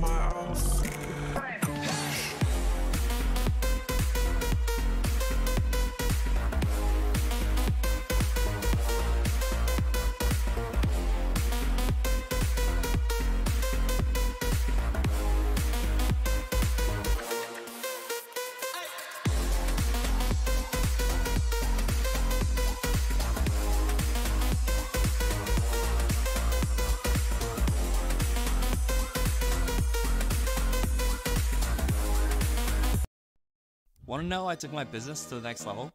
my outfit. Want to know I took my business to the next level?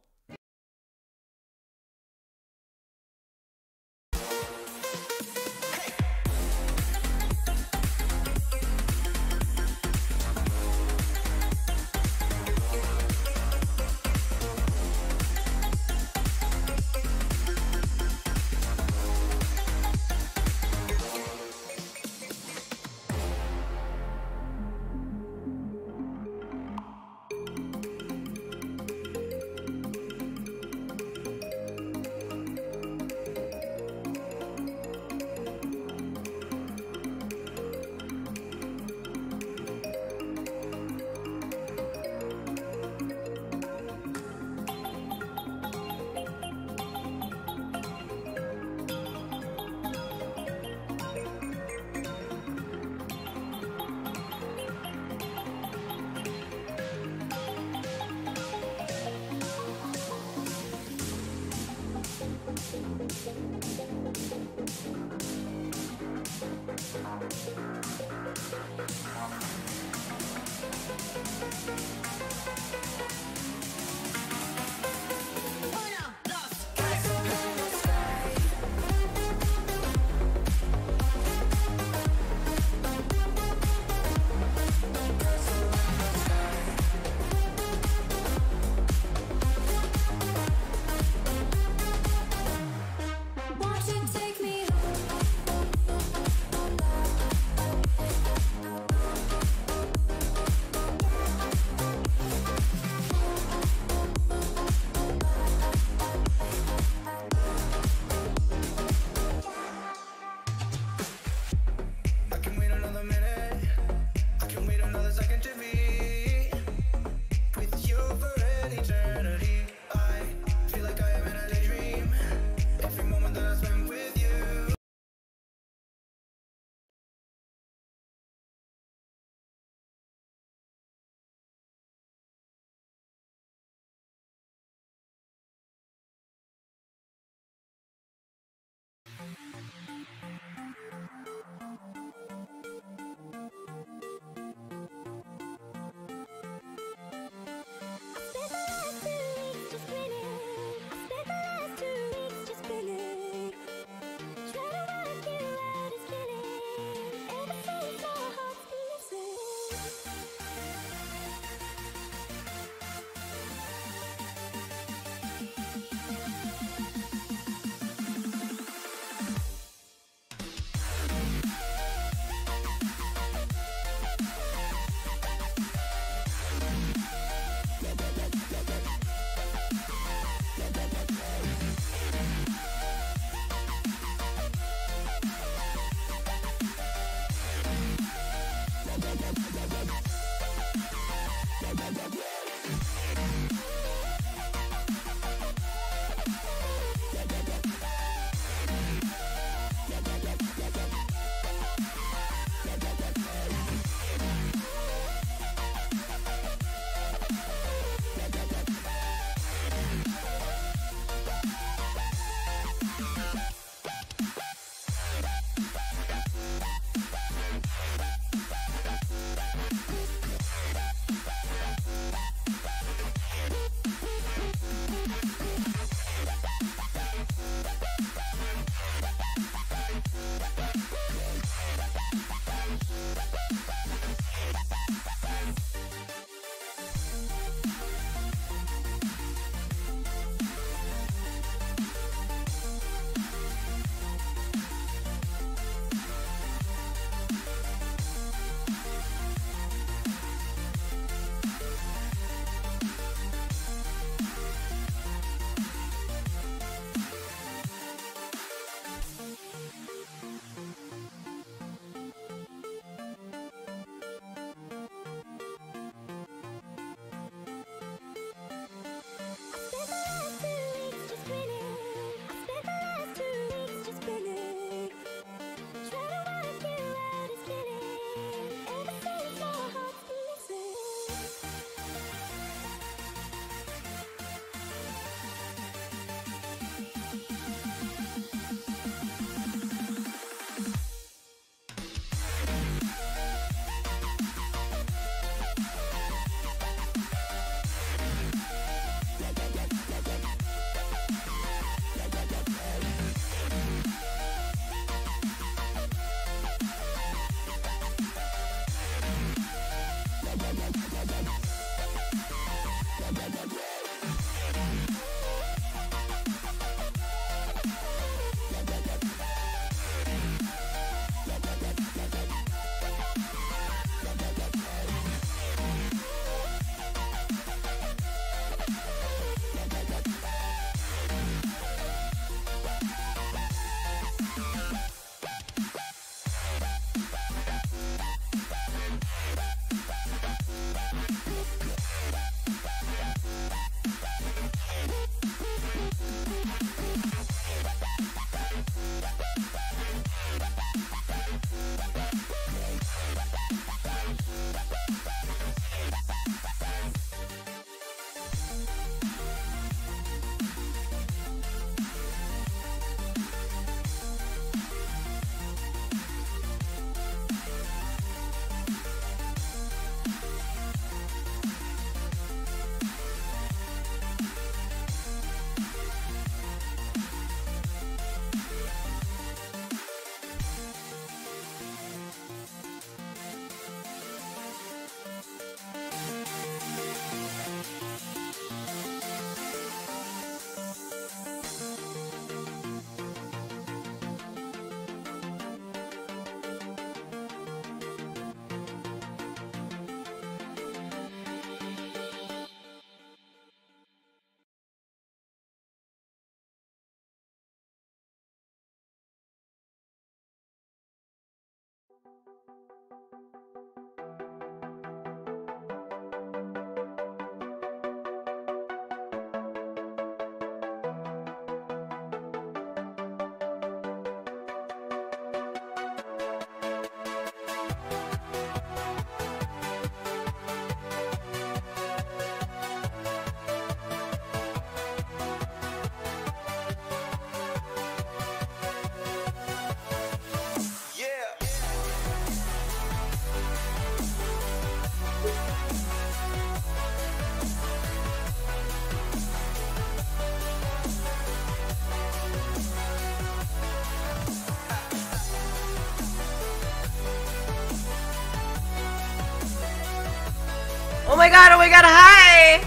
God, oh my god, hi!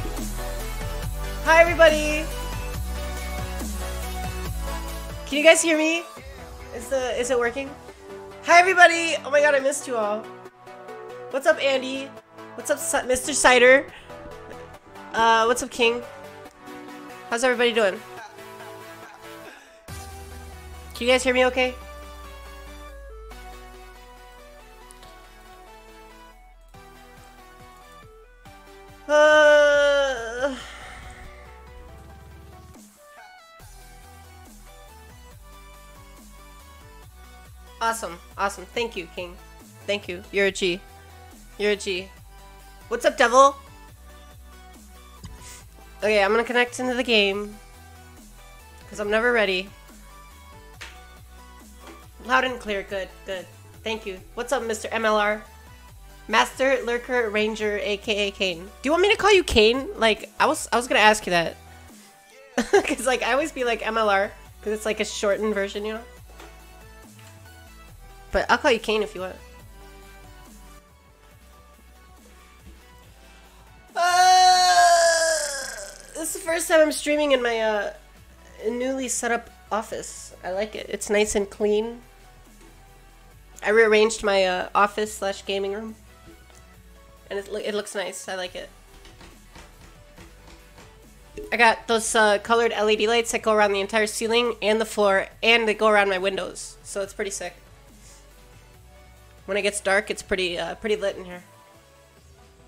Hi everybody! Can you guys hear me? Is the is it working? Hi everybody! Oh my god, I missed you all. What's up, Andy? What's up, Mr. Cider? Uh, what's up, King? How's everybody doing? Can you guys hear me okay? Awesome. Thank you, King. Thank you. You're a G. You're a G. What's up, Devil? Okay, I'm gonna connect into the game. Because I'm never ready. Loud and clear. Good, good. Thank you. What's up, Mr. MLR? Master Lurker Ranger, aka Kane. Do you want me to call you Kane? Like, I was I was gonna ask you that. Cause like I always be like MLR, because it's like a shortened version, you know? But I'll call you Kane if you want. Uh, this is the first time I'm streaming in my uh, newly set up office. I like it. It's nice and clean. I rearranged my uh, office slash gaming room, and it, lo- it looks nice. I like it. I got those uh, colored LED lights that go around the entire ceiling and the floor, and they go around my windows, so it's pretty sick. When it gets dark, it's pretty uh, pretty lit in here.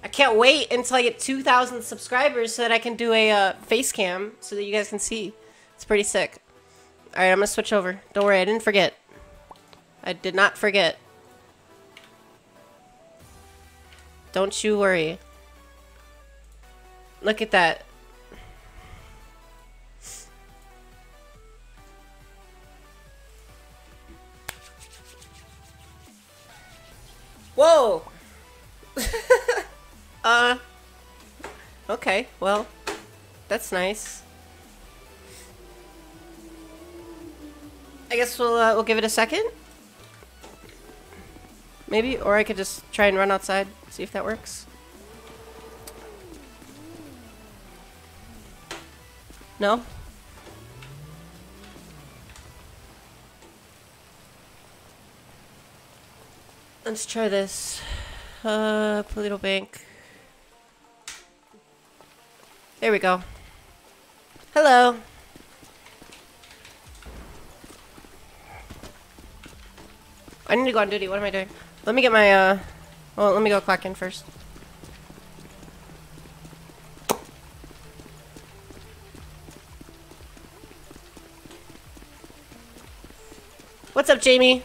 I can't wait until I get 2,000 subscribers so that I can do a uh, face cam so that you guys can see. It's pretty sick. All right, I'm gonna switch over. Don't worry, I didn't forget. I did not forget. Don't you worry. Look at that. Whoa! uh. Okay, well, that's nice. I guess we'll uh, we'll give it a second. Maybe, or I could just try and run outside, see if that works. No? Let's try this. Uh, Paleto Bank. There we go. Hello. I need to go on duty. What am I doing? Let me get my, uh... Well, let me go clock in first. What's up, Jamie?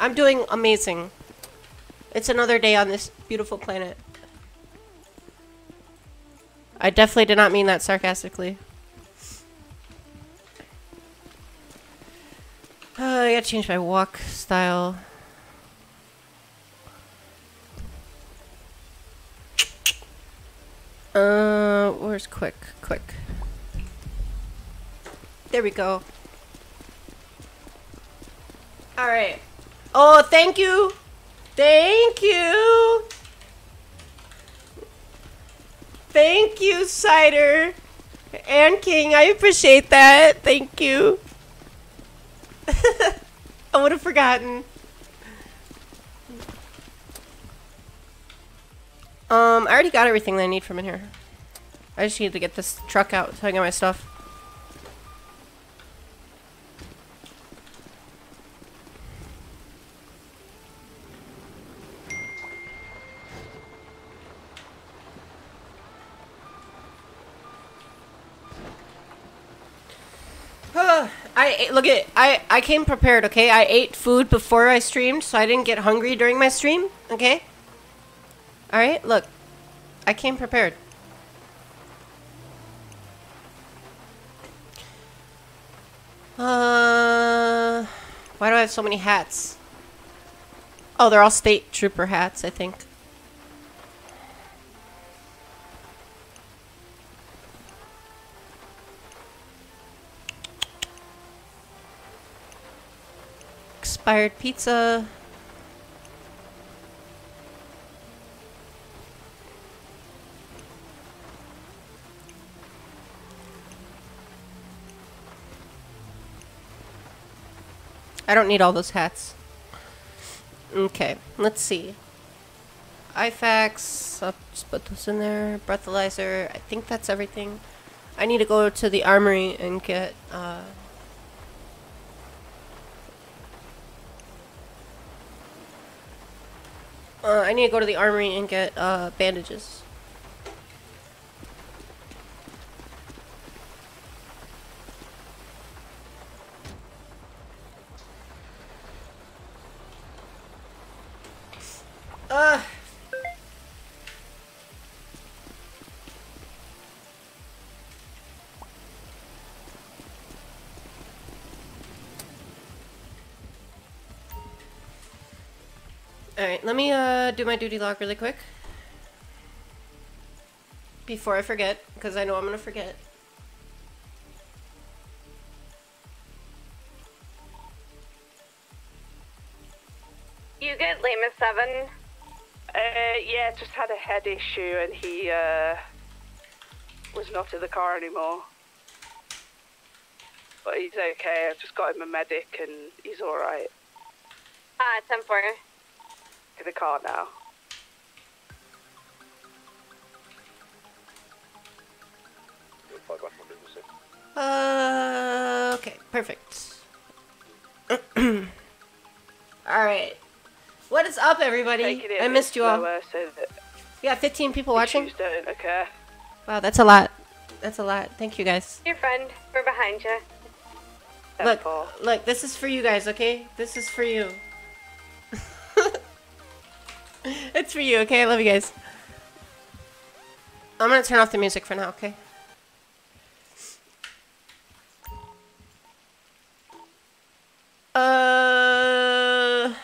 I'm doing amazing. It's another day on this beautiful planet. I definitely did not mean that sarcastically. Uh, I gotta change my walk style. Uh, where's quick? Quick. There we go. Alright. Oh, thank you! Thank you! Thank you, Cider! And King, I appreciate that. Thank you. I would have forgotten. Um, I already got everything that I need from in here. I just need to get this truck out so I get my stuff. I look at I I came prepared. Okay, I ate food before I streamed, so I didn't get hungry during my stream. Okay. All right, look, I came prepared. Uh, why do I have so many hats? Oh, they're all state trooper hats, I think. Expired pizza. I don't need all those hats. Okay, let's see. IFAKs, I'll just put those in there. Breathalyzer, I think that's everything. I need to go to the armory and get, uh... Uh, I need to go to the armory and get, uh, bandages. Ugh. Alright, let me uh, do my duty log really quick. Before I forget, because I know I'm going to forget. You good, Lima 7? Uh, yeah, just had a head issue and he uh, was not in the car anymore. But he's okay. I've just got him a medic and he's alright. Ah, 10 4. In the car now. Uh, okay, perfect. Alright. What is up, everybody? Take it in I missed you all. So We got 15 people watching. occur. Wow, that's a lot. That's a lot. Thank you, guys. Your friend, we're behind you. Look, look, this is for you guys, okay? This is for you. It's for you, okay? I love you guys. I'm gonna turn off the music for now, okay? Uh.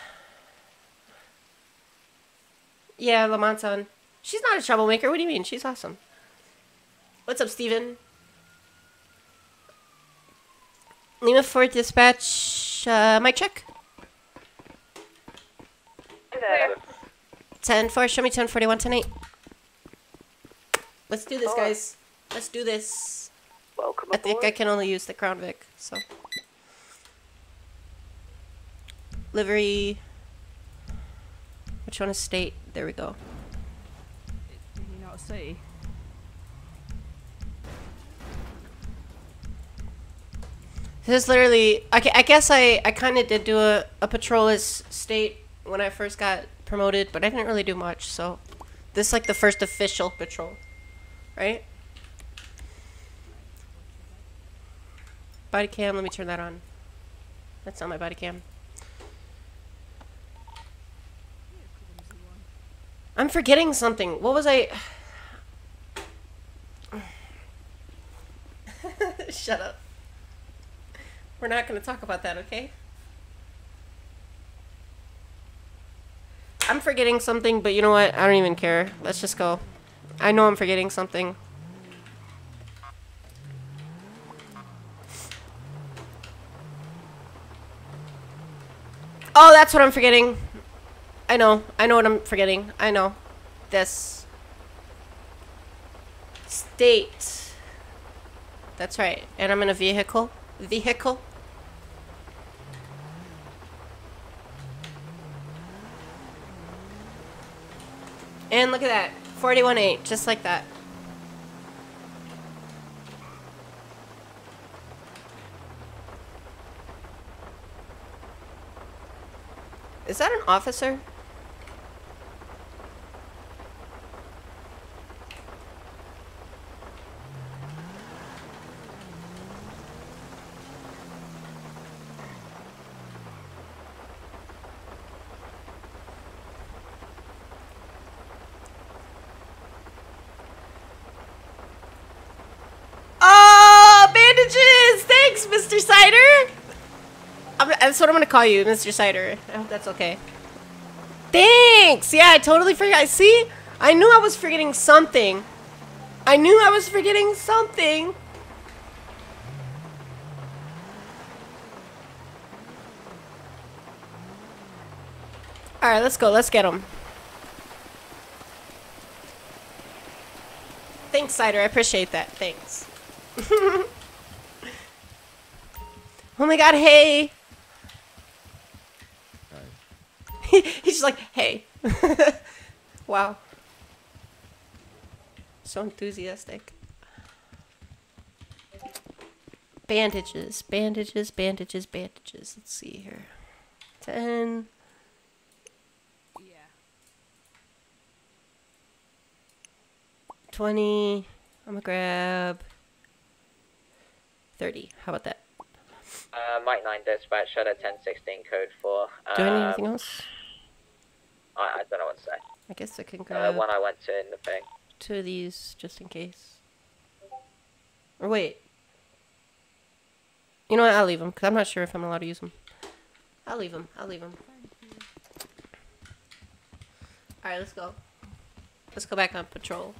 Yeah, Lamont's on. She's not a troublemaker. What do you mean? She's awesome. What's up, Steven? Lima Fort Dispatch. Uh, mic check. Clear. 10 4, show me 10 41 10 8. Let's do this, Four. guys. Let's do this. Welcome I think aboard. I can only use the Crown Vic, so. Livery. Which one is state? There we go. Did you not see. This is literally. I, I guess I, I kind of did do a, a patrol as state when I first got promoted, but I didn't really do much, so. This is like the first official patrol. Right? Body cam, let me turn that on. That's not my body cam. I'm forgetting something. What was I. Shut up. We're not going to talk about that, okay? I'm forgetting something, but you know what? I don't even care. Let's just go. I know I'm forgetting something. Oh, that's what I'm forgetting. I know. I know what I'm forgetting. I know. This. State. That's right. And I'm in a vehicle. Vehicle. And look at that. 41.8. Just like that. Is that an officer? What I'm gonna call you, Mr. Cider. I hope that's okay. Thanks! Yeah, I totally forgot. I see? I knew I was forgetting something. I knew I was forgetting something. Alright, let's go. Let's get him. Thanks, Cider. I appreciate that. Thanks. oh my god, hey! He's just like, hey. wow. So enthusiastic. Bandages, bandages, bandages, bandages. Let's see here. 10. Yeah. 20. I'm gonna grab 30. How about that? Uh, Mike 9 dispatch, Shadow 1016 code 4. Do I need Um, anything else? I, I don't know what to say. I guess I can Uh, grab one I went to in the thing. two of these just in case. Or wait. You know what? I'll leave them because I'm not sure if I'm allowed to use them. I'll leave them. I'll leave them. All right, let's go. Let's go back on patrol.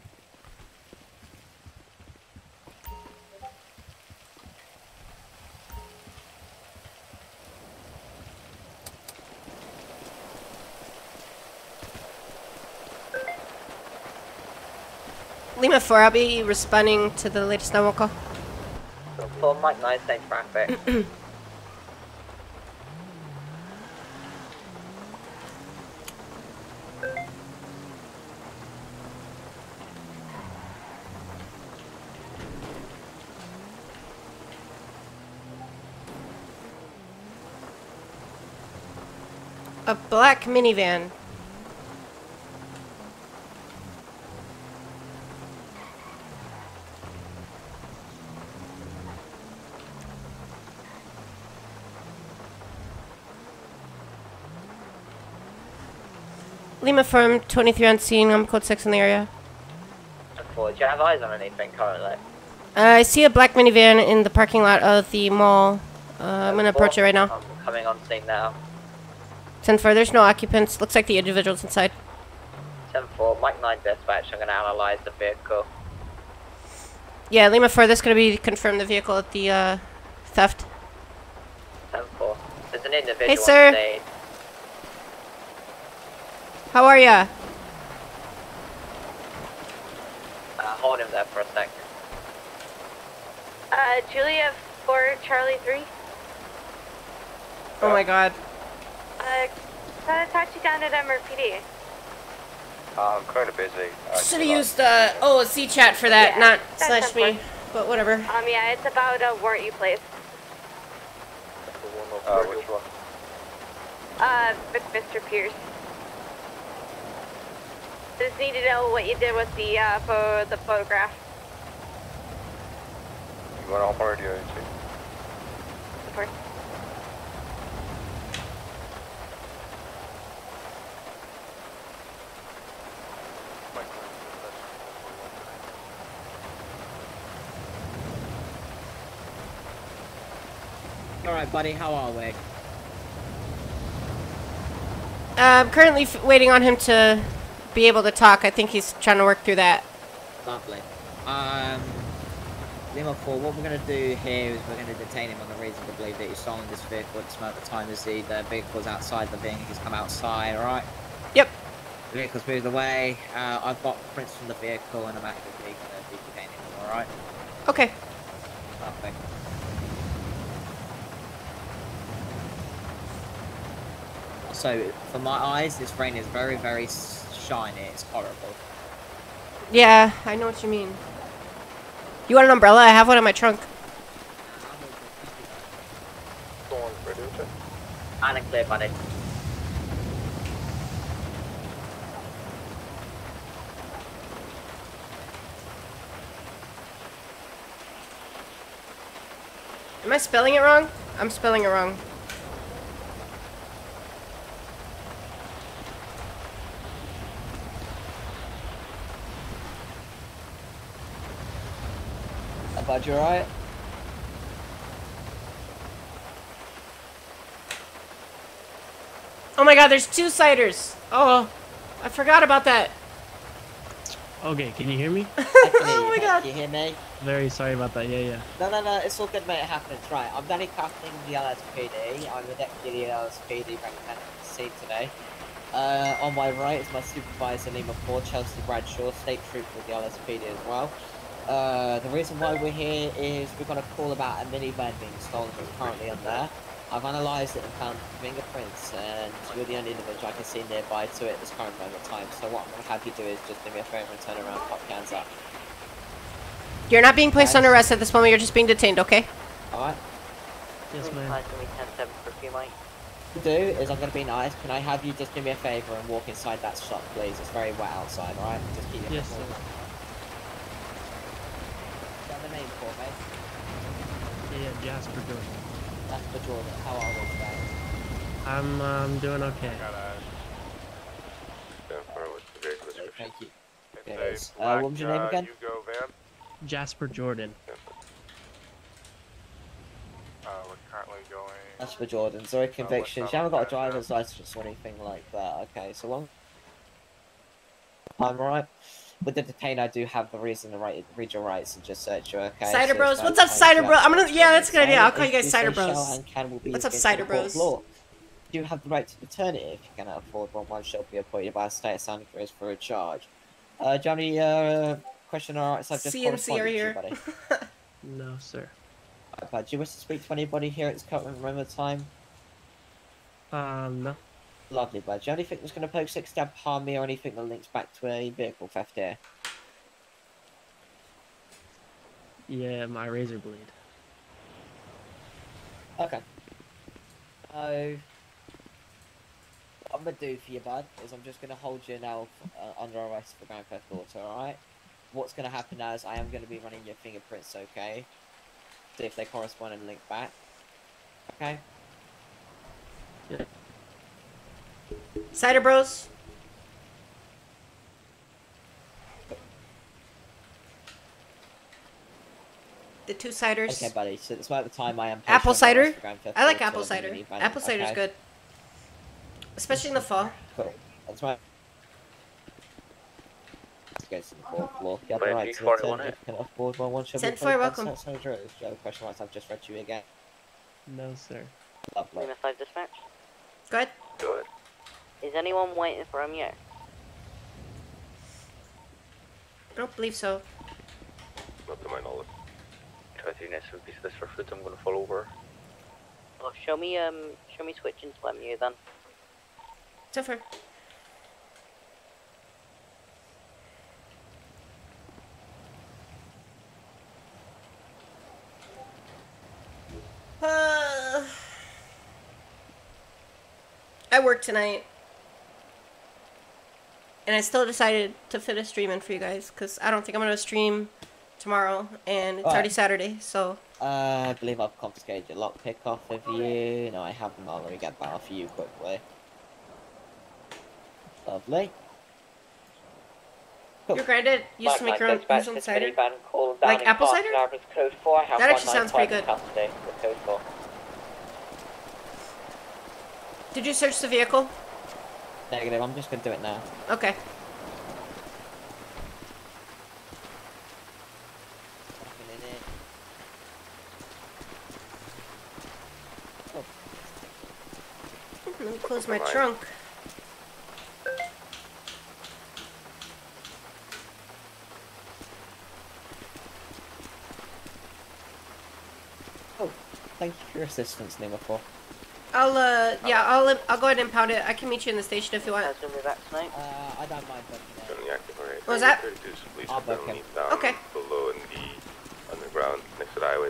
Lima 4, I'll be responding to the latest 911 call. For Mike 9, same traffic. A black minivan. Lima Firm, 23 on scene. I'm code 6 in the area. Do you have eyes on anything currently? Uh, I see a black minivan in the parking lot of the mall. Uh, I'm gonna approach it right now. I'm coming on scene now. 10 4, there's no occupants. Looks like the individual's inside. 10 4, Mike 9 dispatch, I'm going to analyze the vehicle. Yeah, Lima 4, this is gonna be confirm the vehicle at the uh, theft. 10 4. There's an individual Hey, sir. On scene. How are ya? Uh, hold him there for a sec. Uh, Julia 4, Charlie 3. Oh my god. Uh, thought I talked you down at MRPD. I'm kind of busy. Should have used uh, oh, C chat for that, Yeah, not slash me. fine. But whatever. Um, yeah, it's about a warrant you placed. Uh, which one? Uh, with Mr. Pierce. Just need to know what you did with the, uh, pho- the photograph. You want to hop on radio too? Of course. Alright, buddy, how are we? Uh, I'm currently f- waiting on him to be able to talk. I think he's trying to work through that. Lovely. Um, Lima 4, what we're going to do here is we're going to detain him on the reason to believe that he's stolen this vehicle at of time as the, the vehicle's outside the thing. He's come outside, alright? Yep. The vehicle's moved away. Uh, I've got prints from the vehicle and I'm actively going to be detaining him, alright? Okay. Perfect. So, for my eyes, this rain is very, very s- shiny. It's horrible. Yeah, I know what you mean. You want an umbrella? I have one in my trunk. Go on, radio. And a clear. Am I spelling it wrong? I'm spelling it wrong. Bud, you alright? Oh my god, there's two ciders. Oh, I forgot about that. Okay, can you hear me? Oh my god. Can you hear me? Very sorry about that. Yeah, yeah. No, no, no, it's all good, mate. It happens. Right, I'm Danny Captain, the LSPD. I'm the deputy LSPD recommended to see today. Uh, on my right is my supervisor, Lima 4, Chelsea Bradshaw, state trooper with the LSPD as well. Uh, the reason why we're here is we've got a call about a minivan being stolen that's currently on there. I've analysed it and found fingerprints, and you're the only individual I can see nearby to it at this current moment in time. So what I'm going to have you do is just do me a favour and turn around, pop cans up. You're not being placed under arrest at this moment. You're just being detained, okay? Alright? Yes, ma'am. What to do is I'm going to be nice. Can I have you just do me a favour and walk inside that shop, please? It's very wet outside, alright? Just keep your Yes, foot sir. warm. Do you have a name for me? Yeah, yeah, Jasper Jordan. That's for Jordan. How are we today? I'm um doing okay. Stanford with the vehicle description. Thank you. It's It a is. Uh, black, what was your name uh, again? Van. Jasper Jordan. Uh, we're currently going. That's for Jordan. Zero convictions. what's You haven't got a driver's license or anything like that. Okay, so long. I'm right. With the detain, I do have the reason to write, read your rights and just search you. Okay. Cider so Bros. What's up, Cider to Bro? I'm gonna- yeah, that's a good idea. I'll call you guys Cider Bros. and can will be What's up, Cider the court of Bros? Law. You have the right to return it if you cannot afford one. One shall be appointed by a state sanctuaries for a charge. Uh, do you have any uh, question or rights? I've just CNC are corresponded to you, here. No, sir. Okay, do you wish to speak to anybody here at this current moment of time? Um, no. Lovely, bud. Do you have anything that's going to poke six stab harm me or anything that links back to a vehicle theft here? Yeah, my razor blade. Okay. So, what I'm going to do for you, bud, is I'm just going to hold you now uh, under arrest for Grand Theft Auto, alright? What's going to happen now is I am going to be running your fingerprints, okay? See if they correspond and link back. Okay? Cider Bros. The two ciders. Okay, buddy. So it's about the time I am. Apple cider. arrest for Grand Theft I like apple in cider. minivan, Apple cider's okay? good. Especially in the fall. Cool. That's right. Let's to the fourth floor. You the Wait, right to before eh? I return want if can afford one. One shall Send for paid it, by welcome. the South Do you have a question once I've just read you again? No, sir. Lovely. Lima 5 dispatch. Go ahead. Good. Is anyone waiting for him yet? I don't believe so. Not to my knowledge. Try to next piece of this for foot. I'm gonna fall over. Oh, show me um, show me switch into MU then. Tougher. Uh, I work tonight. And I still decided to fit a stream in for you guys because I don't think I'm going to stream tomorrow and it's already Saturday. So, Uh, I believe I've confiscated your lockpick off of you. No, I haven't. I'll let me get that off you quickly. Lovely. your granddad used to make her own use on cider. Like apple cider? Code 4. I have That actually sounds pretty good. custody with code 4. Did you search the vehicle? Negative. I'm just going to do it now. Okay. Nothing in it. Oh, Let me close my Alright. trunk. oh, thank you for your assistance, Lima 4. I'll uh yeah I'll I'll go ahead and pound it. I can meet you in the station if you want. How's gonna be back? Uh, I don't mind booking it. Currently active. What was that? 32 I'll are book currently him. down Okay. below in the underground next to the highway.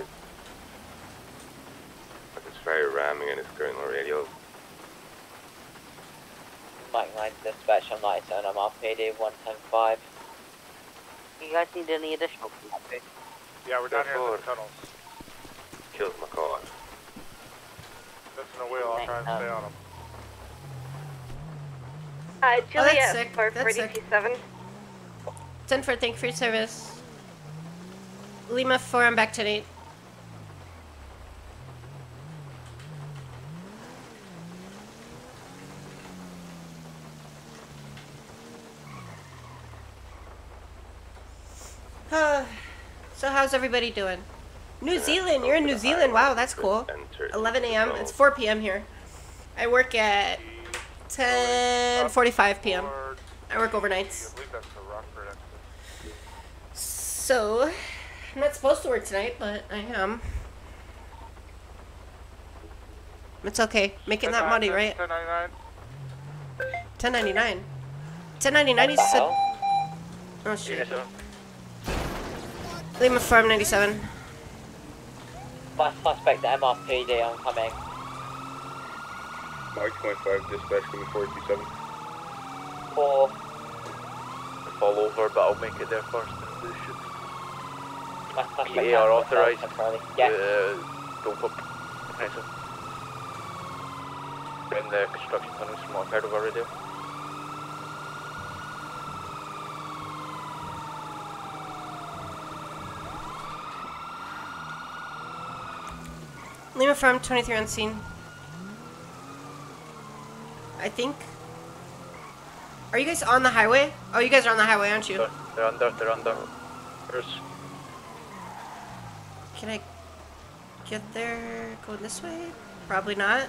Like it's very ramming and it's current on radio. Mike 9 dispatch, I'm night and I'm RPD 110.5. You guys need any additional people? Yeah, we're down here in the tunnels. Kills my car. Missing a wheel, I'll try and stay on him. Uh, oh, Julia, oh, for 42-7. 10 for thank you for your service. Lima 4, I'm back 10 8. so how's everybody doing? New Zealand, you're in New Zealand. Wow, that's cool. 11 a.m. It's 4 p.m. here. I work at 10:45 p.m. I work overnights. So, I'm not supposed to work tonight, but I am. It's okay. Making that money, right? 1099. 1099 he said. Oh shit. Lima Farm 97. My suspect the MRPD oncoming. Mark 25, dispatch coming 427. Four. Fall over, but I'll make it there first. My suspect PA are has authorized. control. Yeah. Uh, don't put pressure. We're in the construction tunnels from what I've heard of already. Lima Farm 23 on scene. I think. Are you guys on the highway? Oh, you guys are on the highway, aren't you? They're, they're under, they're under. There's Can I get there going this way? Probably not.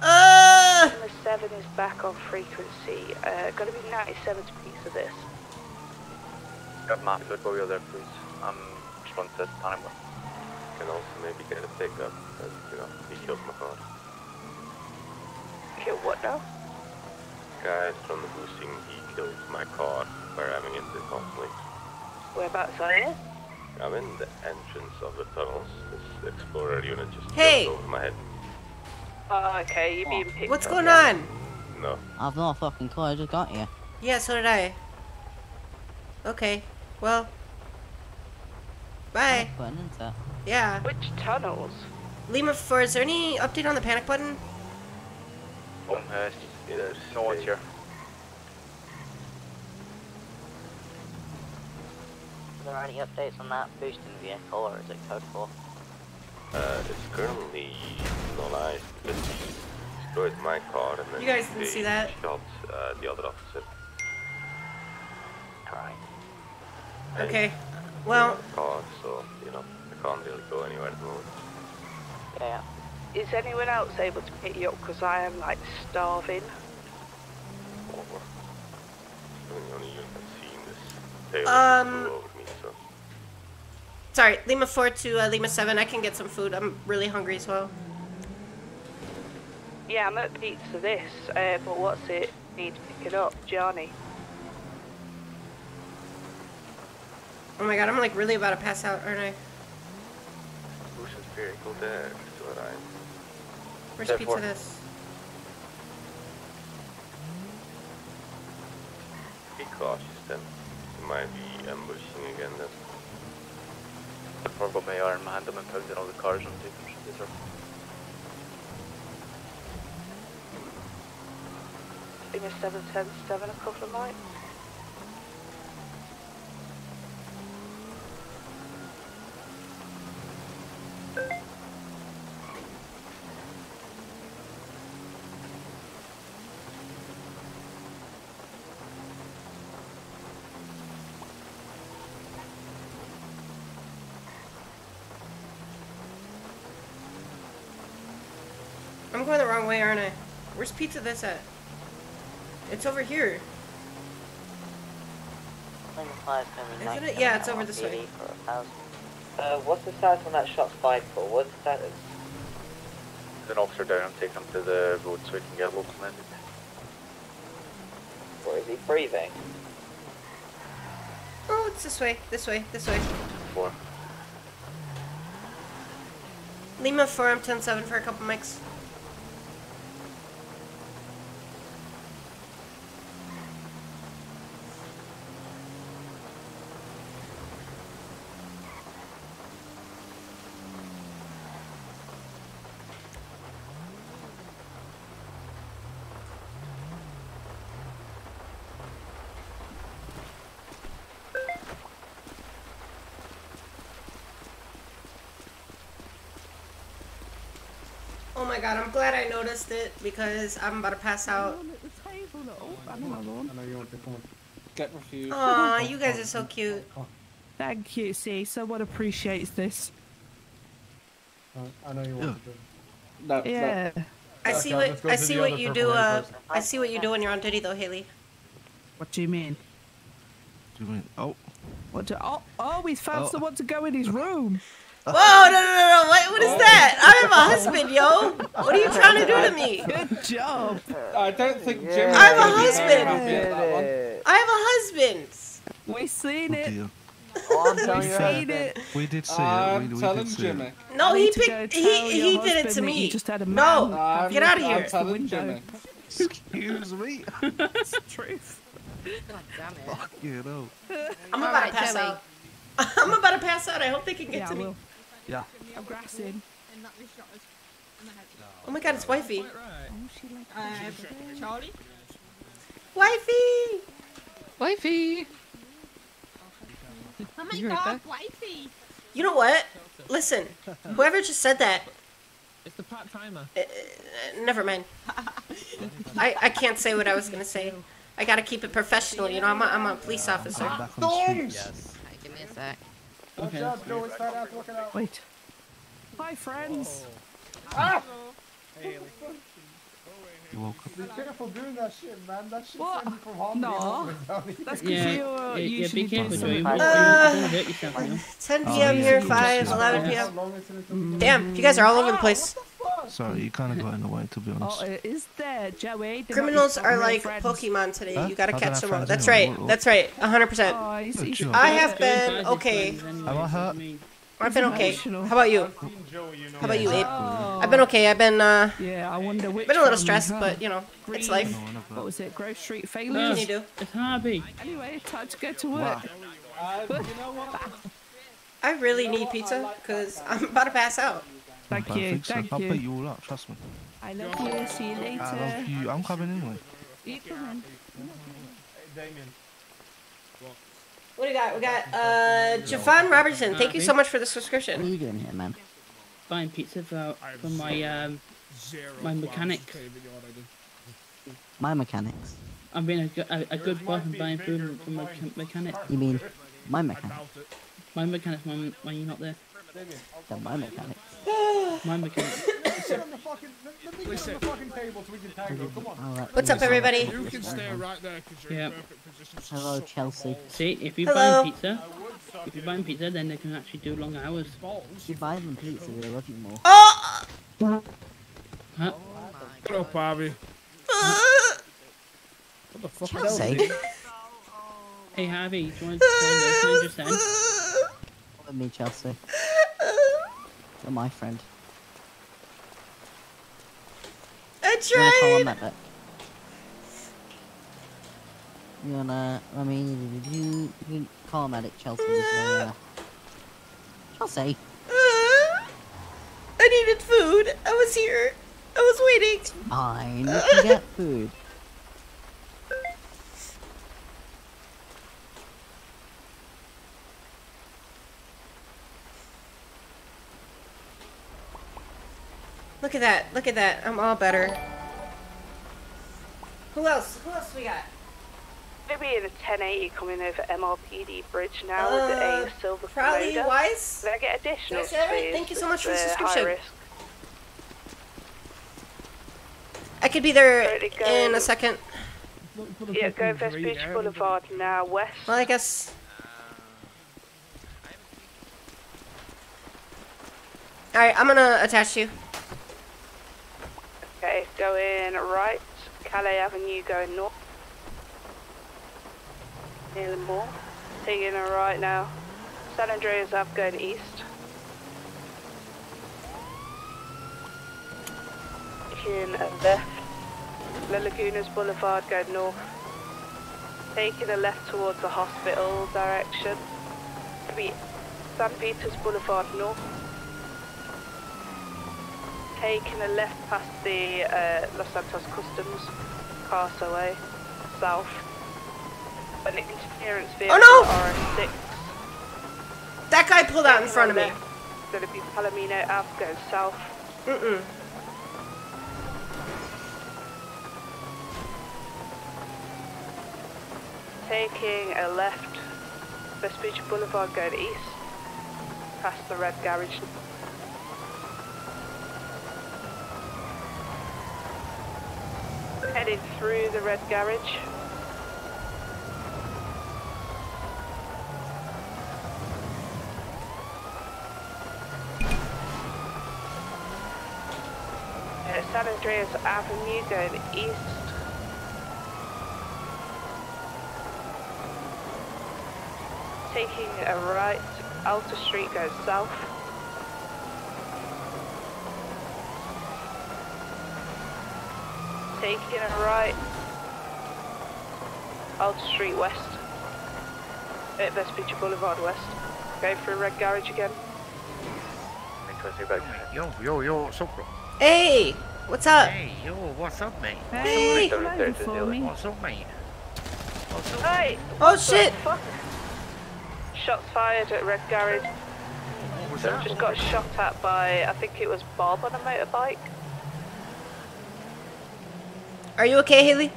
Uh, Number 7 is back on frequency. Uh, gotta be 97 to piece of this. got map food while you're there, please. Um, respond to this time. Can also maybe get a pickup, as you know, he killed my car. Kill what now? Guys from the boosting, he killed my car by ramming into the conflict. Whereabouts are you? I'm in the entrance of the tunnels. This Explorer unit just Hey! jumped over my head. Oh, okay, you're being picked what's up. going on? No. I've not a fucking clue, I just got here. Yeah, so did I. Okay, well. Bye. Putting into it. Yeah. Which tunnels? Lima 4, is there any update on the panic button? Oh, uh, yeah, no one's here. Are there any updates on that boosting vehicle, or is it code 4? Uh, it's currently not live because he destroyed my car and then You guys didn't see that? shot uh, the other officer. Alright. Okay. Well, Car, so you know I can't really go anywhere at the moment. Yeah. Is anyone else able to pick you up? Because I am like starving. Over. I'm the only unit that's seen this tail Um, flew over me, so sorry, Lima 4 to uh, Lima 7. I can get some food. I'm really hungry as well. Yeah, I'm at pizza this, uh, but what's it? Need to pick it up, Johnny. Oh my god, I'm like really about to pass out, aren't I? Ocean's vehicle there to the. Where's Step pizza four. this? Be cautious then. You might be ambushing again then. The purple mayor and Mahandam impounded all the cars on the different Lima 710 a couple of miles. Going the wrong way, aren't I? Where's pizza this at? It's over here. Isn't it? Yeah, it's over this way. Uh, what's the status on that shots fired for? What's the status? There's an officer down, I'm taking him to the road so he can get local medic. Or is he breathing? Oh, it's this way, this way, this way. Four. Lima 4, I'm 10-7 for a couple mics. Oh my god, I'm glad I noticed it because I'm about to pass out. at the table, though. I know I won't. I know you Get refused. Aw, you guys are so cute. Thank you. See, someone appreciates this. I know you want to do. No, Yeah. I see let's what I see what you do. Uh. I see what you do when you're on duty, though, Haley. What do you mean? Do you mean? Oh. What do? Oh, oh, he's found Oh. someone to go in his room. Whoa, no, no, no, no! What, what is oh. that? I have a husband, yo. What are you trying to do to me? Good job. I don't think Jim. I have a would be very husband. happy at that one. I have a husband. We seen Oh it. dear. Oh, I'm We telling you. seen it. We did see it. I'm We, we telling did see Jimmy. it. No, I he need to go picked. He he did it to me. You just had a man. No, I'm, get out of I'm here. the telling. Jimmy. Excuse me. That's the truth. God damn it. Fuck you know. I'm about Alright, to pass Joey. out. I'm about to pass out. I hope they can get Yeah, I to me. Will. Yeah. I'm grassing. Oh my God, it's wifey. Oh, she like Uh, Charlie? Wifey. Wifey. Oh my You god, that? wifey! You know what? Listen, whoever just said that, It's the part timer. uh, never mind. I I can't say what I was gonna say. I gotta keep it professional. You know, I'm a, I'm a police officer. Back on the streets. Alright, give me a sec. Watch out, Joey. Start out looking out. Wait. Hi, friends. Ah! You woke up. Be careful doing that shit, man. That shit What? sent you from home. No. That's because Yeah, you're yeah, yeah, usually be careful, doing Joey. You don't, Uh, you yourself, you know. 10 Oh, p.m. yeah, here, 5, 11 p.m. long until Damn, you guys are all over the place. Sorry, you kind of got in the way, to be honest. Oh, it is there, Joey. They're Criminals are like friends. Pokemon today. Huh? You gotta How catch them all. That's right. What- what- That's right. 100%. Oh, he's, he's. I have been okay. he's friends Am I anyway, hurt? You know what mean? I've been okay. How about you? How about you, Abe? Oh. I've been okay. I've been uh Yeah, I wonder which. been a little stressed, but you know, it's life. No, one of What was it? Grove Street What can failures. you do? It's Harvey. Anyway, time to get to work. Uh, you know? I really need pizza because I'm about to pass out. Thank I don't you, think so. thank I'll you. beat you all up, trust me. I love you. See you later. I love you. I'm coming anyway. You coming? Damien. What do we got? We got uh Javon Robertson. Thank you so much for the subscription. What are you doing here, man? Buying pizza for, for my um my mechanics. My mechanics. I'm being a, good- a, a good boss and buying food for my mecha- mechanic. You mean my mechanic? My mechanics when, when you're not there. They're my mechanics. My mechanic. Sit on the fucking. Let, let me get on the fucking table so we can tango. Come on. Alright, What's up, everybody? You can stay right there because you're Yeah. in perfect position. Hello. Chelsea. See, if you Hello. buy pizza, if you buy pizza, then they can actually do long hours. If you buy them pizza, they love you more. Oh! Huh? Get up, Harvey. Uh, What the fuck Chelsea. Hey Harvey, do you want to join the Ninja Sen? Follow me, Chelsea. My friend. I You wanna call a tried. medic? You wanna? I mean, you, you can call a medic, Chelsea. With your, uh, Chelsea. Uh, I needed food. I was here. I was waiting. Fine. You can get food. Look at that. Look at that. I'm all better. Who else? Who else we got? Maybe in a 1080 coming over MRPD bridge now with Uh, a silver Komodo. Wise? Did I get additional Yes, space? thank you so much for the subscription. I could be there in a second. Yeah, go West Beach Boulevard now, west. Well, I guess. Alright, I'm gonna attach you. Okay, going right. Calais Avenue going north. Nearly more. Taking a right now. San Andreas Ave going east. Taking a left. La Lagunas Boulevard going north. Taking a left towards the hospital direction. San Peters Boulevard north. Taking a left past the uh, Los Santos Customs Carseway south. An interference vehicle Oh, no! RS6. That guy pulled out in front of me. It's to be Palomino Ave going south. Mm-mm. taking a left, Vespucci Boulevard going east, past the red garage. Heading through the red garage. Uh, San Andreas Avenue going east. Taking a right, Alta Street goes south. Taking a right, Alta Street west. At Best Vespucci Boulevard west. Going through Red Garage again. Yo, yo, yo, what's up, bro? Hey, what's up? Hey, yo, what's up, mate? Hey. What's up, Come for me. What's up, mate? What's up? Hey! Oh what shit! fuck? Shots fired at Red Garage. was that? just got shot at by, I think it was Bob on a motorbike. Are you okay, Haley?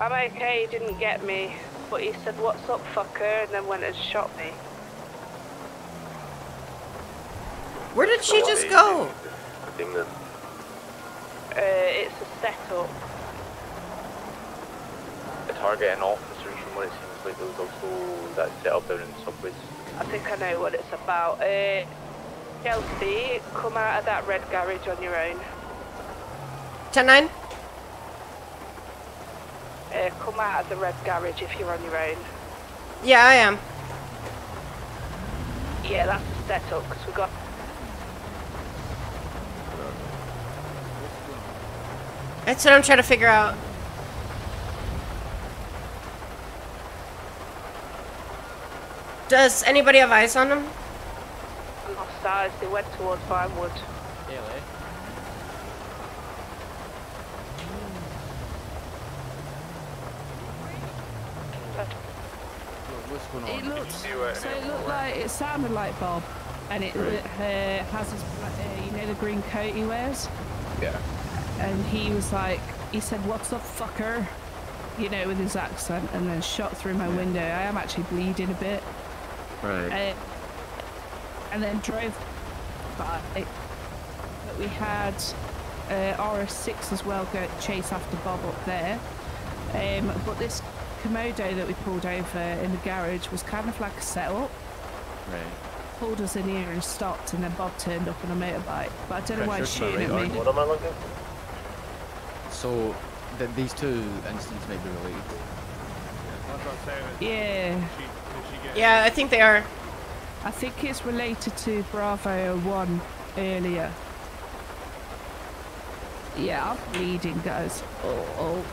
I'm okay, he didn't get me, but he said, what's up, fucker, and then went and shot me. Where did she just go? The thing that Uh, it's a setup. the target and officers from what it seems like there was also that set up down in the subways. I think I know what it's about. Uh, Chelsea, come out of that red garage on your own. 10-9? Uh, come out of the red garage if you're on your own. Yeah, I am. Yeah, that's the setup, because we got... That's what I'm trying to figure out. Does anybody have eyes on them? Lost eyes, they went towards Vinewood. Really? What's going It looked, so it looked like, it sounded like Bob. And it, uh, has his, uh, you know the green coat he wears? Yeah. And he was like, he said, what's up, fucker? You know, with his accent, and then shot through my window. I am actually bleeding a bit. Right. Uh, and then drove by. But we had uh, RS6 as well go chase after Bob up there. Um, but this Komodo that we pulled over in the garage was kind of like a setup. Right. Pulled us in here and stopped, and then Bob turned up on a motorbike. But I don't know why he's Pressure to my shooting at me. arm. am I looking? So, th- these two incidents may be related. Yeah. Yeah, I think they are. I think it's related to Bravo 1 earlier. Yeah, I'm bleeding, guys. Oh, oh.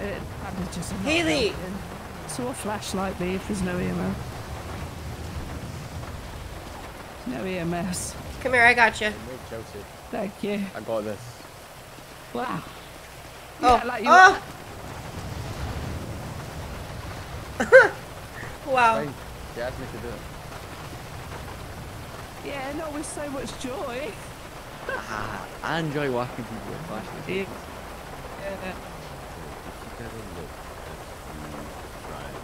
Uh, bandages are Haley! helping. So a flashlight me if there's no EMS. No EMS. Come here, I got you. Thank you. I got this. Wow. Oh, Yeah, like you- oh! wow. Fine. She asked me to do it. Yeah, not with so much joy. Ah, I enjoy walking people with flashlights. Yeah.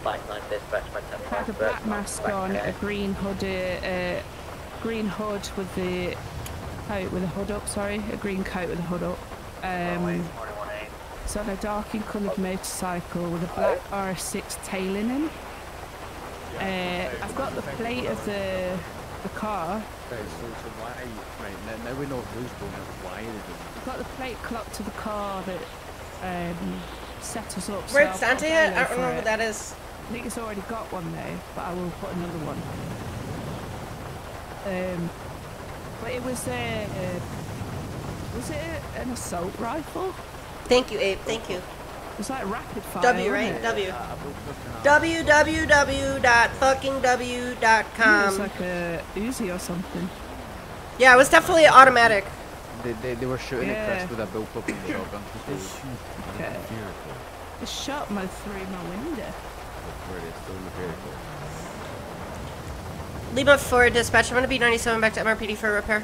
Black 9 dispatch, my 10 Had a black mask on, a green hood, uh, green hood with the coat with a hood up. Sorry, a green coat with a hood up. Um, it's on a dark coloured motorcycle with a black RS6 tailing him. Uh, I've got the plate of the the car. Right, so, so why, right, now, now we know who's doing it, why they're doing it. I've got the plate clocked to the car that um, set us up. so Where's I've got a Santa at? I don't for know who that is. I think it's already got one though, but I will put another one. Um, but it was a, uh, was it an assault rifle? Thank you, Abe. Thank you. It was like rapid fire. W, wasn't right? it? W. It was like a Uzi or something. Yeah, it was definitely automatic. They, they, they were shooting at Yeah. Chris with a bullpup and shotgun. Okay. It shot my through my window. Leave it is. Lima for dispatch. I'm going to be 97 back to MRPD for repair.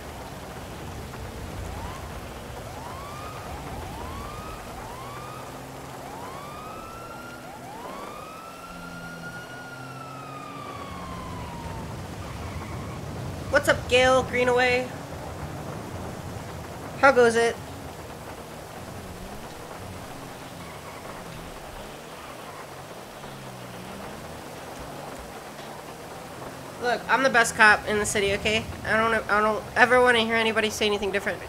What's up, Gail Greenaway? How goes it? Look, I'm the best cop in the city, okay? I don't I don't ever want to hear anybody say anything different.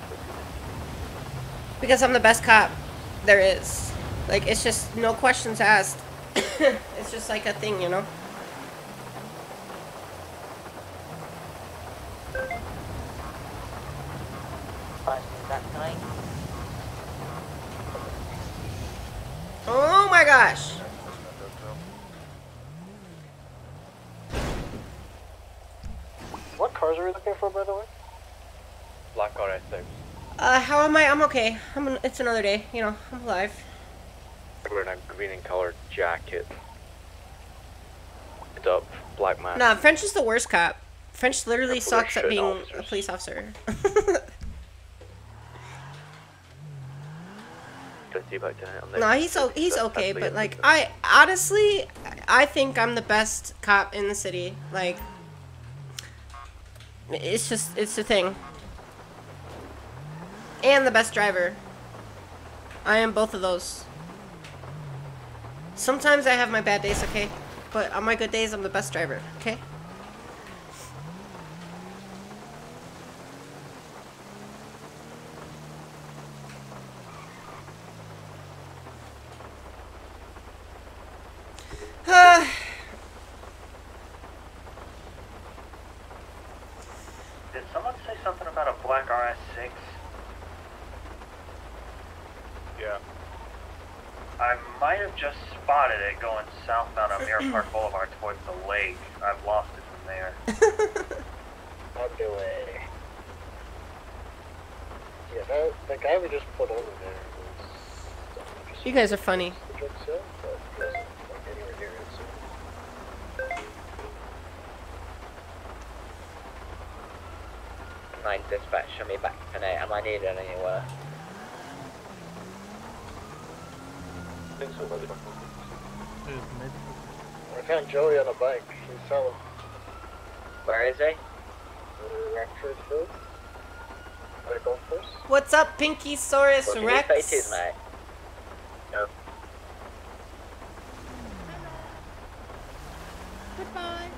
Because I'm the best cop there is. Like it's just no questions asked. it's just like a thing, you know? Oh my gosh. What cars are we looking for, by the way? Black car S6. Uh, how am I? I'm okay. I'm. An, it's another day. You know, I'm alive. Wearing a green and colored jacket. Head up, black man. Nah, French is the worst cop. French literally Couple sucks at being officers. a police officer. Let's see about tonight. I'm no, he's o- he's okay, but like I honestly, I think I'm the best cop in the city. Like, it's just it's the thing. And the best driver. I am both of those. Sometimes I have my bad days, okay? But on my good days, I'm the best driver, okay? Uh, Did someone say something about a black RS6? Yeah. I might have just spotted it going southbound on Mirror Park Boulevard towards the lake. I've lost it from there. Underway. Yeah, that, that guy we just put over there was you guys are funny. 9 dispatch, I'll back for Am I needed anywhere? I think so, buddy. I found Joey on a bike. He's selling. Where is he? Rexford What's up, Pinky Saurus what Rex? You say no. Goodbye.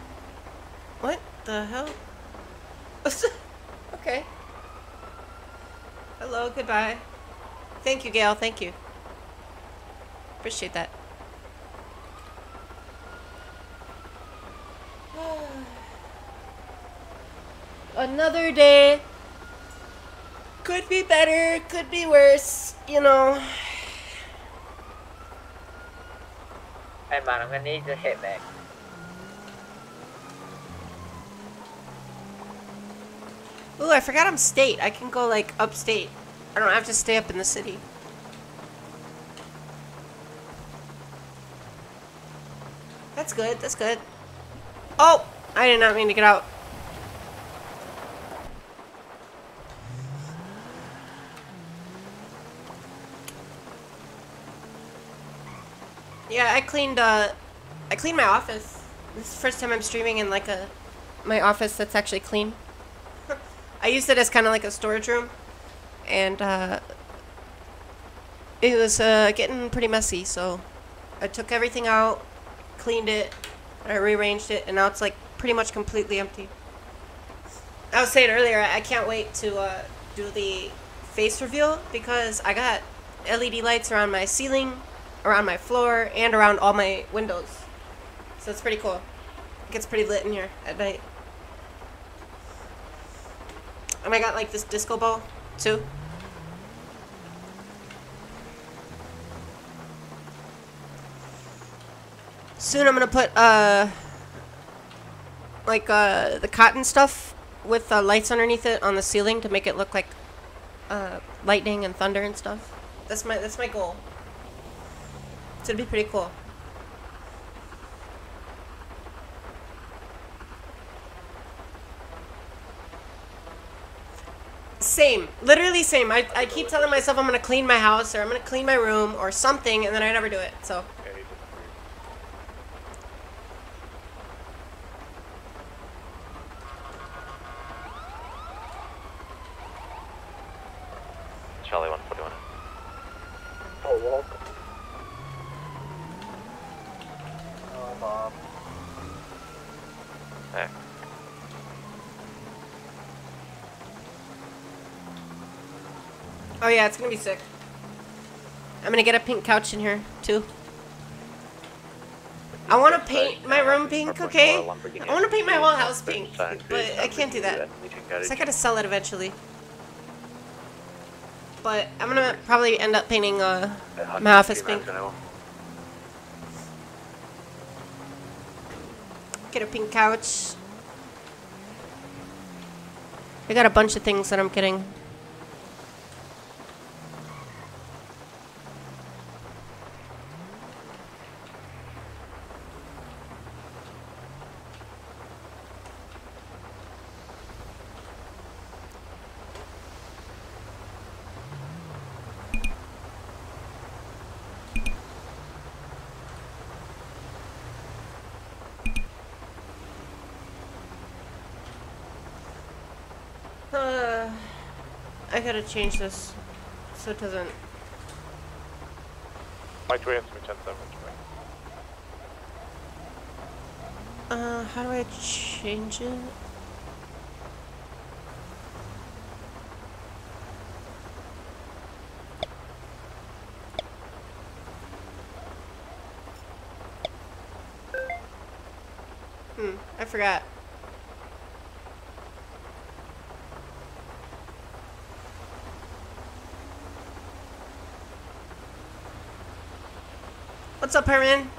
What the hell? okay. Hello, goodbye. Thank you, Gail. Thank you. Appreciate that. Another day. Could be better, could be worse, you know. Hey man, I'm gonna need you to hit me. Ooh, I forgot I'm state. I can go like upstate. I don't have to stay up in the city. That's good. That's good. Oh, I did not mean to get out. Yeah, I cleaned. Uh, I cleaned my office. This is the first time I'm streaming in like a my office that's actually clean. I used it as kind of like a storage room, and uh, it was uh, getting pretty messy. So I took everything out, cleaned it, I rearranged it, and now it's like pretty much completely empty. I was saying earlier, I can't wait to uh, do the face reveal because I got LED lights around my ceiling, around my floor, and around all my windows. So it's pretty cool. It gets pretty lit in here at night. And I got like this disco ball too. Soon I'm gonna put uh like uh the cotton stuff with uh, lights underneath it on the ceiling to make it look like uh lightning and thunder and stuff. That's my that's my goal. So it'd be pretty cool. Same, literally same. I, I keep telling myself I'm gonna clean my house or I'm gonna clean my room or something, and then I never do it. So. Charlie 141. Oh, welcome. Oh, Bob. Hey. Oh yeah, it's gonna be sick. I'm gonna get a pink couch in here too. I want to paint my room pink, okay? I want to paint my whole house pink, but I can't do that. So I gotta sell it eventually. But I'm gonna probably end up painting uh, my office pink. Get a pink couch. I got a bunch of things that I'm getting. Uh, I gotta change this so it doesn't. Mike Williams, 10 7. Uh, how do I change it? Hmm, I forgot. What's up, Herman?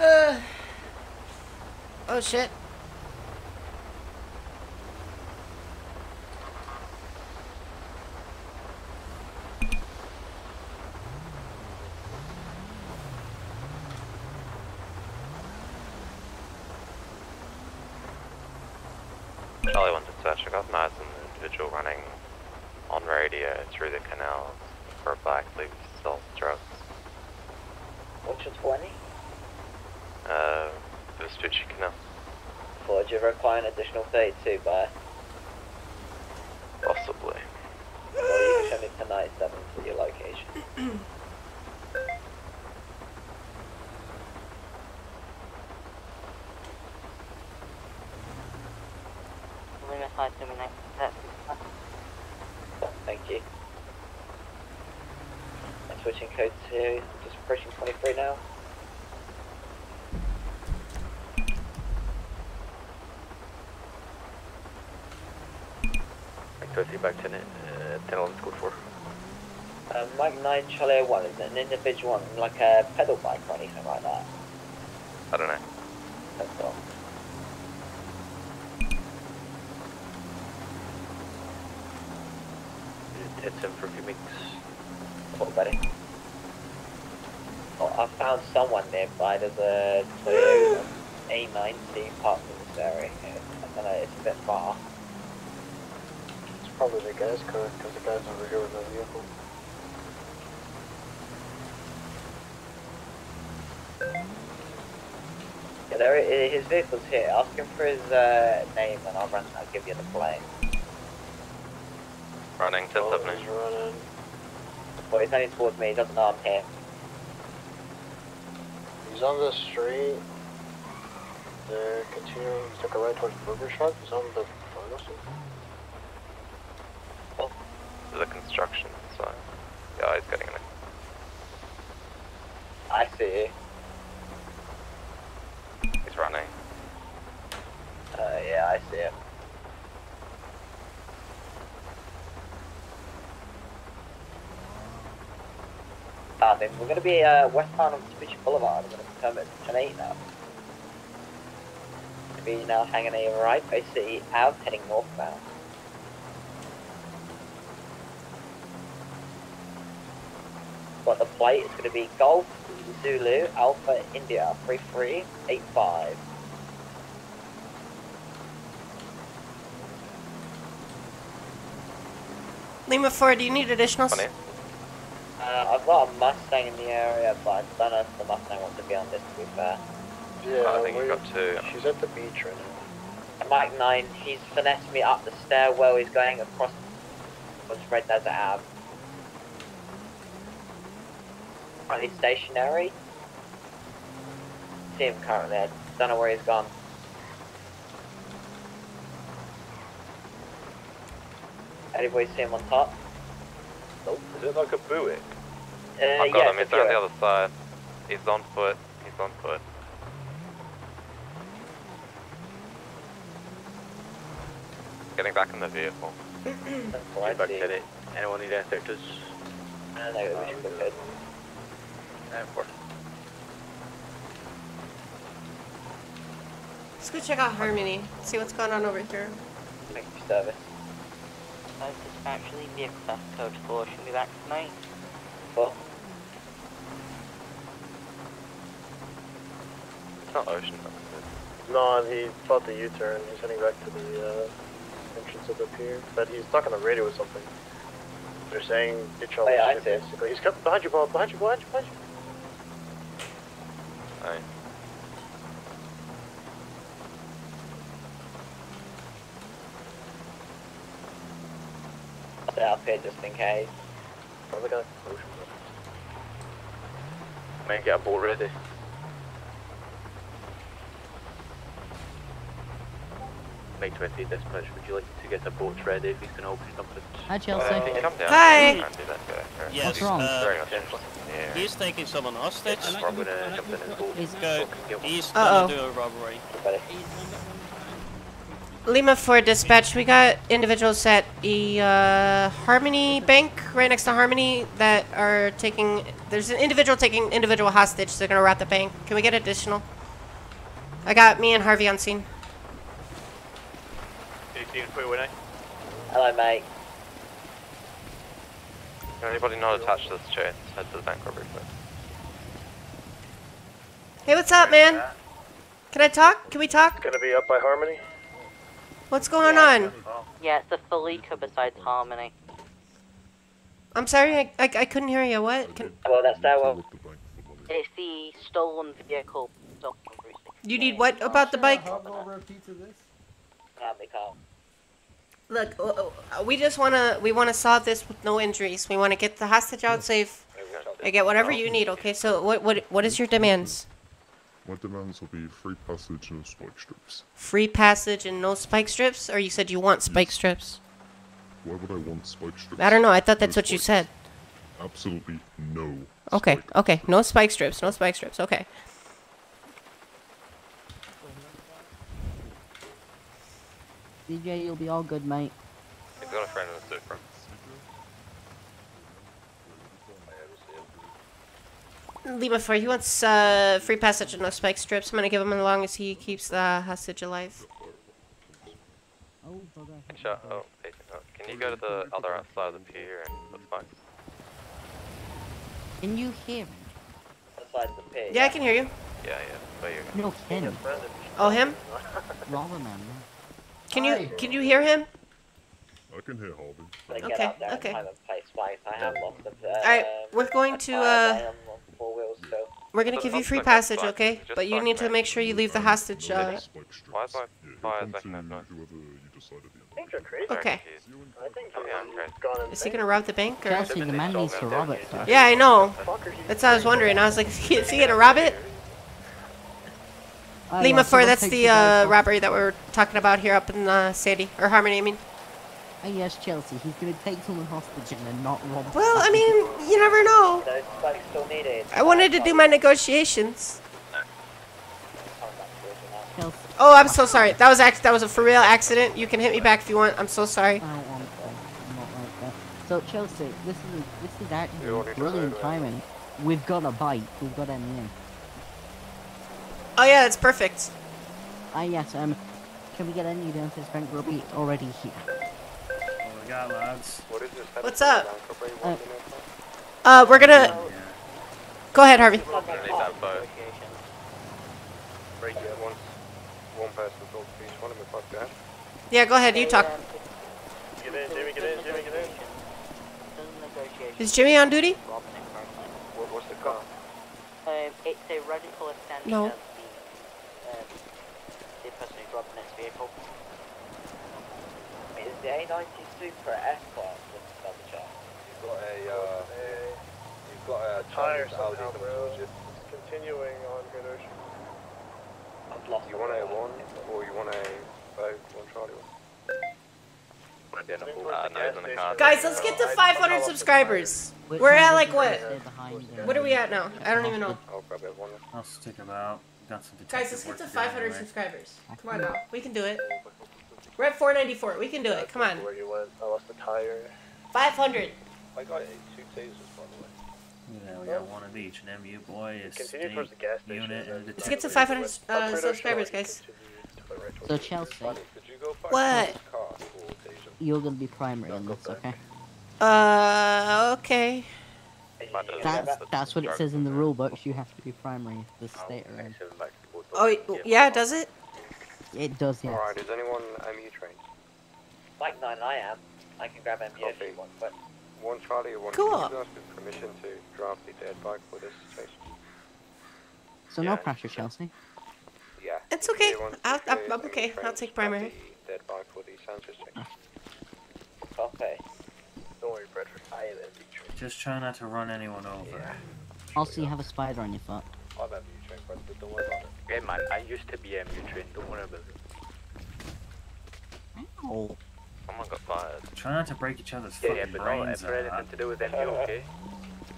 Uh, oh shit. Charlie 1 dispatch, I got Mads and an individual running on radio through the canals for a black loose salt drugs. What's your 20? Uh, the Vespucci Canal. An additional 32 by? Possibly. Or you can show me to 97 for your location. Thank you. I'm switching code to just approaching 23 now. Mike 30 back 10, uh, 10 11 squad 4. Um, Mike 9 Charlie 1 is it an individual on like a pedal bike or anything like that? I don't know. That's all. Hit him for a few weeks. What, buddy? Oh, I found someone nearby. There's a Toyota A90 parked in this area. I don't know, it's a bit far. It's probably the gas car, because the guy's over here with the vehicle. His vehicle's here. Ask him for his uh, name and I'll run. I'll give you the plane. Running 10 Oh, 7. he's running. Well, he's heading towards me. He doesn't know I'm here. He's on the street. They're continuing, he took a right towards Burger Shop. He's on the pharmacy. The construction side. Yeah, he's getting in it. I see you. He's running. Uh, yeah, I see him. Found. We're going to be uh, westbound on Speech Boulevard. We're going to confirm it. 10 8 now. Gonna be now hanging a right by City out, heading northbound. Got the plate. is going to be Golf Zulu Alpha India 3385. Lima 4, do you need additionals? Funny. I've got a Mustang in the area, but I don't know if the Mustang wants to be on this, to be fair. Yeah, I think you we're- got two. She's at the beach right now. Mike 9, he's finessed me up the stairwell, he's going across towards Red Desert Ave. Currently stationary. See him currently, I don't know where he's gone. Anybody see him on top? Nope. Is it like a Buick? Uh, I've got yeah, him. He's on the other side. He's on foot. He's on foot. Getting back in the vehicle. Right, back see. to it. Anyone need air sectors? I know, we should be good. Airport. Let's go check out Harmony. See what's going on over here. Thank you, service. Most actually vehicle theft code 4 should be back tonight. Well, It's not Ocean. No, and he fought the U-turn. He's heading back to the uh, entrance of the pier. But he's talking on the radio with something. They're saying ditch all Oh, yeah, the I shit, basically. He's coming behind you, Bob. Behind you, behind you, behind you. Aye. I'll stay up here just in case. Oh, look at Man, get a boat ready. Make 20 dispatch, would you like to get a boat ready if he's going to open something? Hi, Chelsea. Uh, come down. Hi. Can't do that. Yes, What's wrong? uh, Very much. Yeah. He's taking someone hostage. Probably gonna jump in his boat. Is- Go. He's Uh-oh. gonna do a robbery. Lima for dispatch. We got individuals at a uh, Harmony Bank right next to Harmony that are taking. There's an individual taking individual hostage. so They're gonna rob the bank. Can we get additional? I got me and Harvey on scene. 18 quick winning. Hello, mate. Anybody not attached to this chain? Head to the bank robbery first. Hey, what's up, man? Can I talk? Can we talk? Gonna be up by Harmony. What's going on? Yeah, it's the Fleeca besides Harmony. I'm sorry, I, I, I couldn't hear you. What? Can, Well, that's that stairwell. It's the stolen vehicle. you need what about the bike? over a piece of this? Family car. Look, we just wanna we wanna solve this with no injuries. We wanna get the hostage out safe. I get whatever you need. Okay, so what what what is your demands? My demands will be free passage and no spike strips. Free passage and no spike strips, or you said you want spike strips? Why would I want spike strips? I don't know. I thought No that's what you said. Absolutely no. Okay, okay, no spike strips, no spike strips. Okay. DJ, you'll be all good, mate. He's got a friend in the Supra. Lima four. He wants uh, free passage and no spike strips. I'm gonna give him as long as he keeps the hostage alive. Oh, brother. Oh, hey, oh, Can you go to the other side of the pier and the spikes? Can you hear me? Besides the pit. Yeah, I can hear you. Yeah, yeah. There you go. No, him. Oh, him? Rollerman. Can you can you hear him? I can hear Harvey. They Okay, get there okay. and time and place twice. I have lost a uh, Alright, we're going to uh, four wheels still. we're gonna give you free passage, okay? But you need to make sure you leave the hostage. Uh, Why is my fire making that noise? Things are crazy. Okay. I think Yeah, I'm crazy. he's gone is he gonna rob the bank or? Chelsea, the man needs to rob it first. Yeah, I know. That's what I was wondering. I was like, is he gonna rob it? Lima yeah, four. That's the the uh, robbery that we're talking about here up in uh, Sadie or Harmony. I mean. Ah, yes, Chelsea. He's gonna take someone hostage and then not rob. Well, I mean, you never know. Those spikes still needed. I wanted to do my negotiations. Chelsea. Oh, I'm so sorry. That was act- that was a for real accident. You can hit me back if you want. I'm so sorry. I don't want. I'm not like that. So Chelsea, this is this is You actually don't need to brilliant timing. We've got a bite. We've got him in. Oh yeah, that's perfect. Ah yes. Um, can we get any downstairs bank robbery already here? What we got, lads? What is this? What's up? Uh, we're gonna. Go ahead, Harvey. I'm gonna need that boat. Right, yeah, one, one person talk to each one of them if I can. Yeah, go ahead. You talk. Get in, Jimmy, get in, Jimmy, get in. Is Jimmy on duty? What, what's the car? Um, it's a radical extension No. Of um, the person who grabbed the next vehicle. Is the A90 Supra S class? Let's double check. You've got a, uh, you've got a Tires Chinese Audi coming towards you. It's continuing on Good Ocean. I've lost You want a one, or you want a uh, one Charlie one? Identical. Uh, no, on the car. Guys, let's get to 500 subscribers. We're at like what? What are we at now? I don't even know. I'll grab it one. I'll stick him out. Got some Guys, let's get to 500 anyway. subscribers. Come on now. We can do it. We're at 494. We can do it. Come on. Where you went, I lost the tire. 500. I got two tasers, by the way. Yeah, we got one of each. An MU boy, a Continue state towards the gas station unit, and and a then- Let's get to 500 uh, subscribers, guys. So Chelsea, What? you're gonna be primary on this, okay? Uh, okay. That's that's what it says in the rule books. You have to be primary. The state around. Oh, yeah, does it? It does, yeah. Alright, is anyone MU trained? Like 9 I am. I can grab MU if you want, but One Charlie or one Cool. Can you ask for permission to drive the dead bike for this station? So no pressure, Chelsea. Yeah. It's okay. I'll, I'm, I'm okay. trained I'll take primary. the Dead bike for the Sanchez check. okay. Don't worry, Bradford. I am MV trained. Just try not to run anyone over. Also, you have a spider on your foot. I'm MU trained, Bradford. Don't worry about it. Yeah, man, I used to be MU trained, don't worry about it. Oh. Someone got fired. Try not to break each other's Yeah, fucking yeah, but no, brains for anything to do with MU, okay?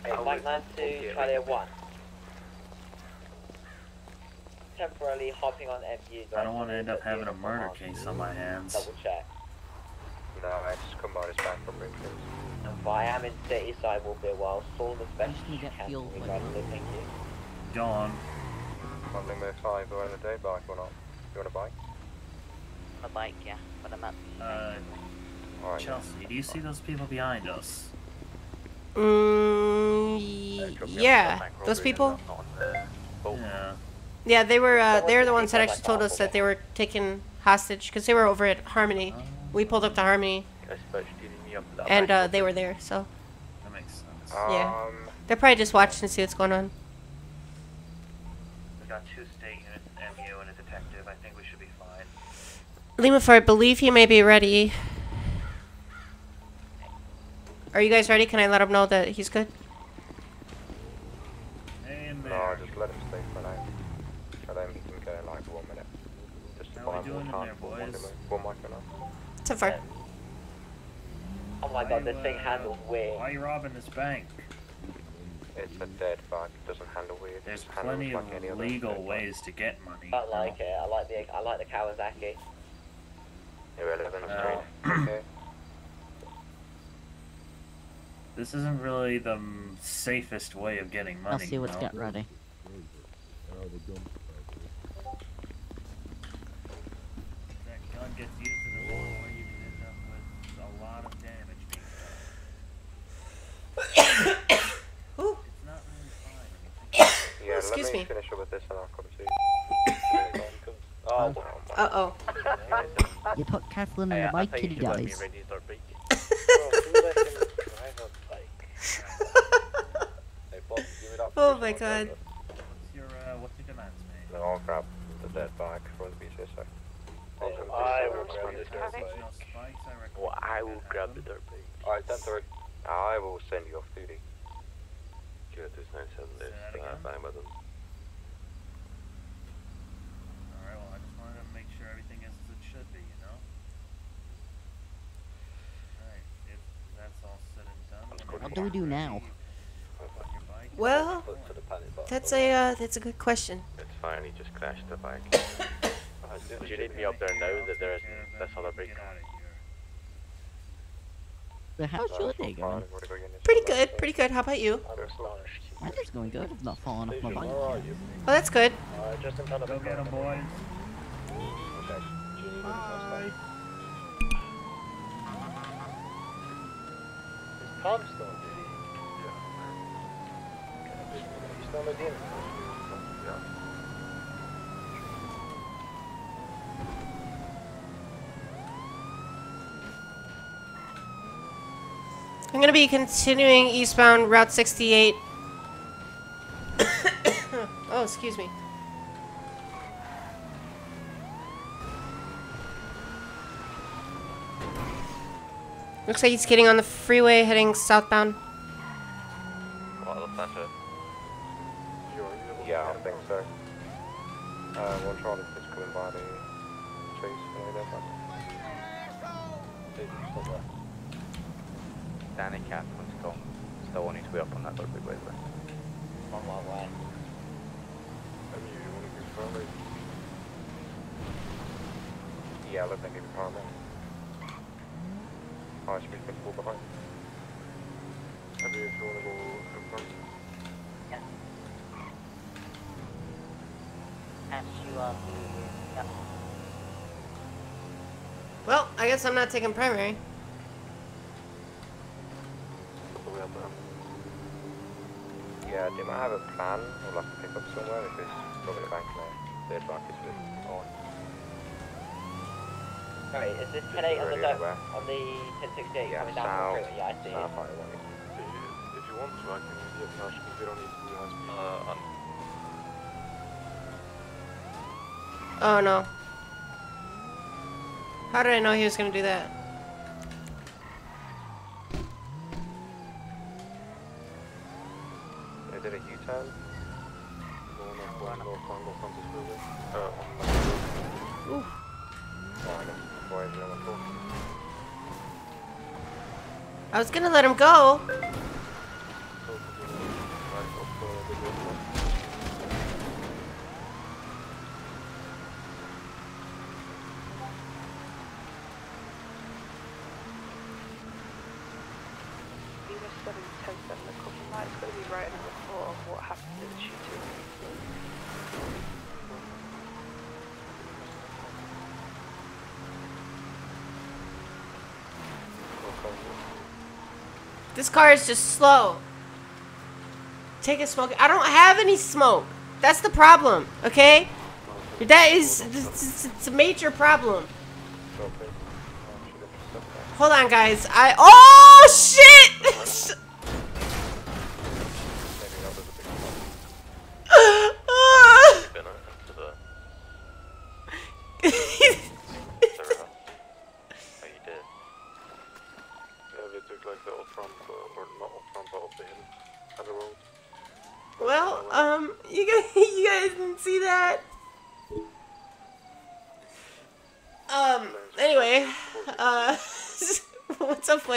Hey, I Mike was 92, okay, Charlie right? 1. Temporarily hopping on MU. I don't want to end up having a murder case on my hands. Double check. No, I just come by this back from Bridge. If I am in city, so I will be a while. Saw the best need to get fuel cancel for regardless, thank you. Go on. I'm number five, we're on a dead bike or not? You want a bike? On A bike, yeah, but I'm at the. Uh, Alright. Chelsea, do you see those people behind us? Mm, yeah. Those people? Yeah. Yeah, they were. Uh, they were the ones that actually told us that they were taken hostage because they were over at Harmony. We pulled up to Harmony, I suppose you didn't me up that and uh, they were there. So That makes sense. yeah, Um, they're probably just watching to see what's going on. We got two state units, MU and a detective. I think we should be fine. Lima, for I believe he may be ready. Are you guys ready? Can I let him know that he's good? And no, just let him stay for now. So then he can go in like one minute. Just to How we buy more doing in time there, for one, boys? demo- one micro now. So far. Oh my god, this thing handles weird. Why are you robbing this bank? It's a dead bank, it doesn't handle weird. There's it plenty of other legal dead bike. ways to get money. I like it. I like the I like the Kawasaki. Irrelevant Uh, street. okay. This isn't really the safest way of getting money. I'll see what's no? got ready. That gun gets used in the wrong way, you can end up with a lot of damage being done. Ooh. It's not really fine. Yeah, Excuse let me, me. finish up with this and I'll come to you. oh, Uh oh. You put Kathleen on the I bike, kitty should dies. ride your bike. Hey, Bob, give me that Oh my god. What's your, uh, what's your demands, mate? No, I'll grab the dead bike for the BCSO. I'll I will grab the dirt bike. no spikes, I reckon. Well, I will grab the dirt bike. Alright, 10 3. I will send you off duty. Good, there's no seven Say that again? fine with them. Alright, well, I just wanted to make sure everything is as it should be, you know? Alright, if that's all said and done, whenever What do we do now? ready, put up your bike. Well, Put to the panic button. that's a uh, that's a good question. It's fine, he just crashed the bike. Do you need me up there now that there isn't this other bike? Get out of here. So how's your day Fine, going? we're going in. Pretty good. Pretty good. How about you? My day's going good. I've not fallen off my bike. Where? Oh, that's good. Uh, just in front of Go get him, boys. Okay. Do you need anything else, Is Tom still on duty? Yeah. You still on the team? I'm going to be continuing eastbound Route 68. oh, excuse me. Looks like he's getting on the freeway heading southbound. Yeah, I think so. Uh. Danny Cat, what's gone? Still on his way up on that big way. On my way. you want to confirm it? Yeah, let me give you comment. Oh, I should be pull behind. Have you, if you want to go confirm? As you are. Yep. Well, I guess I'm not taking primary. Yeah, they might have a plan or like pick up somewhere if it's probably a bank now. Their bank is with on. Sorry, is this Just 10 on the, already on the 1068 Yeah, coming down from south, the freeway? Yeah, I see south it. highway. If you want to, I can give you cash because we don't need to do high speed. Uh, I'm Oh no. How did I know he was gonna do that? They floor. I was gonna let him go. Right, up to the big one. Venus 710 a couple nights going to be writing a report on what happened in the shooting. This car is just slow. Take a smoke. I don't have any smoke. That's the problem, okay? That is, it's, a major problem. Hold on, guys. I, oh, shit! been into the, the the river. Oh, you did. Yeah, they took like the up front, uh, or not up front, but up the hill, at the road. Well, um, you guys, you guys didn't see that. Um. Anyway, uh, what's up, Fuego? Yeah, I wish. There's Pleasant Casino now. Emu, do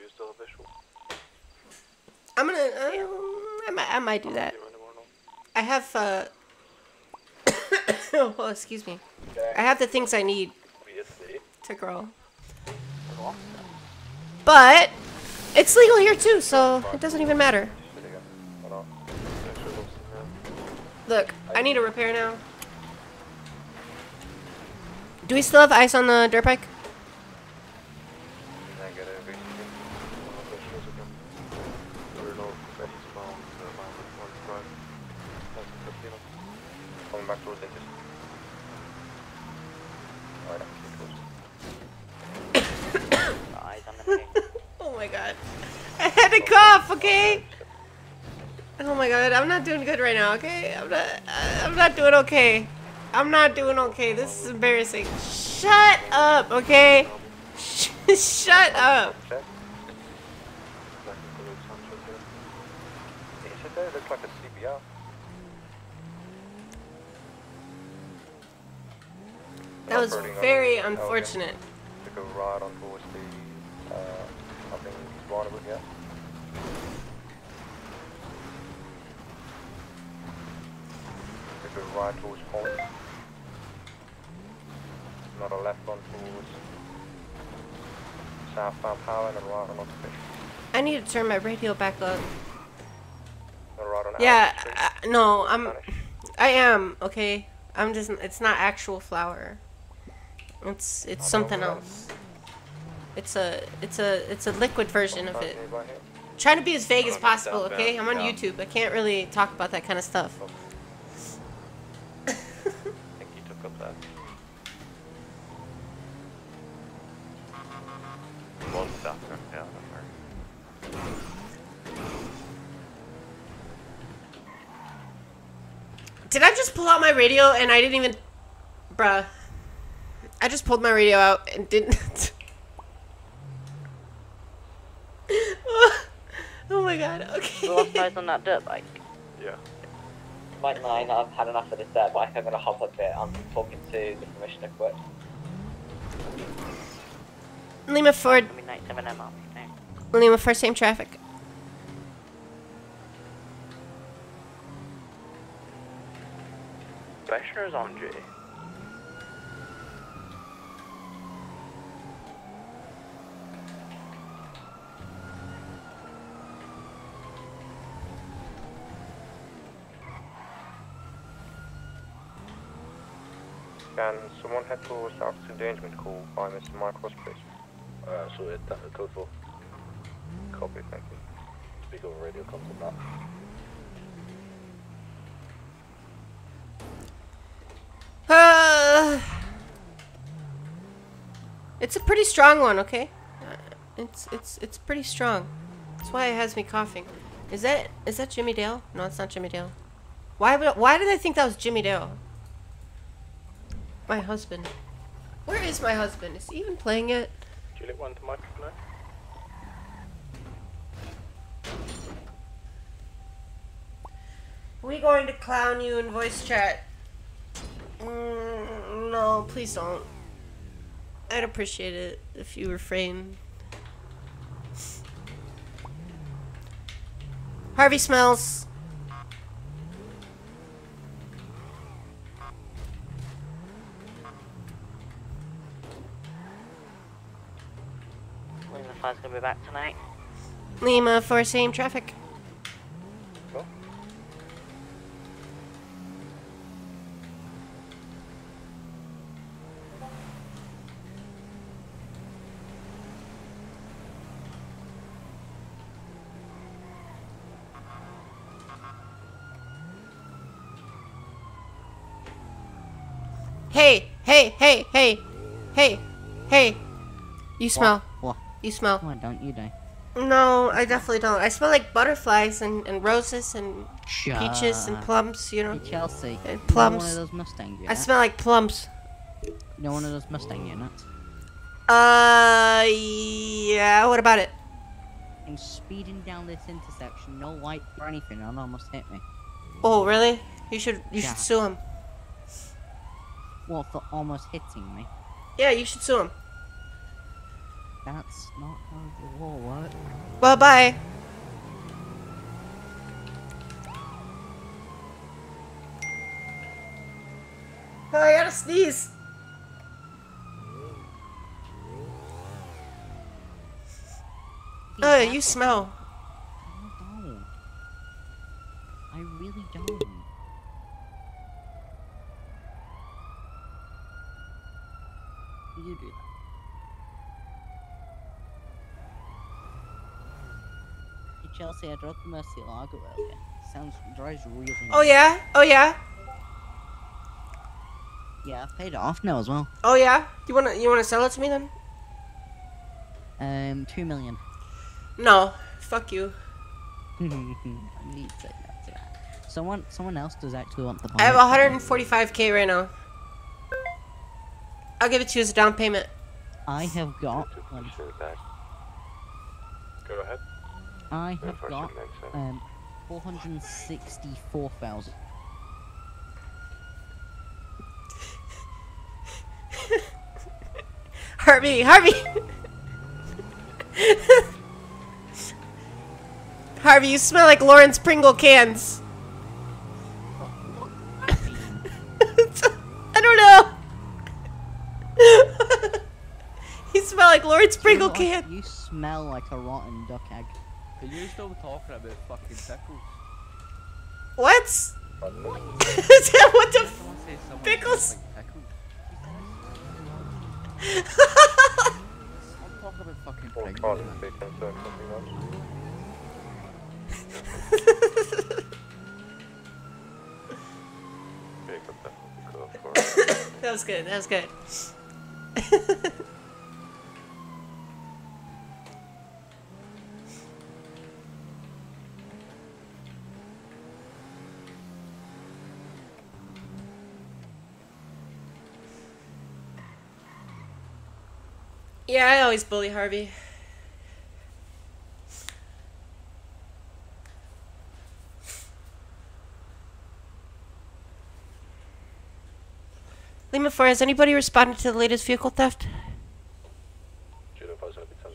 you still have visual? I'm gonna. Um, I might. I might do that. I have. Uh. oh, excuse me. I have the things I need to grow. But it's legal here too, so it doesn't even matter. Look, I need a repair now. Do we still have ice on the dirt bike? Negative, basically. One of the visuals again. We're low, eastbound, uh, bound with one drive. Pleasant Casino. Coming back towards Inches. Alright, I'm keep close. Eyes on the ping. Oh my god. I had to cough, okay? Oh my god, I'm not doing good right now, okay? I'm not uh, I'm not doing okay. I'm not doing okay. This is embarrassing. Shut up, okay? Shut up. That was very the Sanchez here. Is it there? It looks like a CBR. That was Operating on- very oh, okay. unfortunate. Took a ride on towards the, uh, I think Waterwood, yeah. Took a ride towards Point. Not a left one towards southbound power and a right on Oxford. I need to turn my radio back up. Right on Yeah, Allen I, uh, no, I'm I am, okay? I'm just it's not actual flour. It's it's something else. It's a it's a it's a liquid version of it. Trying to be as vague as possible, okay? I'm on Yeah. YouTube. I can't really talk about that kind of stuff. I think you took up that. One after, yeah, that's Did I just pull out my radio and I didn't even. Bruh. I just pulled my radio out and didn't. oh my god, okay. The last guy's on that dirt bike. Yeah. Mike 9, I've had enough of this dirt bike, I'm gonna hop up it, I'm talking to the commissioner quick. Lima Ford. Midnight 7 M. Lima Ford, same traffic. Commissioner's on duty. Can someone head towards the officer endangerment call by Mr. Mike Ross, please? Uh, so it, that, code 4. Copy, thank you. Speak over radio comes on that. Uh, it's a pretty strong one, okay? It's it's it's pretty strong. That's why it has me coughing. Is that is that Jimmy Dale? No, it's not Jimmy Dale. Why would why did I think that was Jimmy Dale? My husband. Where is my husband? Is he even playing it? Juliet 1 to Mike 9. we going to clown you in voice chat? Mm, no, please don't. I'd appreciate it if you refrain. Harvey smells. Lima 5's gonna be back tonight. Lima for same traffic. Hey, hey, hey, hey, hey, hey. You smell. What? You smell. Why don't you die? No, I definitely don't. I smell like butterflies and, and roses and peaches and plums, you know. Hey, Chelsea. And you know plums. one of those Mustang I smell like plums. You know one of those Mustang units? Uh, yeah. What about it? I'm speeding down this intersection, no light or anything, and almost hit me. Oh, really? You should you Yeah. should sue him. Well, for almost hitting me. Yeah, you should sue him. That's not how the law works. Well, bye. Oh, I gotta sneeze. Oh, you smell. I really don't. You do that. Hey, Chelsea, I dropped the Mercy Lager earlier. Sounds drives really Oh yeah. Oh yeah. Yeah, I've paid it off now as well. Oh yeah. You wanna you wanna sell it to me then? Um, two million. No. Fuck you. I need to that. Someone, someone else does actually want the I have 145k right now. I'll give it to you as a down payment. I have got. um, Go ahead. I have got and then second. um, four hundred sixty-four thousand. Harvey, Harvey. Harvey, you smell like Lawrence Pringle cans. I don't know. you smell like Lawrence Pringle you, can. You smell like a rotten duck egg. Are you still talking about fucking pickles? What? what the Someone said pickles? like pickles. I'm talking about fucking pickles. cars in the big center, something else. Pick up that code for that was good. That was good. yeah, I always bully Harvey. Lima 4, has anybody responded to the latest vehicle theft?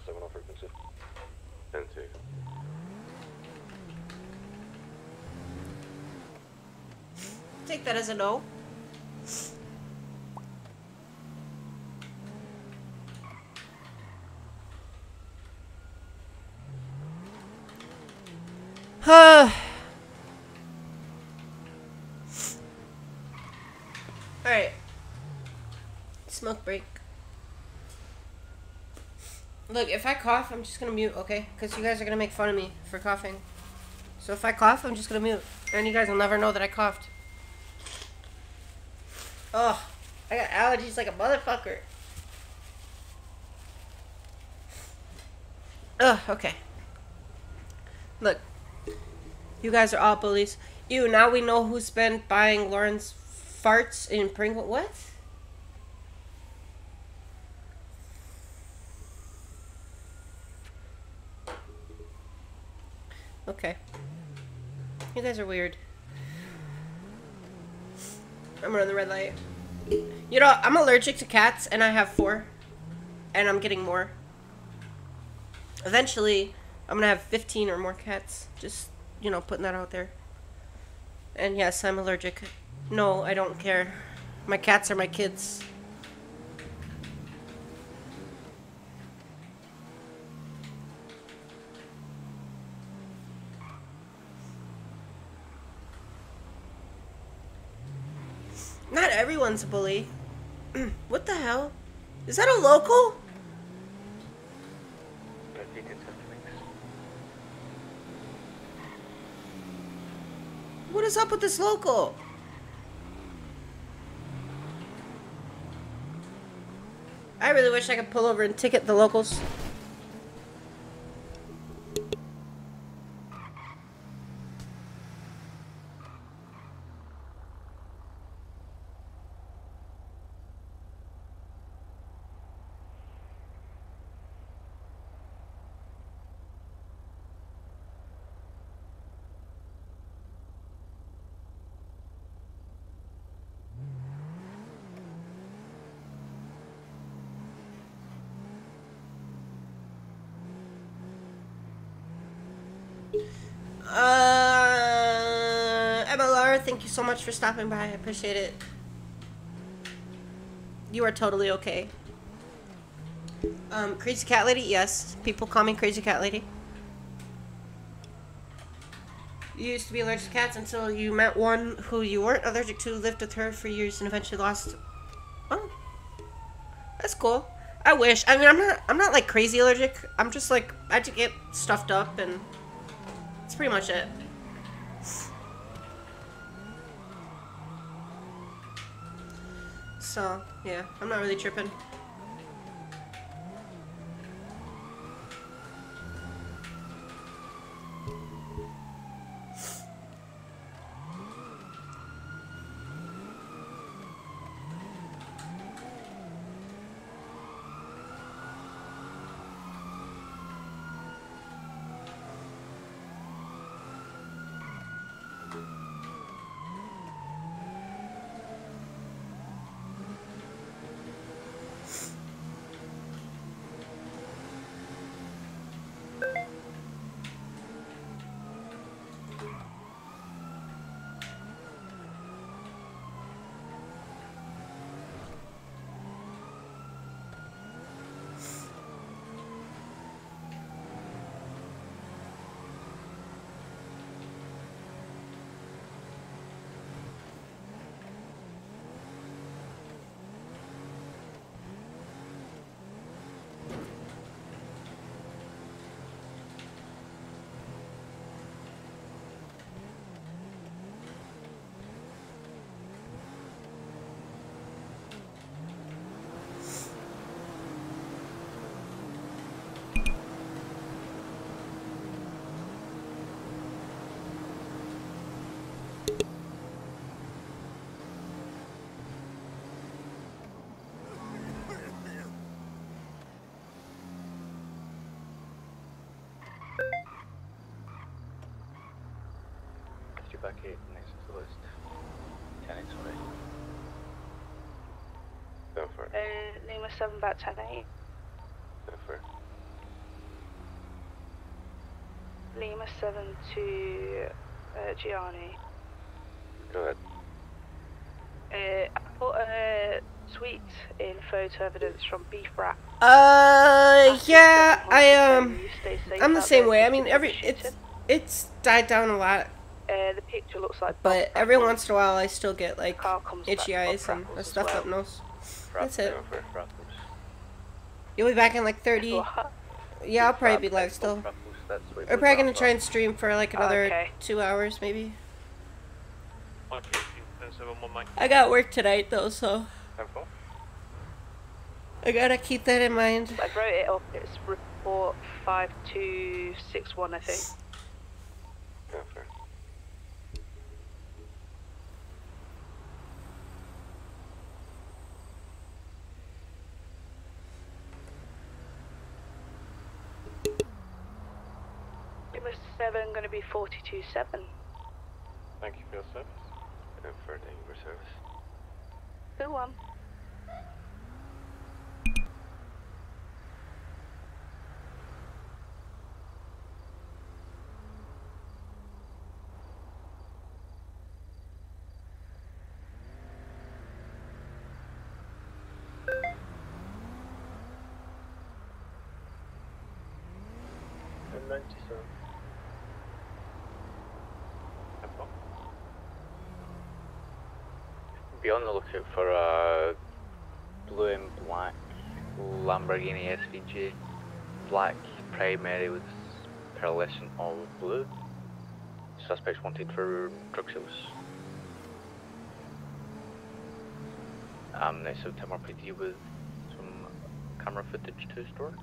10 on frequency. 10 2. Take that as a no. Huh. Alright. Smoke break. Look, if I cough, I'm just gonna mute, okay? Because you guys are gonna make fun of me for coughing. So if I cough, I'm just gonna mute. And you guys will never know that I coughed. Oh, I got allergies like a motherfucker. Ugh, okay. Look, you guys are all bullies. Ew, now we know who's been buying Lauren's farts in Pringle. What? Okay. You guys are weird. I'm running the red light. You know, I'm allergic to cats, and I have four. And I'm getting more. Eventually, I'm gonna have 15 or more cats. Just, you know, putting that out there. And yes, I'm allergic. No, I don't care. My cats are my kids. Everyone's a bully. what the hell? Is that a local? What is up with this local? I really wish I could pull over and ticket the locals. Uh, MLR, thank you so much for stopping by. I appreciate it. You are totally okay. Um, Crazy Cat Lady, yes. People call me Crazy Cat Lady. You used to be allergic to cats until you met one who you weren't allergic to, lived with her for years, and eventually lost. Oh, that's cool. I wish. I mean, I'm not. I'm not like crazy allergic. I'm just like I get stuffed up, and that's pretty much it. So yeah, I'm not really tripping. Back 8 next to the list. 10 8 sorry. Go for it. Uh, Lima 7 back 10 8. Go for it. Lima 7 to uh, Gianni. Go ahead. Uh, I put a tweet in photo evidence from Beef Rat. Uh, yeah, I um, You stay safe I'm the same way. I mean, every it's it's died down a lot, Uh, the picture looks like but every once in a while I still get like itchy eyes and a stuffed well. up nose. That's it. Go for it. Rattles. You'll be back in like 30. Yeah, I'll probably be live still. Rattles, that's what We're probably gonna try and stream for like another Okay. two hours maybe. Okay, ten seven one Mike. I got work tonight though, so I gotta keep that in mind. I wrote it up. It's report 5261, I think. Go for it. Lima 7 going to be 427. Thank you for your service. Go for it. Thank you for your service. Good one. And 97. Be on the lookout for a blue and black Lamborghini SVJ. Black primary with pearlescent of blue. Suspects wanted for drug sales. Um, next September PD with some camera footage to store.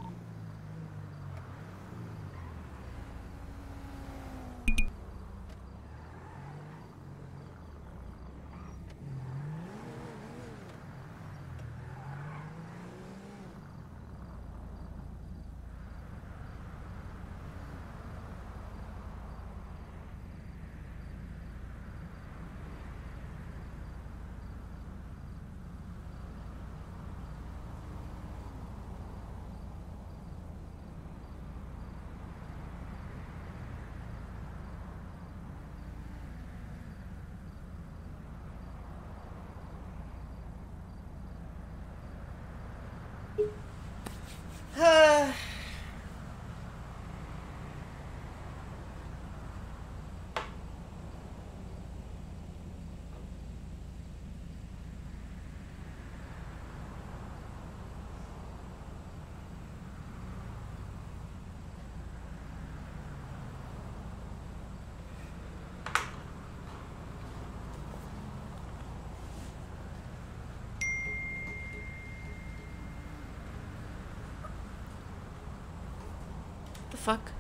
The fuck?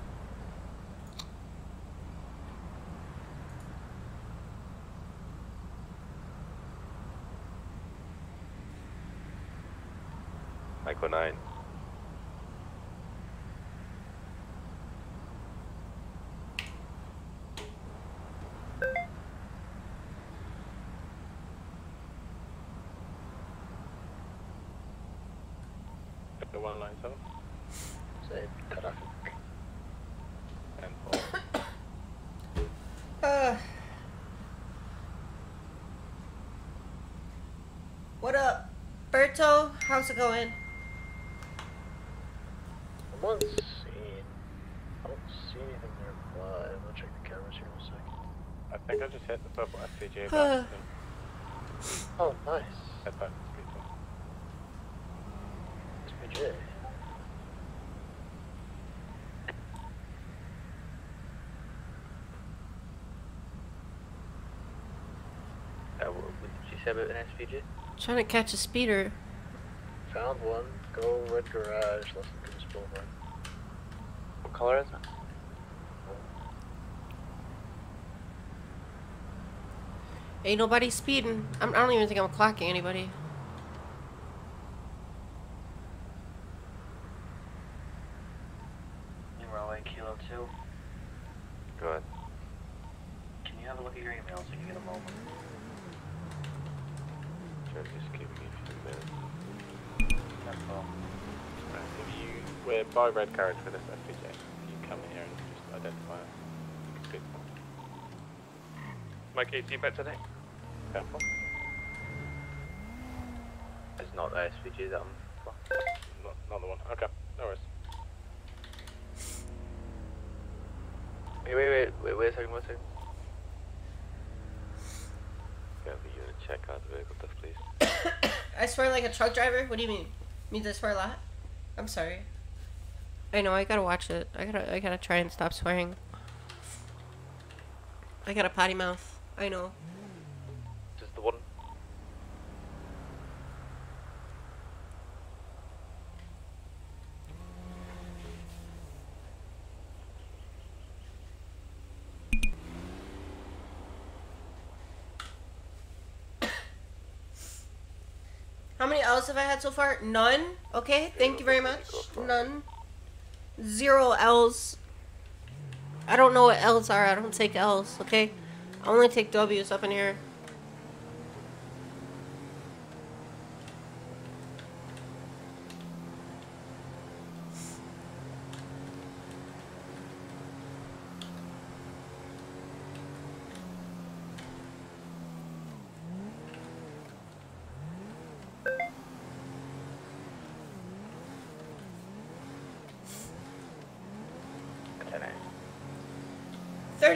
Michael 9. The 197. Same traffic. And Uh. What up, Berto? How's it going? I'm on scene. I don't see anything nearby. I'm gonna check the cameras here in a second. I think I just hit the purple SVJ Uh. back. Oh, nice. Head back. SVJ. Uh, what what did you say about an SVJ? Trying to catch a speeder. Found one. Go red garage. Less than Goose Boulevard. What color is it? Ain't nobody speeding. I'm, I don't even think I'm clocking anybody. Numero 8 Kilo 2. Go ahead. Can you have a look at your email? the moment. Sure, just give me a few minutes. That's all. Right, if you, we're red carriage for this SVJ. You come here and just identify it, you can speak. Mike 18 back today. Careful. It's not the SVJ that I'm. Not, not the one. Okay, no worries. Wait, wait, wait, wait, wait a second, wait a second. Get the unit check out the vehicle, please. I swear like a truck driver? What do you mean? Means I swear a lot? I'm sorry. I know, I gotta watch it. I gotta I gotta try and stop swearing. I got a potty mouth. I know. Just the one. How many L's have I had so far? None? Okay, thank you very much. None. Zero L's. I don't know what L's are. I don't take L's, okay? I only take W's up in here.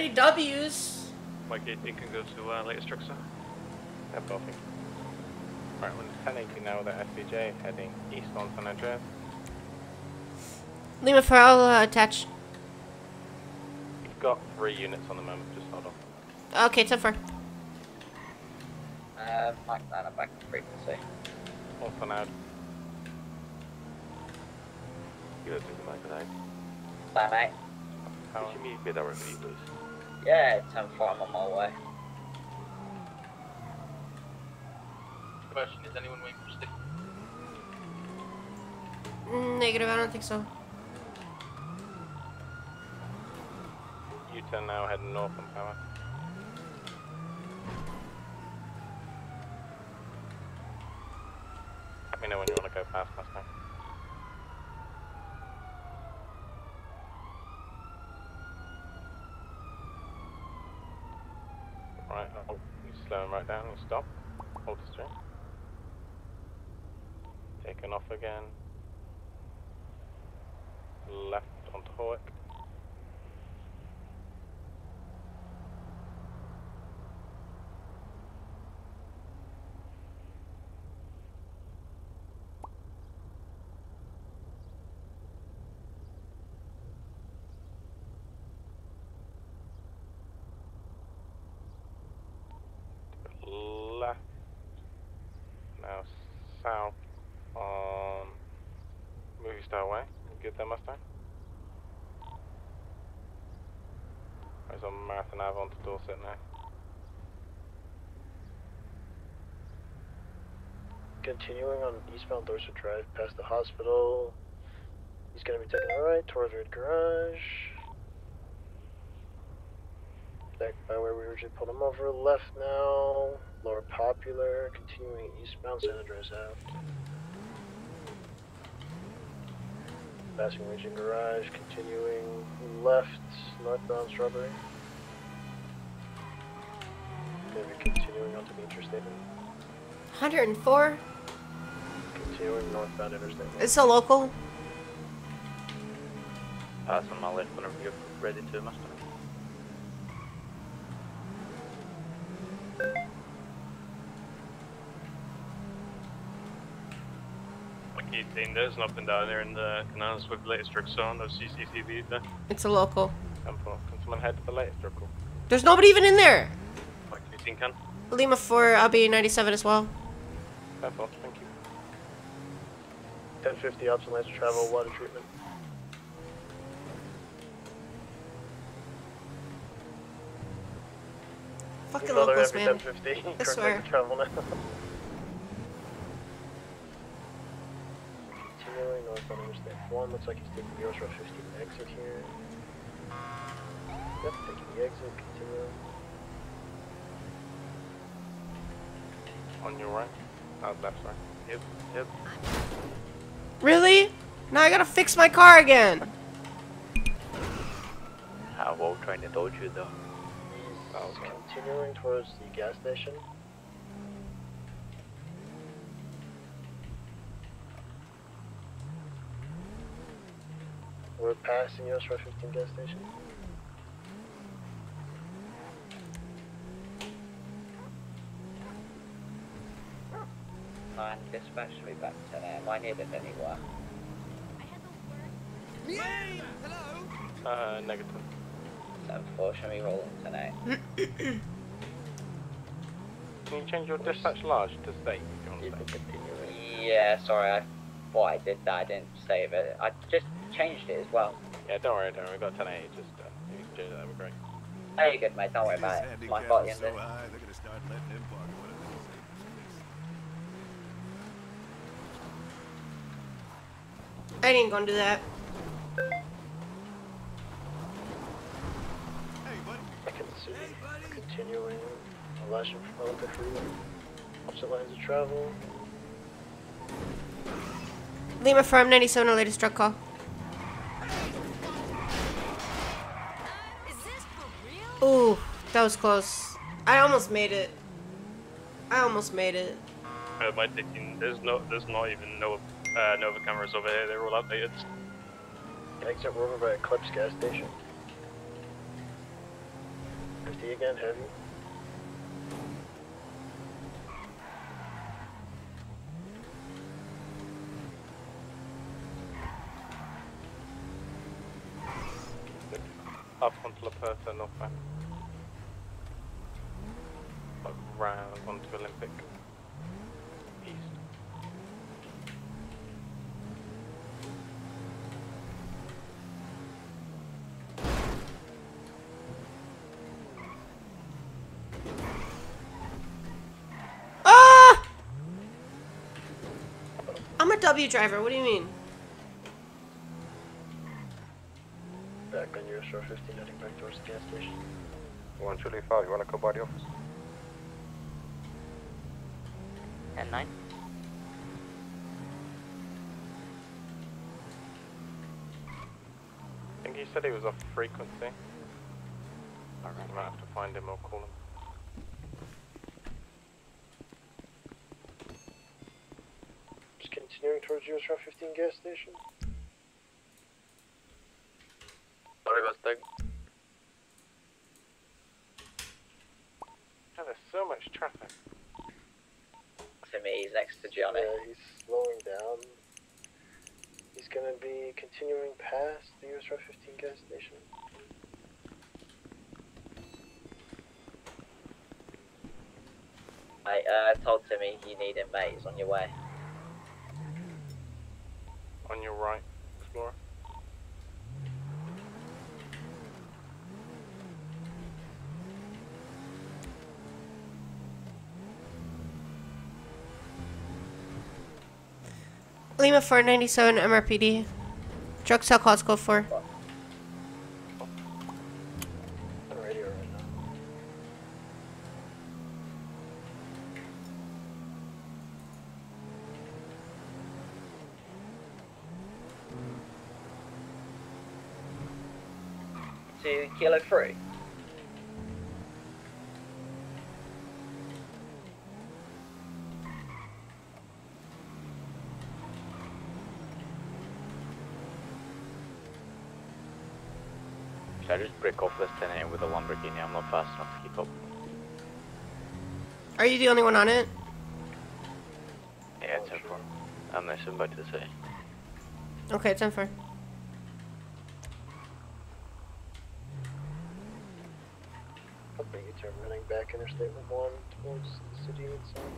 Thirty W's. Mike 18 can go to uh, latest truck, sir. Have coffee. Right, we're 1080 now with the SVJ heading east on San Andreas. Lima Farrell uh, attached. You've got three units on the moment, just hold on. Okay, 10 4. Uh, Mike 9, I'm back to frequency. All for now. You go to the mic today. Bye, mate. How much you be that repeat, please? Yeah, 10 4, I'm on my way. Question, is anyone waiting for stick? Mm, Negative, I don't think so. U-turn now, heading north on power. Let me know when you want to go past Mustang. Right, oh, you you stop, hold the string. Taken off again. Left onto Hawick. left, now south on Star Way. Get that Mustang? It's on Marathon Ave onto Dorset now. Continuing on eastbound Dorset Drive past the hospital. He's gonna be taking a right towards Red Garage. Back by where we originally pulled him over. Left now. Lower Popular. Continuing eastbound San Andreas Ave. Passing Legion Garage. Continuing left northbound Strawberry. Maybe continuing onto the interstate. 104. Continuing northbound interstate. It's a local. Pass on my left whenever you're ready to, Mustang. 18, there's nothing down there in the canals with latest trucks on, no CCTV there. It's a local. Temple. Can someone head to the latest circle? There's nobody even in there. Mike 18 can. Lima 4, I'll be 97 as well. Temple, thank you. 1050 ops and laser travel, water treatment. Fucking locals, man. 1050. I swear. travel now. Continuing northbound interstate 1, looks like he's taking the Yours Route 15 exit here. Yep, taking the exit, continuing. On your right? Oh, left, sorry. Yep, yep. Really? Now I gotta fix my car again. I was trying to dodge you though. He's continuing towards the gas station. We're passing US Route 15 gas station. Nine, dispatch me back to there. Am I needed anywhere? Uh, negative. Seven four, show me rolling tonight. Can you change your dispatch large to state if you want to stay? Yeah, sorry, I thought I did that. I didn't save it. I just changed it as well. Yeah, don't worry, don't worry. We've got 10 8 Just uh, if you can change that, that'd be great. Hey, you're good, mate. Don't worry about it. It's my fault, at the end of it. I ain't gonna do that. I can see continuing unless you're from the freeway. Opposite lines of travel. Lima Farm 97, latest truck call. Ooh, that was close. I almost made it. I almost made it. Uh, my thinking, there's no, there's not even no uh, Nova cameras over here. They're all outdated. Exit we're over by Eclipse gas station. 50 again, heavy. Up onto La Puerta, northbound. Round onto Olympic. East. Ah! I'm a W driver. What do you mean? Back on US Route 15, heading back towards the gas station. One Julie five. You wanna come by the office? Ten nine. I think he said he was off frequency. I might have to find him or call him. Just continuing towards US Route 15 gas station. Sorry about that. Yeah, there's so much traffic. To me, he's next to Johnny. Yeah, he's slowing down. He's gonna be continuing past the US Route 15 gas station. Mate, uh, told Timmy you need him, mate. He's on your way. On your right, Explorer. Lima 497 MRPD. Truck calls go for. On radio right now. To Kilo 3. Should I just break off this 10 8 with a Lamborghini? I'm not fast enough to keep up. Are you the only one on it? Yeah, it's 10 4. I'm nice about to say. Okay, 10 4. I'll bring you to running back Interstate 1 towards the city inside.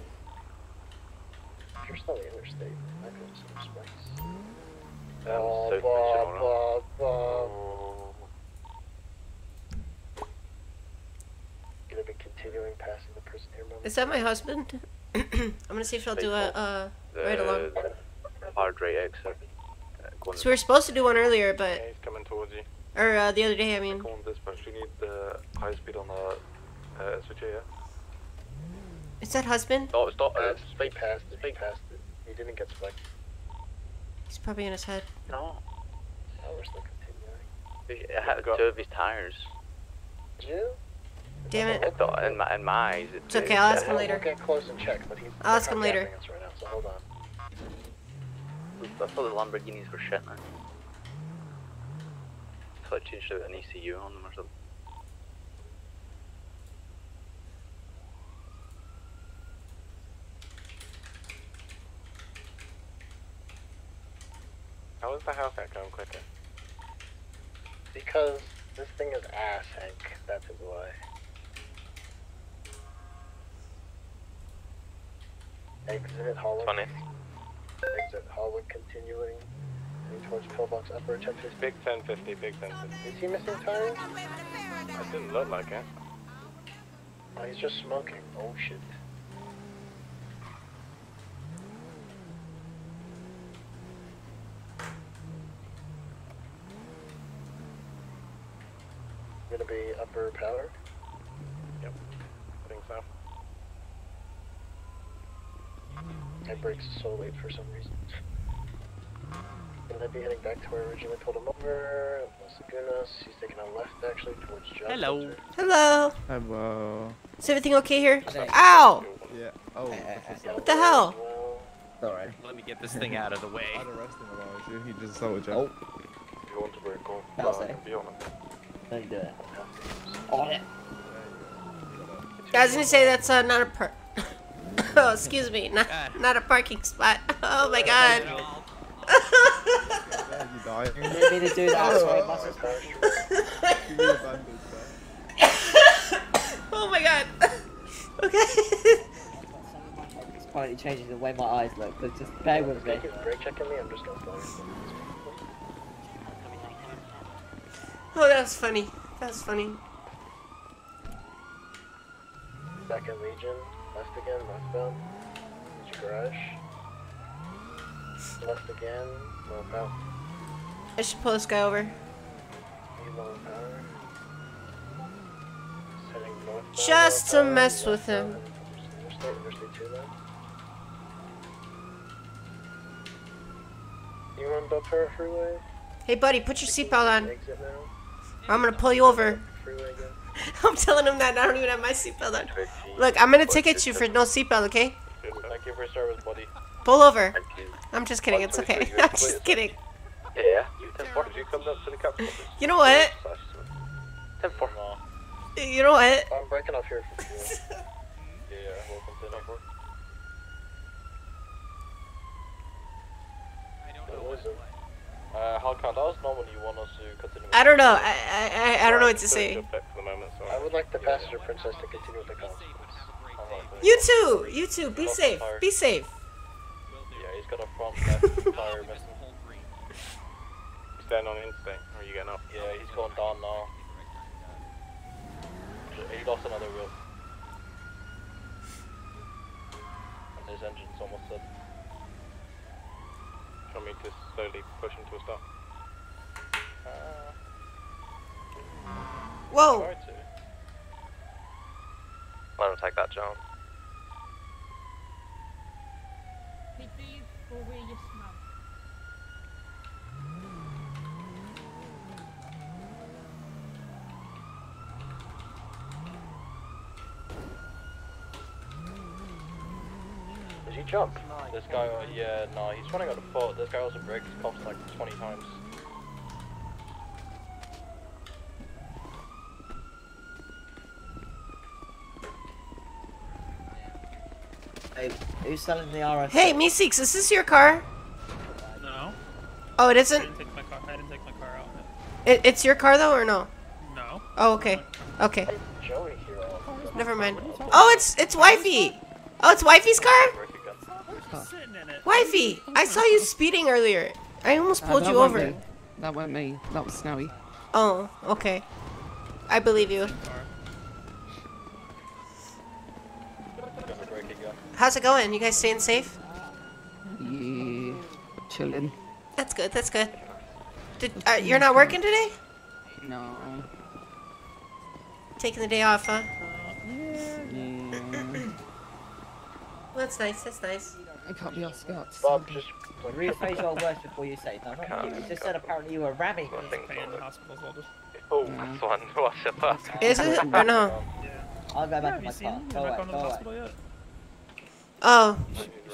If you're still on the interstate, I could some spikes. Um, Blah, South blah, Mission blah, blah. Gonna be continuing passing the prison here, moment. Is that my husband? I'm gonna see if she'll do a uh, right along. Hard right exit. Uh, So we were supposed to do one earlier, but He's coming towards you. or uh, the other day. I mean, Calling dispatch. You need the high speed on the uh, SVJ, yeah? Is that husband? Stop, stop. Uh, speed past it. Speed past. He didn't get spiked. He's probably in his head. No. Oh, we're still continuing. It had two of his tires. Did you? Damn it. I thought, in my, in my eyes, it It's okay, I'll ask him We'll later. get close and check, but he's. I'll ask him later. gapping Right now, so hold on. I thought the Lamborghinis were shit now. So I changed out an ECU on them or something. How is the house at going quicker? Because this thing is ass, Hank. That is why. Exit Holland. Funny. Exit Holland continuing. Heading towards pillbox upper 1050. Big 1050, big 1050. Is he missing tires? That didn't look like it. Oh, he's just smoking. Oh shit. Gonna be upper power. Yep. I think so. My brakes so late for some reason. Gonna be heading back to where I originally pulled him over. Las Lagunas. He's taking a left actually towards Job Hello. Center. Hello. Hello. Is everything okay here? Ow! Yeah. Oh. What the hell? All right. Let me get this thing out of the way. I'd arrest him if I was you. He just assaulted you. If you want to break off, That'll uh, I say. can be on it. No, you do it. Oh, yeah. I was gonna say that's uh, not a par. Oh, excuse me, not not a parking spot. Oh, oh my god. you dying. You didn't mean to do that, oh my god. okay. It's quietly changing the way my eyes look, but just bear with me. He's checking me. I'm just gonna. Oh, that was funny. That was funny. Second Legion. Left again. Left Use your garage. Left again. Power. I should pull this guy over. Need low power. Just heading northbound, Just low to mess with him. Interstate, Interstate 2 now. You Freeway? Hey, buddy, put your seatbelt on. Exit now. Or I'm gonna pull you over. Freeway again. I'm telling him that and I don't even have my seatbelt on. Look, I'm gonna ticket you for no seatbelt, okay? Thank you for your service, buddy. Pull over. I'm just kidding. It's okay. I'm just kidding. Yeah. You come up to the captain office? You know what? 10 4. You know what? I'm breaking off here for you. yeah, welcome to number. Uh, Halcon, let us know when you want us to continue. I don't know. I I, I, I don't know what to say. I would like the passenger princess to continue with the call. You too. You too. Be safe. Be safe. Yeah, he's got a front left tire missing. Stand on instinct, or are you getting up? Yeah, he's going down now. He lost another wheel. And his engine's almost dead. Do you want me to slowly push him to a stop? Uh, Whoa. try to. Let him take that, John. Did he jump? This guy, uh, yeah, no, he's running out of fault. This guy also breaks cops like 20 times. Hey, who's selling the RS? Hey, Meeseeks, is this your car? No. Oh, it I isn't. didn't take my car. I didn't take my car out. It, it's your car though, or no? No. Oh, okay. Okay. Joey. Never mind. Oh, it's it's wifey. Oh, it's wifey's car. Wifey, I saw you speeding earlier. I almost pulled Uh, you over. me. That weren't me. That was Snowy. Oh, okay. I believe you. How's it going? You guys staying safe? Yeah, chilling. That's good. That's good. Did, uh, you're not working today? No. Taking the day off, huh? Yeah. Well, That's nice. That's nice. I can't be asked Scott. Bob, just Rephrase your words before you say. No, not you. You just said apparently you were ramming. Oh, this one. Watch it up. Is it or no? I'll go back to my car. Go away, go away. Oh,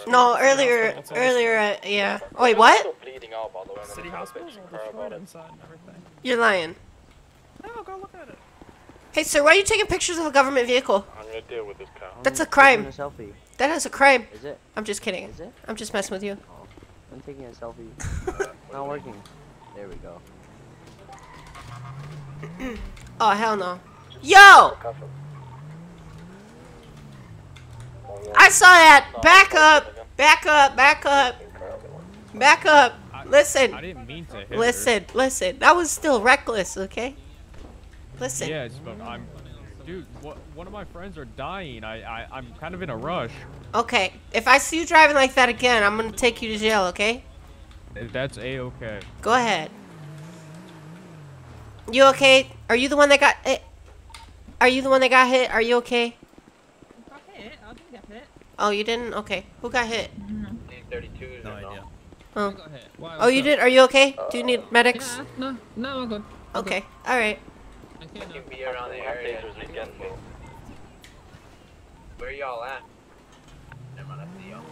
no. Earlier, earlier. Uh, yeah. Oh, wait, what? bleeding out, by the way. City hospitals all destroyed inside and everything. You're lying. No, go look at it. Hey, sir, why are you taking pictures of a government vehicle? I'm gonna deal with this car. That's a crime. Taking a selfie. That is a crime. Is it? I'm just kidding. Is it? I'm just messing with you. Oh, I'm taking a selfie. Not working. There we go. Oh hell no. Yo! I saw that. Back up. Back up. Back up. Back up. Listen. I didn't mean to hit. Listen. Listen. That was still reckless. Okay. Listen. Yeah, Yes, but I'm, dude. What? One of my friends are dying. I, I, I'm kind of in a rush. Okay. If I see you driving like that again, I'm gonna take you to jail. Okay. That's a okay. Go ahead. You okay? Are you the one that got hit? Are you the one that got hit? Are you okay? Got hit. I didn't get hit. Oh, you didn't? Okay. Who got hit? D32 No idea. Oh. got hit. Why, Oh, you did? Are you okay? Do you need medics? Yeah, no, no, I'm good. I'm Okay. All right. Good. Okay, no. Be around the area. Where y'all at? Never mind, I see y'all.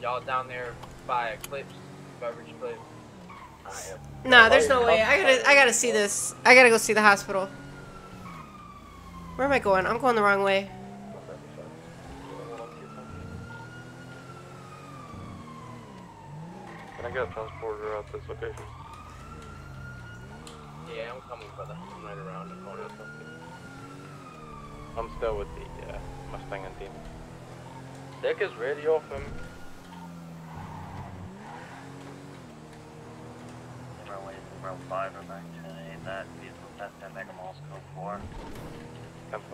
Y'all down there by Eclipse, beverage place. Nah, there's no way. I gotta, I gotta see this. I gotta go see the hospital. Where am I going? I'm going the wrong way. Can I get a transporter at this location? Yeah, I'm coming, brother. I'm right around the corner. I'm still with the uh, Mustang and Demon. Deck is ready off him. Runway 5 or back to that vehicle test at Mega Malls Code 4. Cancel.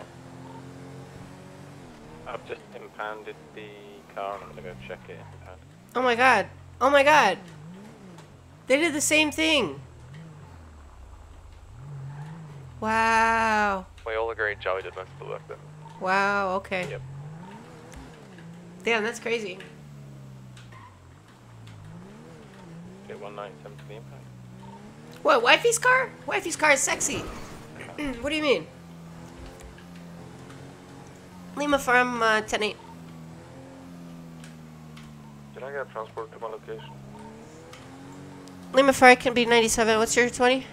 I've just impounded the car and I'm gonna go check it. Impound. Oh my god. Oh my god. They did the same thing. Wow. We all agree Joey did most of the work then. Wow. Okay. Yep. Damn, that's crazy. Get 197 to the impact. What? Wifey's car? Wifey's car is sexy. what do you mean? Lima Farm uh, 10 Can I get a transport to my location? Lima Farm can be 97. What's your 20?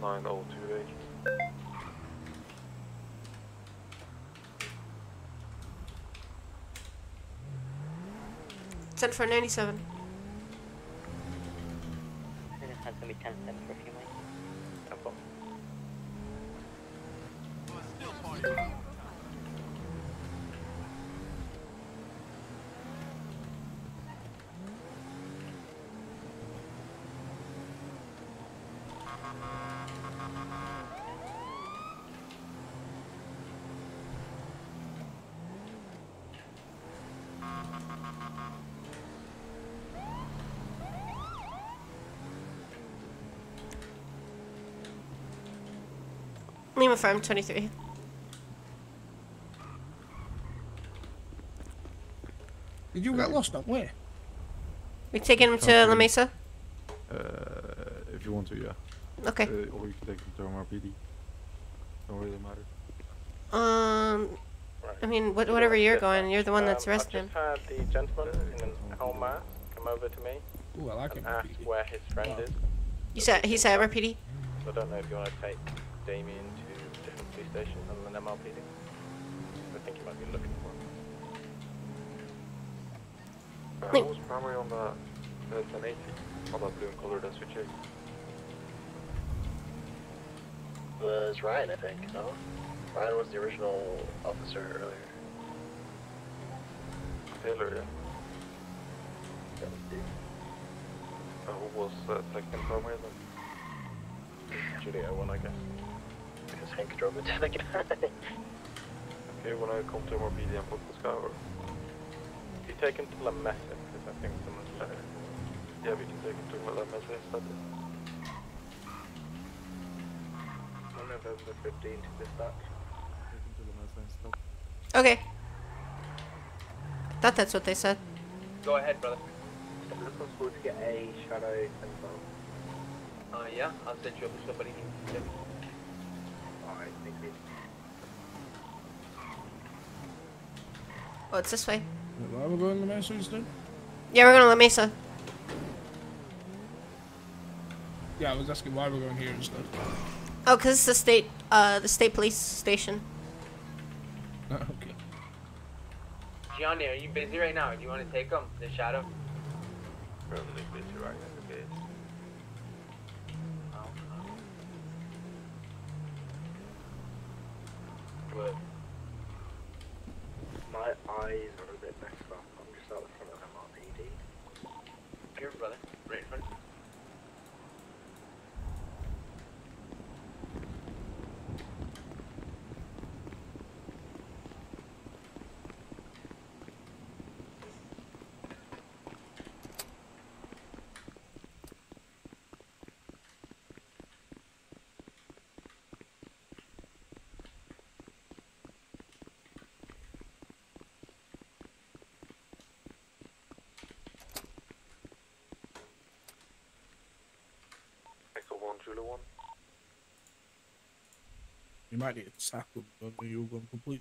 9028. Send for 97. It's gonna be 10 for a few minutes. Cancel. Lima Farm 23. Did you get lost up where? We taking him to La Mesa? Uh, if you want to, yeah. Okay. Uh, or you can take him to MRPD. Don't really matter. Um, I mean, what, whatever you're going, you're the one that's Um, arresting him. I've just had the gentleman in a whole mask come over to me Ooh, I like and it. ask where his friend is. You said he said MRPD. So I don't know if you want to take Damien to different police stations and then MLPD. I think you might be looking for him. Uh, Wait. what was primary on that? That's an 80. On that blue and colored SVJ. Was Ryan, I think, no? Ryan was the original officer earlier. Taylor, yeah. That was Steve. Uh, who was uh, second primary then? Julia one, I guess. Because Hank drove it to the guy. Okay, when I come to MRPD and put this guy over. You take him to La Mesa because I think someone's better. Yeah, we can take him to La Mesa instead. On November 15 to dispatch. Take them to the Mesa. Okay. Thought that's what they said. Go ahead, brother. Is it possible to get a shadow info? Uh, yeah, I'll set you up with somebody. Alright, thank you. Oh, it's this way. Why are we going to Mesa instead? Yeah, we're going to La Mesa. Yeah, I was asking why we're going here instead. Oh, because it's the state, uh, the state police station. okay. Gianni, are you busy right now? Do you want to take him, the shadow? Probably busy right now, okay. But my eyes are a bit messed up. I'm just out the front of MRPD. Here, brother. Right in front. Echo 1, Julia 1. You might need to tackle them when you're going completely.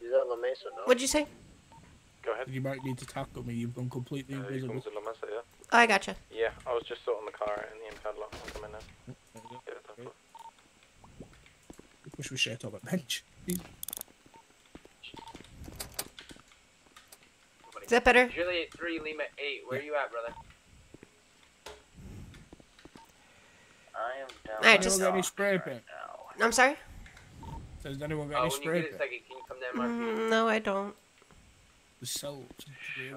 Is that La Mesa, no? What'd you say? Go ahead. You might need to tackle me. You've gone completely Uh, invisible. come to La Mesa, yeah? Oh, I gotcha. Yeah, I was just sorting the car out in the impound lot. I'll come in now. Get it done. You push my shirt over a bench. Is that better? Juliet 3, Lima 8. Where are you at, brother? I am down. Alright, just- got any spray paint? I'm sorry? Does anyone got Oh, any when spray paint? second, can you come to MRP? Mm, no, I don't. The cells. Really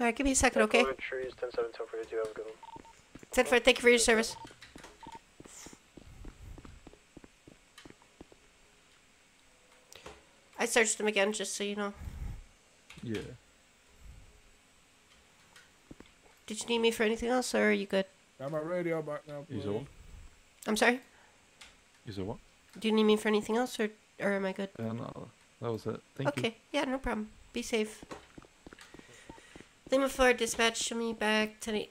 Alright, give me a second, okay? Echo Trees, 10 7 10 42, have a good one. Tedford, thank you for your service. I searched them again, just so you know. Yeah. Did you need me for anything else, or are you good? Got my radio back now. Is please. it what? I'm sorry? Is it what? Do you need me for anything else, or, or am I good? Yeah, no, that was it. Thank okay, you. yeah, no problem. Be safe. Lima 4, dispatch, show me back tonight.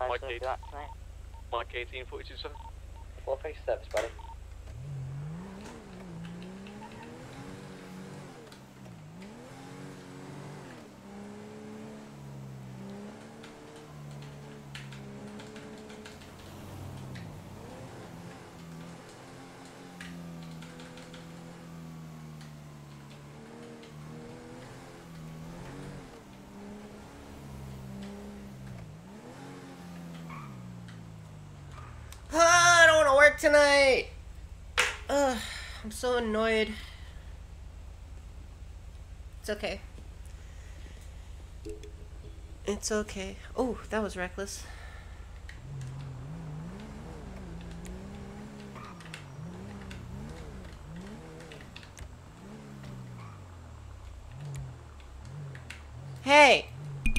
Mike 18. Mike 18, 42, 7. Four face steps, buddy. Ah, I don't want to work tonight. Ugh, I'm so annoyed. It's okay. It's okay. Oh, that was reckless. Hey,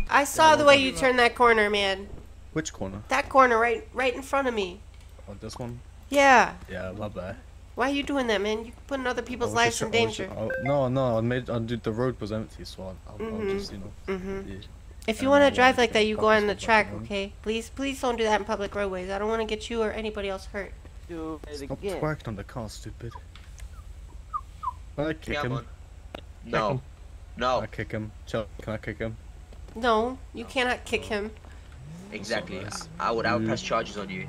I saw the way you turned that corner, man. Which corner? That corner right right in front of me. Oh, this one? Yeah. Yeah, my bad. Why are you doing that, man? You're putting other people's lives just in try- I was danger. ju- I- no, no, I made. I did. The road was empty, so I, I, I Mhm. just, you know. Mhm. Yeah. If you want to drive like that, you go on the track, on okay? Please, please don't do that in public roadways. I don't want to get you or anybody else hurt. Do Stop twerking on the car, stupid. Can I kick Yeah, him? man. Kick No. him. No. Can I kick him? Chel- Can I kick him? No, you cannot kick him. Exactly. nice. I would. I would Mm. press charges on you.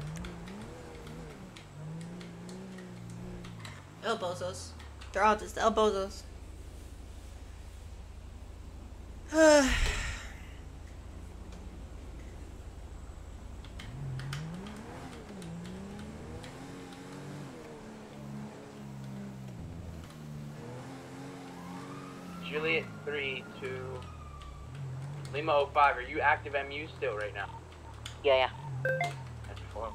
Elbozos. They're all just elbozos. Juliet 3 to Lima 05. Are you active MU still right now? Yeah, yeah. That's four.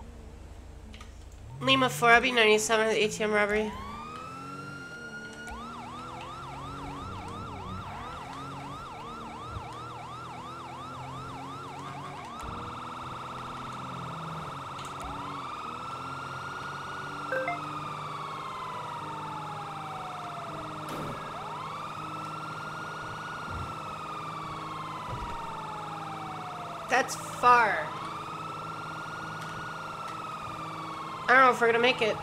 Lima 4, I'll be 97 at the ATM robbery. That's far. I don't know if we're gonna make it.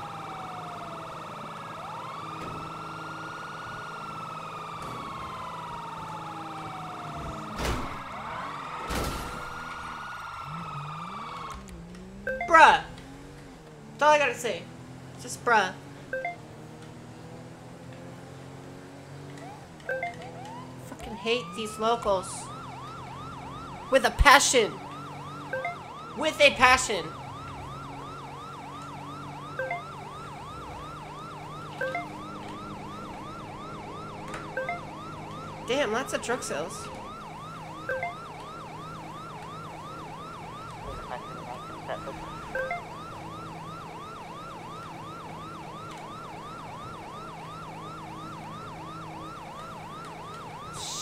Bruh. That's all I gotta say. Just bruh. Fucking hate these locals. With a passion. With a passion. Damn, lots of drug sales.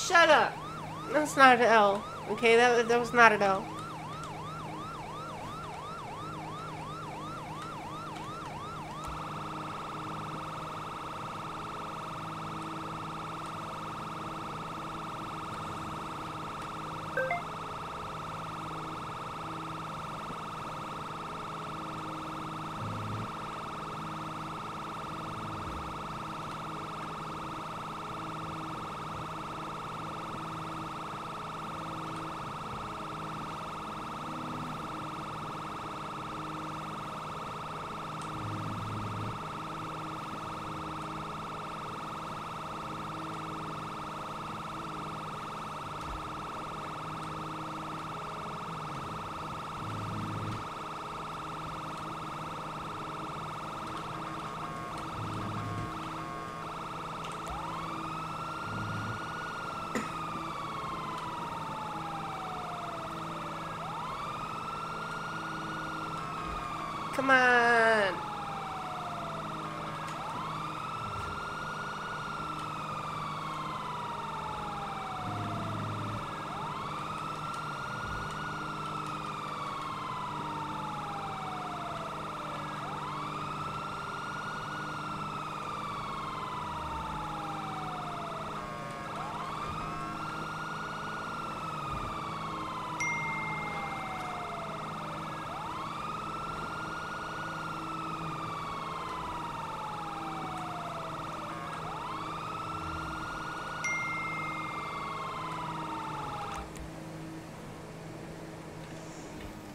Shut up. That's not an L. Okay, that, that was not an L.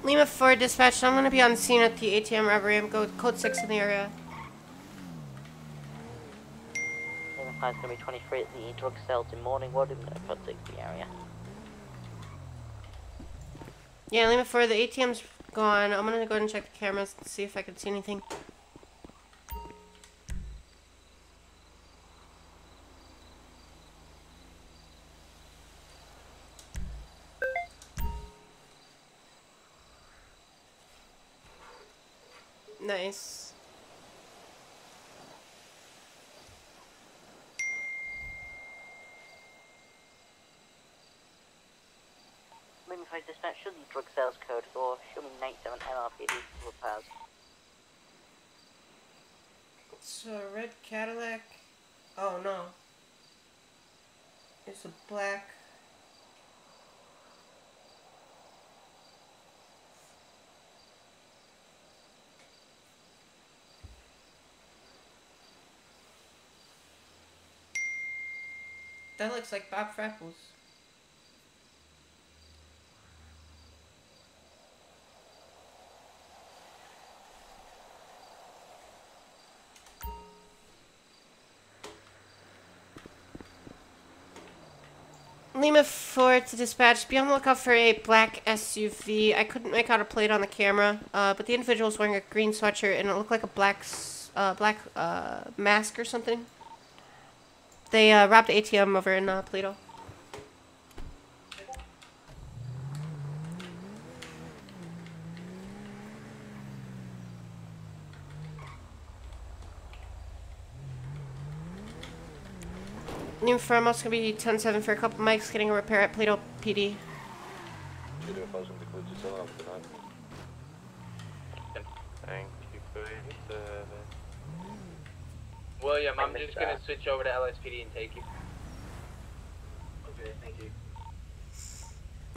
Lima 4 dispatch. I'm gonna be on scene at the ATM robbery. I'm go code 6 in the area. Lima 5 is going to be 23 at the drug sales in Morningwood in the Code 60 area. Yeah, Lima 4, the ATM's gone. I'm gonna go ahead and check the cameras and see if I can see anything. Drug sales code for, show me 97 MRPD repairs. It's a red Cadillac. Oh no. It's a black. That looks like Bob Frapples. Lima 4 to dispatch. Be on the lookout for a black SUV. I couldn't make out a plate on the camera, uh, but the individual was wearing a green sweatshirt and it looked like a black uh, black uh, mask or something. They uh, robbed the ATM over in uh, Paleto. New firm also gonna be 10-7 for a couple mics getting a repair at Paleto PD. Thank you for your. William, I'm just gonna switch over to LSPD and take you. Okay, thank you.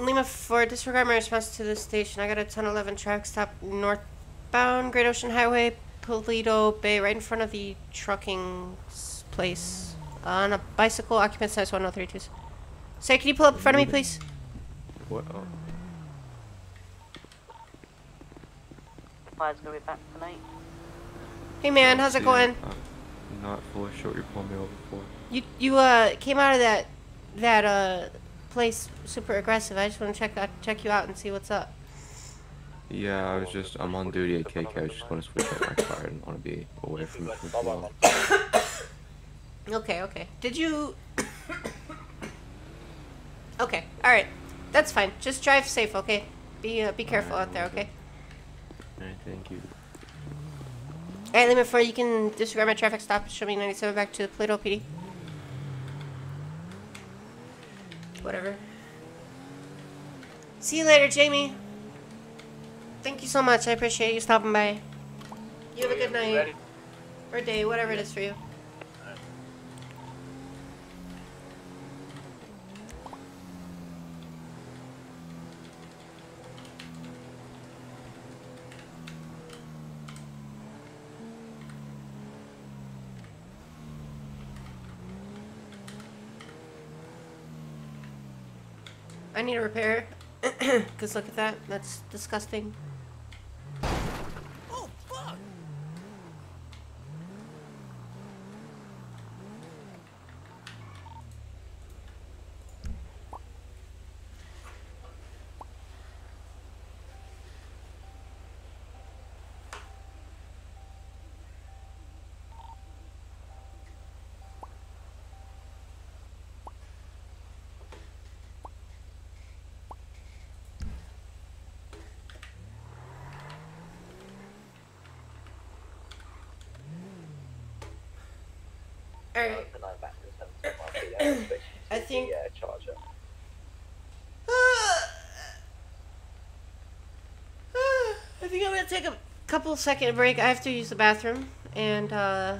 Lima 4, disregard my response to the station. I got a 1011 traffic stop northbound Great Ocean Highway, Paleto Bay, right in front of the trucking s- place. On a bicycle, occupant size 1032. Say, can you pull up in front of me, please? What? Oh. Fire's gonna be back tonight. Hey man, how's it going? I'm not fully sure what you're pulling me over for. You you uh came out of that that uh place super aggressive. I just want to check out, check you out and see what's up. Yeah, I was just, I'm on duty at KK. I just want to switch out my car. I didn't want to be away from it for too long. Okay, okay. Did you? okay, all right. That's fine. Just drive safe, okay? Be uh, be careful out there, okay? Alright, thank you. All right, limit four. You can disregard my traffic stop. Show me 97 back to the Paleto PD. Whatever. See you later, Jamie. Thank you so much. I appreciate you stopping by. You have a good night. Or day, whatever it is for you. I need a repair. Cause look at that. That's disgusting. Oh, fuck! Alright. I think. Yeah, charger. I think I'm gonna take a couple second break. I have to use the bathroom, and uh,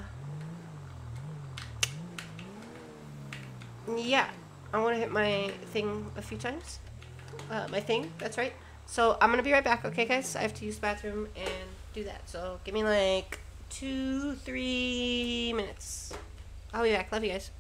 yeah, I want to hit my thing a few times. Uh, my thing, that's right. So I'm gonna be right back, okay, guys? I have to use the bathroom and do that. So give me like two, three minutes. I'll be back. Love you guys.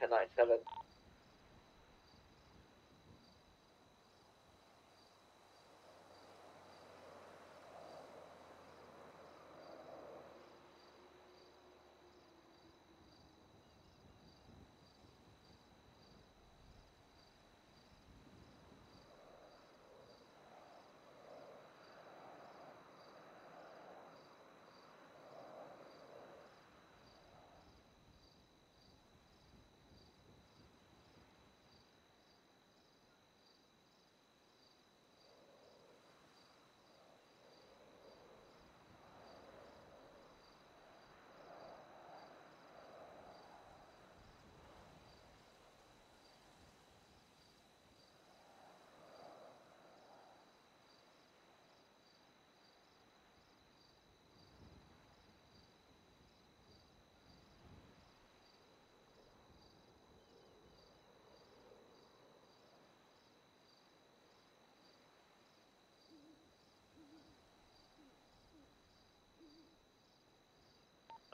to seven.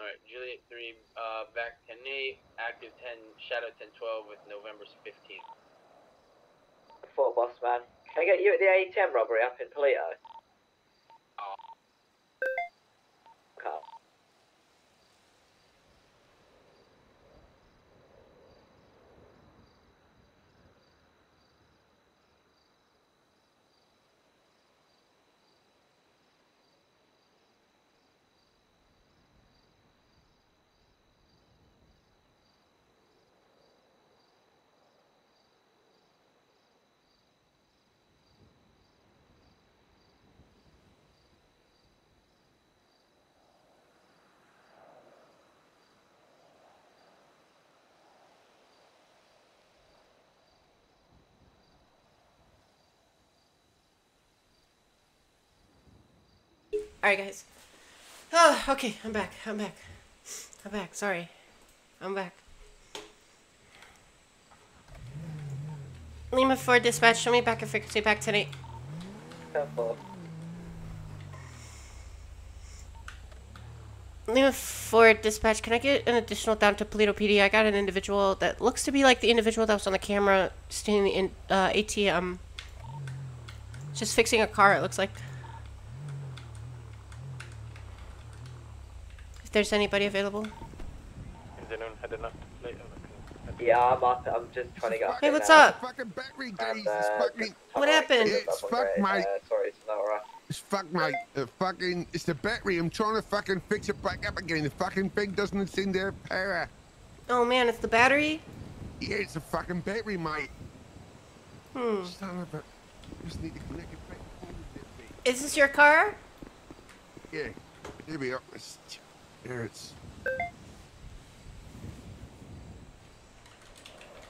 Alright, Juliet 3, uh, back 10 8, active 10, shadow 10 12 with November's 15th. Four boss man. Can I get you at the ATM robbery up in Paleto? Alright, guys. Oh, okay, I'm back. I'm back. I'm back. Sorry. I'm back. Lima 4 dispatch, show me back at frequency back tonight. Lima 4 dispatch, can I get an additional down to Paleto PD? I got an individual that looks to be like the individual that was on the camera standing in uh, ATM. Just fixing a car, it looks like. There's anybody available. Is anyone had enough to play? Yeah, I'm up. I'm just trying to get up Hey, what's now. up? Fucking battery days. uh, It's fucking. What happened? It's fuck, mate. Uh, sorry, it's Nora. It's fuck, mate. The fucking. It's the battery. I'm trying to fucking fix it back up again. The fucking thing doesn't seem to have power. Oh man, it's the battery? Yeah, it's a fucking battery, mate. Hmm. Son of a. Just need to connect it back. Is this your car? Yeah. Here we are. It's, it's.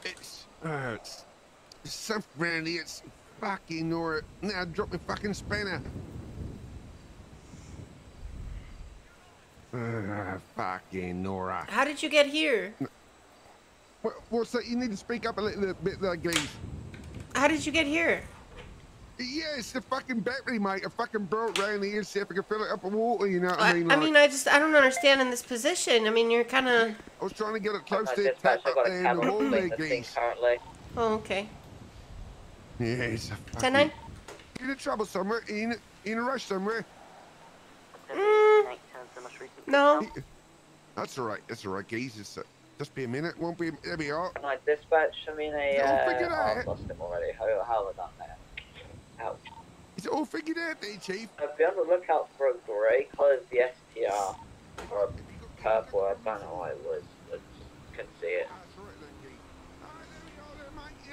It's. Uh, it's. It's something around. It's fucking or now drop my fucking spanner. Uh, fucking Nora. How did you get here? What, what's that? You need to speak up a little bit there, please. How did you get here? Yeah, it's the fucking battery, mate. I fucking brought round here to see if I could fill it up with water, you know what I, I, mean? I mean, I just I don't understand in this position. I mean, you're kind of. I was trying to get it close to the tap I up got a there in the camera wall there, the thing geez. currently. Oh, okay. Yeah, it's a fucking... Ten nine. You in trouble somewhere? In, in a rush somewhere? Mm, no. That's all right. That's all right, geez. It's, uh, just be a minute. Won't be. There we are. Can I dispatch? I mean, a. Don't Uh, oh, that. I've lost him already. How, how have I done that? Ouch. Is it all figured out there, Chief? I'd be on the lookout for a grey colour STR or a purple. I don't know what it was. I just couldn't see it.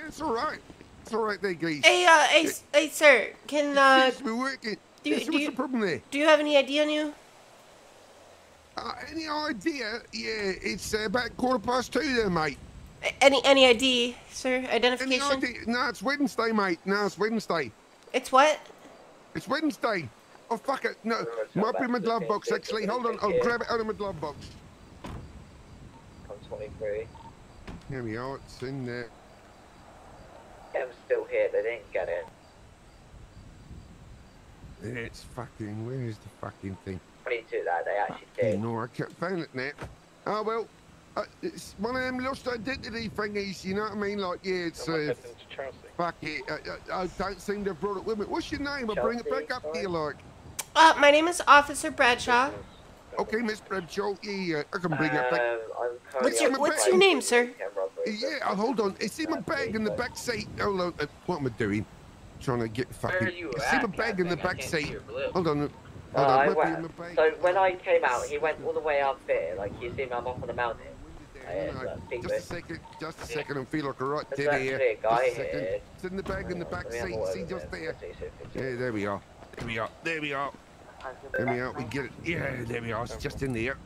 It's all right. It's all right there, geez. Hey, uh, hey, hey, sir. Can uh, Yes, we're working. do you, Yes, do what's you, the problem there? do you have any idea on you? Uh, any idea? Yeah, it's uh, about quarter past two there, mate. Any any ID, sir? Any Identification? No, it's Wednesday, mate. No, it's Wednesday. It's what? It's Wednesday. Oh, fuck it. No, might be in my glove box, actually. Hold on. I'll grab it out of my glove box. I'm 23. Here we are. It's in there. I'm still here. They didn't get it. It's fucking. Where is the fucking thing? 22 that they actually Hey, did. no, I can't find it now. Oh, well. Uh, it's one of them lost identity thingies, you know what I mean? Like, yeah, it's uh, fuck it. Uh, uh, I don't seem to have brought it with me. What's your name? I'll bring it back up to you, like. Uh, my name is Officer Bradshaw. Okay, Miss Bradshaw, yeah, I can bring it back. What's your What's your name, sir? Yeah, uh, hold on. It's in my bag in the back seat. Hold on. Uh, what am I doing? Trying to get fucking. are you It's in my bag in the back seat. your blue. Hold on. Hold Uh, on. I went, in my bag. so when I came out, he went all the way up there. Like you see me, I'm up on the mountain. Hang on, big Just a second, just a second, I feel like a right There's dead here. Just a second. It's in the bag in the back Let me have a seat. See, just there. Let's see, see if it's- Yeah, there we are. There we are. There we are. There we are. We get it. Yeah, there we are. It's just in there.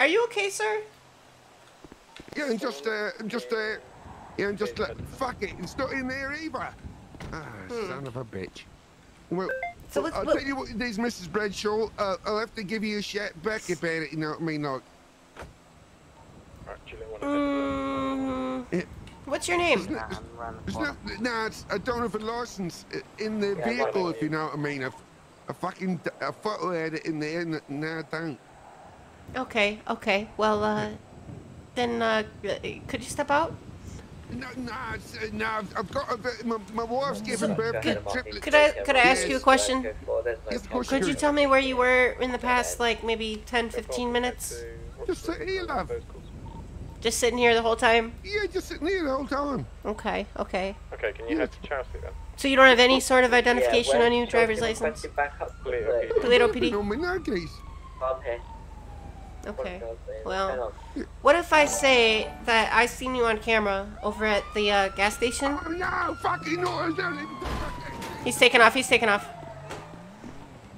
Are you okay, sir? Yeah, and just, uh, and just, uh, yeah, and just, uh, fuck it. It's not in there either. Ah, son of a bitch. Well, So what's- I'll what- tell you what it is, Mrs. Bradshaw. Uh, I'll have to give you a shout back about it. You know what I mean? Like, Mm, what's your name? There's no, no, it's, I don't have a license in the Yeah, vehicle, if you know what I mean. A, a fucking d- a photo had it in there, and no, I don't. Okay, okay. Well, uh, then, uh, could you step out? No, no, uh, no. I've, I've got a bit. My, my wife's giving birth to triplets. Could I could I ask you a question? Yes, of Could you tell me where you were in the past, like maybe 10, 15 minutes? Just sit here, love. Just sitting here the whole time? Yeah, just sitting here the whole time. Okay, okay. Okay, can you head to Chelsea then? So you don't have any sort of identification Yeah, on you, driver's license? requested Back up to Toledo PD. No, my nuggies. I'm here. Okay. Well, what if I say that I seen you on camera over at the uh, gas station? Oh, no, fucking no! He's taking off. He's taking off.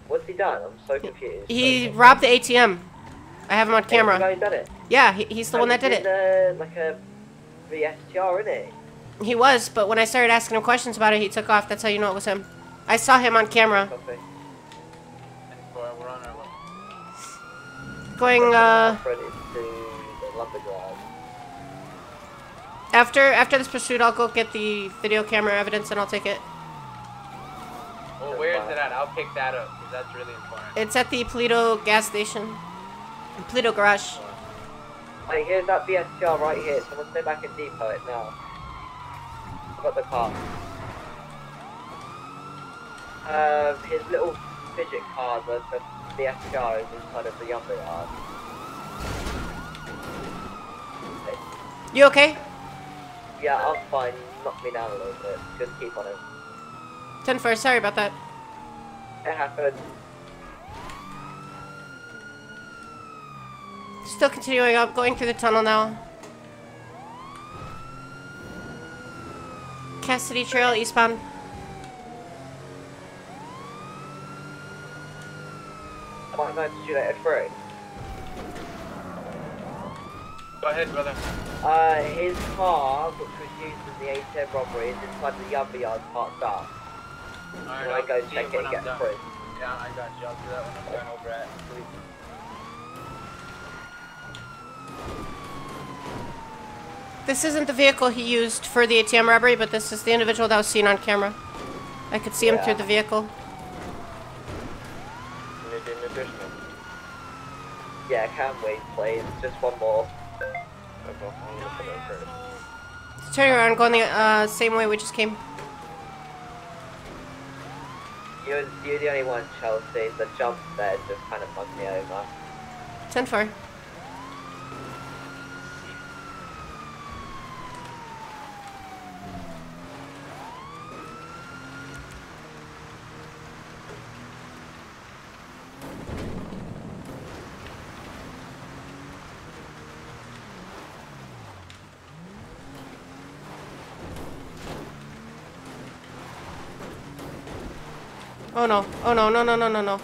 What's he done? I'm so confused. He robbed the ATM. I have him on Hey, the camera. guy done it? Yeah, he, he's the one that did it. Like a VSTR, isn't he? He was, but when I started asking him questions about it, he took off. That's how you know it was him. I saw him on camera. Copy. We're on our way. Going, uh, Ready to the lumber garage. after after this pursuit, I'll go get the video camera evidence and I'll take it. Well, where is it at? I'll pick that up because that's really important. It's at the Paleto gas station. Paleto garage. Hey, here's that VSTR right here. Someone stay back and depot it now. I've got the car. Um, his little fidget card with the VSTR is inside of the lumber yard. You okay? Yeah, I'm fine. Knock me down a little bit. Just keep on it. 10 4, sorry about that. It happened. Still continuing up, going through the tunnel now. Cassidy Trail eastbound. Might go to shoot it at three. Go ahead, brother. Uh, his car, which was used in the ATM robbery, is inside the lumber yard parked up. Alright, When I I'll go see check it it when and I'm get done. through. Yeah, I got you. I'll do that when I'm done over at police. This isn't the vehicle he used for the ATM robbery, but this is the individual that was seen on camera. I could see him through the vehicle. Need an additional. Yeah, I can we, please? Just one more. That's all. I'm looking at it first. Turning around, going the uh, same way we just came. You're, you're the only one, Chelsea. The jump there just kind of bugged me over. 10 4. Oh no. Oh no, no, no, no, no, no.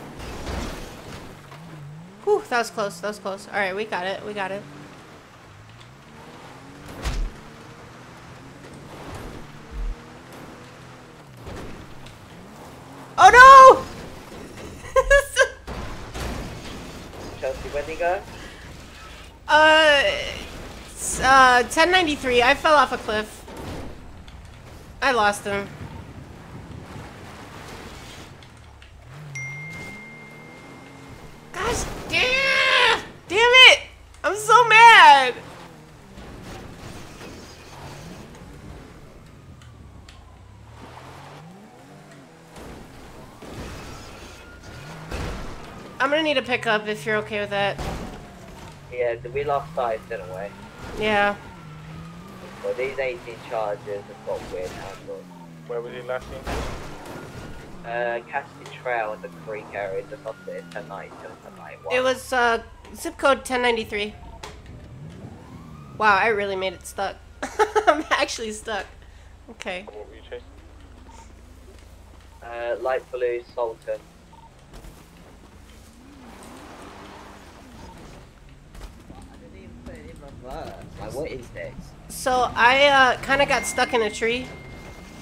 Whew, that was close. That was close. Alright, we got it. We got it. Oh no! Chelsea, when you go? Uh, uh, 1093. I fell off a cliff. I lost him. Gosh damn! Damn it! I'm so mad! I'm gonna need a pickup if you're okay with that. Yeah, we lost sight, didn't we? Yeah. Well, these 18 charges have got weird handles. Where was he last seen? Uh, Cassidy Trail in the creek area, just opposite 1090 till and 1091. It was uh, zip code 1093. Wow, I really made it stuck. I'm actually stuck. Okay. What were you chasing? Uh, light blue Sultan. Like, what is this? So I uh, kind of got stuck in a tree.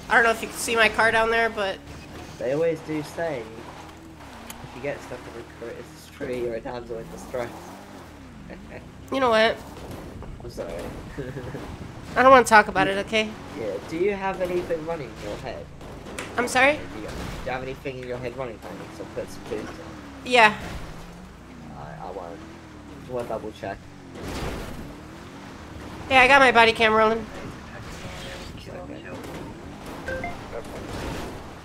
I don't know if you can see my car down there, but They always do say, if you get stuck in a cr- tree, you're a damsel in distress. you know what? I'm sorry. I don't want to talk about it, okay? yeah, do you have anything running in your head? I'm sorry? Do you, do you have anything in your head running, Tony? So put some on. Yeah. I, I won't. Just want to double check. Yeah, I got my body cam rolling.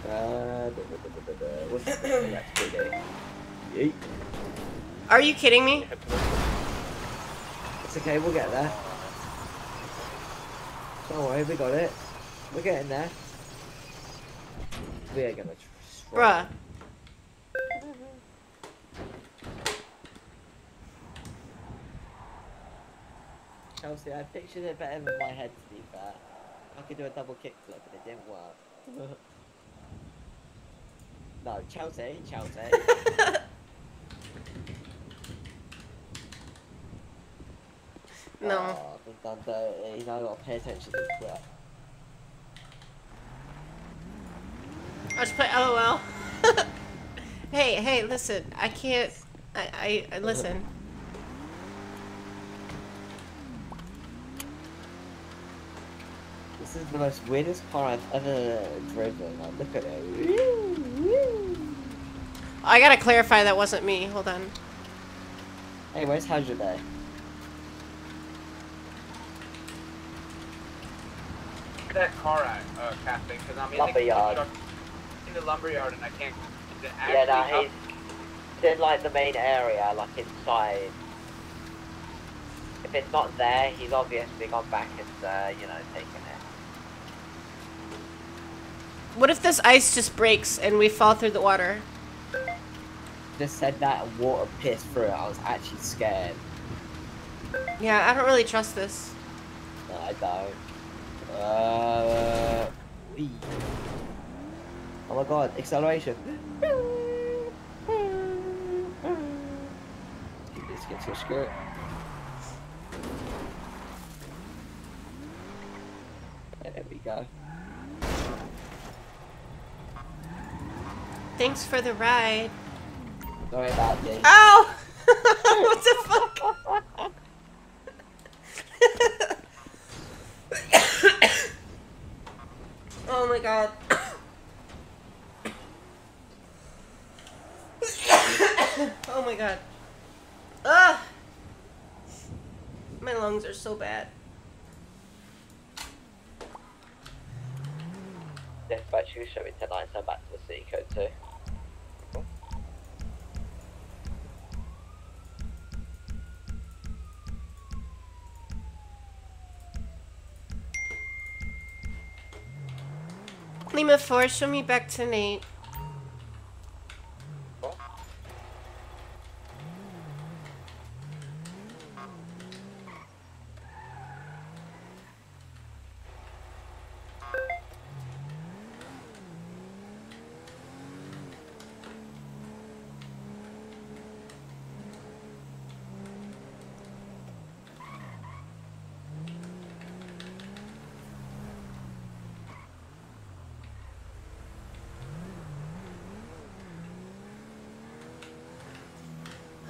Uh, da, da, da, Are you kidding me? It's okay, we'll get there. Don't worry, we got it. We're getting there. We are gonna tr- Bruh. Chelsea, I pictured it better in my head to be fair. I could do a double kickflip but it didn't work. no, Chelsea, Chelsea. No. Oh, know, I gotta pay attention to this clip. I'll just put LOL. hey, hey, listen. I can't. I, I, I listen. This is the most weirdest car I've ever driven. Like, look at it. Oh, I gotta clarify that wasn't me. Hold on. Anyways, how's your day? That car at, uh, Casting? Because I'm in Lumber the yard. in the lumber yard and I can't. Is it Yeah, no, actually he's it's in like the main area, like inside. If it's not there, he's obviously gone back and, uh, you know, taken it. What if this ice just breaks and we fall through the water? Just said that and water pissed through. I was actually scared. Yeah, I don't really trust this. No, I don't. Uh, wee. oh my god, acceleration. Let's get to a skirt. There we go. Thanks for the ride. Sorry about this. Ow! what the fuck? oh my god. oh my god. Ah! My lungs are so bad. Dispatch, you show me tonight, so back to the city code too. Lima 4, show me back to Nate.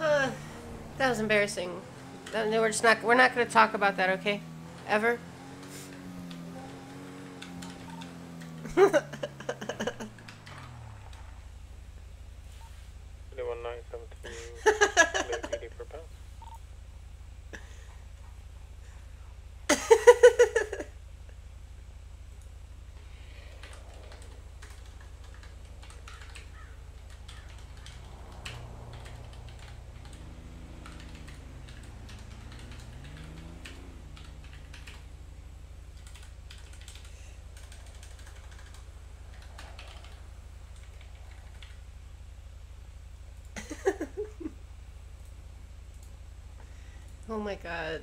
Uh, that was embarrassing. We're just not. We're not going to talk about that, okay? Ever. Twenty-one nine seventeen. Low duty per pound. Oh my god.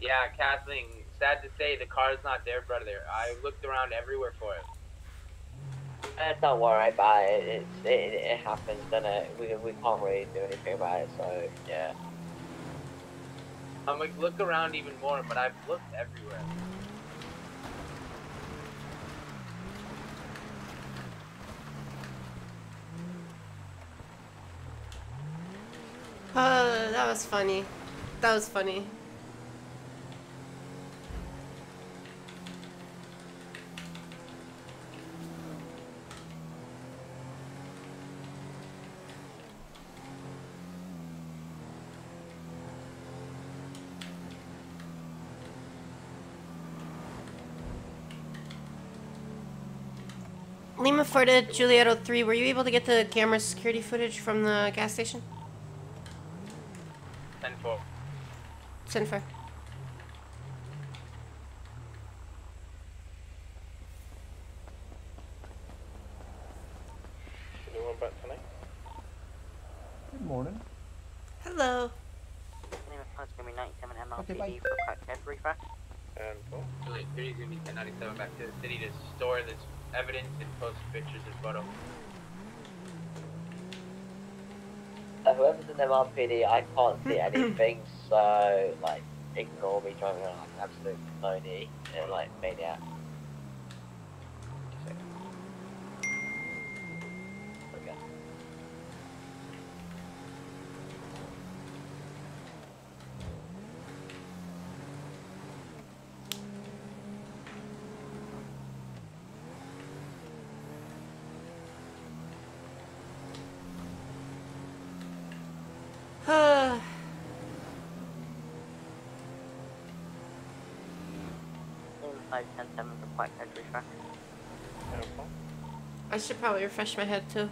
Yeah, Kathleen. Sad to say, the car's not there, brother. I looked around everywhere for it. Uh, don't worry about it. It's, it, it happens, doesn't it? We, we can't really do anything about it, so yeah. I'm like, look around even more, but I've looked everywhere. That was funny. That was funny. Lima Forta, Juliet 03, were you able to get the camera security footage from the gas station? 10 4. Send for. Anyone back tonight? Good morning. Hello. Lima Flight's gonna be 97 Okay, MLPD bye. for crackhead refresh. And four. Juliet 3 is gonna be 1097 back to the city to store this evidence and post pictures and photos. In MRPD, I can't see anything, so, like, ignore me driving around like an absolute phony and, like, maniac. I should probably refresh my head too.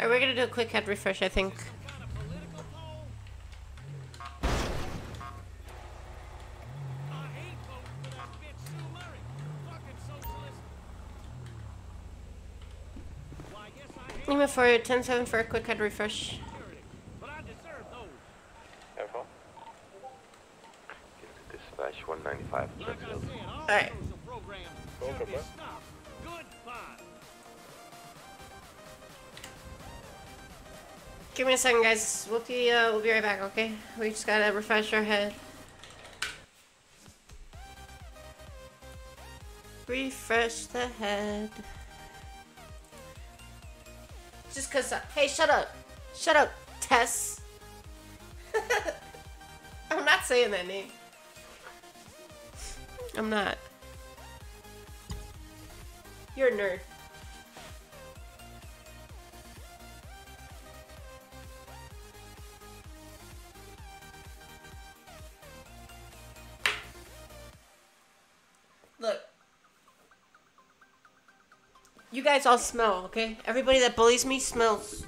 Alright, we're gonna do a quick head refresh, I think. Lima for 10-7 for a quick head refresh. Second, guys. We'll be, uh, we'll be right back, okay? We just gotta refresh our head. Refresh the head. Just cause, uh, hey, shut up. Shut up, Tess. I'm not saying that name. I'm not. You're a nerd. Guys all smell, okay? Everybody that bullies me smells.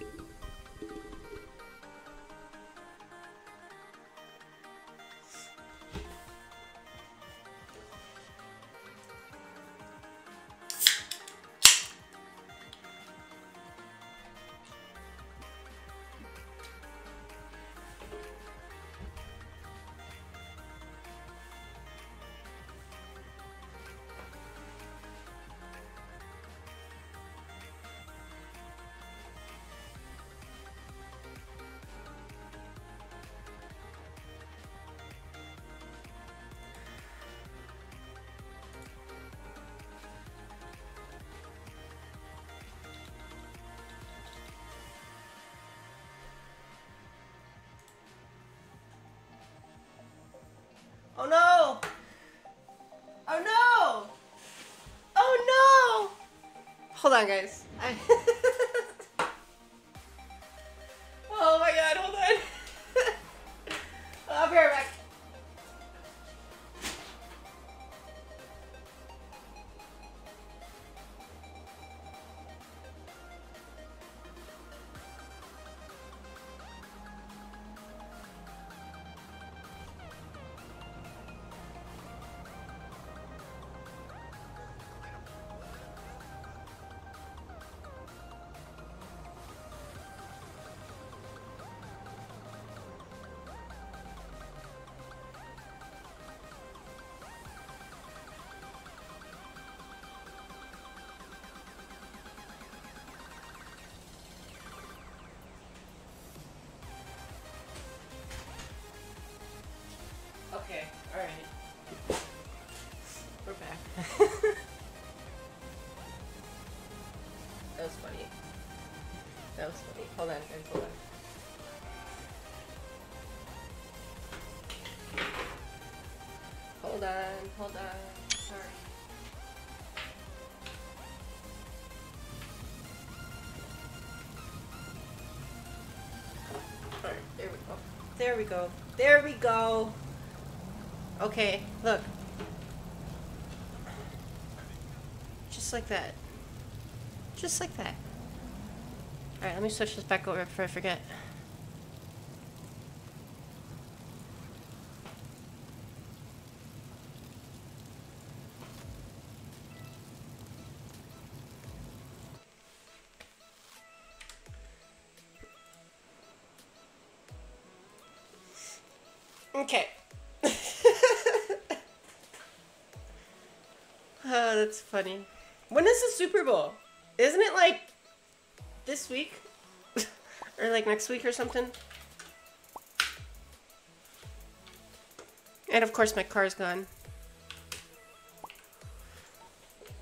On, guys. alright. We're back. that was funny. That was funny. Hold on, guys, hold on. Hold on, hold on. Sorry. Alright, there we go. There we go. There we go. Okay, look. Just like that. Just like that. Alright, let me switch this back over before I forget. Funny. When is the Super Bowl? Isn't it like this week? or like next week or something? And of course my car's gone.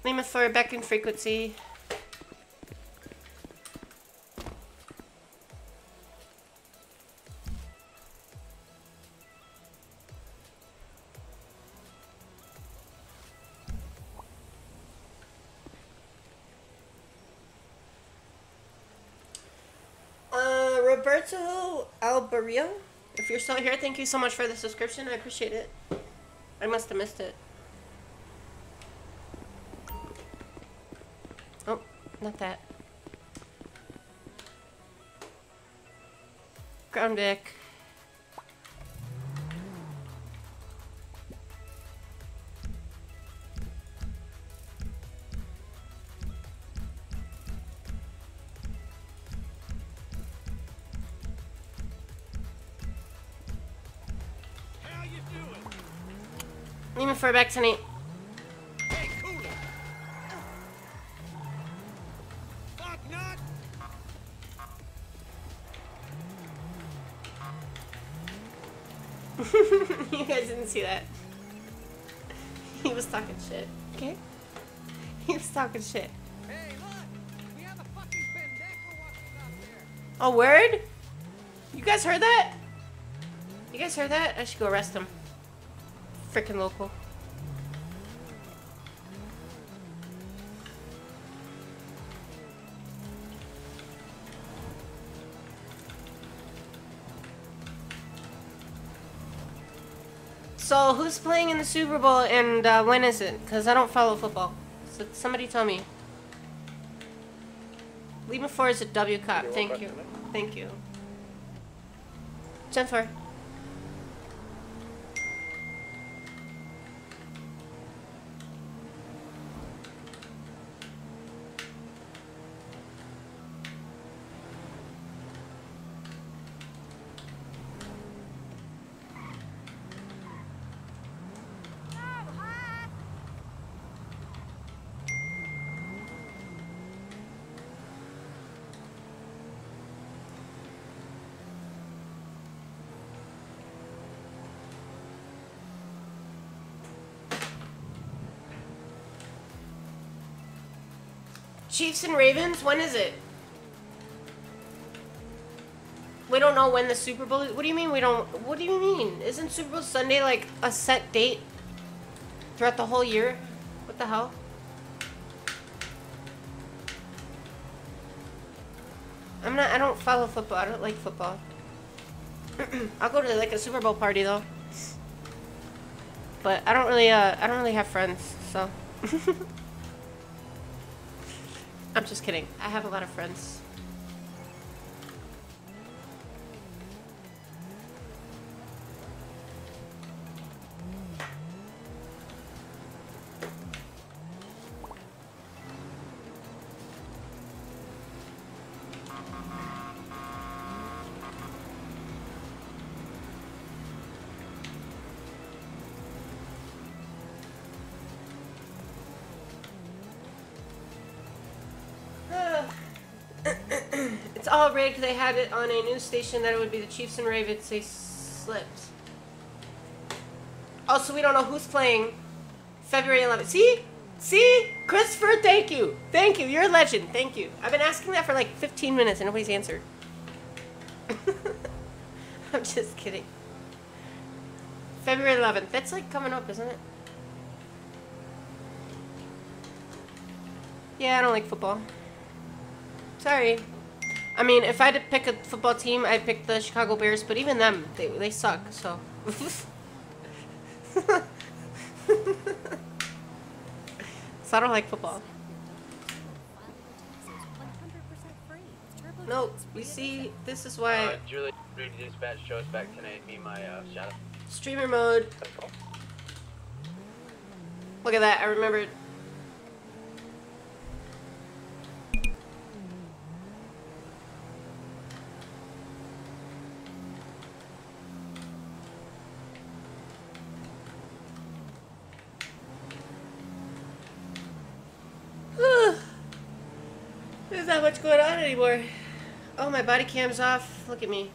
Name a Thor back in frequency. Roberto Albario, if you're still here, thank you so much for the subscription. I appreciate it. I must have missed it. Oh, not that. Ground. For back tonight. you guys didn't see that. He was talking shit. Okay? He was talking shit. Oh, word? You guys heard that? You guys heard that? I should go arrest him. Freaking local. So, who's playing in the Super Bowl and uh, when is it? Because I don't follow football. So, somebody tell me. Lima 4 is a W cop. Thank you. Thank you. Jennifer. Chiefs and Ravens, when is it? We don't know when the Super Bowl is. What do you mean we don't? What do you mean? Isn't Super Bowl Sunday like a set date throughout the whole year? What the hell? I'm not. I don't follow football. I don't like football. I'll go to like a Super Bowl party though. But I don't really. Uh, I don't really have friends, so. I'm just kidding. I have a lot of friends. All rigged. They had it on a news station that it would be the Chiefs and Ravens. They slipped. Also, we don't know who's playing February 11th. See? See? Christopher, thank you. Thank you. You're a legend. Thank you. I've been asking that for like 15 minutes and nobody's answered. I'm just kidding. February 11th. That's like coming up, isn't it? Yeah, I don't like football. Sorry. I mean, if I had to pick a football team, I'd pick the Chicago Bears, but even them, they, they suck, so. so I don't like football. No, we see, this is why Uh, Julie, ready dispatch, show us back tonight, me my uh, shadow. streamer mode. Look at that, I remembered. There's not much going on anymore. Oh, my body cam's off. Look at me.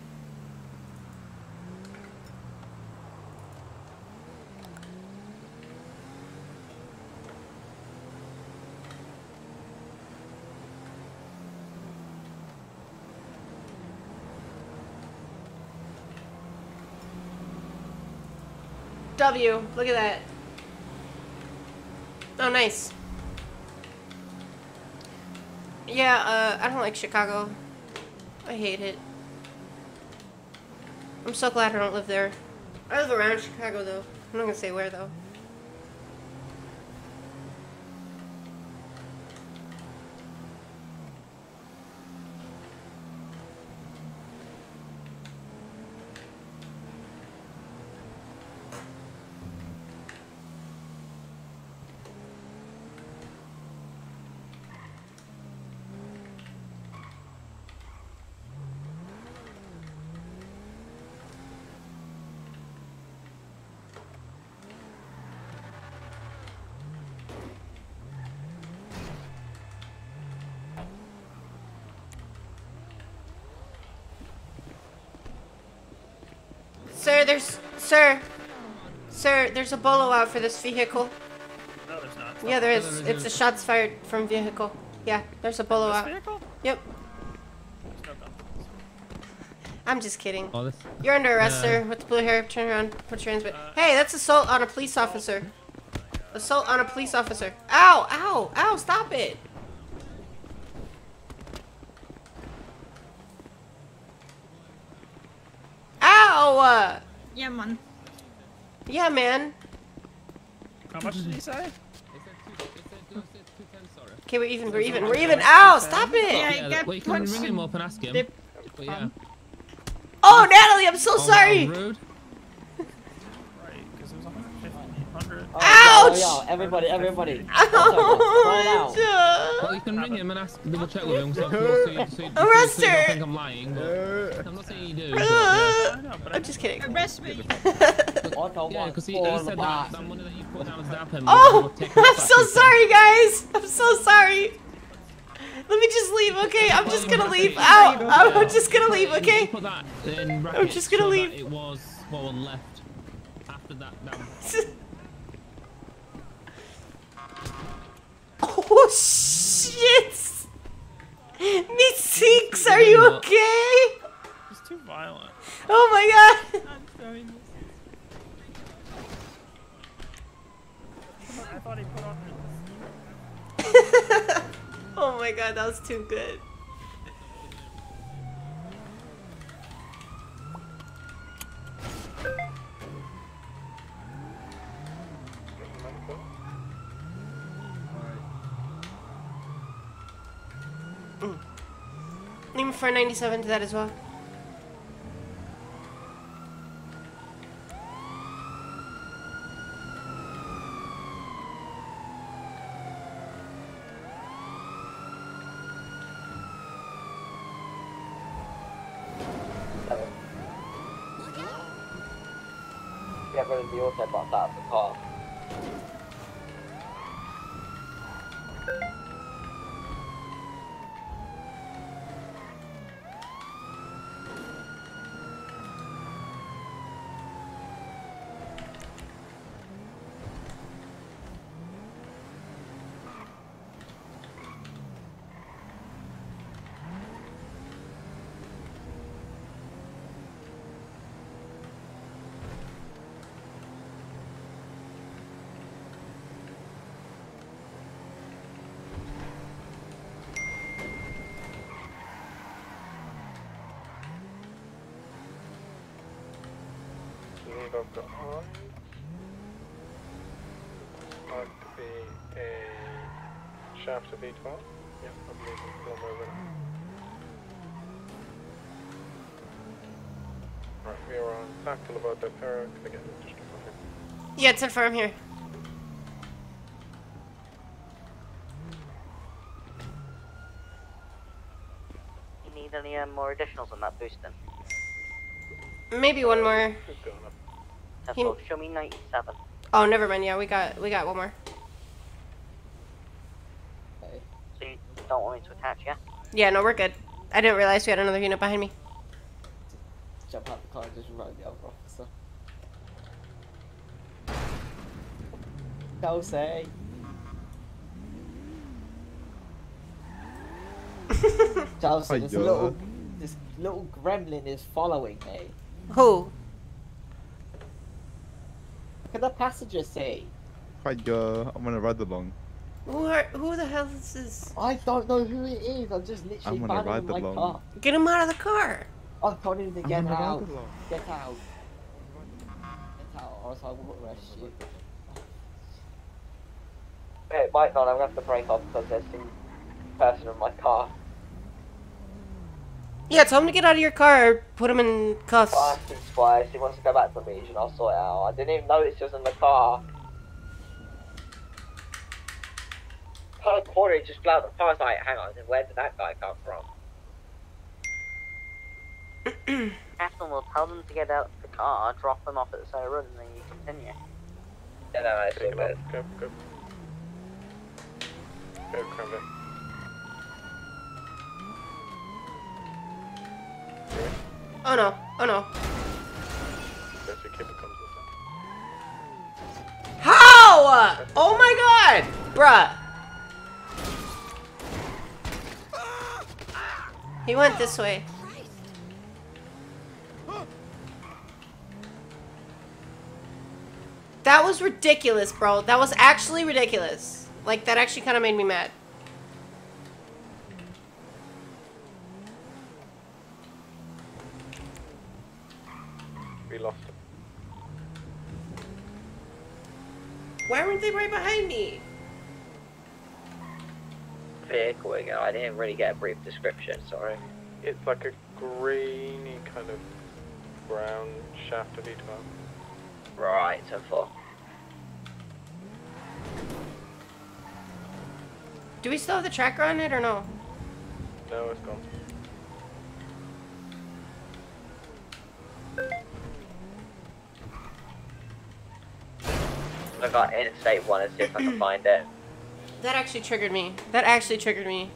W. Look at that. Oh, nice. Yeah, uh, I don't like Chicago. I hate it. I'm so glad I don't live there. I live around Chicago, though. I'm not gonna say where, though. Sir. Sir. Sir, there's a bolo out for this vehicle. No, there's not. Yeah, there No, It's a isn't. shots fired from vehicle. Yeah, there's a bolo This out. vehicle? Yep. There's no gun. I'm just kidding. Oh, this- You're under arrest, Uh, sir. With the blue hair, turn around, put your hands back. hey, that's assault on a police officer. Assault on a police officer. Ow! Ow! Ow! Stop it! Ow! Yeah, man. Yeah, man. How much did he say? Okay, we're even. We're even. We're even. Ow! Stop it! Yeah, that- well, you can ring him up and ask him. Dip. But yeah. Oh, Natalie, I'm so Oh, sorry. rude. Ouch! Yo, yo, everybody, everybody. Ouch! Well, you can ring him and ask, double check with him. So, so, so, you- so, you- so, Arrest so you don't think I'm lying, but I'm not saying you do. But, yeah. I'm just kidding. Arrest me. Yeah, because he, he said that, that money that you put down as dap him. Oh, I'm so sorry, guys. I'm so sorry. Let me just leave, okay? I'm just gonna leave. Ow! Ow, I'm just gonna leave, okay? Put that in I'm just gonna leave. It was what one left after that. Oh shit! Me six, are you okay? It's too violent. Oh my god! I thought he put on. Oh my god, that was too good. cool. Name for 97 to that as well. Get rid of the autobots out of the car. believe I've got eyes. Like to be a Schafter V12. Yep, I believe it's still moving. Right, we are on Tac Boulevard del Perro. Can I get the district officer? Yeah, it's confirmed here. You need any uh, more additionals on that boost then? Maybe one more. That's He- Show me 97. Oh, never mind. Yeah, we got we got one more. So you don't want me to attach, yeah? Yeah, no, we're good. I didn't realize we had another unit behind me. Jump out the car and just run the other officer. Kelsey. Chelsea, this Hiya. little, this little gremlin is following me. Who? Look at the passenger seat. Hi, uh, I'm gonna ride along. Who are, who the hell is this? I don't know who it is. I'm just literally I'm gonna fanning ride my along. car. Get him out of the car. I'm telling him to I'm get out. Get out. Get out, or else I will arrest you. Hey, Mike, no, I'm gonna have to break off because there's some person in my car. Yeah, tell him to get out of your car. Put him in cuffs. Twice and twice. He wants to go back to the beach and I'll sort it out. I didn't even notice he was in the car. Per quarter, he just blew out the car. I was like, hang on, where did that guy come from? Aston will tell them to get out of the car, drop them off at the side of the road, and then you continue. Yeah, no, no, it's Take all good. Go, go. Go, Cranberry. Oh no. Oh no. There's your cable comes with How? Oh my god! Bruh. He went this way. That was ridiculous, bro. That was actually ridiculous. Like, that actually kind of made me mad. We lost him. Why weren't they right behind me? Vehicle again. I didn't really get a brief description, sorry. It's like a greeny kind of brown Schafter V12. Right, so far. Do we still have the tracker on it or no? No, it's gone. I got Interstate 1 and see if I can find it. That actually triggered me. That actually triggered me.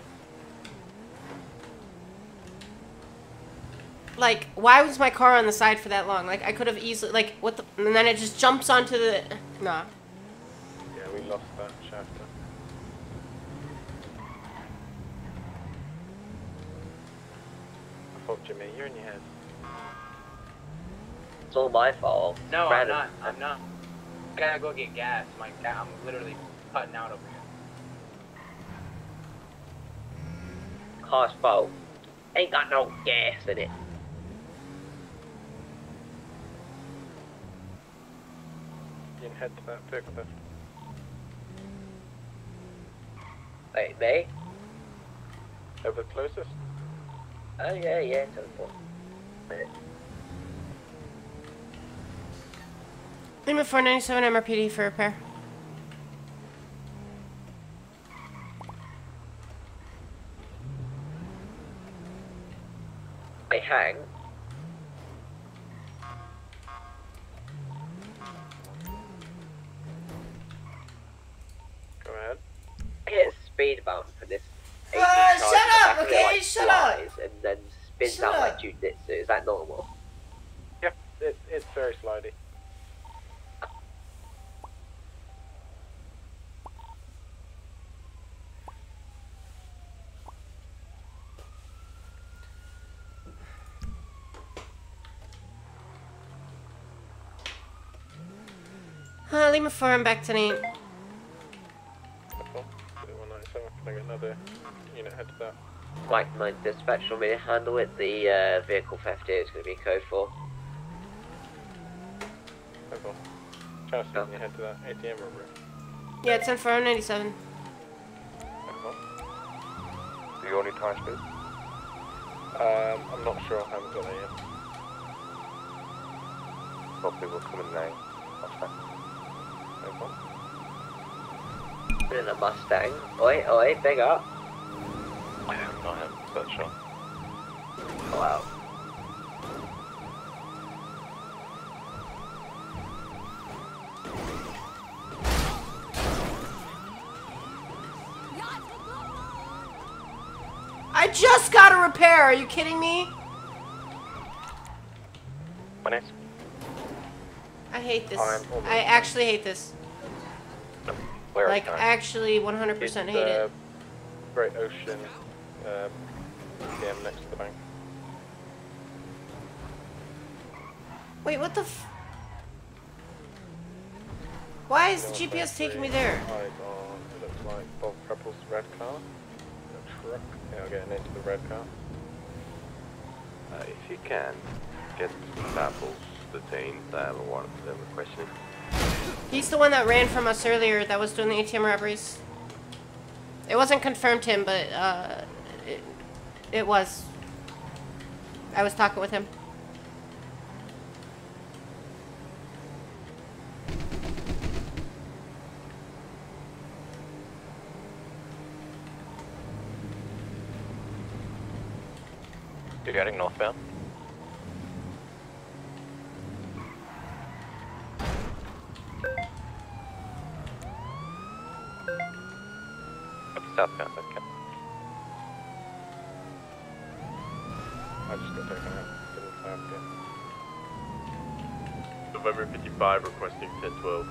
Like, why was my car on the side for that long? Like, I could have easily, like, what the, and then it just jumps onto the, nah. Yeah, we lost that shaft. I thought, Jimmy, you're in your head. It's all my fault. No, I'm not. I'm not. I gotta go get gas. My ga- I'm literally cutting out over here. Hospital. Ain't got no gas in it. You can head to that vehicle it. Wait, me? Over closest? Oh yeah, yeah, teleport. Lima 497 MRPD for repair. Hey, hang. Go ahead. Hit a speed bump for this. Uh, shut up, back of it, okay? like, Shut up. And then spins Shut out up. like jujitsu. Is that normal? Yep, it, it's very slidey. Uh, Lima 4, I'm back tonight. Cool. 197, can I get another unit head to that? Like my dispatch want me to handle it. The uh, vehicle theft here is going to be code 4. Cool. Chelsea, can you head to that ATM robbery? Yeah, it's in 497. Cool. Do you only time speed? Um, I'm not sure, I haven't got that yet. Probably will come in nine. That's fine. No. In a Mustang. Oi, oi, big up. I am not him, but sure. Wow. I just got a repair. Are you kidding me? My name's I hate this. I'm almost- I actually hate this. Where Like, are actually 100% hate uh, it. Great Ocean, um, ATM next to the bank. Wait, what the f- Why is the GPS taking me there? On, it looks like Bob Prepple's red car. A truck. Yeah, I'm getting into the red car. Uh, if you can, get samples detained. I have a warrant for them requested. He's the one that ran from us earlier that was doing the ATM robberies. It wasn't confirmed him, but uh, it, it was. I was talking with him. You're heading northbound? What's southbound, okay. I just got taken out. Didn't have yet. November 55 requesting 1012.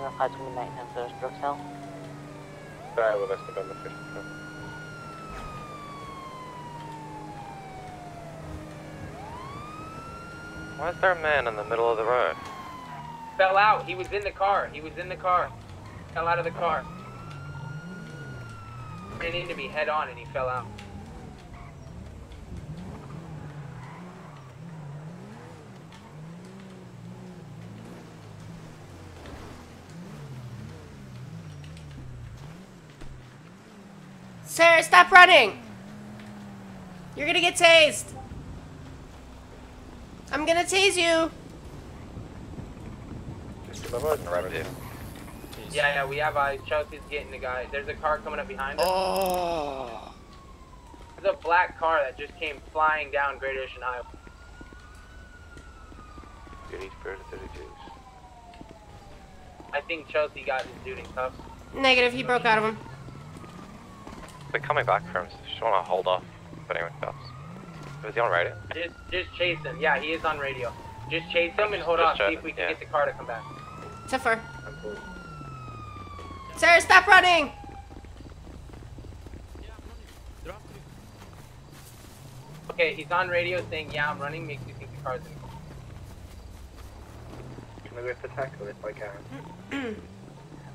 Uh, 529 Hunter's Brookshell. Alright, well that's November 55. Why is there a man in the middle of the road? Fell out. He was in the car. He was in the car. Fell out of the car. Ran into me head on and he fell out. Sir, stop running! You're gonna get tased! I'm gonna tase you! Yeah, yeah, we have uh, eyes. Chelsea's getting the guy. There's a car coming up behind us. Oh. There's a black car that just came flying down Great Ocean Highway. You need further 32s. I think Chelsea got his dude in cuffs. Negative, he broke out of him. They're coming back from, so just want to hold off putting him in cuffs. Was he on radio? Just, just chase him. Yeah, he is on radio. Just chase him and hold Just off. See if we can yeah. get the car to come back. Tougher. Sir, stop running! Okay, he's on radio saying, "Yeah, I'm running." Makes me think the car's in. Can I go for tackle if I can?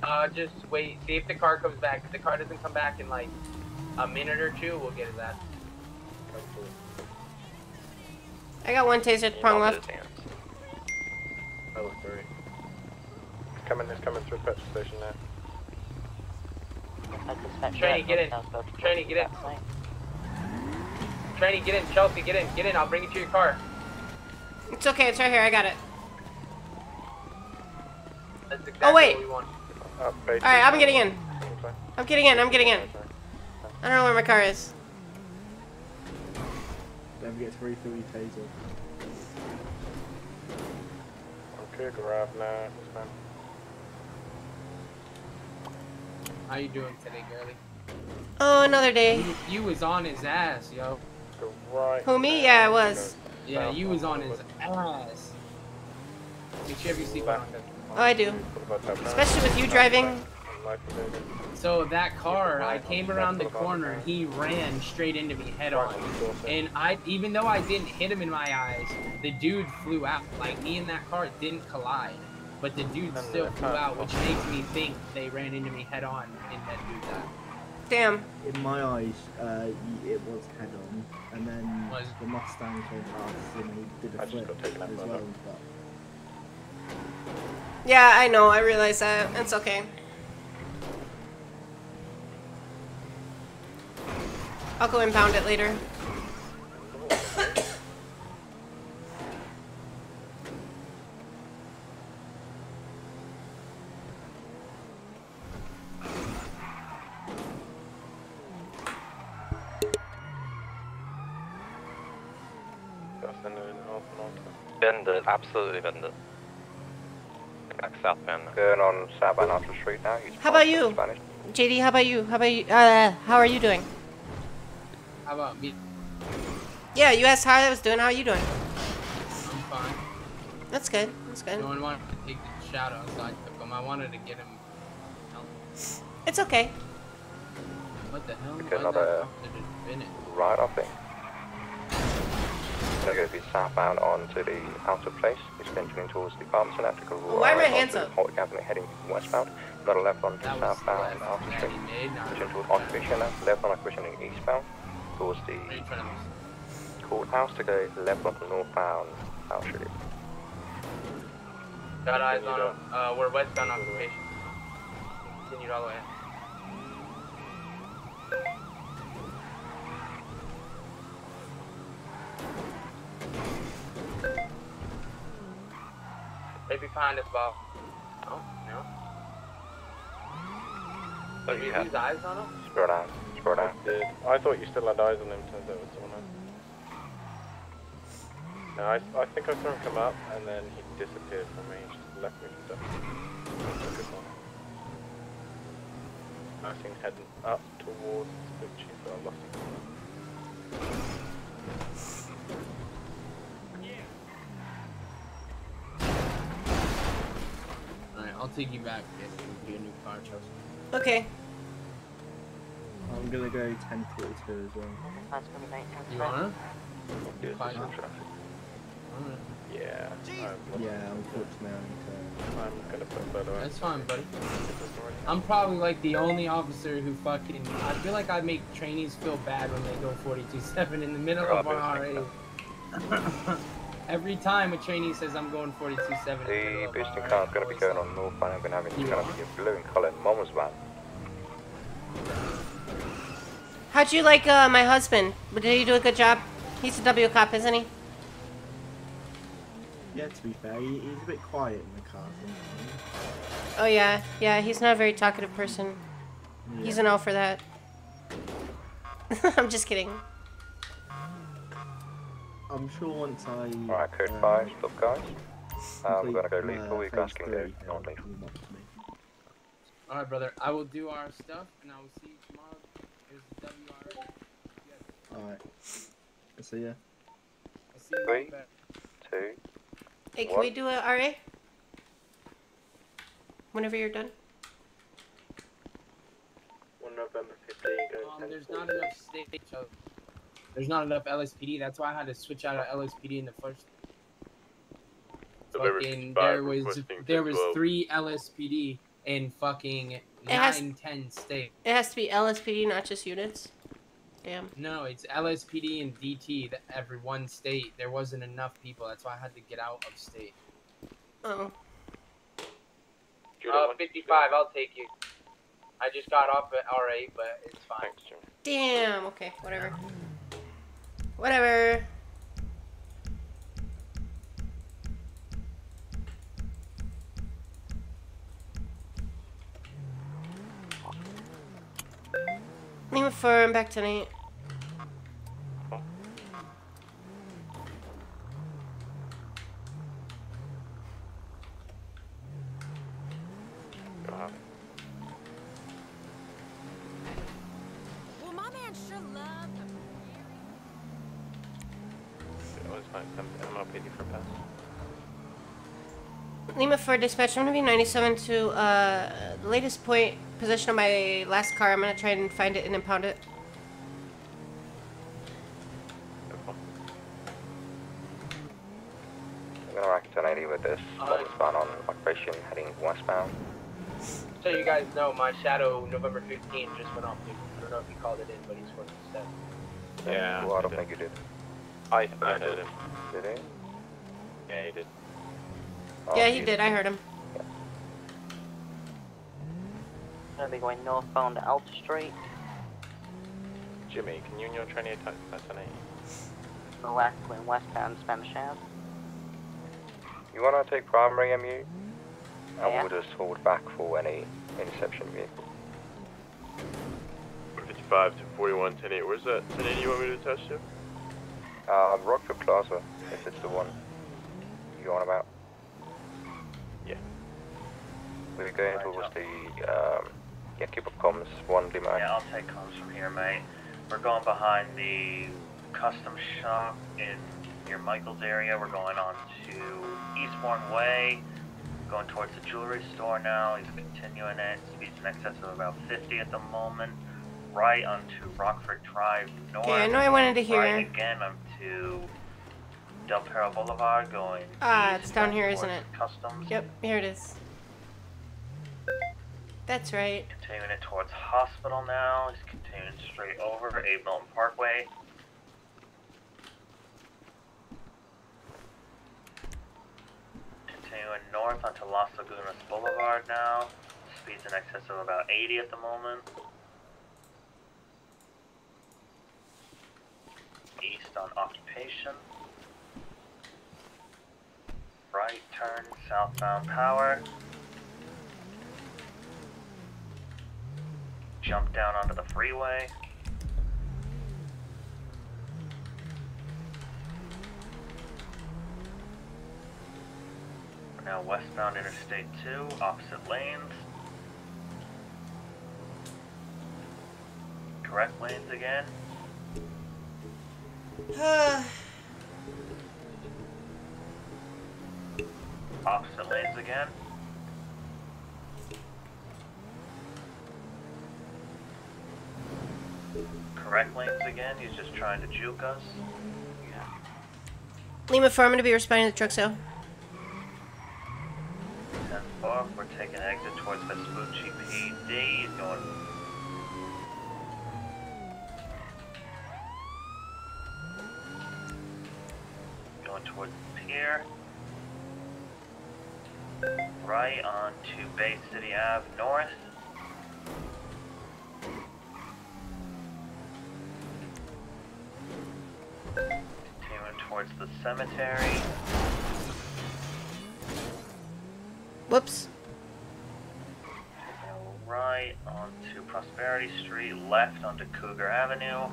Uh, just wait. See if the car comes back. If the car doesn't come back in like a minute or two, we'll get his ass. I got one taser at the prong left. Oh, sorry. It's coming, it's coming through the petrol station now. Trainee, get in. Trainee, get in. Trainee, get in. Chelsea, get in. Get in. I'll bring you to your car. It's okay. It's right here. I got it. That's exactly Oh, wait. what we want. All right, I'm getting in. I'm getting in. I'm getting in. I don't know where my car is. Don't forget to refill your taser. Okay, garage now. Yes, ma'am. How you doing today, girly? Oh, another day. You, you was on his ass, yo. Right. Who me? Yeah, I was. Yeah, you was on his ass. Make sure you seatbelt on. Oh, I do. Especially with you driving. So that car, I came around the corner, he ran straight into me head on. And I, even though I didn't hit him in my eyes, the dude flew out. Like me and that car didn't collide, but the dude still flew out, which makes me think they ran into me head on and that dude died. Damn. In my eyes, uh, it was head on, and then the Mustang came past and he did a flip as well. But Yeah, I know. I realize that. It's okay. I'll go impound it later. Bend it, absolutely bend it. Back southbound. Going on southbound Arthur Street now. Use How about you? Spanish. JD, how about you? How about you? Uh, how are you doing? How about me? Yeah, you asked how I was doing. How are you doing? I'm fine. That's good. That's good. No one wanted to take the shout out, so I took him. I wanted to get him. help. It's okay. What the hell? Okay, another the fuck did it right, I think. Gonna be southbound onto the Alta Place. It's venturing towards the Palmerton Africa. Why are my hands up? Holt Avenue heading westbound. Not a left onto That southbound left. Alta Yeah, Street. he made, not- Venturing towards Occupation now. Left on Occupation eastbound. Towards the courthouse to go left onto northbound Alta Street. Got eyes on him. Uh, we're westbound occupation. Continued all the way. Right behind us, Bob. Oh, no, no. Oh, Did we yeah. lose eyes on him? Spread out. Spread out. I thought you still had eyes on him, turns out it was someone else. No, I, I think I saw him come up and then he disappeared from me, he just left me for dead. That's a good. I seen heading up towards Gucci, but I lost him. Alright, I'll take you back. Get you a new car, Chelsea. Okay. I'm gonna go 1042 as well. You wanna? Yes, Fine. it's traffic. Alright. Yeah. I'm, Yeah, unfortunately, I I'm gonna put that away. That's fine, buddy. I'm probably like the only officer who fucking. I feel like I make trainees feel bad when they go 42.7 in the middle of our RA. Every time a trainee says I'm going 42.7. in the middle The boosting our car is going to be going on northbound. I'm going to have it going to be in blue and colour Mom's van. How'd you like uh, my husband? Did he do a good job? He's a W cop, isn't he? Yeah, to be fair, he, he's a bit quiet in the car. Oh yeah, yeah. He's not a very talkative person. He's an L for that. I'm just kidding. I'm sure once I. Alright, code uh, 5, stop guys. Um, we're going to go complete, lethal. You guys phase can three, go non lethal. come up to me. Alright, brother. I will do our stuff and I will see you tomorrow. Here's the WR. Alright. See ya. I'll see you Three, two, Hey, can What? we do a RA? Whenever you're done. 1 November 15, Um, there's not enough state. Chelsea. There's not enough LSPD. That's why I had to switch out of LSPD in the first. Fucking, there was there was 1012. three LSPD in fucking has- nine ten states. It has to be LSPD, not just units. Damn. No, it's LSPD and DT. That every one state there wasn't enough people. That's why I had to get out of state. Oh. Uh, 55, I'll take you. I just got off at R8, but it's fine. Thanks, Jimmy. Damn. Okay. Whatever. Whatever. Leave for I'm back tonight. For dispatch. I'm gonna be 97 to uh, the latest point position of my last car. I'm gonna try and find it and impound it. I'm gonna rock 1080 with this Uh, spot on operation heading westbound. So you guys know, my Shadow November 15 just went off. I don't know if he called it in, but he's working step. Yeah. Well, I don't think you did. I, I heard him. Did he? Yeah, he did. Oh, yeah, he did. I heard him. Gonna be going northbound Alta Street. Jimmy, can you and your trainee attack that 1080? The left going westbound Spanish Ave. You wanna take primary MU? And Yeah. we'll just hold back for any interception vehicle. 55 to 41, 1080. Where's that 1080 you want me to attach to? Uh, Rockford Plaza, if it's the one you're on about. Yeah. We're going towards the, um, yeah, keep up comms, one Lima. Yeah, I'll take comms from here, mate. We're going behind the custom shop in near Michael's area. We're going on to Eastbourne Way. Going towards the jewelry store now. He's continuing it. Speeds in excess of about 50 at the moment. Right onto Rockford Drive North. Okay, I know I wanted to hear- Right again onto Del Perro Boulevard going Ah, east it's down here, isn't it? Customs. Yep, here it is. That's right. Continuing it towards Hospital now. He's continuing straight over Abe Milton Parkway. Continuing north onto Las Lagunas Boulevard now. Speeds in excess of about 80 at the moment. East on Occupation. Right turn southbound Power. Jump down onto the freeway. We're now westbound Interstate 2, opposite lanes. Correct lanes again. Opposite lanes again. Correct lanes again. He's just trying to juke us. Yeah. Lima 4, I'm gonna be responding to the truck sale. 10 4, we're taking exit towards Vespucci PD. He's going. Going towards the pier. Right on to Bay City Ave North. Continuing towards the cemetery. Whoops. right onto Prosperity Street, left onto Cougar Avenue,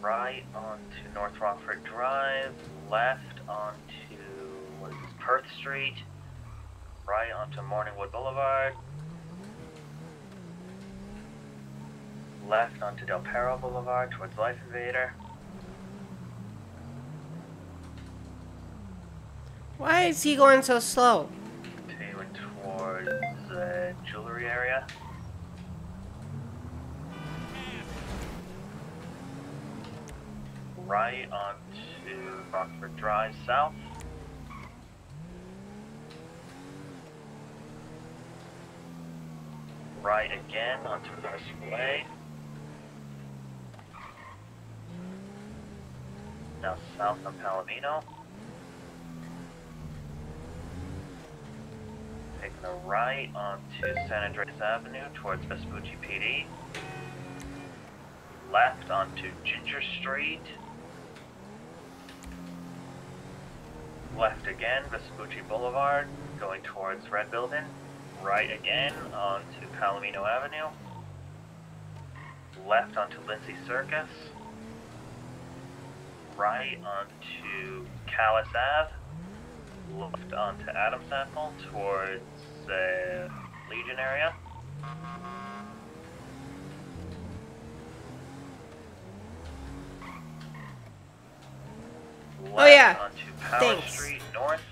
right onto North Rockford Drive, left onto what is this, Perth Street, right onto Morningwood Boulevard, left onto Del Perro Boulevard towards Life Invader. Why is he going so slow? Continuing towards the jewelry area. Right onto Rockford Drive South. Right again onto Rice Way. Now south on Palomino. Take the right onto San Andreas Avenue towards Vespucci PD. Left onto Ginger Street. Left again, Vespucci Boulevard, going towards Red Building. Right again onto Palomino Avenue. Left onto Lindsay Circus. Right onto Callis Ave. Left onto Adams Apple towards the Legion area. Oh, yeah. Left onto Power Thanks. Street North.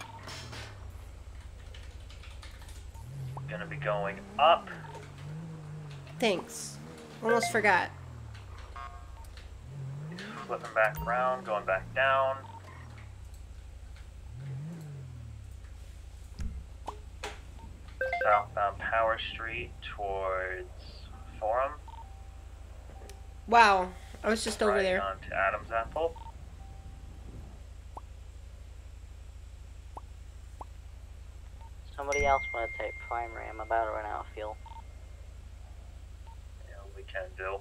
Gonna be going up. Thanks. Almost forgot. Flipping back around, going back down. Southbound Power Street towards Forum. Wow. I was just over right there. onto Adams Apple. Somebody else want to take primary. I'm about to run out of fuel. Yeah, we can do.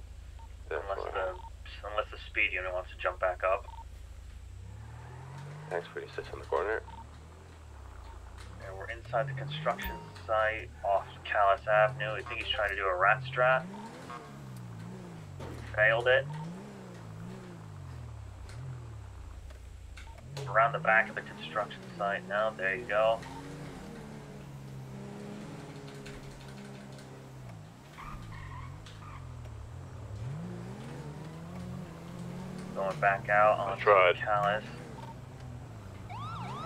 Unless the unless the speed unit wants to jump back up. Thanks for your sits in the corner. And we're inside the construction site off Callis Avenue. I think he's trying to do a rat strat. Failed it. Around the back of the construction site now. There you go. Going back out on tried. Callis.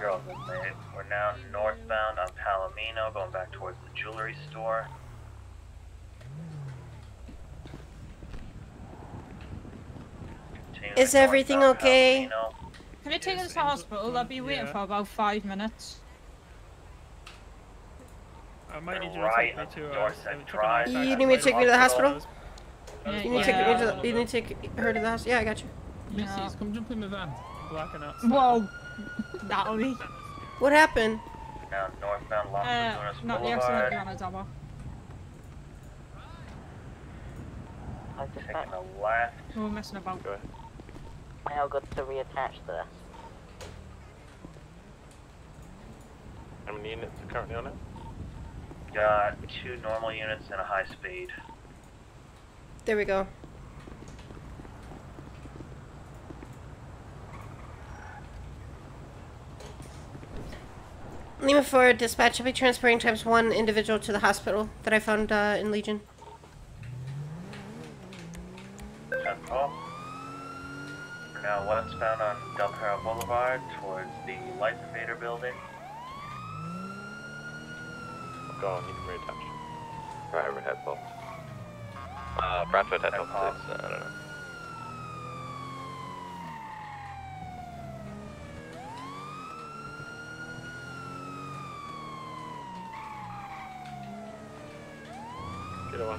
You're all good, mate. We're now northbound on Palomino, going back towards the jewelry store. Continuing Is everything okay? Palomino. Can I take her to the hospital? I'll be waiting Yeah. for about five minutes. I might need you to take me to uh, Dorset Drive. You need me to take me to the hospital? Yeah, You need, to take, yeah. you, to, you need to take her to the hospital? Yeah, I got you. Mrs. Come jump in the van. Blacking out. Whoa. That'll be. What happened? Now northbound Los Uh, Lagunas not the accident, Boulevard. you're on a double. Taking a left. We're messing about. How good to reattach this? How many units are currently on it? Got two normal units and a high speed. There we go. Lima 4, dispatch. I'll be transporting times one individual to the hospital that I found uh, in Legion. Ten four. We're now westbound on Del Perro Boulevard towards the Life Invader building. Go on, you can reattach. Driver head pulse. Uh, Bradford head pulse, please. Uh, I don't know.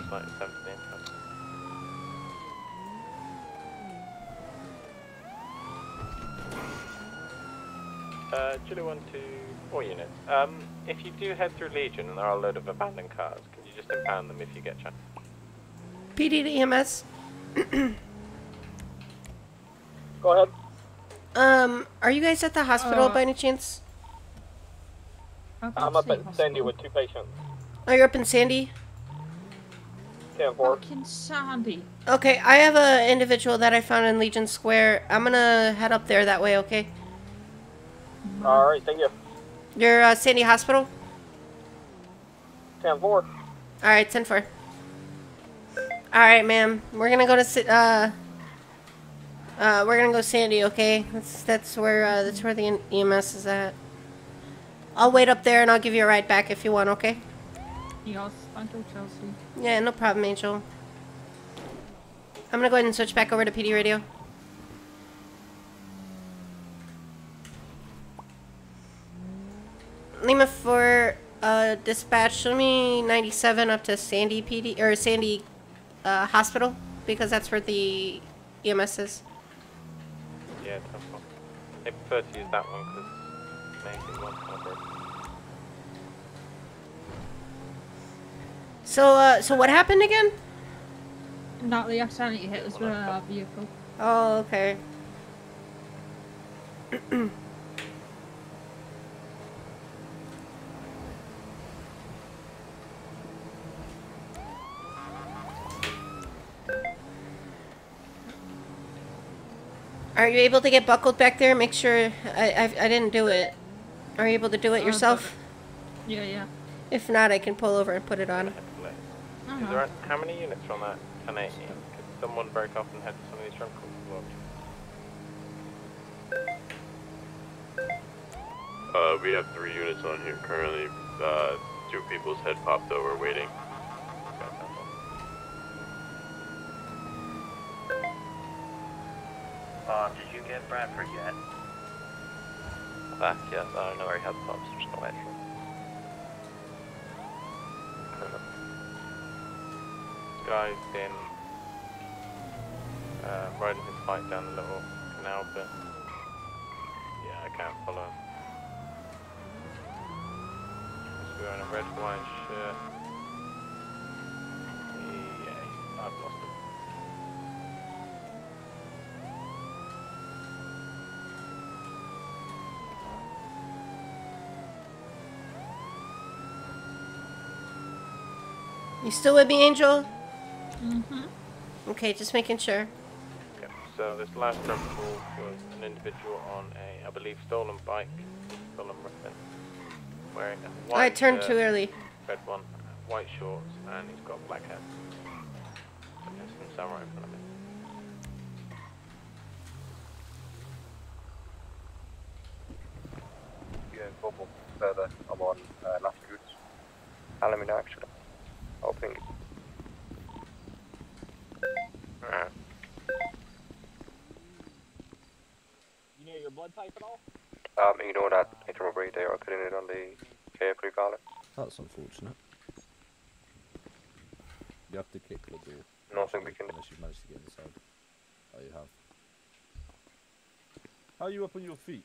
Kilo one. Uh, Kilo one to four units. Um, if you do head through Legion and there are a load of abandoned cars, can you just impound them if you get chance? PD to EMS. Go ahead. Um, are you guys at the hospital Uh, by any chance? I'm up at Sandy with two patients. Oh, you're up in Sandy? Ten four. Fucking Sandy. Okay, I have a individual that I found in Legion Square. I'm gonna head up there that way, okay? All right, thank you. You're uh, Sandy Hospital? Ten four. Alright, 10 4. Alright, ma'am. We're gonna go to, uh, uh, we're gonna go Sandy, okay? That's, that's where, uh, that's where the EMS is at. I'll wait up there and I'll give you a ride back if you want, okay? Yes, thank you, Chelsea. Yeah, no problem, Angel. I'm gonna go ahead and switch back over to PD radio. Lima for uh, dispatch. Show me 97 up to Sandy PD or Sandy uh, Hospital because that's where the EMS is. Yeah, ten four. I prefer to use that one because maybe one kind of broken. So, uh, so what happened again? Natalie accidentally hit us with a vehicle. Oh, okay. Are you able to get buckled back there? Make sure I I, I didn't do it. Are you able to do it Uh, yourself? Yeah, yeah. If not, I can pull over and put it on. Is there how many units from that 1080? Could someone break off and head to some of these front calls? Uh, we have three units on here currently. Uh, two people's head popped over waiting. Bob, did you get Bradford yet? Back, yeah. I don't know where he had pops. I'm just gonna wait for him. Guy's been uh, riding his bike down the little canal, but yeah, I can't follow him. He's wearing a red wine shirt. Yeah, I've lost him. You still with me, Angel? Okay, just making sure. Okay, so this last drug was an individual on a, I believe, stolen bike, stolen weapon, wearing a white I turned shirt, too early. red one, white shorts, and he's got black hair. So there's some samurai in front of him. Yeah, bubble further. I'm on uh, last goods. I'll let me know actually. I'll ping it. Alright. You know your blood type at all? Um, ignore that. Internal break there. I'm putting it on the care blue collar. That's unfortunate. You have to kick the door. Nothing we can do. Unless you've managed to get inside. Oh, you have. How are you up on your feet?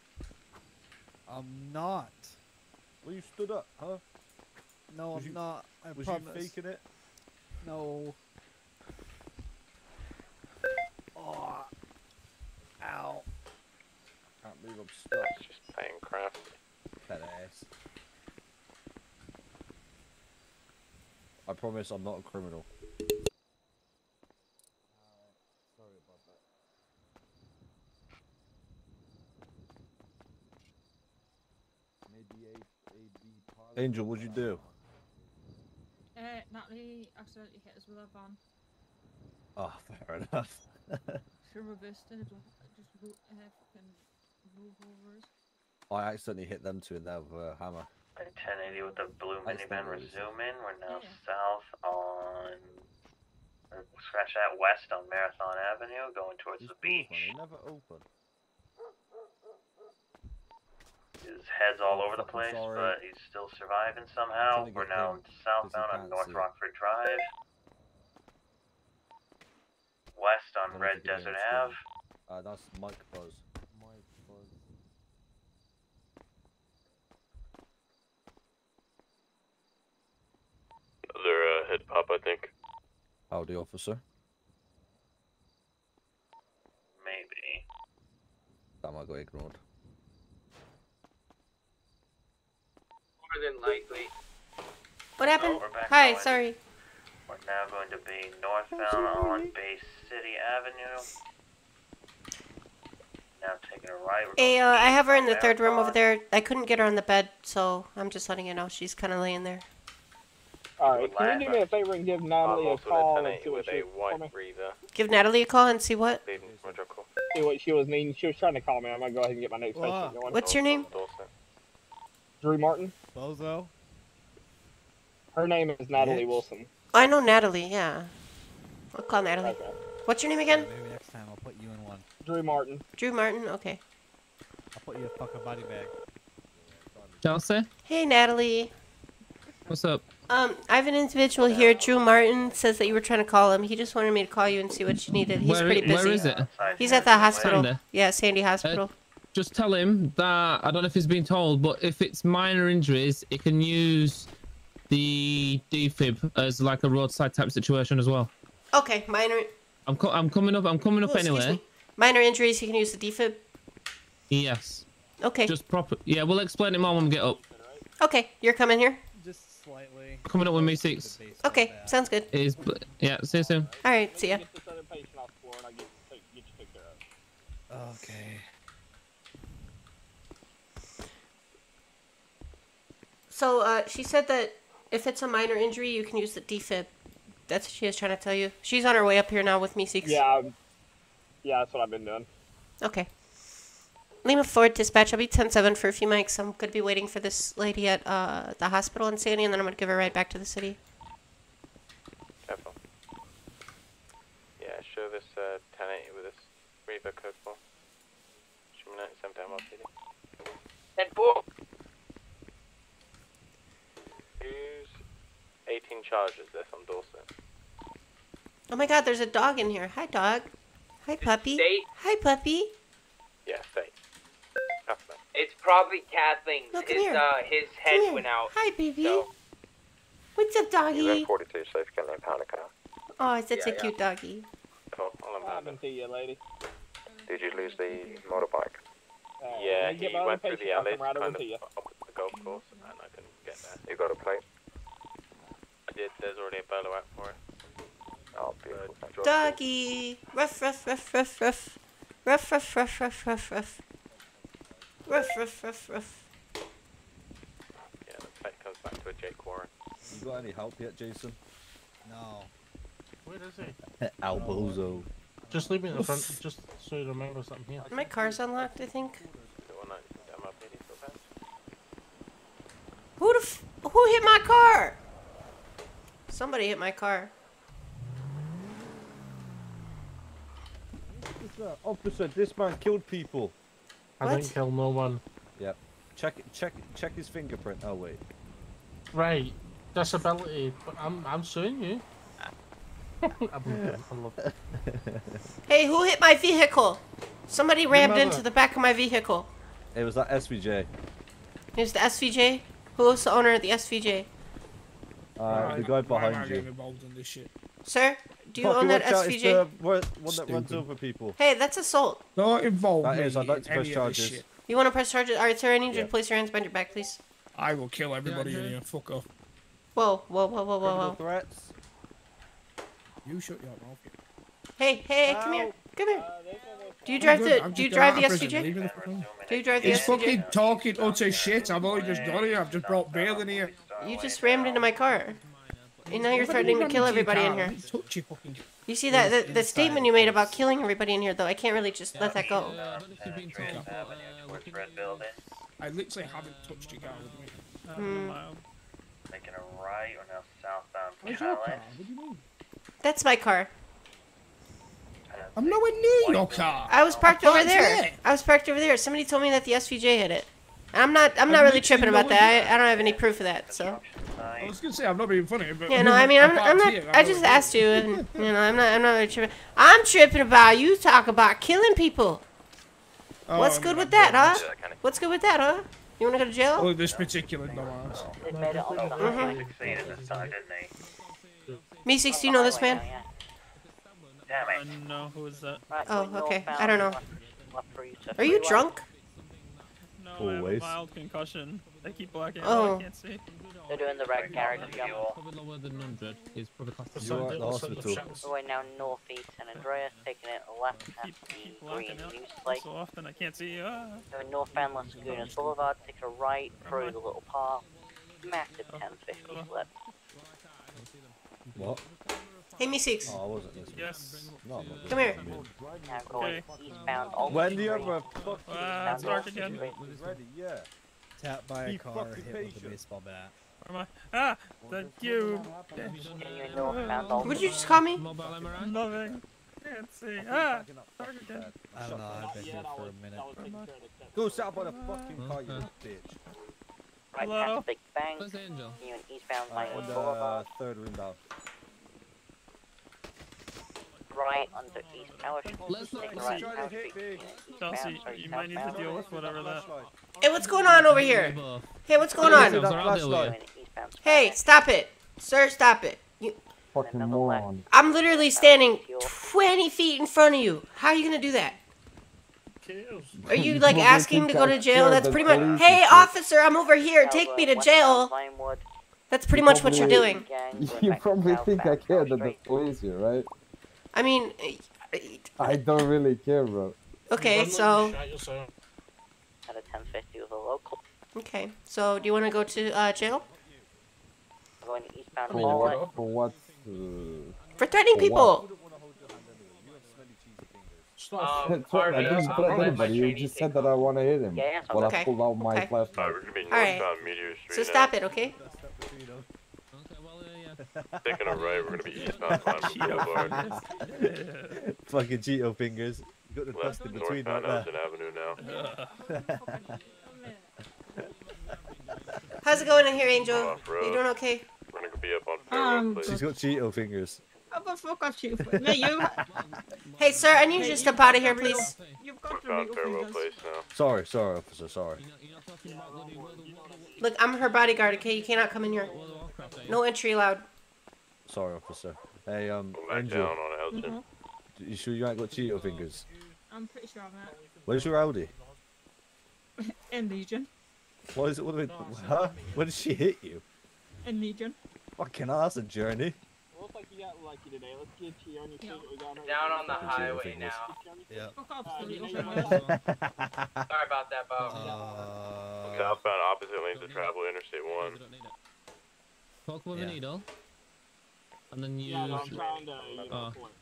I'm not. Well, you stood up, huh? No, Was I'm you- not. I was promise. you faking it? No. Oh. Ow. Can't believe I'm stuck. Just playing crafty. Fat ass. I promise I'm not a criminal. Sorry about that. Maybe A, A, B. Angel, what'd you do? Uh, Natalie accidentally hit us with her van. Oh, fair enough. She reversed it. Just ro- uh, move over. I accidentally hit them two in there with a hammer. 1080 with the blue minivan not really resume in. We're now Yeah. south on. Or scratch that west on Marathon Avenue, going towards These the beach. they never open. His head's all over the place, sorry. but he's still surviving somehow. We're now in, 'cause southbound on North see. Rockford Drive. West on Don't Red forget Desert him, Ave. Uh, that's Mike Buzz. Mike Buzz. Other uh, head pop, I think. Howdy, officer. Maybe. That might go ignored. More than likely. What happened? we're Hi, going. sorry. We're now going to be northbound on Bay City Avenue. Now taking a right. We're Hey, uh, I have her in the third room over there. I couldn't get her on the bed, so I'm just letting you know she's kind of laying there. Alright, can you do me a favor and give Natalie a call and see what with she a for white me? breather. Give Natalie a call and see what. Leading from a call. See what she was needing. She was trying to call me. I'm gonna go ahead and get my next Wow. patient going. What's your name? Dorset. Drew Martin. Bozo. Her name is Natalie Bitch. Wilson. I know Natalie. Yeah. I'll call Natalie. Okay. What's your name again? Maybe next time I'll put you in one. Drew Martin. Drew Martin. Okay. I'll put you a fucking body bag. Chelsea, Hey, Natalie. what's up? Um, I have an individual here. Drew Martin says that you were trying to call him. He just wanted me to call you and see what you needed. He's Where pretty busy. where is it? He's at the hospital. Sandy. Yeah, Sandy Hospital. Just tell him that I don't know if he's been told, but if it's minor injuries, he can use the defib as like a roadside type situation as well. Okay, minor I'm co- I'm coming up. I'm coming up Oh, anyway. minor injuries. You can use the defib. Yes. Okay. Just proper. Yeah, we'll explain it more when we get up. Okay, you're coming here. Just slightly. Coming up with me six. Okay, sounds good. Is yeah. See you soon. All right, see ya. Okay. So uh, she said that if it's a minor injury, you can use the defib. That's what she is trying to tell you. She's on her way up here now with me, Six. Yeah, um, yeah, that's what I've been doing. Okay. Lima Ford dispatch. I'll be 10-7 for a few mics. I'm gonna be waiting for this lady at uh, the hospital in Sandy, and then I'm gonna give her right back to the city. Careful. Yeah, show this uh, 1080 with this Reaver code 4. Show me 97 down LPD. 10 4. Use 18 charges this on Dorset. Oh my God, there's a dog in here. Hi, dog. Hi, puppy. Hi, puppy. Yeah, stay. It's probably Kathleen's. No, come his here. uh his Come head here. went out. Hi, baby. So What's up, doggy? 42, safe, can impound a car. Oh, it's such Yeah, a yeah. cute doggy. Cool, I'll What to you, lady? Did you lose the motorbike? Uh, Yeah, let he went through the I'll alleys come right over kind of you. opposite the golf course, and I couldn't get there. You got a plate? I did, there's already a bolo out for it. Oh, beautiful. thank. Doggy. Ruff, ruff, ruff, ruff, ruff. Ruff, ruff, ruff, ruff, ruff, ruff. Ruff, ruff, ruff, ruff. Yeah, the plate comes back to a Jake Warren. You got any help yet, Jason? No. Where is he? Albozo. Just leave me in the front, just so you remember something here. My car's unlocked, I think. The one that down LPD still bad. Who the f- who hit my car? Somebody hit my car. Officer, officer, this man killed people. I didn't kill no one. Yep. Check check check his fingerprint. Oh wait. Right. Disability. But I'm I'm suing you. I'm, I'm Hey, who hit my vehicle? Somebody rammed mother. into the back of my vehicle. It was that SVJ. Here's the SVJ. Who is the owner of the SVJ? Uh, the guy behind you. involved in this shit? Sir, do you Fuck, own that watch out, it's SVJ? the one one that runs over people. Hey, that's assault. Not involved That me is, I'd like to press any of this charges. You want to press charges? Alright, sir, I need you Yeah. to place your hands behind your back, please. I will kill everybody in here. Fuck off. Whoa, whoa, whoa, whoa, whoa, whoa. threats. You shut your mouth. Hey, hey, come here, come here. Do you drive good, the? Do you drive the out of prison, SVJ? leave the fuck alone. Do you drive the He's SVJ? fucking talking utter shit. I've only just got here. I've just brought bail in here. You just rammed into my car. And now you're threatening to kill everybody in here. Touch your fucking. You see that the, the statement you made about killing everybody in here, though. I can't really just let that go. I literally haven't touched your car with me. Hmm. Making a right or now southbound Where's your car? Calais. What do you mean? That's my car. I'm nowhere near your car. Uh, I was parked over there. there. I was parked over there. Somebody told me that the SVJ hit it. I'm not. I'm I've not really tripping about that. I, I don't have any proof of that. So. I was gonna say I'm not being funny, but Yeah, no. I mean, I'm, I'm not. here, I just not- asked you, and you know, I'm not. I'm not really tripping. I'm tripping about you talk about killing people. Oh, What's I'm good not with that, huh? doing What's good with that, huh? You wanna go to jail? Oh, this particular no ounce. Succeeded this time, didn't he? Me six, do you know this man? Damn. No, who is that? Oh, okay. I don't know. Are you drunk? No, I have a mild concussion. I keep blacking out. Oh. I can't see. They're doing the red garage jump. Probably lower than 100. He's probably classed as You're at the hospital. We're now northeast San Andreas, taking it left at the green news plate. So often I can't see you. Ah. Going northbound Las Lagunas Boulevard, take a right through the little park. Massive 1050 flip. What? Hey, me six. Oh, I wasn't listening. Yes. No, I'm not Come here. listening. Now going eastbound all When do you have a fucking Ah, it's dark again. ready? Yeah. Tapped by a Be car, fucking hit with a baseball bat. Where am I? Ah! Thank you! Continuing northbound all What'd you just call me? Nothing. Can't see. Ah! Dark again. I don't know, I've been here for a minute. Go sit up on a fucking car, you Okay. bitch. right Hello? past Big Bang. Where's Angel? Continuing eastbound On Langwood the third room down. Right under East Tower Street. Let's not Take see. right Trying to hit me. continuing Chelsea, eastbound, you might need to deal with whatever that. Hey, what's going on over here? Hey, what's going on? I'm sorry, I'll deal with Hey, stop it. Sir, stop it. You, Fucking moron. I'm literally standing 20 feet in front of you. How are you gonna do that? Are you like asking to go to jail? That's pretty much. Hey, officer, I'm over here. Take me to jail. That's pretty much what you're doing. You probably think I care that the police here, right? I mean, I don't really care, bro. okay, so At a 1050 with a local. okay, so do you want to go to uh, jail Going eastbound For what? For what? Uh, for threatening For people? I didn't threaten anybody. You just said that I want to hit him. Yeah, Well, okay. I pulled out my Okay. flashlight. Alright, we're gonna be All right. northbound Meteor Street So stop it, okay? Taking a right, we're gonna be eastbound Climate Boulevard. Fucking Cheeto fingers. You got the Left dust in between right northbound there. Elgin Avenue now. How's it going in here, Angel? You doing okay? We're gonna be up on Fairwell Um, Place. She's got Cheeto fingers. How the fuck off you? No, you. Hey, sir, I need you to step out of here, please. You've got We're the found legal Fairwell fingers. Place now. Sorry, sorry, officer, sorry. Look, I'm her bodyguard, okay? You cannot come in here. No entry allowed. Sorry, officer. Hey, um, back Angel. down on Elgin. You sure you ain't got Cheeto fingers? I'm pretty sure I'm at. Where's your Audi? In Legion. What is it? What, do we- huh? When did she hit you? In Legion. Fucking hell, that's a journey. Looks like you got lucky today. Let's get you on your feet. We got. Down on the Fucking Cheeto highway fingers. now. Yeah. Fuck off, Uh, the you know legal you fingers. Sorry about that, Bob. Uh, Southbound opposite lanes of travel, Interstate 1. Poke with Yeah. a needle. And then you. Yeah, no, I'm trying to. You know, Oh. point.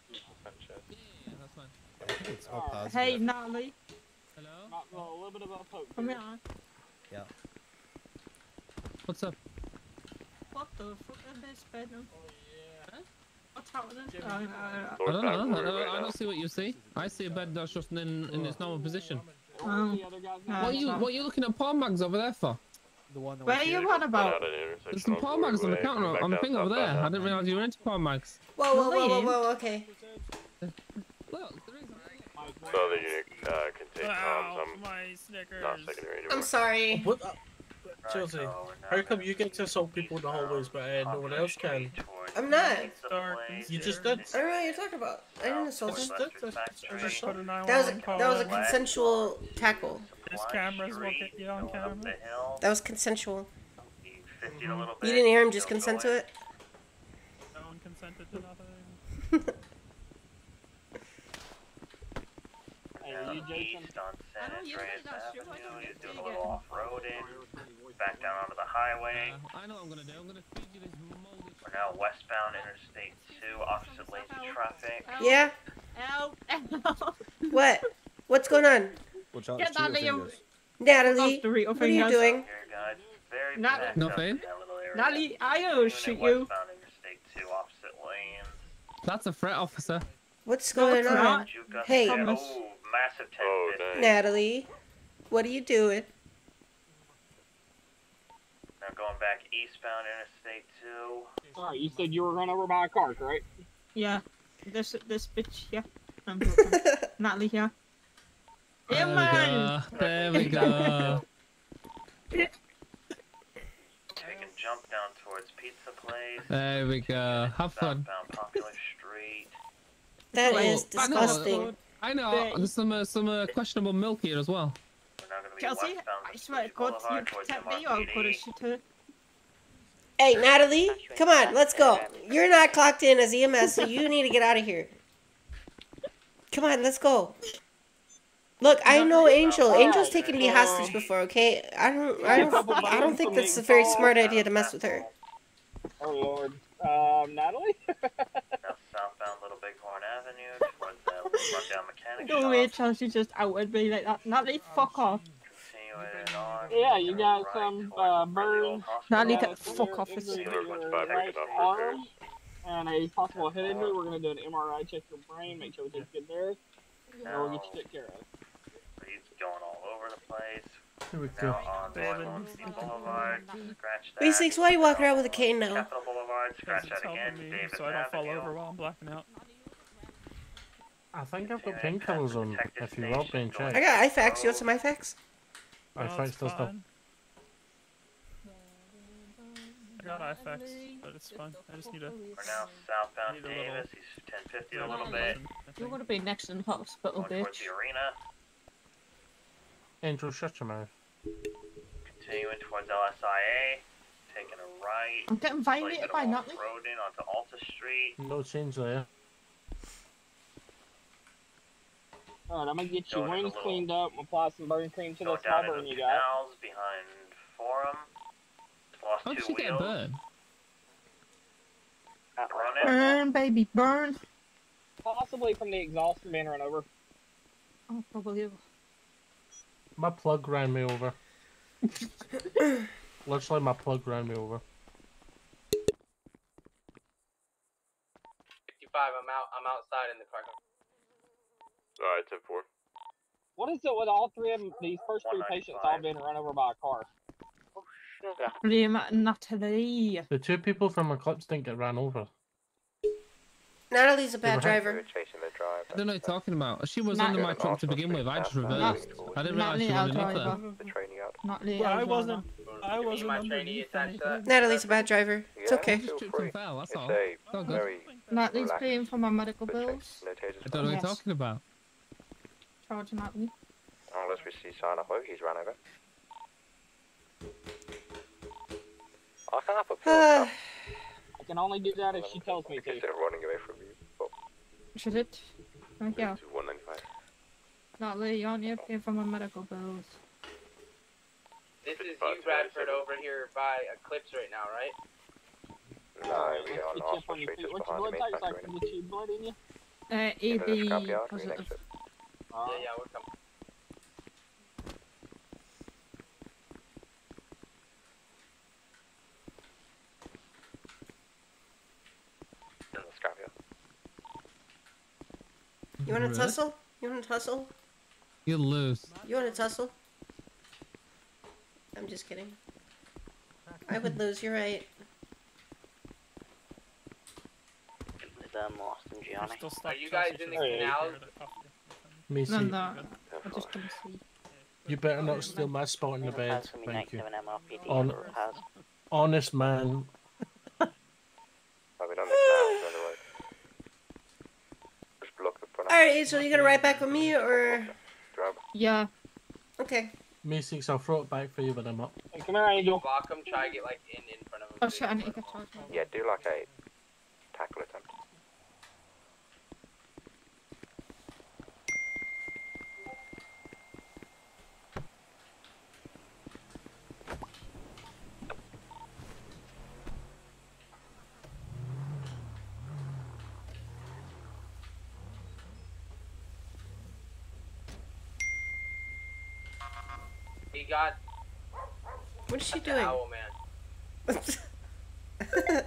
that's fine. It's all positive. Hey, Natalie. Not- well, a little bit of a poke. Come here. here. Yeah. What's up? What the fuck is this bedroom? What's happening? Oh, no, no, no. I don't know. I don't, I don't see what you see. I see a bed that's just in, in its normal position. Um, What are you What are you looking at palm mags over there for? The one Where are you on about? There's some palm mags on the counter on the thing over there. I didn't realize you were into palm mags. Whoa, whoa, whoa, whoa, whoa, okay. So The other unit uh, can take comms. I'm not secondary. I'm sorry. What? Chelsea, how come you get to assault people in the hallways, but uh, no one else can? I'm not. You just did. I don't know what you're talking about. I didn't assault him. I just shot a That was a, that was a consensual tackle. These cameras will get you on camera. That was consensual. Fifty a You didn't hear him just consent to it? No one consented to nothing. Down east on San Andreas Avenue, you're doing a back down onto the highway. Uh, I know what I'm gonna do. I'm gonna feed you this moldy. We're now westbound Interstate 2, opposite lanes of traffic. Yeah? Help! Help! What? What's going on? Watch out, Get it's that Cheeto Leo. fingers. Natalie, what are you doing? Here, very Not- backed No up fame? in that little area. Natalie, I will shoot you. 2. That's a threat, officer. What's going it's on? not. You got Hey, oh, massive Oh. Natalie, what are you doing? Now going back eastbound Interstate 2. Alright, you said you were run over by a car, right? Yeah. This this bitch, yeah. Um, Natalie here. Yeah, There we man! go. There we go. Take a jump down towards Pizza Place. There we go. Have fun. Southbound Popular Street. That Oh, is I know, disgusting. I know. There's some uh, some uh, questionable milk here as well. We're now gonna be Chelsea, I swear to God, you protect me or I'll put a shit her. Hey, Natalie, come on, let's go. You're not clocked in as EMS, so you need to get out of here. Come on, let's go. Look, I know Angel. Angel's taken me hostage before. Okay, I don't, I don't, I don't think that's a very smart idea to mess with her. Oh lord. Um, Natalie? Now southbound Little Bighorn Avenue towards the rundown mechanic No shop. way, Chelsea just outed me like that. Natalie, fuck off. Continuing. Yeah, you got some uh, burn. Natalie, uh, get the fuck off this. injury to your right arm and a possible head injury. We're gonna do an MRI, check your brain, make sure we take good there, and we'll get you taken care of. He's going all over the place. Here we go. on Baylon City Boulevard. Scratch that. B6, why are you walking around with a cane now? Capitol Boulevard. Scratch that again. me Davis so I don't fall over while I'm blacking out. I think I've got painkillers on if you are being I checked. got IFAKs. You want some IFAKs? I Oh, think it's still still. I got IFAKs, but it's fine. I just need a. We're now southbound need a little- He's 1050 a little bit. You're gonna be next in the hospital, Going towards bitch. the arena. Angel, shut your mouth. Continuing towards LSIA. Taking a right. I'm getting slight violated by of Natalie. off-roading onto Alta Street. No change there. Alright, I'm gonna get your Going in a wings little- cleaned up and apply some burn cream to Going this down burn you got. canals behind Forum. Lost How did two she get a wheels. burn? Run. Burn, baby, burn. Possibly from the exhaust being run over. Oh, probably. My plug ran me over. Literally, my plug ran me over. 55. I'm out. I'm outside in the car. Alright, 10 4. What is it with all three of them, these first three patients all being run over by a car? Oh, Blame Natalie. The two people from Eclipse didn't get ran over. Natalie's a bad driver. driver. I don't know what you're talking about. She was Not- under my truck to begin with. I just reversed. I didn't realize she was Not underneath driver. there. The trainee out. Natalie. Well, I wasn't. I wasn't underneath attached to anything. Natalie's a bad driver. It's Yeah, okay. feel Tripped free. and fell, that's It's all. a It's all good. Natalie's paying for my medical bills. chase. No tasers. I don't know what you're talking about. Charge Natalie. Unless we see sign of oh, he's run over. I can't put Uh, I can only do that if she tells me to. they're running away from you. But Should it? Thank you. to 195. Natalie, you aren't you paying for my medical bills? This is you, Bradford, over here by Eclipse right now, right? No, Alright, we let's are on get you up Arsenal on your Street just What's your behind the blood main type so I factory. get you blood in you? Uh, In AB positive. Exit. Uh, Yeah, yeah, we're coming. In the scrapyard. You want to Really? tussle? You want to tussle? You lose. You want to tussle? I'm just kidding. I would lose. You're right. With Austin Gianni. Still stuck Are you guys tussle in the for the- canals? Macy, No, no. I just couldn't see. you better not steal my spot in the bed. Thank you. On- Honest man. Oh, we don't need now, it's on the. Just block it for. All right, so you gonna ride back with me or? Yeah. Okay. Macy, I'll throw it back for you when I'm up. Hey, come here, Angel. Block him. Try to get like in in front of him. Oh shit, I you need to get charged. Yeah, do like a tackle attempt. He got What is she doing? owl man.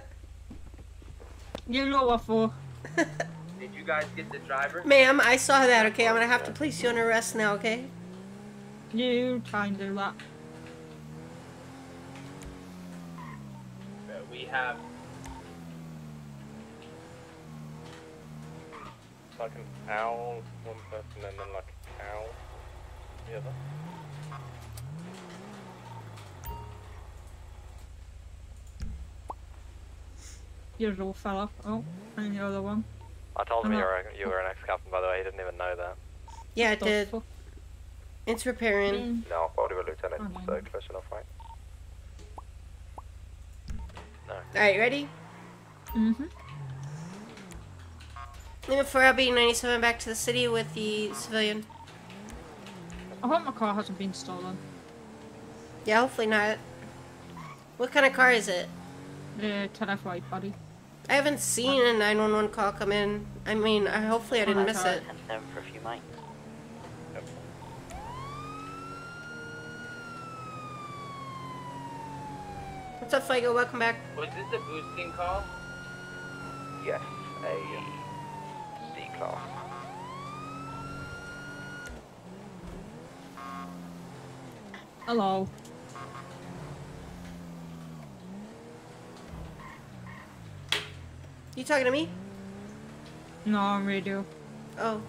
You know what for? Did you guys get the driver? Ma'am, I saw that. Okay, I'm gonna have to place you on arrest now. Okay. You try and do that. We have Like an owl, one person, and then like a cow, the other. You're a little fella. Oh, and the other one. I told him you not- were a, you were an ex-captain, by the way. He didn't even know that. Yeah, I did. It's repairing. No, body with lieutenant, Oh, so close enough, right? No. All right, ready? Mm-hmm. Lima 4 LB 97 back to the city with the civilian. I hope my car hasn't been stolen. Yeah, hopefully not. What kind of car is it? The 10F widebody. I haven't seen a 911 call come in. I mean, I, hopefully I didn't miss it. for a few mics. What's up, Figo? Welcome back. Was this a boosting call? Yes, a D class. Hello. You talking to me? No, I'm radio. Oh.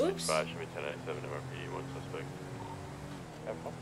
Oops. Suspect. Have fun.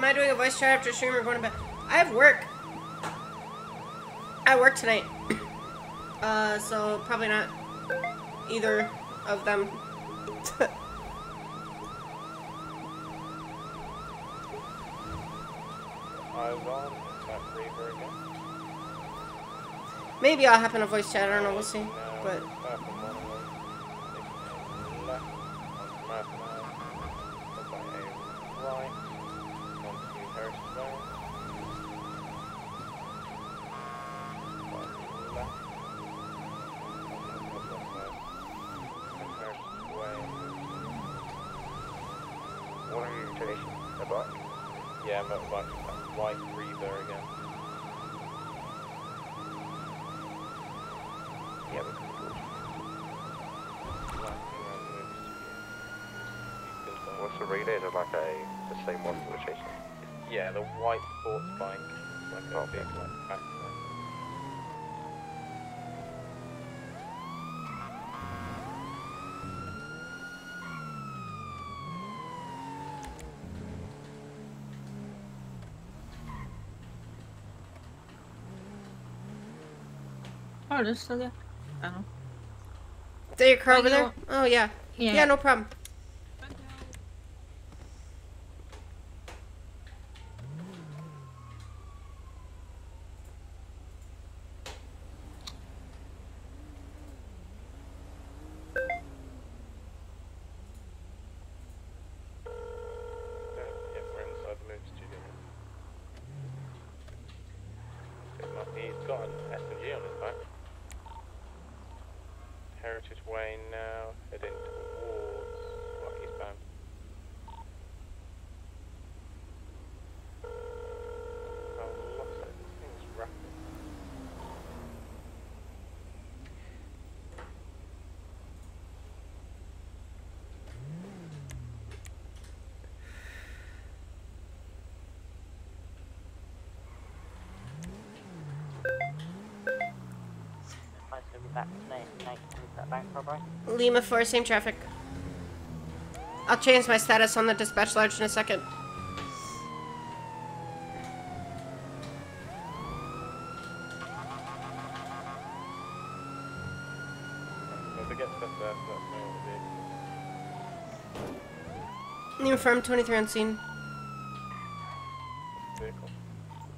Am I doing a voice chat after stream or going to bed? I have work. I work tonight. Uh, so probably not either of them. Eyes on. That Reaver again. Maybe I'll hop in a voice chat. I don't know. We'll see. But Back on one way. Left. On Mad now. Up by a right. Onto Harris Way. By left. On the left side. And Harris Way. What are you chasing? A bike? Yeah, motorbike. That white Reaver again. Yeah, we can do What's the relay? Is it like a the same one that we're chasing? Yeah, the white sports bike. Like a big like back Oh, there's still there. I don't know. is that your car Thank over there? Oh yeah. Yeah. Yeah, no problem. Yeah, we're inside the movie studio. It might be, he's got an SMG on his back. Heritage Way now, heading towards what eastbound. Oh, lost it. This thing's rapid. Nice to be back tonight. Night back. Lima 4, same traffic. I'll change my status on the dispatch large in a second. If it gets stuff there, so that's me on the Lima firm 23 on scene. vehicle.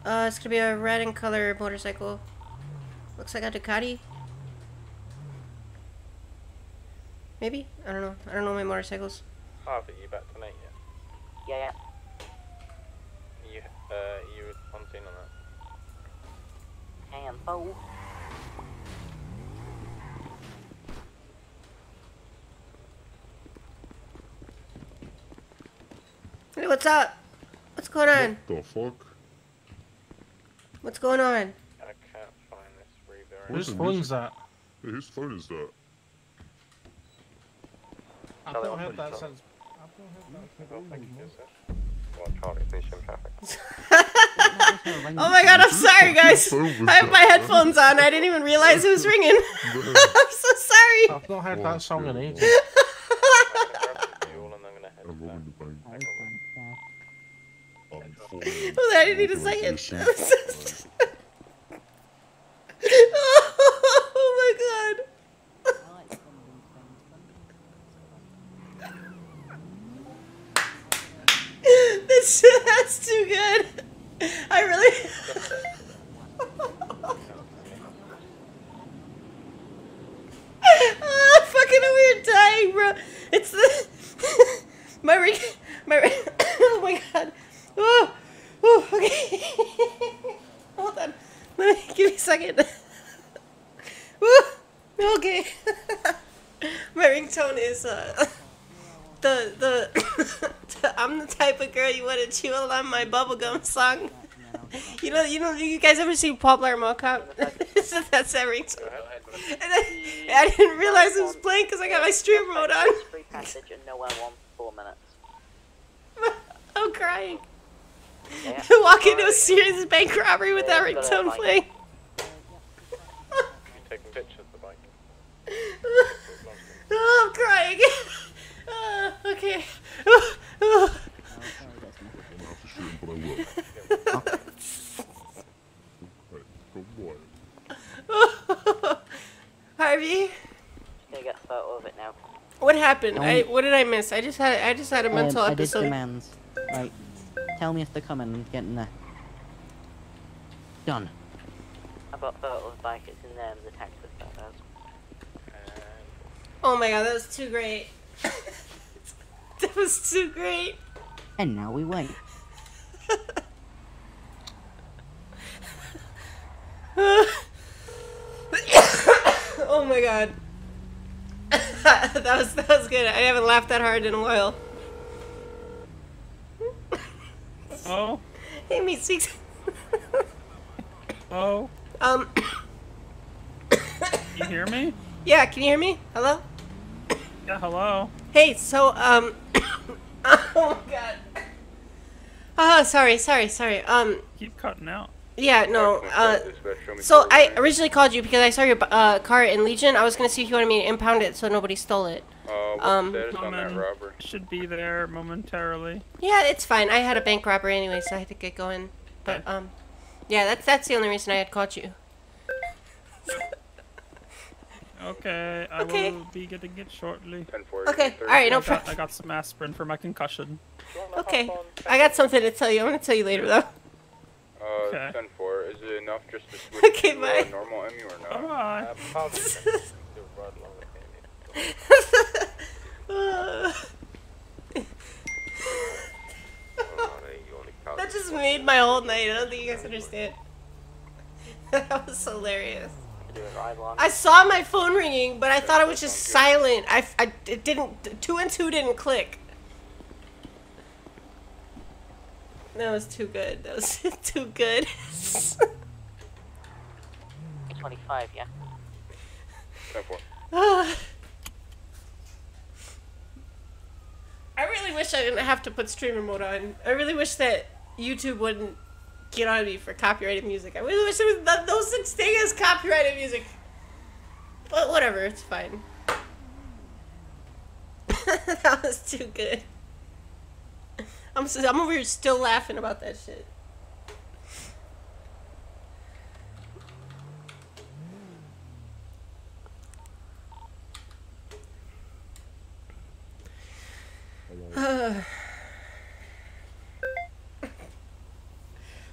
Uh, it's gonna be a red in color motorcycle. Looks like a Ducati. Maybe? I don't know. I don't know my motorcycles. Harvey, you back tonight yet? Yeah, yeah. You, uh, you were on scene on that? And both. Hey, what's up? What's going on? The fuck? What's going on? I can't find this Reaver. Whose phone's that? Hey, whose phone is that? I've not heard that since. I've not heard that since. Well, Charlie, please show traffic. Oh my god, I'm sorry, guys. I have my headphones on. I didn't even realize it was ringing. I'm so sorry. I've not heard that song in ages. I'm rolling the bank. I'm falling. Oh, I didn't need to say it. oh my god. This that's too good. I really. oh, fucking weird dying, bro. It's the my re- my re- Okay. Hold on. Let me give me a second. Woo! Okay. My ringtone is uh the the, the I'm the type of girl you want to chew on my bubblegum song. You know, you know, you guys ever see Paul Blart Mall Cop? That's that ringtone. And I, I didn't realize it was playing because I got my stream mode on. Free passage and nowhere one four minutes. I'm crying. Yeah. Walk into a serious bank robbery with that Yeah, but, uh, ringtone playing. Taking pictures of the bike. Oh, I'm crying. Uh, okay. Oh, oh. Harvey, Gonna get a photo of it now. What happened? I Um, what did I miss? I just had I just had a mental um, I did episode. demands. Right. Tell me if they're coming and getting there. Done. I've got a photo of the bike. It's in there. The taxi photos. Oh my god, that was too great. that was too great. And now we wait. oh my god. that was that was good. I haven't laughed that hard in a while. Oh, Hey, me six. oh, Um. you hear me? Yeah, can you hear me? Hello. Yeah, hello. Hey, so um. oh my god. Oh, sorry, sorry, sorry. Um. Keep cutting out. Yeah, no. Uh, so I originally called you because I saw your uh, car in Legion. I was gonna see if you wanted me to impound it so nobody stole it. Um, Coming. Should be there momentarily. Yeah, it's fine. I had a bank robbery anyway, so I had to get going. But um, yeah, that's that's the only reason I had caught you. Okay, I Okay. will be getting it shortly. Okay, alright, no I got, problem. I got some aspirin for my concussion. Okay, I got something to tell you. I'm gonna tell you later though. Uh, Okay. 10 4, is it enough just to switch Okay, to bye. uh, normal MU or not? Bye. Uh, probably. that just made my whole night. I don't think you guys understand. that was hilarious. I saw my phone ringing, but I thought it was just silent. I, I it didn't two and two didn't click. That was too good. That was too good. 25, yeah. 10 4. Ah. I really wish I didn't have to put streamer mode on. I really wish that YouTube wouldn't get on me for copyrighted music. I wish there was no, no such thing as copyrighted music. But whatever, it's fine. that was too good. I'm I'm over here still laughing about that shit.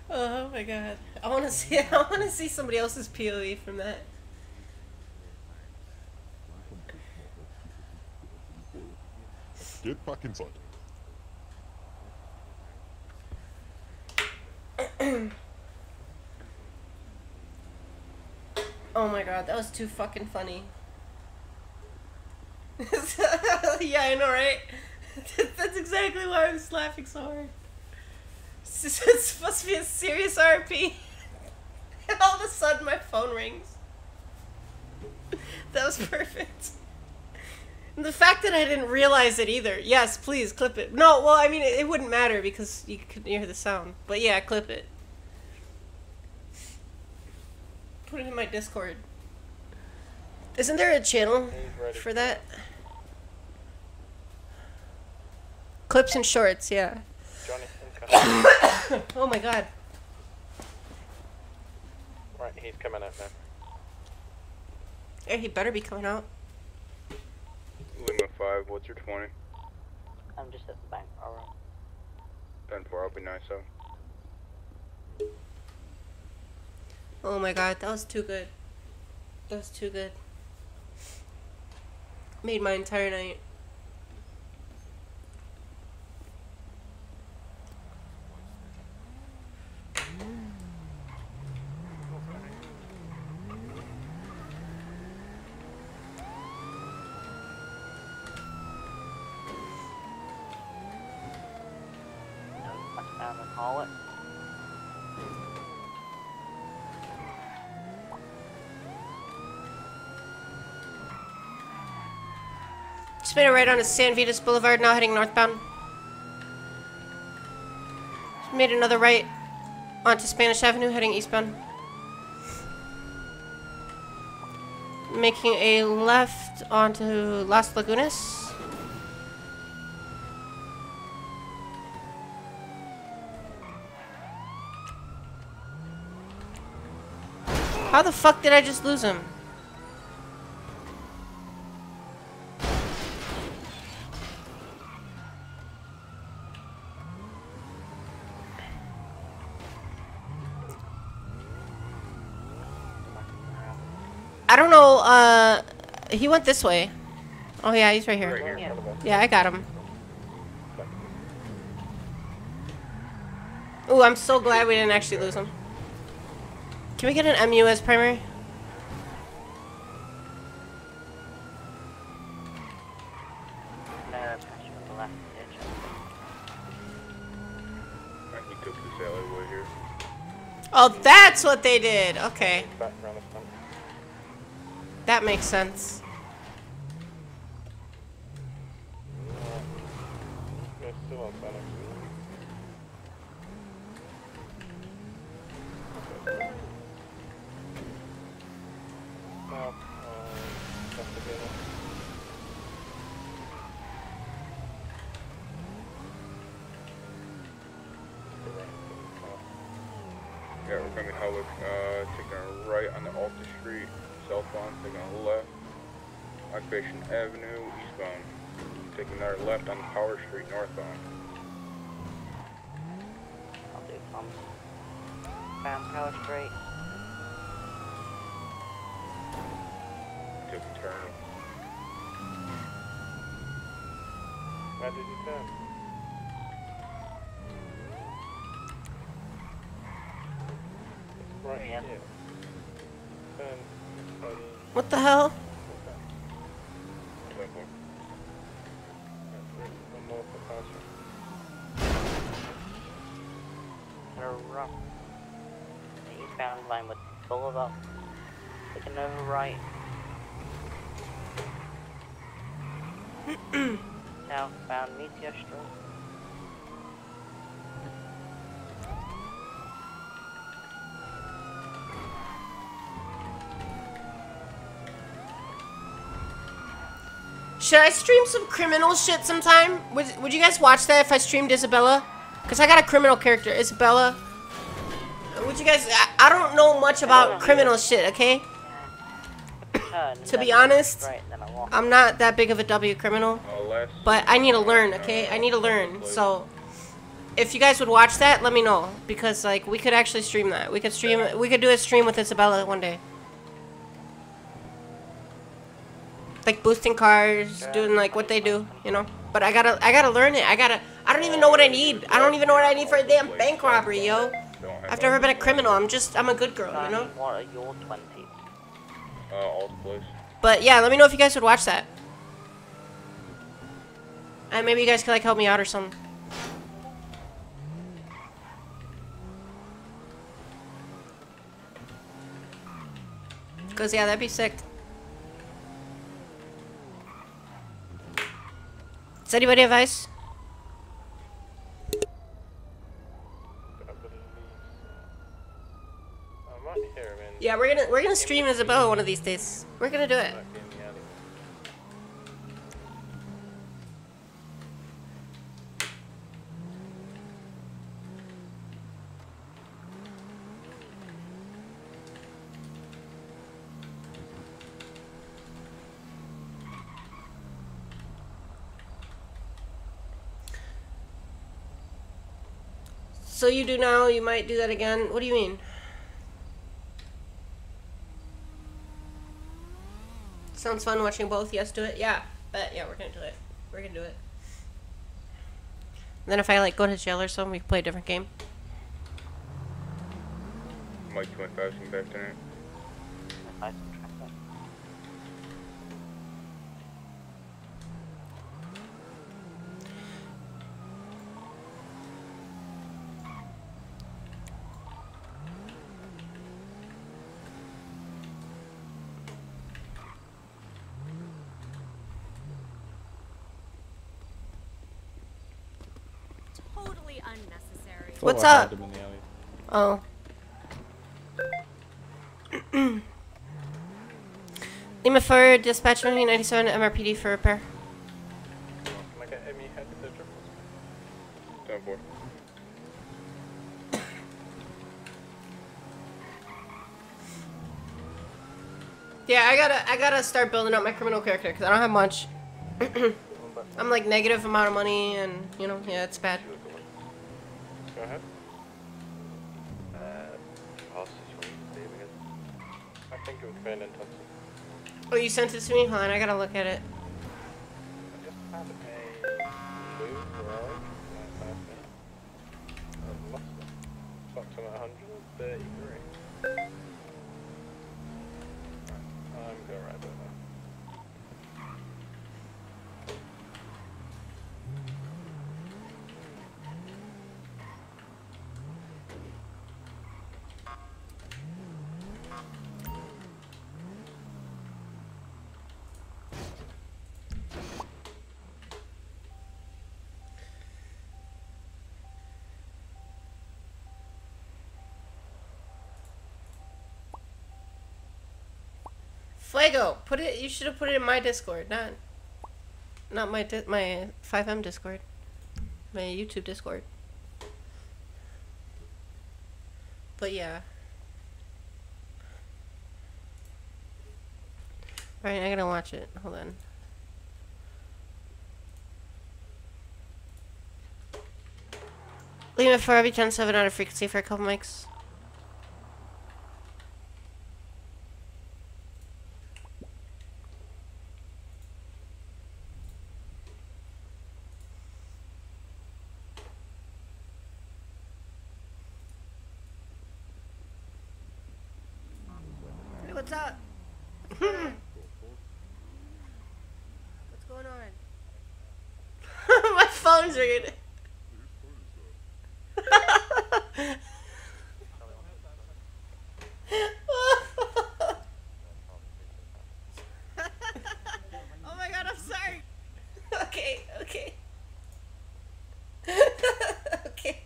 oh my god. I want to see I want to see somebody else's POV from that. Get back inside. Oh my god, that was too fucking funny. yeah, I know, right? That's exactly why I was laughing so hard. It's, supposed to be a serious RP. And all of a sudden my phone rings. That was perfect. And the fact that I didn't realize it either. Yes, please clip it. No, well, I mean, it, it wouldn't matter because you couldn't hear the sound. But yeah, clip it. Put it in my Discord. Isn't there a channel for that? Clips and shorts, yeah. Johnny, oh my god. Right, he's coming out now. Yeah, he better be coming out. Lima 5, what's your 20? I'm just at the bank. Alright. 10 4, I'll be nice out. Oh my god, that was too good. That was too good. Made my entire night. call it. Just made a right onto San Vitus Boulevard, now heading northbound. Just made another right onto Spanish Avenue, heading eastbound. Making a left onto Las Lagunas. How the fuck did I just lose him? Don't know, uh, he went this way. Oh yeah, he's right here. Yeah, I got him. Ooh, I'm so glad we didn't actually lose him. Can we get an MU as primary? No, pass you on the left ditch. He took this alleyway here. Oh, that's what they did. Okay. Back around the front. That makes sense. They're still on center. Now, uh, that's the game. Yeah, we're coming Howard, uh, taking a right on the Alta Street, southbound, taking a left. Occupation Avenue, eastbound. Taking another left on Power Street, northbound. I'll do from Found Power Street. Took a turn. Where What the hell? That's it. One more for Passion. Gonna run. The eastbound line with Boulevard. Taking over right. Southbound Meteor Street. Should I stream some criminal shit sometime? Would, would you guys watch that if I streamed Isabella? Because I got a criminal character, Isabella. Would you guys... I, I don't know much about criminal shit, okay? Turn. To be honest, Right, I walk. I'm not that big of a W criminal. Uh, But I need to learn, okay? I need to learn. So, if you guys would watch that, let me know because like we could actually stream that. We could stream. We could do a stream with Isabella one day. Like boosting cars, doing like what they do, you know. But I gotta, I gotta learn it. I gotta. I don't even know what I need. I don't even know what I need for a damn bank robbery, yo. I've never been a criminal. I'm just, I'm a good girl, you know. What are your 20s? Uh, all the place. But yeah, let me know if you guys would watch that. And maybe you guys could like help me out or something. Cause yeah, that'd be sick. Does anybody have ice? I might hear him in. Yeah, we're gonna we're gonna stream Isabella one of these days. We're gonna do it. So you do now, you might do that again. What do you mean? Sounds fun watching both. Yes, do it. Yeah, but yeah, we're gonna do it. We're gonna do it. And then if I like go to jail or something, we can play a different game. Mike 25 back tonight. I subtract that. unnecessary. What's I had up? them in the alley. Oh. Lima for dispatch 1997 MRPD for repair. Can I get Emmy head to the triple? Yeah, I gotta I gotta start building up my criminal character because I don't have much. I'm like negative amount of money and you know yeah it's bad. Go ahead. Uh, passes from Steve again. I think it was Fern and Thompson. Oh, you sent it to me? Hold on, I gotta look at it. I just had a blue Ferrari. my first name. I've lost it. Clocked him at 133. Right. I'm going right about that. Fuego, put it. You should have put it in my Discord, not, not my my FiveM Discord, my YouTube Discord. But yeah. Alright, I gotta watch it. Hold on. Leave it for every 10 7 out of frequency for a couple mics. Hey, what's up? What's going on? What's going on? My phone's ringing. oh my god, I'm sorry. Okay, okay. okay.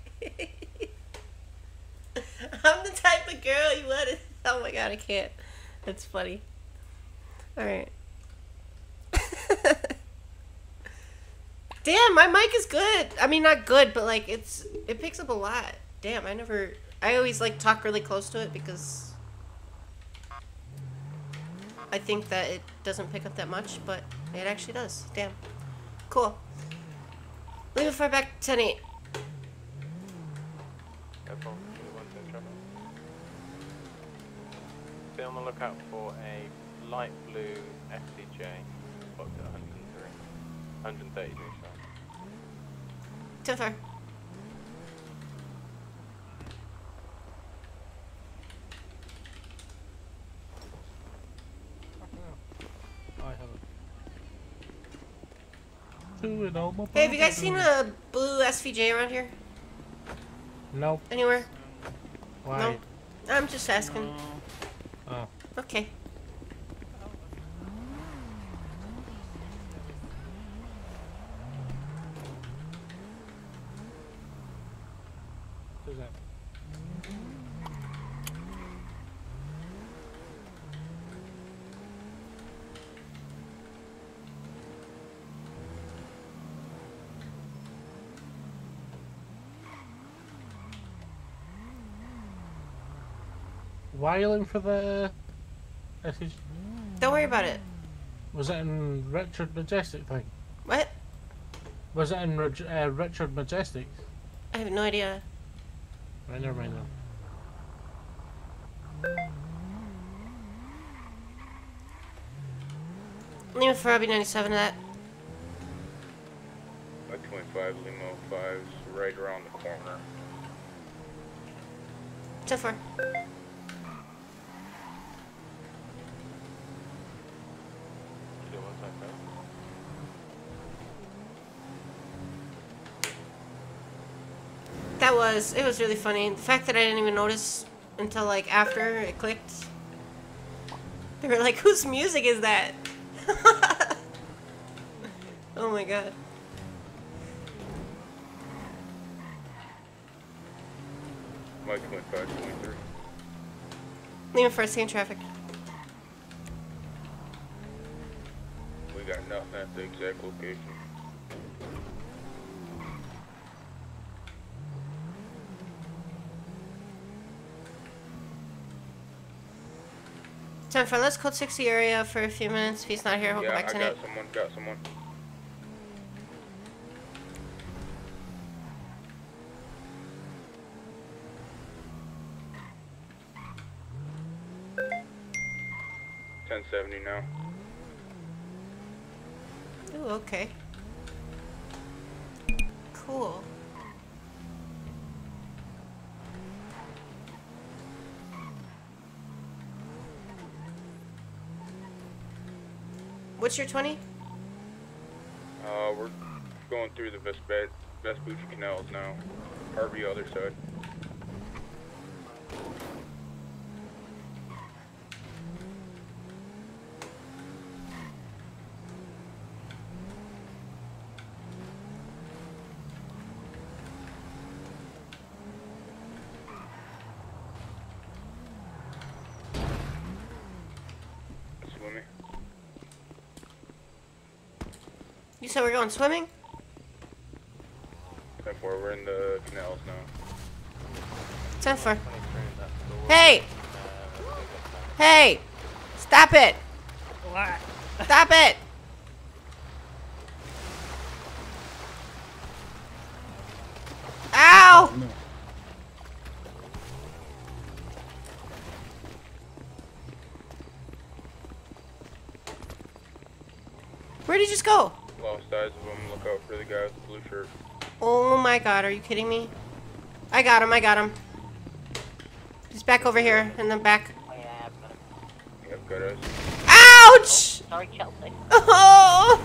I'm the type of girl you want to. Oh my god, I can't. That's funny. Alright. Damn, my mic is good. I mean, not good, but like it's it picks up a lot. Damn, I never. I always like talk really close to it because I think that it doesn't pick up that much, but it actually does. Damn. Cool. Leave it far back 10 8. Careful, anyone's in trouble. Be on the lookout for a light blue SVJ, booked at 103. 133, sorry. 10 4. I haven't. Two and all my Hey, have you guys seen a blue SVJ around here? Nope. Anywhere? Why? No? I'm just asking. Okay. Who's that? Wiling for the. SH Don't worry about it. Was it in Richard Majestic thing? What? Was it in uh, Richard Majestic? I have no idea. Right, never mind then. Lima Farabi 97 of that. By 25 limo fives right around the corner. 10 4. Do one side first. That was, it was really funny. The fact that I didn't even notice until like after it clicked. They were like, whose music is that? oh my god. Mike 25, 23. Leaving first, seeing traffic. We got nothing at the exact location. Ten four. Let's code sixty area for a few minutes. If he's not here, we'll yeah, go back I tonight. got someone, got someone. Ten seventy now. Ooh, okay. Cool. What's your 20? Uh, we're going through the Vespucci canals now. Harvey, other side. Swimming. You said we're going swimming? Ten four, we're in the canals now. 10 4. Hey! Hey! Stop it! Stop it! Ow! Where did you just go? For the guy with the blue shirt. Oh my god, are you kidding me? I got him, I got him. He's back over here, in the back. Yep, got us. Ouch! Sorry, Chelsea. Oh!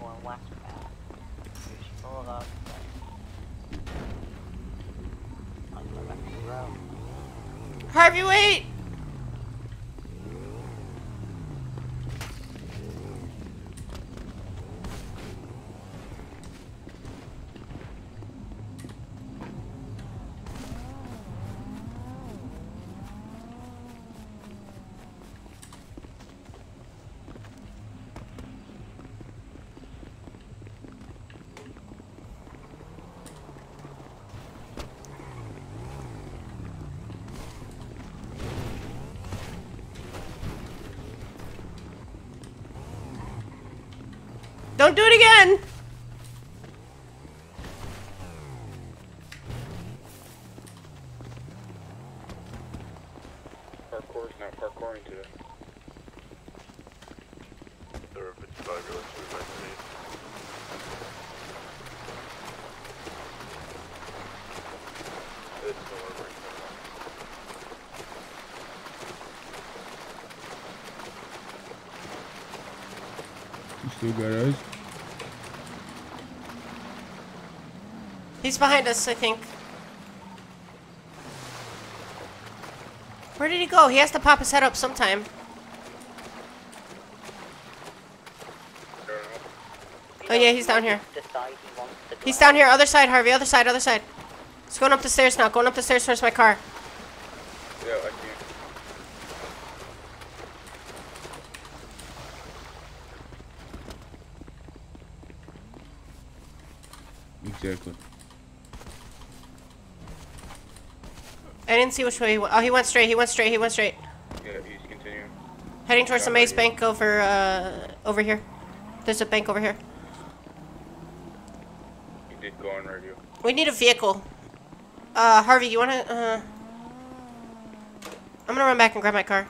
Going westbound. Just pull up. I'll go back to the road. Harvey, wait! Do it again! Parkour's not parkouring today. There are 55 yards to back to It's still over. You still got us? He's behind us, I think. Where did he go? He has to pop his head up sometime. Oh yeah, he's down here. Decide he wants to He's down here, other side, Harvey, other side, other side. He's going up the stairs now, going up the stairs towards my car. Yeah, I can. Exactly. I didn't see which way he went. Oh, he went straight, he went straight, he went straight. Yeah, he's continuing. Heading towards the Maze Bank over, uh, over here. There's a bank over here. He did go on radio. We need a vehicle. Uh, Harvey, you wanna, uh... I'm gonna run back and grab my car.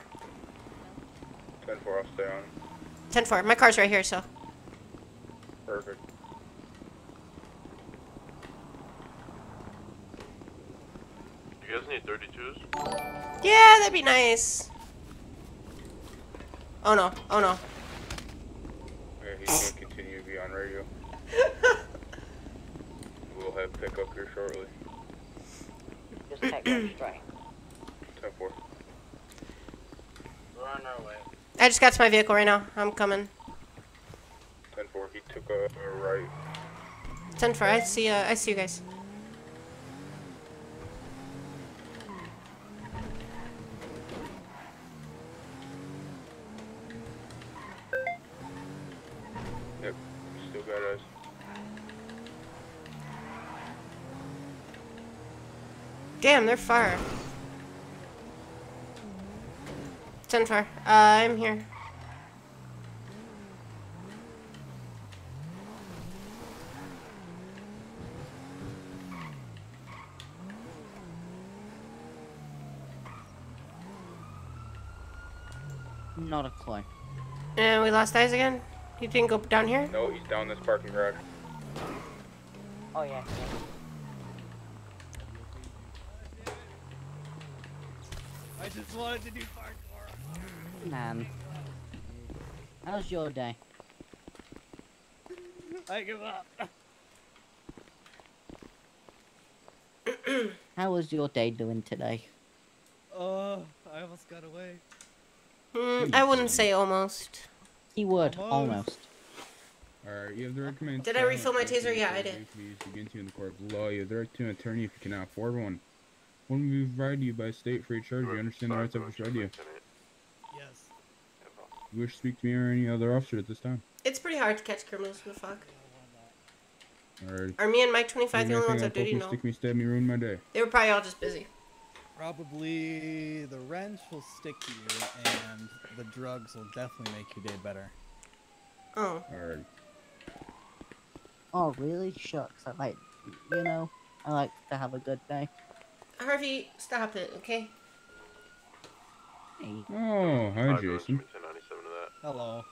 10 4, I'll stay on. 10-4. My car's right here, so. Perfect. You guys need 32s? Yeah, that'd be nice. Oh no, oh no. Yeah, he's gonna continue to be on radio. we'll have pickup here shortly. Just take one straight. 10 4. We're on our way. I just got to my vehicle right now. I'm coming. 10 4. He took a, a right. 10 4. I see. Uh, I see you guys. They're far. 10 4. Uh, I'm here. Not a clue. And we lost eyes again. You didn't go down here. No, he's down this parking garage. Oh yeah. Just wanted to do parkour. Man. How's your day? I give up. How was your day doing today? Oh, I almost got away. Mm, I wouldn't say almost. Keyword Almost. almost. Alright, you have the right command. Did I refill my taser? Yeah, I did. To be used against you in the court of law. You have the right to an attorney if you cannot afford one. One we be provided to you by state free of charge. You understand the rights of this right you. Yes. You wish to speak to me or any other officer at this time? It's pretty hard to catch criminals in the fog. Alright. Are me and Mike 25 the only ones that on duty? No. Stick me, stab me, ruin my day. They were probably all just busy. Probably the wrench will stick to you, and the drugs will definitely make your day better. Oh. Alright. Oh really? Shucks. I like, you know, I like to have a good day. Harvey, stop it, okay? Hey. Oh, hi, Jason. Hello.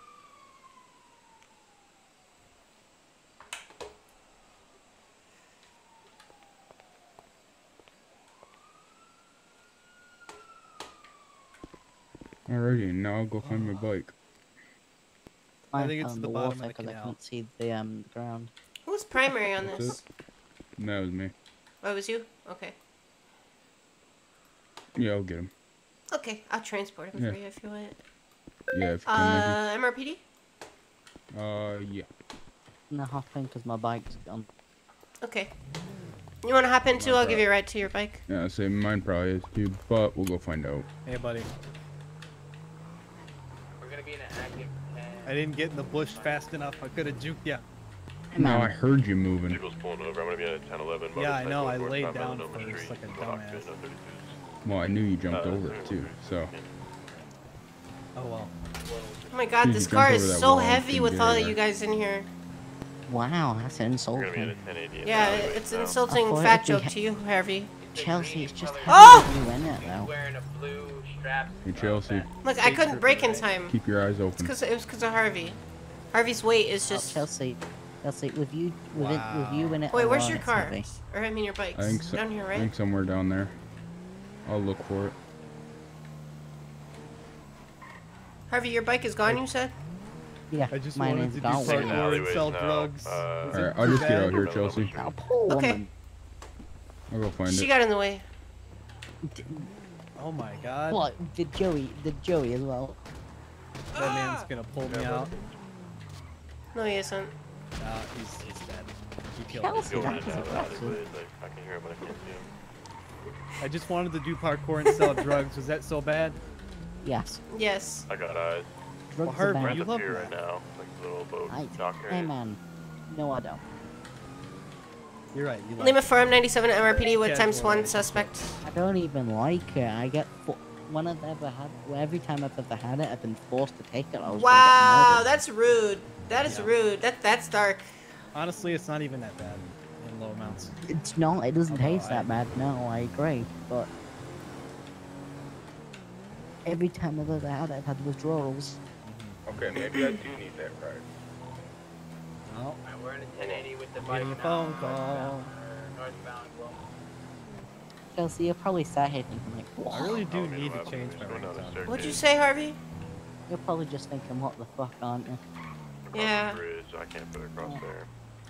Alrighty, now I'll go find my bike. I I think it's found the the bottom of the because I canal. couldn't see the um ground. Who's primary on That's this? it. That was me. Oh, it was you? Okay. Yeah, I'll get him. Okay, I'll transport him Yeah. for you if you want. Yeah, if you can, Uh, MRPD? maybe. Uh, yeah. No, hop in because my bike's gone. Okay. You want to hop in too? I'll give you a ride to your bike. Yeah, I say mine probably is too, but we'll go find out. Hey, buddy. We're gonna be in an active I didn't get in the bush fast enough. I could have juked ya. No, I heard you moving. Vehicles pulling over. I'm gonna be at 1011. Yeah, I know. I laid down first like a no occupant, dumbass. No 32s. Well, I knew you jumped Uh, over it too, so. Oh well. Oh my god, Dude, this car is so heavy with all of you guys in here. Wow, that's We're gonna be at insulting. Yeah, it's insulting I fat joke to you, Harvey. Chelsea, it's just Oh! heavy with you in it though. Wearing a blue strap. Hey, Chelsea, Look, I couldn't break in time. keep your eyes open. because it was because of Harvey. Harvey's weight is Oh, just. Chelsea, Chelsea, with you, with it, with you in it. Wait, where's your car? heavy. Or I mean your bikes. I think so. Down here, right? I think somewhere down there. I'll look for it. Harvey, your bike is gone. You said. Yeah, I just mine wanted is to do gone. parkour and sell now, drugs. uh, Alright, I'll too just get bad? out here, Chelsea. Now, poor Okay. woman. I'll go find She it. She got in the way. Oh my god. What? The Joey, the Joey as well. That man's gonna pull me out. No, he isn't. Nah, he's, he's dead. He killed me. Chelsea, Going that's and out of aggressive. alleyways, like, I can hear him, but I can't see him. I just wanted to do parkour and sell drugs. Was that so bad? Yes. Yes. I got eyes. Well, Drugs are Harvey, We're you the love pier that. right now, like the little boat I, dock hey area. man, no I don't. You're right. You like Lima it. 4M97 MRPD with times one relationship. suspect. I don't even like it. I get fo- when I've ever had, well, every time I've ever had it, I've been forced to take it. I was Wow, that's rude. That is Yeah. rude. That that's dark. Honestly, it's not even that bad in low amounts. It's not. It doesn't Although taste I- that bad. No, I agree. But every time I've ever had I've had withdrawals. Mm-hmm. Okay, maybe I do need that ride. Oh, Alright, we're in a 1080 with the bike now, phone call. northbound, or northbound, Chelsea, you're probably sat here thinking like, I what? really do Oh, need to change my going ringtone. staircase. What'd you say, Harvey? You're probably just thinking, what the fuck, aren't you? Across Yeah. the bridge, I can't put it across there.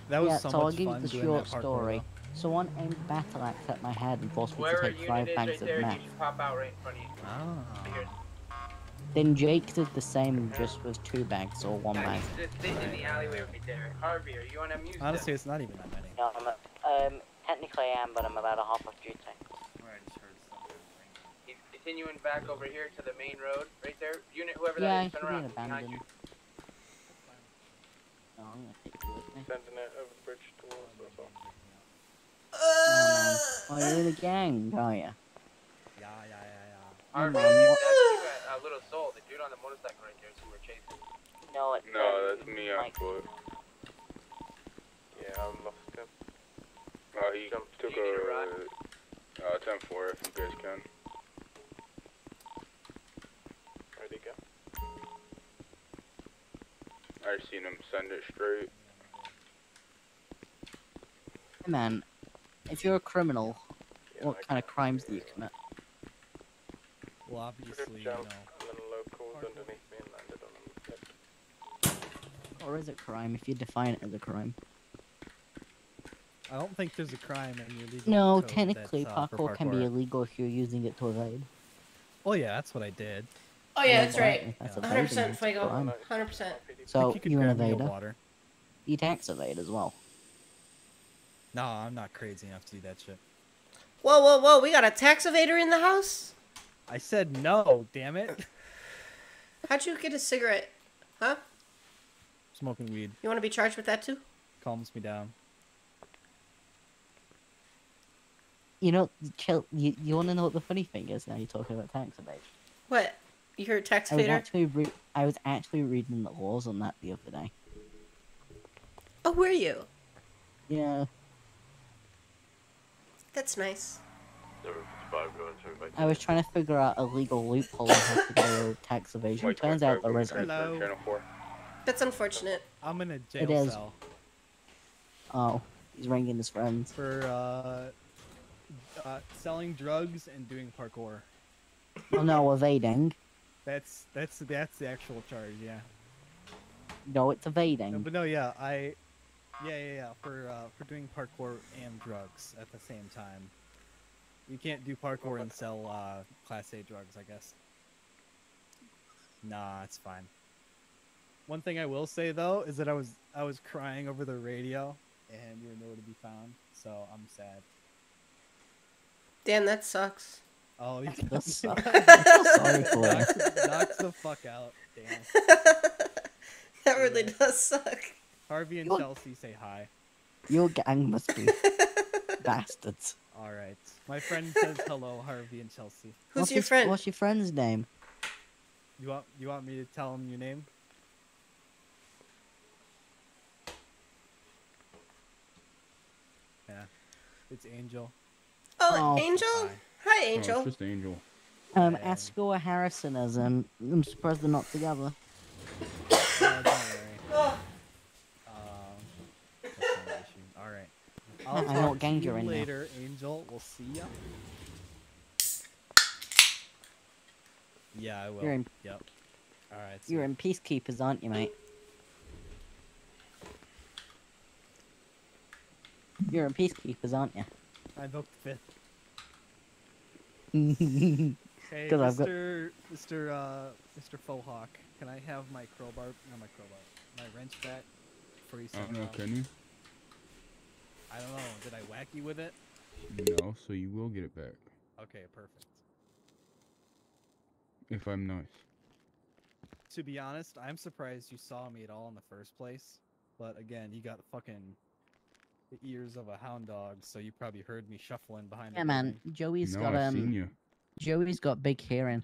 That was yeah, so so I'll much give you the short story. though. Someone aimed battle axe at my head and forced me to take five is bags right of there, meth. should pop out right in front of you. Ah. Then Jake did the same, and just with two bags or one bag. Just sit in the alleyway right there. Harvey, are you on a music? Honestly, it's not even that many. No, I'm a, um, technically I am, but I'm about a half off duty. He's continuing back over here to the main road, right there. Unit, whoever Yeah, that is, turn should be around. an Behind you. abandoned. No, Sending it over the bridge towards us all. Oh, man. Oh, you're the gang, are you? Yeah, yeah, yeah, yeah. Harvey, man, that's what- you at uh, Little Seoul, the dude on the motorcycle right there is who we're chasing. No, it's No, that's me on foot. Yeah, I lost him. Uh, he took a uh, 10-4 if you guys can. Where'd he go? I seen him send it straight. Hey, man, if you're a criminal, what kind of crimes do you commit? Well, obviously, you know. Jump, and then locals underneath me and landed on him. Or is it crime if you define it as a crime? I don't think there's a crime in your legal No, technically, that's, uh, for parkour can be illegal if you're using it to evade. Oh yeah, that's what I did. Oh yeah, that's right. Exactly, that's 100 percent evading, Fuego. 100 percent. So you could you're an grab me a evader. water. You tax evade as well. No, I'm not crazy enough to do that shit. Whoa, whoa, whoa! We got a tax evader in the house. I said no, damn it. How'd you get a cigarette? Huh? Smoking weed You want to be charged with that too? calms me down. You know, chill. You, you want to know what the funny thing is? Now you're talking about tax evasion. What? You heard tax I was evader? actually re- I was actually reading the laws on that the other day. Oh, were you? Yeah, That's nice. Number 55 going to everybody. I was trying to figure out a legal loophole on how to do tax evasion. White Turns out there going isn't. transfer, Channel 4. That's unfortunate. I'm in a jail It is. cell Oh, he's ringing his friends. for uh, uh, selling drugs and doing parkour. Oh no, evading. That's that's that's the actual charge, yeah. No, it's No, evading. but no, yeah, I, yeah, yeah, yeah, for uh, for doing parkour and drugs at the same time. You can't do parkour and sell uh, class A drugs, I guess. Nah, it's fine. One thing I will say though is that I was I was crying over the radio, and you were nowhere to be found, so I'm sad. Damn, that sucks. Oh, you That sucks. Sorry for you. knocks, knocks the fuck out. Damn. That really does suck. Harvey and You're- Chelsea say hi. Your gang must be bastards. All right. My friend says hello, Harvey and Chelsea. Who's what's your his- friend? What's your friend's name? You want you want me to tell him your name? Yeah. It's Angel. Oh, Oh, Angel. hi. Hi, Oh, Angel. it's just Angel. Um, Asco Harrison is um. I'm surprised they're not together. No, don't worry. Oh, Um, that's not an issue. All right. I'll I know what gang you're you in now. later, Angel. We'll see ya. Yeah, I will. You're in- Yep. All right. see You're in peacekeepers, aren't you, mate? You're in peacekeepers, aren't you? I invoked the fifth. Because Hey, I've got. Mr. Mr. Uh, Mr. Fohawk, can I have my crowbar? Not my crowbar. My wrench back before you I don't know, can you? I don't know. Did I whack you with it? No, so you will get it back. Okay, perfect. If I'm nice. To be honest, I'm surprised you saw me at all in the first place. But again, you got fucking the ears of a hound dog, so you probably heard me shuffling behind. Yeah, the man. building. Joey's no, got I've seen um. you. Joey's got big hearing.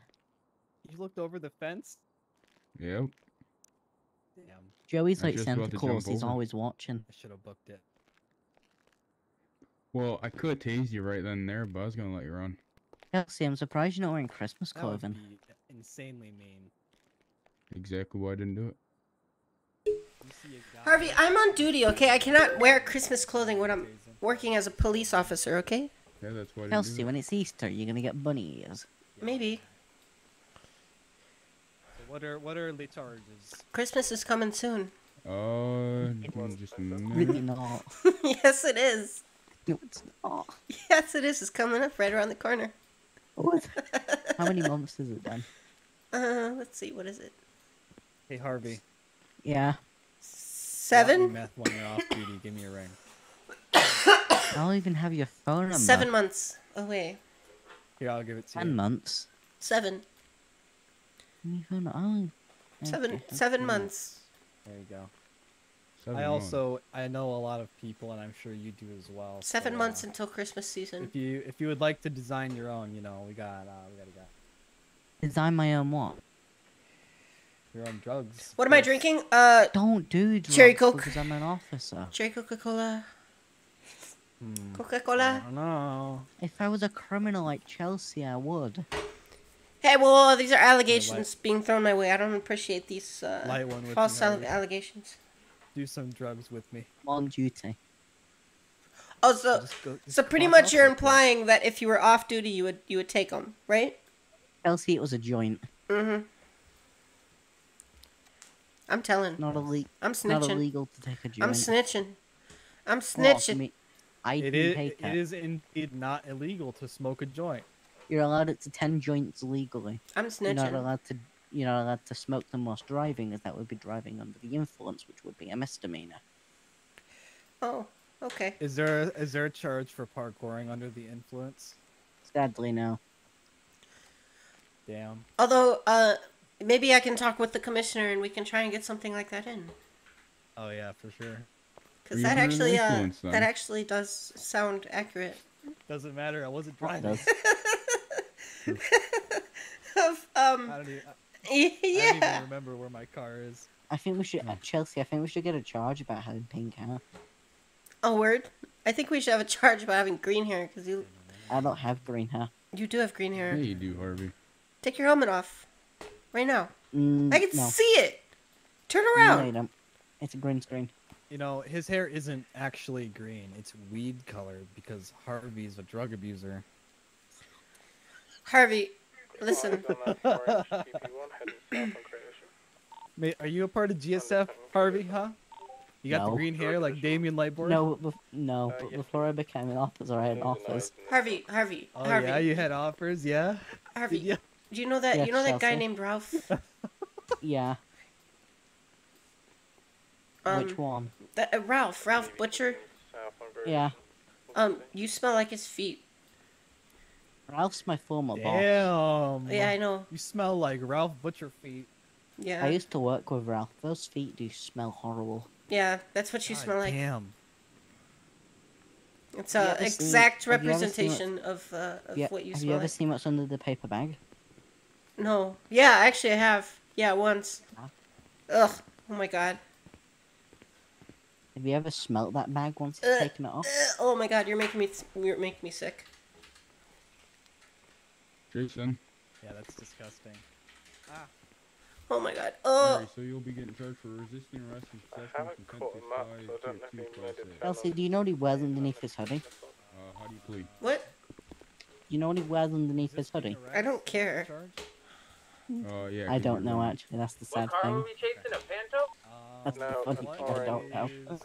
You looked over the fence. Yep. Damn, Joey's I like Santa Claus. He's over. always watching. I should have booked it. Well, I could have tased you right then and there, but I was gonna let you run. Kelsey, I'm surprised you're not wearing Christmas That would clothing. be insanely mean. Exactly why I didn't do it. You see a guy Harvey, I'm on duty. Okay, I cannot wear Christmas clothing when I'm working as a police officer. Okay, Yeah, that's why I Kelsey, do when it's Easter, you're gonna get bunny ears. maybe So what are what are the charges? Christmas is coming soon. Uh, just a Really not. yes, it is. No, it's not. Yes, it is. It's coming up right around the corner. What? How many months is it then? Uh, let's see. What is it? Hey Harvey. Yeah. Seven. Meth when you're off duty. Give me a ring. I don't even have your phone number. Seven months away. Here, I'll give it to Ten you. months. Seven. Even oh. Seven. okay, that's Seven months. There you go. Seven I months. also I know a lot of people, and I'm sure you do as well. Seven so, months uh, until Christmas season. If you if you would like to design your own, you know, we got uh, we got a guy. Design my own what? Your own drugs. What am I drinking? Uh, Don't do drugs Cherry Coke. because I'm an officer. cherry Coca Cola. Hmm. Coca Cola. No. If I was a criminal like Chelsea, I would. Hey, well, these are allegations being thrown my way. I don't appreciate these uh, Light one with false me, alle- Harvey. allegations. Do some drugs with me. On duty. Oh, so go- so pretty much you're implying that if you were off duty, you would you would take them, right? Chelsea, it was a joint. Mm-hmm. I'm telling. Not ille- I'm snitching. Not snitching. illegal to take a joint. I'm snitching. I'm snitching. me- I It do is take it is indeed not illegal to smoke a joint. You're allowed up to ten joints legally. I'm snitching. You're not snitching. allowed to. You're not allowed to smoke them whilst driving, as that would be driving under the influence, which would be a misdemeanor. Oh, okay. Is there is there a charge for parkouring under the influence? Sadly, no. Damn. Although, uh, maybe I can talk with the commissioner and we can try and get something like that in. Oh yeah, for sure. Because that actually, uh, that actually does sound accurate. Doesn't matter. I wasn't driving. of um, I don't even, I, yeah. I don't even remember where my car is. I think we should, uh, Chelsea. I think we should get a charge about having pink hair. A word. I think we should have a charge about having green hair because you I don't have green hair. you do have green hair. Yeah, you do, Harvey. Take your helmet off, right now. Mm, I can no. see it. Turn around. you don't. It's a green screen. You know, his hair isn't actually green. It's weed colored because Harvey's a drug abuser. Harvey, listen. Mate, are you a part of GSF, Harvey? Huh? You got the green hair like Damien Lightboard? No, bef- no. but before I became an officer, I had offers. Harvey, Harvey, Oh Harvey. yeah, you had offers, yeah. Harvey, Did ya? do you know that Yeah, you know that guy named Ralph? Yeah. Um, Which one? That uh, Ralph, Ralph Butcher. Yeah. Um, you smell like his feet. Ralph's my former boss. Damn. Yeah, I know. You smell like Ralph Butcher feet. Yeah. I used to work with Ralph. Those feet do smell horrible. Yeah, that's what you God smell like. Damn. It's Have you a ever seen- exact have you ever seen representation of uh, of Yeah, what you have smell you ever like. seen what's under the paper bag? No. Yeah, actually, I have. Yeah, once. Ugh. Oh my god. Have you ever smelt that bag once it's Uh, taken it off? Ugh, oh my god, you're making me you're making me sick. Jason. Yeah, that's disgusting. Ah. Oh my god. Oh. Alright, so you'll be getting charged for resisting arrest and possession of haven't contempt caught of him up, five so I don't tier two he made it process. Chelsea, do you know what he wears underneath his hoodie? Uh, how do you plead? What? You know what he wears underneath his hoodie? I don't care. Uh, yeah. I 'cause don't know wrong. actually. That's the sad What sad car thing. were we chasing? A Panto? That's No, the funny that's thing. I don't know. Uh,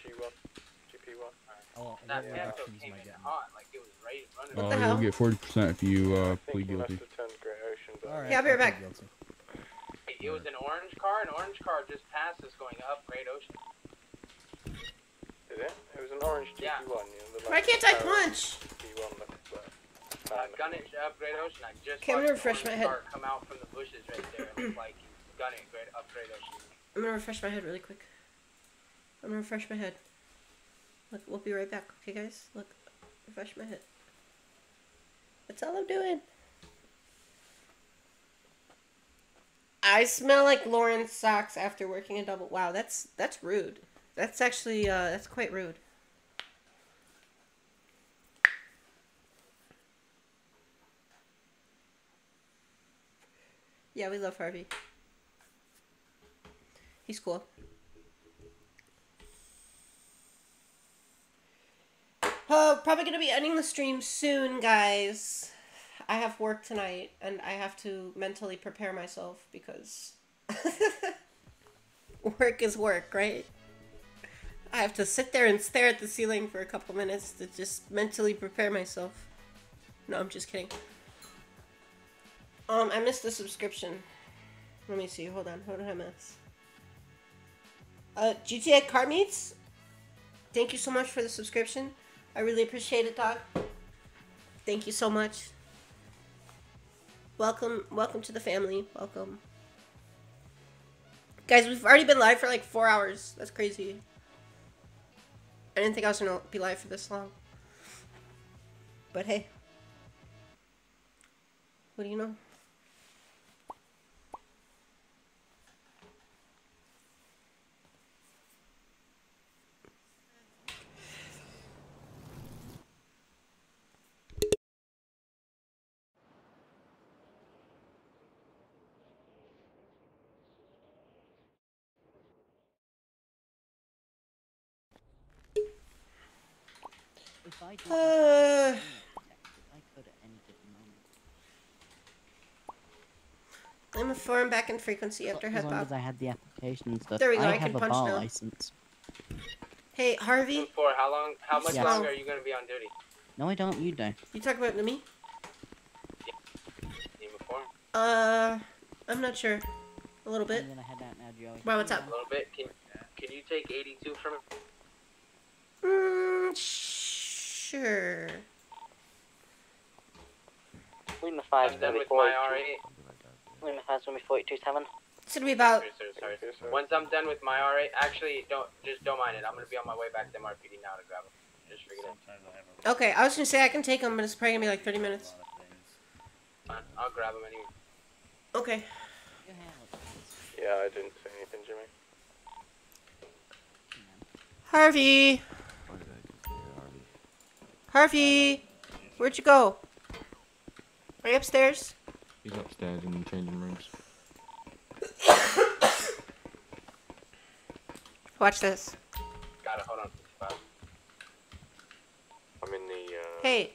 G1, GP1. Oh, That Panto came am I in getting? hot, like it was right running. Uh, the you'll get 40% if you uh, plead guilty. have turned Great Ocean, but Alright, Yeah, I'll be right back. guilty. It was an orange car. An orange car just passed us going up Great Ocean. Did it? It was an orange GP1. Yeah. You know, the Why like can't I Arrow punch? GP1 look like. Uh, up Great Ocean. I just Okay, I'm gonna refresh my head. come out from the bushes right there. It like he was gunning great up Great Ocean. I'm gonna refresh my head really quick. I'm gonna refresh my head. Look, we'll be right back, okay, guys? Look, refresh my head. That's all I'm doing. I smell like Lauren's socks after working a double. Wow, that's that's rude. That's actually uh, that's quite rude. Yeah, we love Harvey. He's cool. Oh, probably gonna be ending the stream soon, guys. I have work tonight, and I have to mentally prepare myself because work is work, right? I have to sit there and stare at the ceiling for a couple minutes to just mentally prepare myself. No, I'm just kidding. Um, I missed the subscription. Let me see. Hold on. What did I miss? Uh, GTA Car Meets. Thank you so much for the subscription. I really appreciate it, dog. Thank you so much. Welcome, welcome to the family. Welcome. Guys, we've already been live for like four hours. That's crazy. I didn't think I was gonna be live for this long. But hey. What do you know? Uh, I could at any given moment. I'm a foreign back in frequency after as head long bob. as I had the application and stuff. There we go, I, I can have a punch bar now. license. Hey, Harvey. For how long? How much Yeah. longer are you gonna be on duty? No, I don't. You do. You talk about me? Need before? Uh, I'm not sure. A little bit. I'm gonna head out now, Joey. Wow, what's up? A little bit. Can Can you take 82 from it? Mm, sure. Lima 5's I'm gonna done be with my 42. R8. Lima 5's gonna be 42.7. It's gonna be about. Sorry, sorry, sorry. Once I'm done with my R8, actually, don't just don't mind it. I'm gonna be on my way back to MRPD now to grab them. Just forget it. Okay, I was gonna say I can take them, but it's probably gonna be like 30 minutes. Fine, I'll grab them anyway. Okay. Yeah, I didn't say anything, Jimmy. Harvey. Harvey, where'd you go? Are you upstairs? He's upstairs in the changing rooms. Watch this. Got it. Hold on. I'm in the, uh... Hey,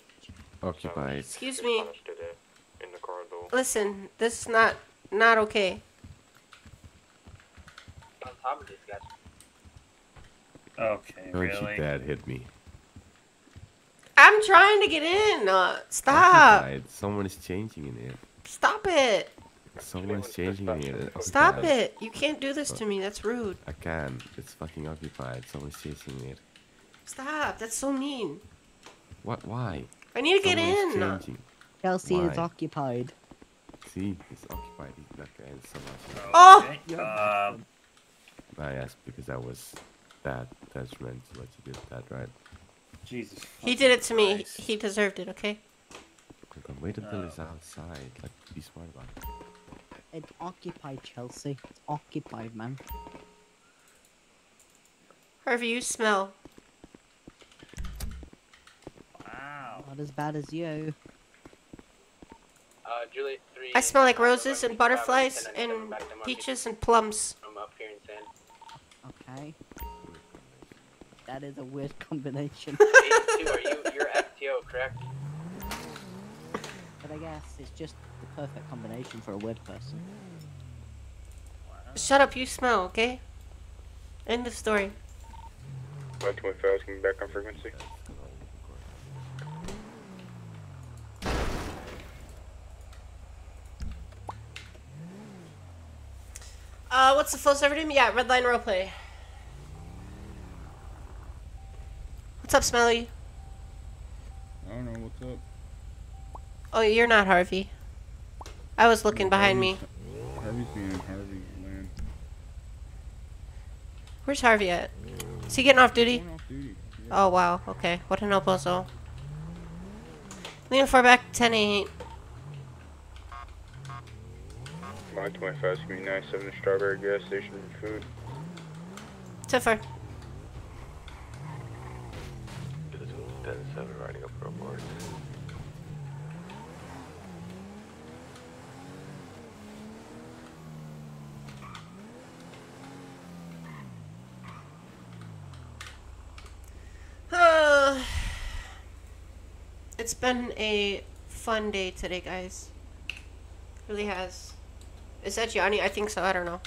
Occupied. excuse me. punished to death in the corridor. Listen, this is not not okay. On top of these guys. Okay, Don't really? you dare hit me. I'm trying to get in. Uh, stop. Someone is changing in here. Stop it. Someone is changing in here. Stop Occupied. it. You can't do this to me. That's rude. I can. It's fucking occupied. Someone's chasing it. Stop. That's so mean. What? Why? I need to get Someone is in. changing. Chelsea is Why? occupied. See, it's occupied. He's not going so much. Oh! Um, I asked because I was that attachment to let you did that, right? Jesus. He did it to me. He deserved it, okay? Hold on, wait until he's outside. Like, be smart about it. It's occupied, Chelsea. It's occupied, man. Harvey, you smell. Wow. Not as bad as you. Uh, Juliet 3. I smell like roses and butterflies and back to MRPD. peaches and plums. I'm up here in San. Okay. That is a weird combination. 82, are you, you're FTO, correct? but I guess it's just the perfect combination for a weird person. Shut up, you smell, okay? End of story. 125 can be back on frequency. Uh, what's the full server name? Yeah, Redline Roleplay. What's up, Smelly? I don't know what's up. Oh, you're not Harvey. I was looking behind me. Harvey's being in Harvey land. Where's Harvey at? Is he getting off duty? Going off duty. Oh, wow. Okay. What an oposo. Lean far back, 10 8. 125 can be 97 to Strawberry gas station for food. Tiffer. This 10 7 riding up for board. It's been a fun day today, guys. really has. Is that Gianni? I think so. I don't know.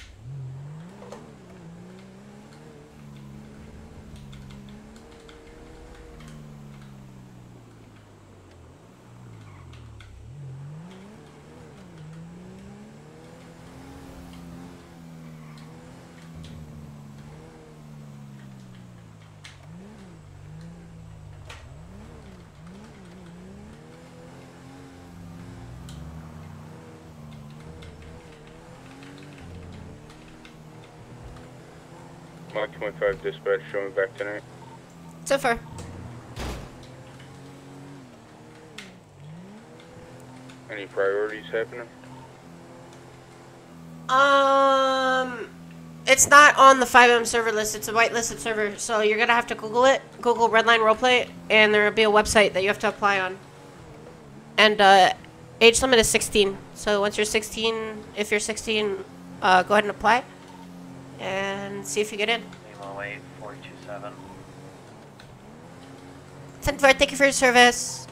25 dispatch showing back tonight. So far. Any priorities happening? Um, it's not on the FiveM server list. It's a whitelisted server, so you're gonna have to Google it. Google Redline Roleplay, and there will be a website that you have to apply on. And uh, age limit is 16. So once you're 16, if you're 16, uh, go ahead and apply, and see if you get in. Lima 08 427. Ten four, thank you for your service.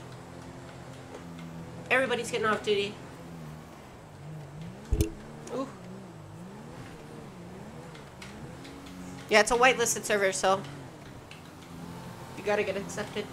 Everybody's getting off duty. Ooh. Yeah, it's a whitelisted server, so you gotta get accepted.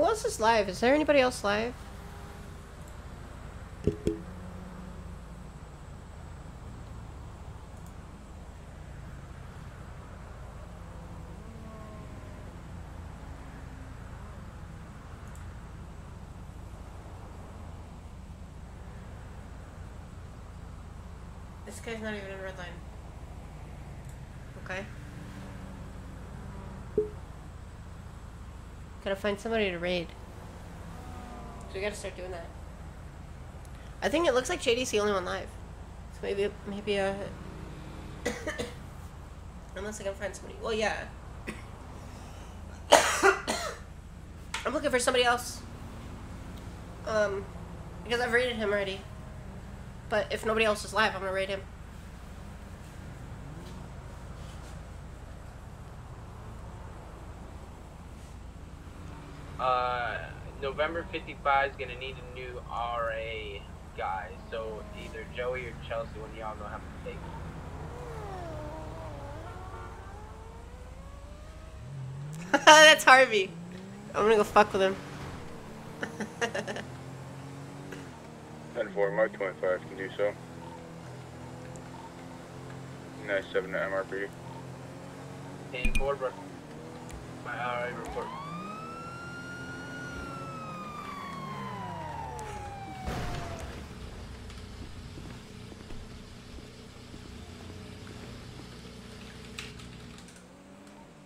Who else is live? Is there anybody else live? This guy's not even in Redline. Okay. Gotta find somebody to raid. So we gotta start doing that. I think it looks like JD's the only one live. So maybe, maybe, uh... Unless I can find somebody. Well, yeah. I'm looking for somebody else. Um, because I've raided him already. But if nobody else is live, I'm gonna raid him. Uh, November 55 is gonna need a new RA guy, so either Joey or Chelsea, when y'all gonna have to take. it. That's Harvey. I'm gonna go fuck with him. 10 4, Mike 25 can do so. Nice 7 to MRP. Ten four, bro. My RA report.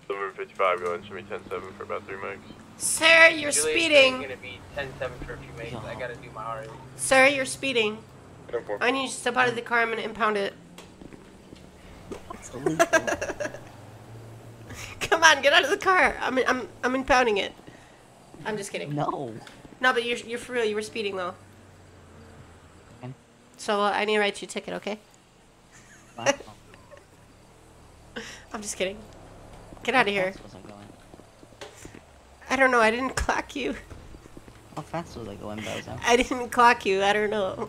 Silver 55 going to me 10-7 for about 3 mics. Sir, you're Julius speeding. gonna be 10-7 for a few minutes. I gotta do my RA. Sir, you're speeding. 10 4. I need you to step out of the car. I'm gonna impound it. Come on, get out of the car. I'm I'm I'm impounding it. I'm just kidding. No. No, but you're you're for real. You were speeding though. So uh, I need to write you a ticket, okay? I'm just kidding. Get out of here. Was I going? I don't know. I didn't clock you. How fast was I going, Bozo? I didn't clock you. I don't know.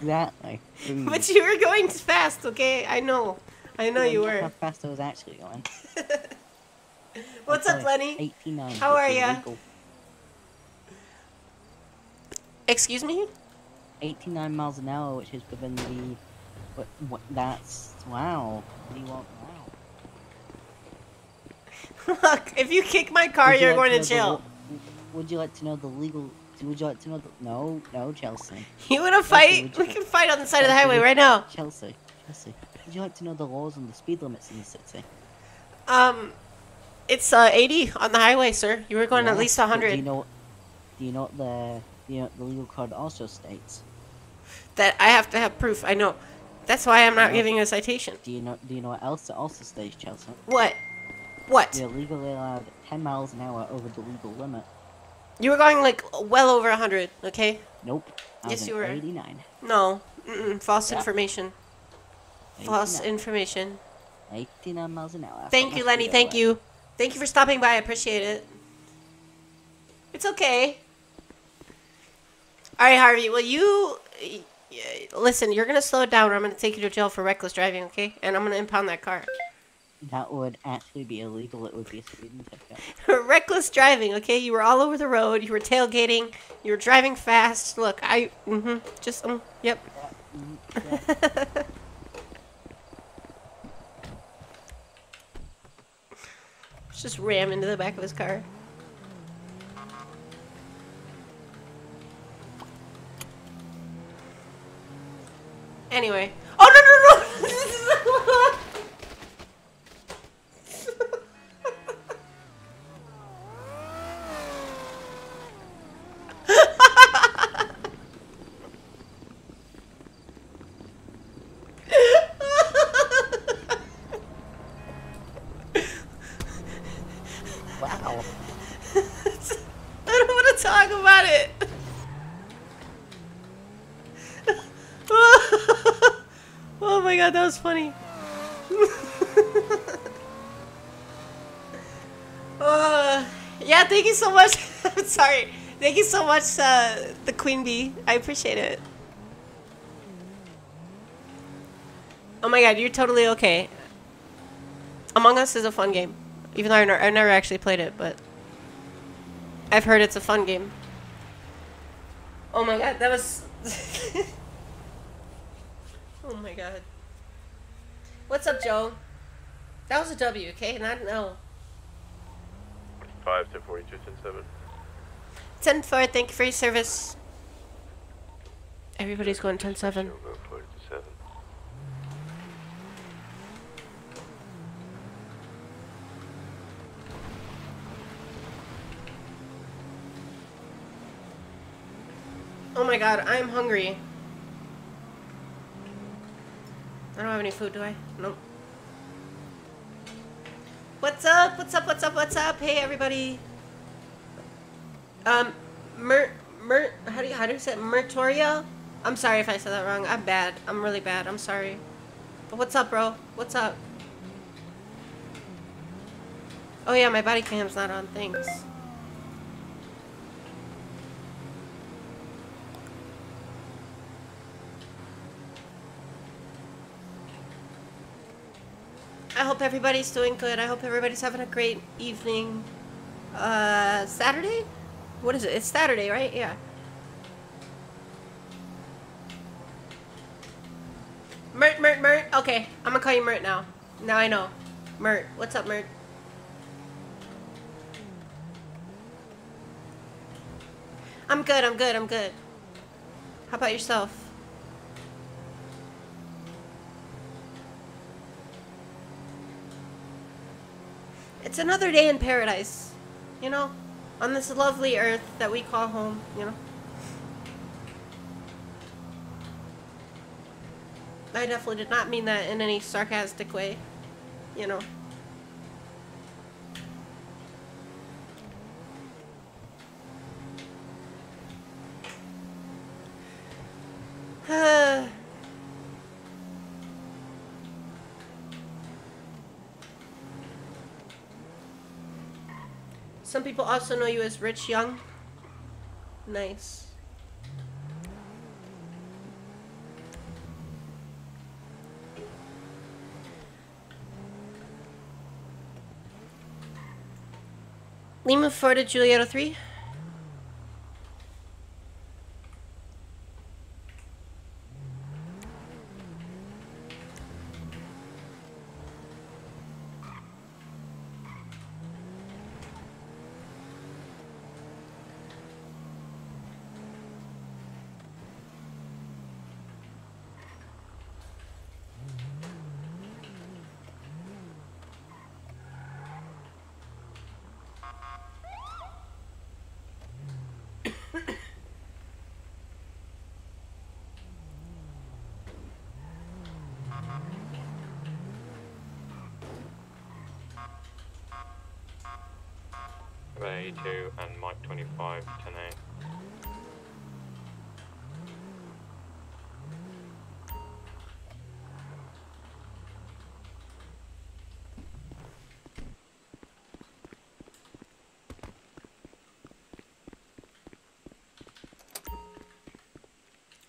Exactly. Mm. But you were going fast, okay? I know. I know you were. How fast I was actually going. What's up, Lenny? 89. How are ya? Excuse me? 89 miles an hour, which is within the. What? What? That's wow. What do you want now? Look, if you kick my car, Would you you're like going to jail. Would you like to know the legal? Would you like to know the? No, no, Chelsea. You wanna fight? would We you- can fight on the side of the highway right now. Chelsea, Chelsea. Would you like to know the laws and the speed limits in the city? Um, it's uh 80 on the highway, sir. You were going at Yeah, least but Do 100. you know? Do you know what the? Do you know the legal code also states? That I have to have proof. I know. That's why I'm not giving you a citation. Do you know? Do you know what else it also states, Chelsea? What? What? You're legally allowed 10 miles an hour over the legal limit. You were going like well over 100, okay? Nope. I Yes, you were. 89. No. Mm-mm, false Yeah. information. False information. 89 miles an hour. Thank you, Lenny. Thank you. Thank you for stopping by. I appreciate it. It's okay. All right, Harvey. Well, you listen. You're gonna slow it down, or I'm gonna take you to jail for reckless driving. Okay? And I'm gonna impound that car. That would actually be illegal. It would be a speeding ticket. reckless driving. Okay? You were all over the road. You were tailgating. You were driving fast. Look, I. Mm-hmm. Just. Um, yep. Just ram into the back of his car. Anyway. Oh no no no! Wow. I don't want to talk about it. oh my god, that was funny. uh, yeah, thank you so much. Sorry. Thank you so much, uh, the Queen Bee. I appreciate it. Oh my god, you're totally okay. Among Us is a fun game. Even though never, I've never actually played it, but I've heard it's a fun game. Oh my god, that was. oh my god. What's up, Joe? That was a W, okay? Not an L. 5 to 42, 10 7. 10 4, thank you for your service. Everybody's going 10 7. 42, 7. Oh my god, I'm hungry. I don't have any food, do I? Nope. What's up? What's up? What's up? What's up? Hey, everybody. Um, Mer, Mer, how do you, how do you say it? Mertoria? I'm sorry if I said that wrong. I'm bad. I'm really bad. I'm sorry. But what's up, bro? What's up? Oh yeah, my body cam's not on. Thanks. I hope everybody's doing good. I hope everybody's having a great evening. Uh, Saturday? What is it? It's Saturday, right? Yeah. Mert, Mert, Mert. Okay, I'm gonna call you Mert now. Now I know. Mert. What's up, Mert? I'm good, I'm good, I'm good. How about yourself? It's another day in paradise, you know, on this lovely earth that we call home, you know. I definitely did not mean that in any sarcastic way, you know. Some people also know you as Rich Young. Nice. Lima Florida Julieta 3.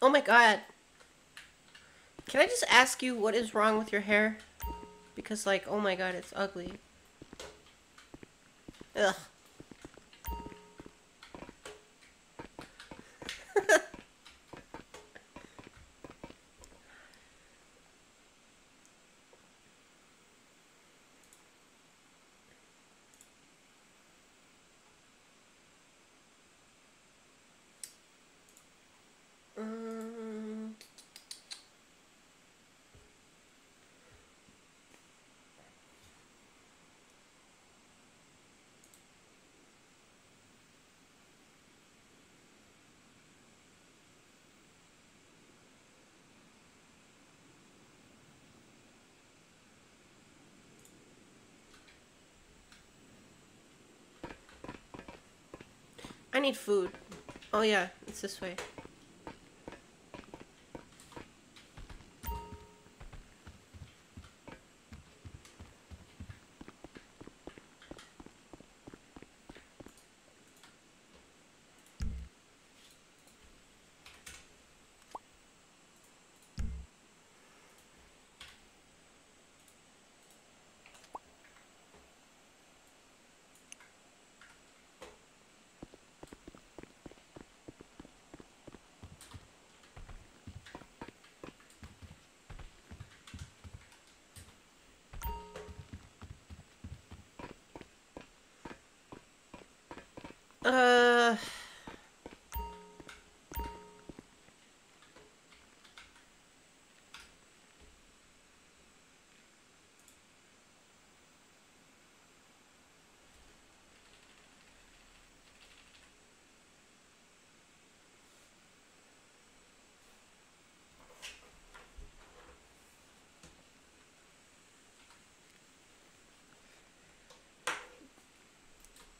Oh my god. Can I just ask you what is wrong with your hair? Because, like, oh my god, it's ugly. Ugh. Mm. I need food. Oh yeah, it's this way.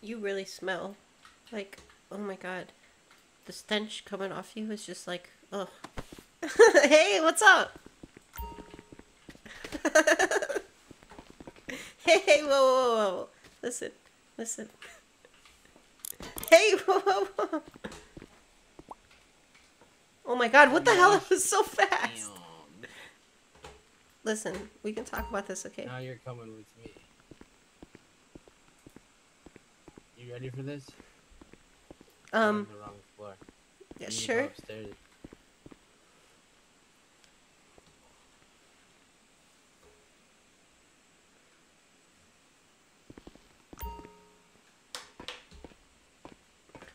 You really smell. Like, oh my god. The stench coming off you is just like, ugh. hey, what's up? hey, hey, whoa, whoa, whoa. Listen, listen. Hey, whoa, whoa, whoa. Oh my god, what the hell? It was so fast. Listen, we can talk about this, okay? Now you're coming with me. You ready for this? Um, the wrong floor. yeah, You need to go sure. upstairs.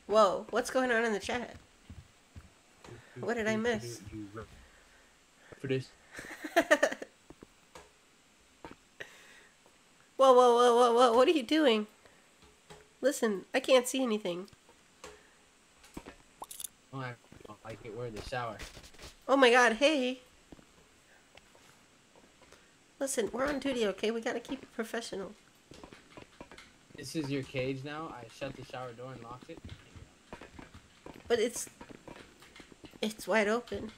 Whoa, what's going on in the chat? What did I miss? For this. Whoa, whoa, whoa, whoa, whoa, what are you doing? Listen, I can't see anything. Oh, I don't like it. We're in the shower. Oh my god, hey. Listen, we're on duty, okay? We gotta keep it professional. This is your cage now. I shut the shower door and locked it. But it's. It's wide open.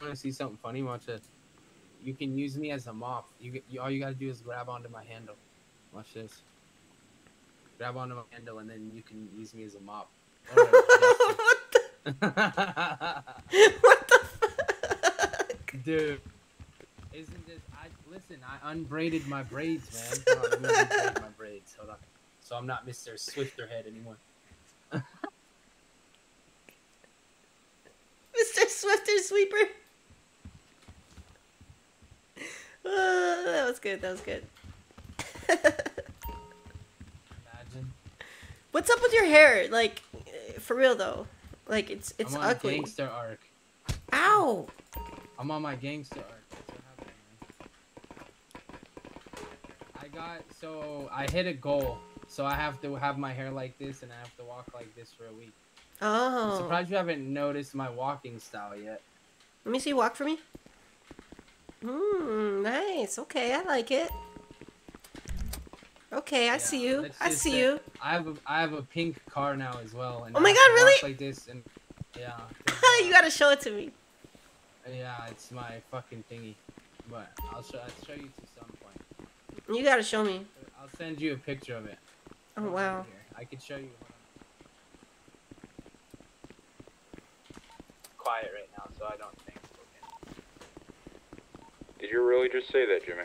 Want to see something funny? Watch this. You can use me as a mop. You, you all you gotta do is grab onto my handle. Watch this. Grab onto my handle and then you can use me as a mop. what the? fuck Dude, isn't this? I listen. I unbraided my braids, man. Hold on, my braids. Hold on. So I'm not Mr. Swifterhead anymore. Mr. Swifter Sweeper! Uh, that was good, that was good. What's up with your hair? Like, for real though. Like, it's it's I'm on ugly. a gangster arc. Ow! I'm on my gangster arc. That's what happened, man. I got so I hit a goal, so I have to have my hair like this and I have to walk like this for a week. I'm Oh. surprised you haven't noticed my walking style yet. Let me see, walk for me. Hmm, nice. Okay, I like it. Okay, I see you. I see say- you. I have a I have a pink car now as well. And Oh my I God, really? walk Like this and yeah, you uh, gotta show it to me. yeah, it's my fucking thingy. But I'll show I'll show you to some point. You gotta show me. I'll send you a picture of it. Oh wow. here. I could show you. Quiet right now, so I don't think. Did you really just say that, Jimmy?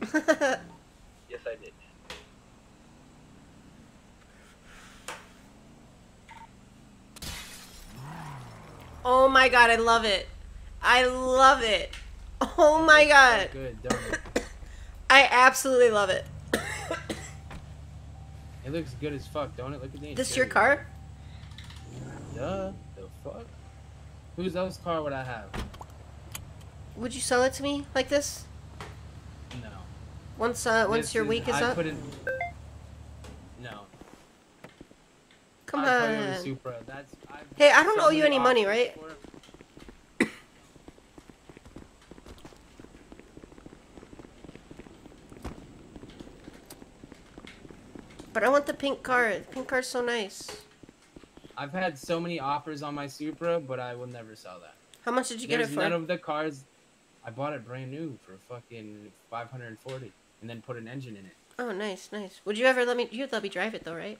Yes, I did. Oh my god, I love it. I love it. Oh my god. Good, don't it? I absolutely love it. It looks good as fuck, don't it? Look at the This your car? Duh. The fuck? Whose else car would I have? Would you sell it to me like this? Once uh once This your week is I up? In... No. Come I on. Supra. That's. I've Hey, I don't owe you any money, right? But I want the pink car. The pink car's so nice. I've had so many offers on my Supra, but I will never sell that. How much did you get it for? None of the cars. I bought it brand new for fucking 540, and then put an engine in it. Oh, nice, nice. Would you ever let me? You'd let me drive it though, right?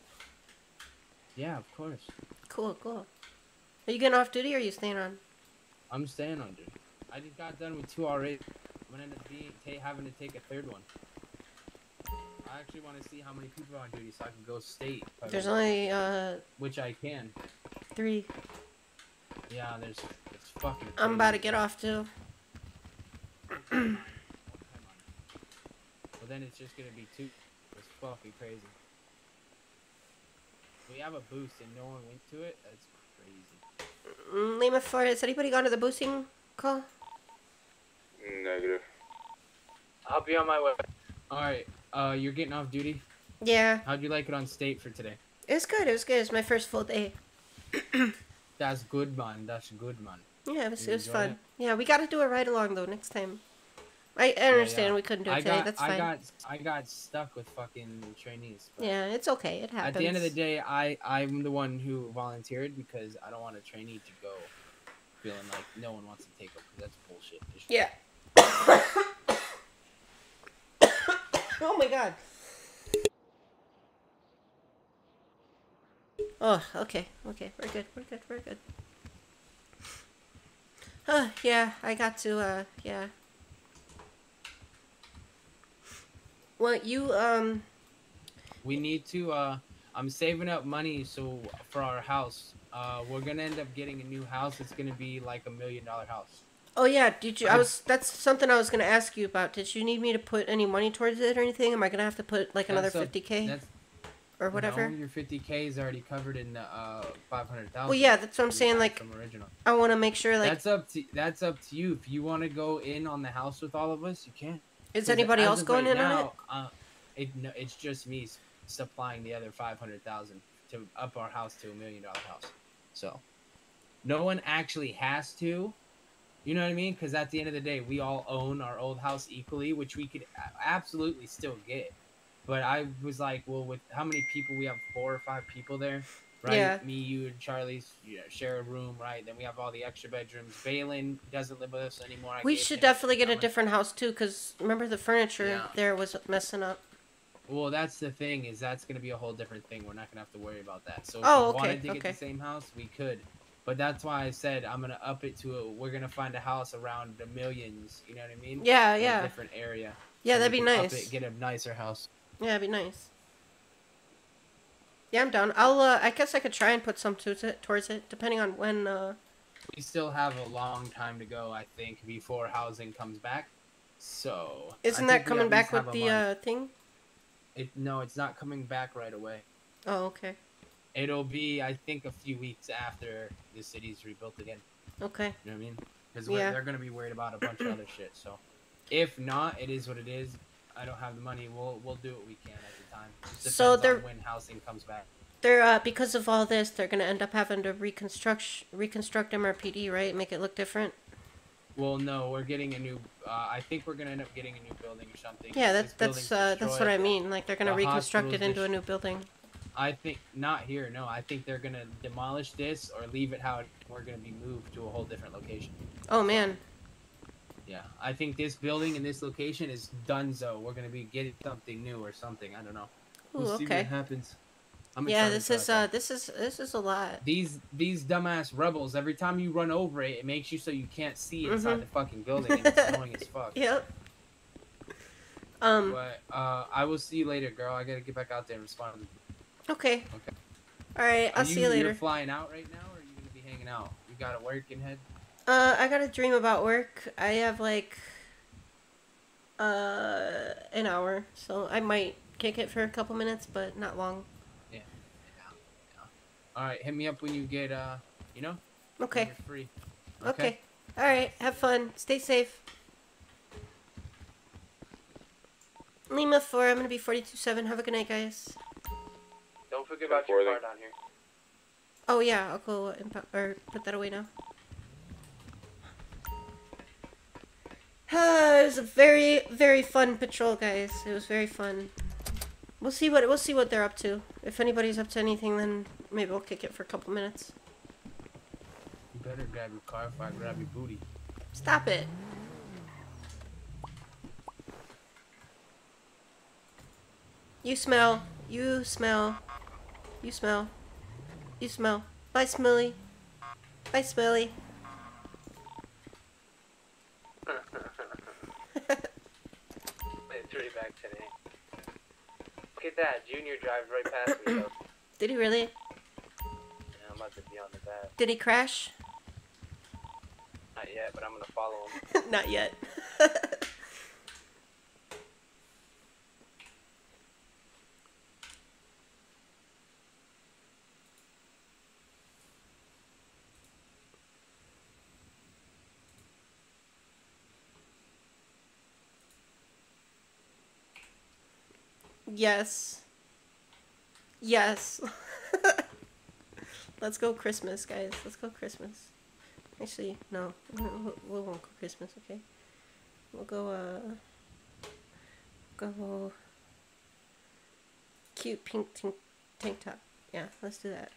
Yeah, of course. Cool, cool. Are you getting off duty or are you staying on? I'm staying on duty. I just got done with two already. I'm gonna end up being having to take a third one. I actually want to see how many people are on duty so I can go state. There's only uh Which I can. three. Yeah, there's. It's fucking. I'm about to get off too. Well, then it's just gonna be two. It's fucking crazy. We have a boost and no one went to it. That's crazy. Mm, Lima Flores, has anybody gone to the boosting call? Negative. I'll be on my way. All right. Uh, you're getting off duty. Yeah, How'd you like it on state for today? it was good. It was good. It was my first full day. That's good, man. That's good, man. Yeah, it was, it was fun. it? Yeah, we got to do a ride along though next time. I, I Yeah, understand yeah. we couldn't do it I today. got, That's I fine. got, I got stuck with fucking trainees. Yeah, it's okay. It happens. At the end of the day, I, I'm the one who volunteered because I don't want a trainee to go feeling like no one wants to take them because that's bullshit. Yeah. oh my god. Oh, okay, okay, we're good, we're good, we're good. Uh, yeah, I got to, uh, yeah. Well, you, um, We need to. Uh, I'm saving up money so for our house. Uh, we're gonna end up getting a new house. It's gonna be like a million dollar house. oh yeah, did you, I was, that's something I was gonna ask you about. Did you need me to put any money towards it or anything? Am I gonna have to put like another 50k or whatever? No, your 50k is already covered in the uh 500,000. Well, yeah, that's what I'm saying, like. I want to make sure, like, that's up to that's up to you. If you want to go in on the house with all of us, you can. Is anybody else going right in on it? Uh, it no, it's just me supplying the other 500,000 to up our house to a million dollar house. So, no one actually has to. You know what I mean? Because at the end of the day, we all own our old house equally, which we could absolutely still get. But I was like, well, with how many people we have, four or five people there, right? Yeah. Me, you, and Charlie's yeah, share a room, right? Then we have all the extra bedrooms. Balin doesn't live with us anymore. I We should definitely get a different house too, cause remember the furniture Yeah. there was messing up. Well, that's the thing is that's gonna be a whole different thing. We're not gonna have to worry about that. So if Oh, we okay, wanted to get okay. the same house, we could. But that's why I said I'm gonna up it to a. We're gonna find a house around the millions. You know what I mean? Yeah, In a yeah. different area. Yeah, so that'd be nice. It, get a nicer house. Yeah, it'd be nice. Yeah, I'm down. I'll. Uh, I guess I could try and put some to it, towards it, depending on when. Uh, We still have a long time to go, I think, before housing comes back. So. Isn't that coming back with the uh, thing? It no, it's not coming back right away. Oh, okay. It'll be, I think, a few weeks after the city's rebuilt again. Okay. You know what I mean? Because Yeah. they're gonna be worried about a bunch of other shit. So, if not, it is what it is. I don't have the money. We'll we'll do what we can at the time. So there- when housing comes back. They're uh, because of all this, they're gonna end up having to reconstruct reconstruct MRPD, right? Make it look different. Well, no, we're getting a new. Uh, I think we're gonna end up getting a new building or something. Yeah, that's that's uh, that's what I mean. Like they're gonna The reconstruct it into a new building. I think not here. No, I think they're gonna demolish this or leave it how it, we're gonna be moved to a whole different location. Oh man. Yeah, I think this building and this location is donezo. We're gonna be getting something new or something. I don't know. We'll Ooh, see okay. what happens. I'm yeah, this is uh, this is this is a lot. these these dumbass rebels. Every time you run over it, it makes you so you can't see inside Mhm. the fucking building. And it's annoying as fuck. Yep. Um. But uh, I will see you later, girl. I gotta get back out there and respond. Okay. Okay. All right. I'll Are see you later. You're flying out right now, or are you gonna be hanging out? You gotta work in head. Uh, I got a dream about work. I have like uh an hour, so I might kick it for a couple minutes, but not long. Yeah. yeah. All right, hit me up when you get uh, you know. when Okay. you're free. Okay. All right. Have fun. Stay safe. Lima four. I'm gonna be forty-two seven. Have a good night, guys. Don't forget about your Before car down here. Oh yeah, I'll go impo- or put that away now. It was a very, very fun patrol, guys. It was very fun. We'll see what we'll see what they're up to. If anybody's up to anything, then maybe we'll kick it for a couple minutes. You better grab your car if I grab your booty. Stop it. You smell. You smell. You smell. You smell. Bye, Smelly. Bye, Smelly. Already back today. Look at that, Junior drives right past me. though. Did he really? Yeah, I'm about to be on the back. Did he crash? Not yet, but I'm gonna follow him. Not yet. yes. Yes. Let's go Christmas, guys. Let's go Christmas. Actually, no. We we won't go Christmas, okay? We'll go, uh... Go... Cute pink tank, tank top. Yeah, let's do that.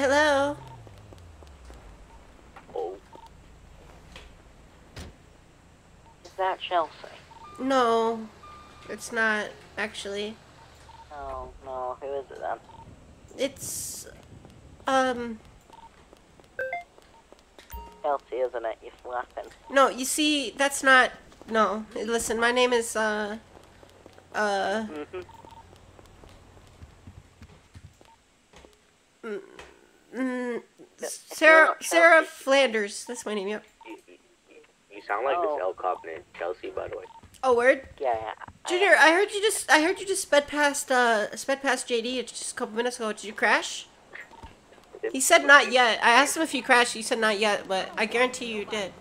Hello? Oh. Is that Chelsea? No, it's not, actually. Oh, no. Who is it then? It's... Um... Chelsea, isn't it? You're flapping. No, you see, that's not... No, listen, my name is, uh... Uh... mm, mm, Sarah, Sarah Flanders. That's my name, yep. You sound like this El Cop named Chelsea, by the way. Oh, word? Yeah, yeah. Junior, I heard you just, I heard you just sped past, uh, sped past JD just a couple minutes ago. Did you crash? He said not yet. I asked him if you crashed. He said not yet, but I guarantee you did.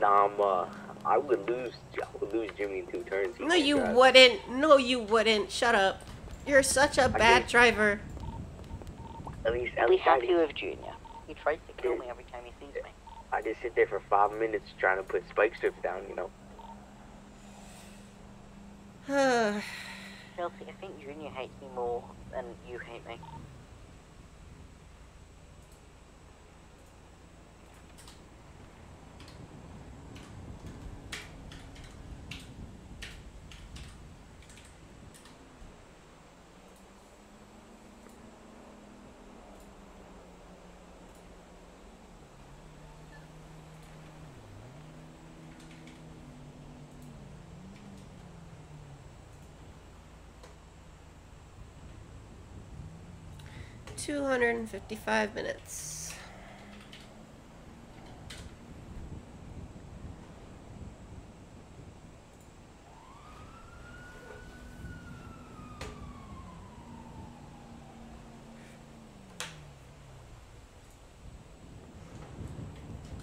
Nah, I'm, uh, I would lose, I would lose Jimmy in two turns. No, you drive. wouldn't. No, you wouldn't. Shut up. You're such a bad did. driver. At least, Are we happy with Junior? He tries to kill me every time he sees me. I just sit there for five minutes trying to put spike strips down, you know. Chelsea, I think Junior hates me more than you hate me. Two hundred and fifty-five minutes.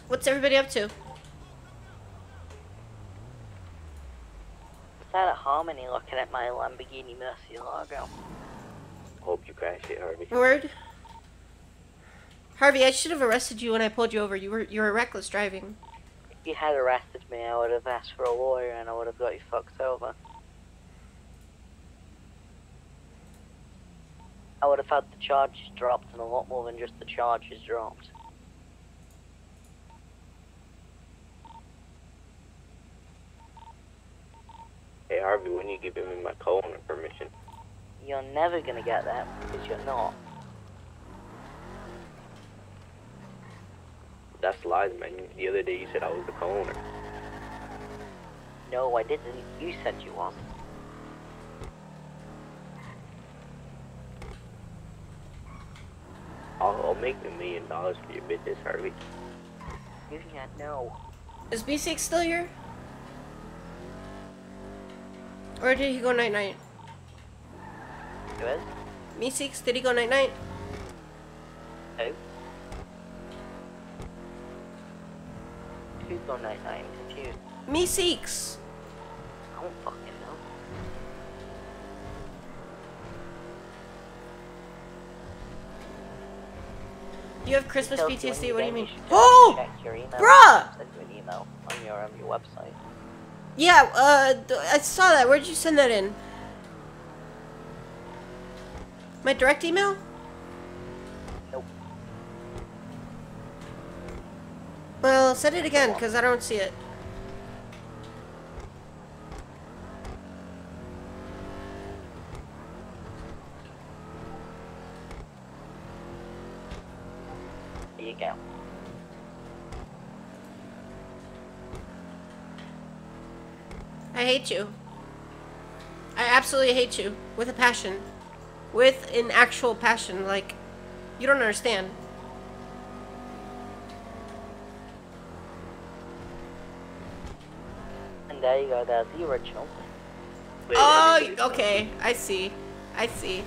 What's everybody up to? Is that a Harmony looking at my Lamborghini Murcielago? Hope you crash it, Harvey. Word. Harvey, I should have arrested you when I pulled you over. You were you were reckless driving. If you had arrested me, I would have asked for a lawyer and I would have got you fucked over. I would have had the charges dropped and a lot more than just the charges dropped. Hey, Harvey, when you give me my co-owner permission? You're never gonna get that because you're not. That's lies, man. The other day you said I was the co-owner. No, I didn't. You said you was. I'll, I'll make a million dollars for your business, Harvey. You can't know. Is B6 still here? Or did he go night night? Good. Me6, did he go night night? Who? Who's gone night night? I'm confused. Me6. I don't fucking know. You have Christmas PTSD, what do you mean? me, should Oh! check your email. Bruh! Send you an email on your, um, your website. Yeah, uh, I saw that. Where'd you send that in? My direct email? Nope. Well, send it again, because I don't see it. There you go. I hate you. I absolutely hate you. With a passion. With an actual passion. Like, you don't understand. And there you go, there's the original. Oh, okay. I see. I see.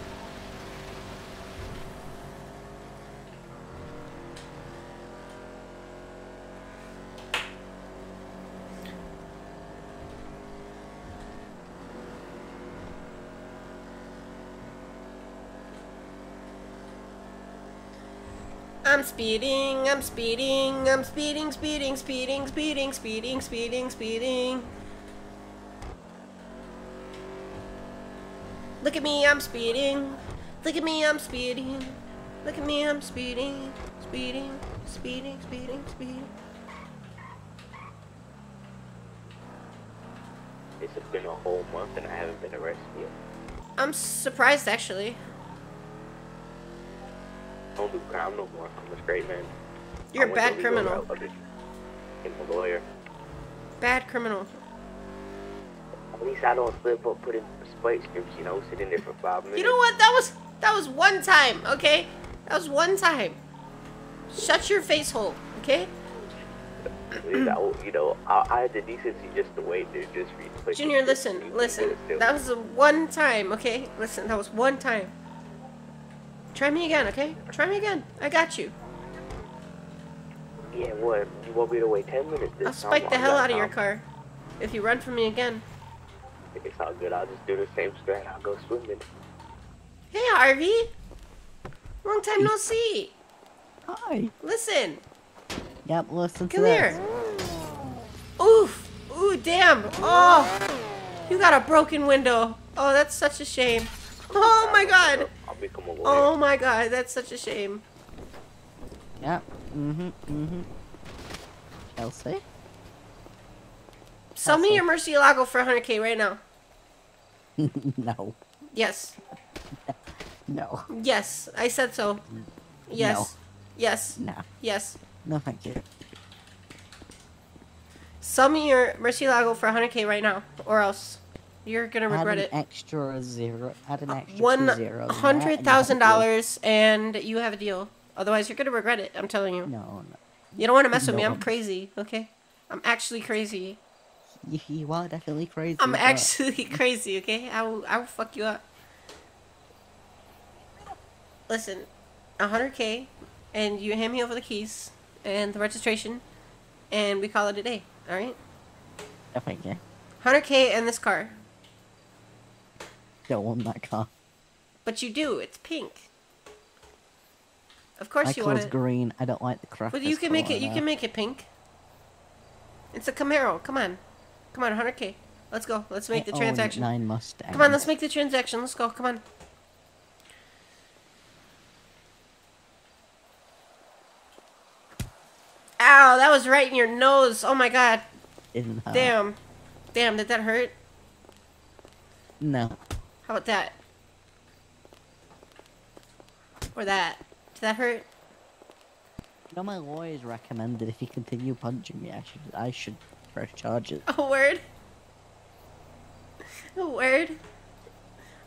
I'm speeding, I'm speeding, I'm speeding, speeding, speeding, speeding, speeding, speeding, speeding. Look at me, I'm speeding. Look at me, I'm speeding. Look at me, I'm speeding, speeding, speeding, speeding, speeding. This has been a whole month and I haven't been arrested yet. I'm surprised actually. Don't do crime no more. I'm a straight man. You're I a bad criminal. I'm a lawyer. Bad criminal. At least I don't slip up putting spike strips, you know, sitting there for five minutes. You know what? That was that was one time, okay? That was one time. Shut your face hole, okay? you know, you know, I, I had the decency just to wait, dude, just for you Junior, listen, listen. That was one time, okay? Listen, that was one time. Try me again, okay? Try me again. I got you. Yeah, what? You want me to wait 10 minutes this I'll time? spike the hell out of your car if you run from me again. It's all good. I'll just do the same strat. I'll go swimming. Hey, Harvey. Long time no see. Hi. Listen. Yep, listen to Come this. here. Oof. Ooh, damn. Oh. You got a broken window. Oh, that's such a shame. Oh my god. I'll become a lawyer. Oh my god, that's such a shame. Yeah. Mm-hmm. Mm-hmm. Chelsea? Sell me your Murcielago for 100k right now. no. Yes. No. Yes. I said so. Yes. No. Yes. No. Yes. No, thank you. Sell me your Murcielago for 100k right now, or else you're gonna regret add it. an extra zero. Add an extra One two zeros. in hundred thousand dollars, and you have a deal. Otherwise, you're gonna regret it. I'm telling you. No, no. You don't want to mess with me. I'm crazy. Okay. I'm actually crazy. You, are definitely crazy. I'm actually crazy. Okay. I will. I will fuck you up. Listen, 100k, and you hand me over the keys and the registration, and we call it a day. All right. No, you. 100k and this car. Don't want that car. But you do. It's pink. Of course My you want it. green. I don't like the crackers. But you can make it. You can make it pink. It's a Camaro. Come on, come on, 100k. Let's go. Let's make I the transaction. Nine Mustangs. Come on, let's make the transaction. Let's go. Come on. Ow, that was right in your nose. Oh my god. Damn. Damn, did that hurt? No. How about that? Or that? Did that hurt? You know, my lawyers recommended if you continue punching me, I should I should press charges. A word? A word?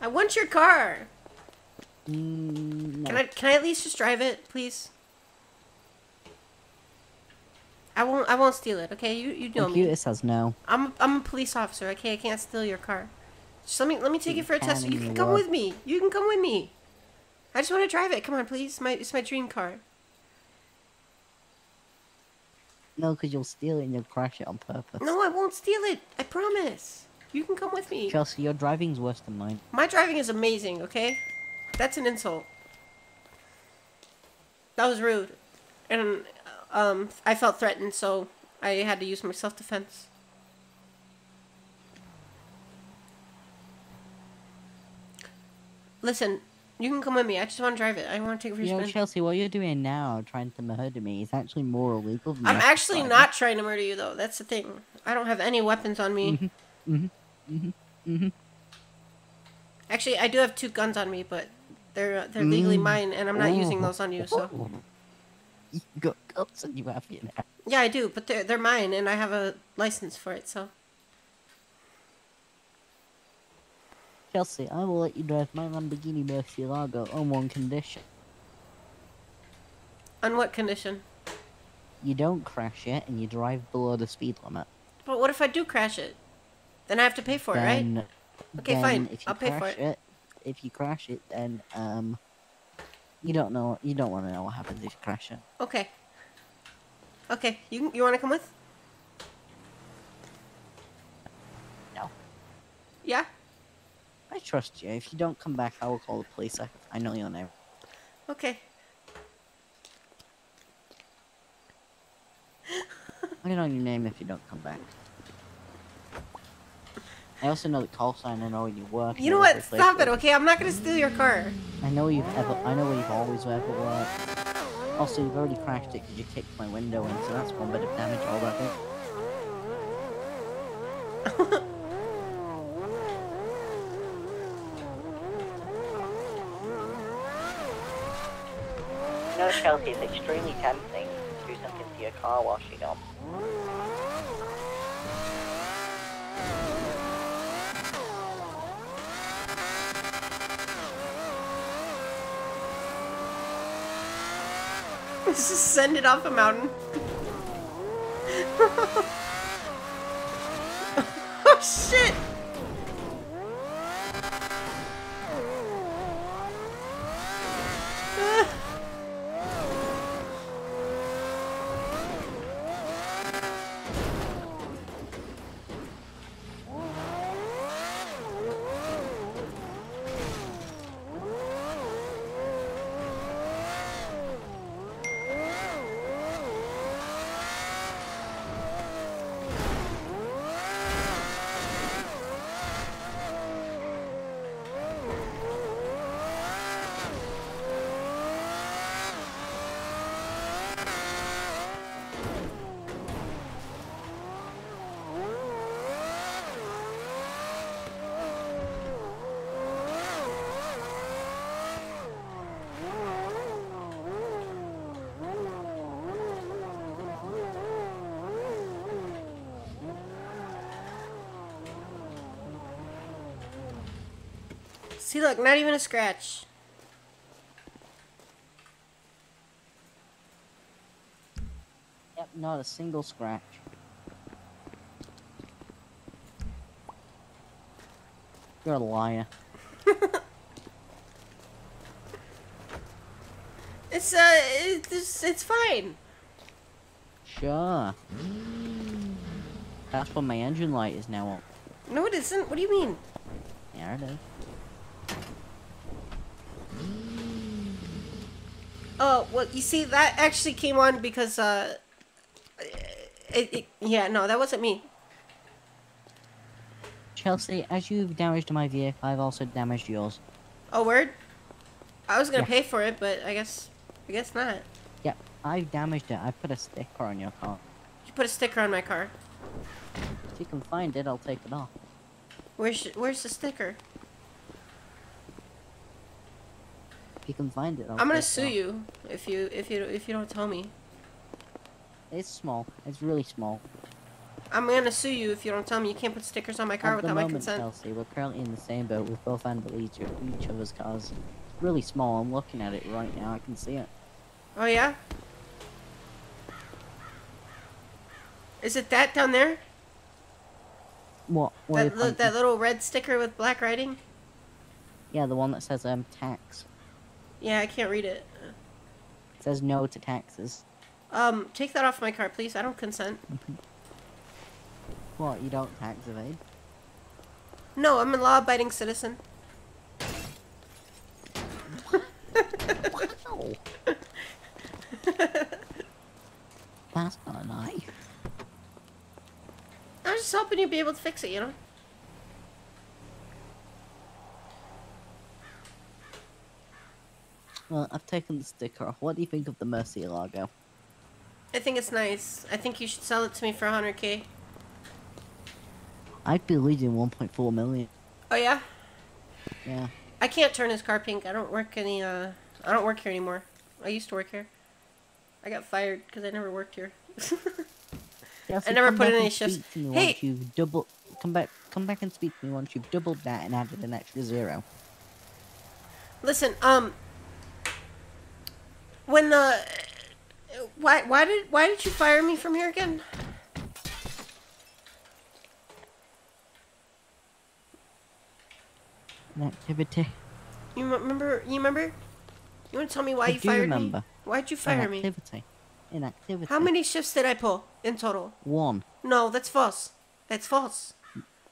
I want your car. Mm, no. Can I can I at least just drive it, please? I won't I won't steal it, okay? You you know Computer me. says no. I'm I'm a police officer, okay? I can't steal your car. Just let me let me take You it for a test. You can come with me. You can come with me. I just want to drive it. Come on, please. It's my it's my dream car. No, because you'll steal it and you'll crash it on purpose. No, I won't steal it. I promise. You can come with me. Chelsea, your driving's worse than mine. My driving is amazing, okay? That's an insult. That was rude. And um I felt threatened, so I had to use my self-defense. Listen, you can come with me. I just want to drive it. I want to take it for a You know, spin. Chelsea, what you're doing now, trying to murder me, is actually more illegal than I'm actually not trying to murder you, though. That's the thing. I don't have any weapons on me. Mhm. Mhm. Mhm. Actually, I do have two guns on me, but they're they're legally Mm. mine, and I'm not using those on you. So You got guns and you have you now. yeah, I do, but they're they're mine, and I have a license for it. So Chelsea, I will let you drive my Lamborghini Murcielago on one condition. on what condition? You don't crash it and you drive below the speed limit. But what if I do crash it? Then I have to pay for it, right? Okay, then fine. If you I'll pay for crash it. If you crash it, then um, you don't know. You don't want to know what happens if you crash it. Okay. Okay, you you want to come with? No. Yeah. I trust you. If you don't come back, I will call the police. I, I know your name. Okay. I know your name if you don't come back. I also know the call sign. I know where you work. You know what? Stop it, okay? I'm not gonna steal your car. I know you've ever. I know where you've always ever worked. Also, you've already crashed it because you kicked my window in, so that's one bit of damage already. You know, Chelsea, it's extremely tempting to do something to your car while she's on. Just send it off a mountain. oh shit! See, look, not even a scratch. Yep, not a single scratch. You're a liar. It's uh, it's it's fine. Sure. That's when my engine light is now on. No, it isn't. What do you mean? Yeah, it is. Well, you see, that actually came on because, uh, it, it, yeah, no, that wasn't me. Chelsea, as you've damaged my vehicle, I've also damaged yours. Oh, word? I was gonna Yeah. pay for it, but I guess, I guess not. Yep, I've damaged it. I put a sticker on your car. You put a sticker on my car. If you can find it, I'll take it off. Where's, where's the sticker? If you can find it, I'll I'm gonna sue off. you if you, if you, if you don't tell me. It's small. It's really small. I'm gonna sue you if you don't tell me. You can't put stickers on my car At the without my moment, consent. Chelsea, we're currently in the same boat. We both vandal each, each other's cars. Really small. I'm looking at it right now. I can see it. Oh yeah? Is it that down there? What? What That, li- that little red sticker with black writing? Yeah, the one that says um tax. Yeah, I can't read it. It says no to taxes. Um, take that off my car, please. I don't consent. What? You don't tax evade? No, I'm a law-abiding citizen. That's not a knife. I was just hoping you'd be able to fix it, you know? Well, I've taken the sticker off. What do you think of the Murcielago? I think it's nice. I think you should sell it to me for 100k. I'd be losing 1.4 million. Oh yeah? Yeah. I can't turn his car pink. I don't work any, uh... I don't work here anymore. I used to work here. I got fired because I never worked here. Chelsea, I never put in any shifts. speak to me Hey! You've double, come back, come back and speak to me once you've doubled that and added an extra zero. Listen, um... When, the Why, why did, why did you fire me from here again? Activity. You remember, you remember? You want to tell me why I you do fired remember. me? Why'd you fire An me? activity. An activity. How many shifts did I pull in total? One. No, that's false. That's false.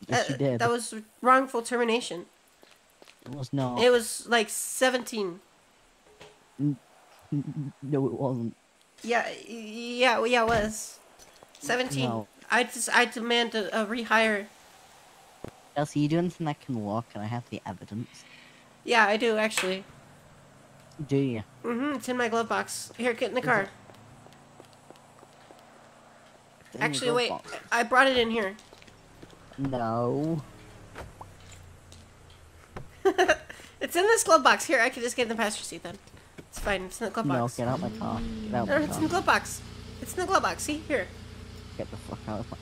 Yes, Uh, you did. That was wrongful termination. It was not. It was like 17. No, it wasn't. Yeah, yeah, yeah, it was. 17. No. I just, I demand a, a rehire. Chelsea, you do anything that can walk, and I have the evidence. Yeah, I do, actually. Do you? Mm-hmm, it's in my glove box. Here, get in the car. In Actually, wait. box. I brought it in here. No. It's in this glove box. Here, I can just get in the passenger seat then. It's fine. It's in the glove box. No, get out my car. Get out No, my it's in the glove box. It's in the glove box. See? Here. Get the fuck out of my...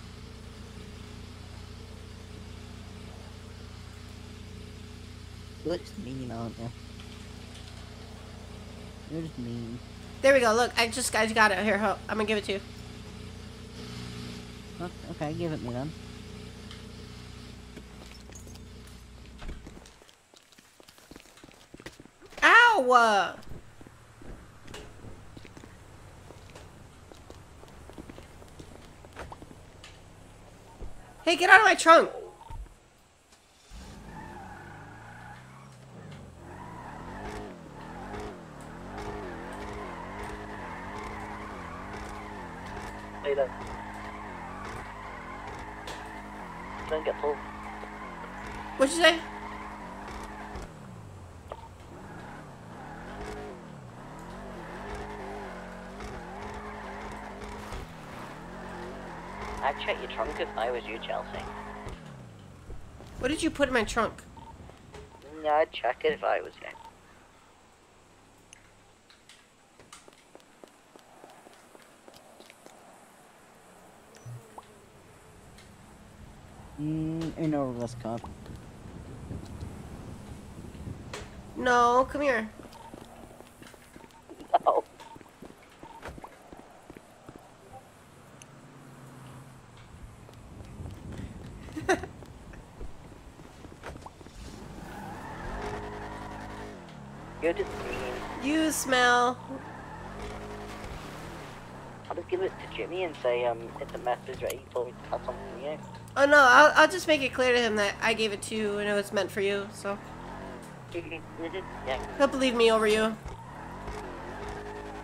You're just mean, aren't you? You're just mean. There we go. Look, I just, I got it. Here, I'm gonna give it to you. Okay, give it me then. Ow! Hey, get out of my trunk! Later. Don't get pulled. What'd you say? I'd check your trunk if I was you, Chelsea. What did you put in my trunk? Yeah, I'd check it if I was you. Mm, in a reverse card. No, come here. No. You're just mean. You smell. I'll just give it to Jimmy and say, um, it's a message that he told me to tell something to you. Oh no, I'll, I'll just make it clear to him that I gave it to you and it was meant for you, so. yeah. He'll believe me over you.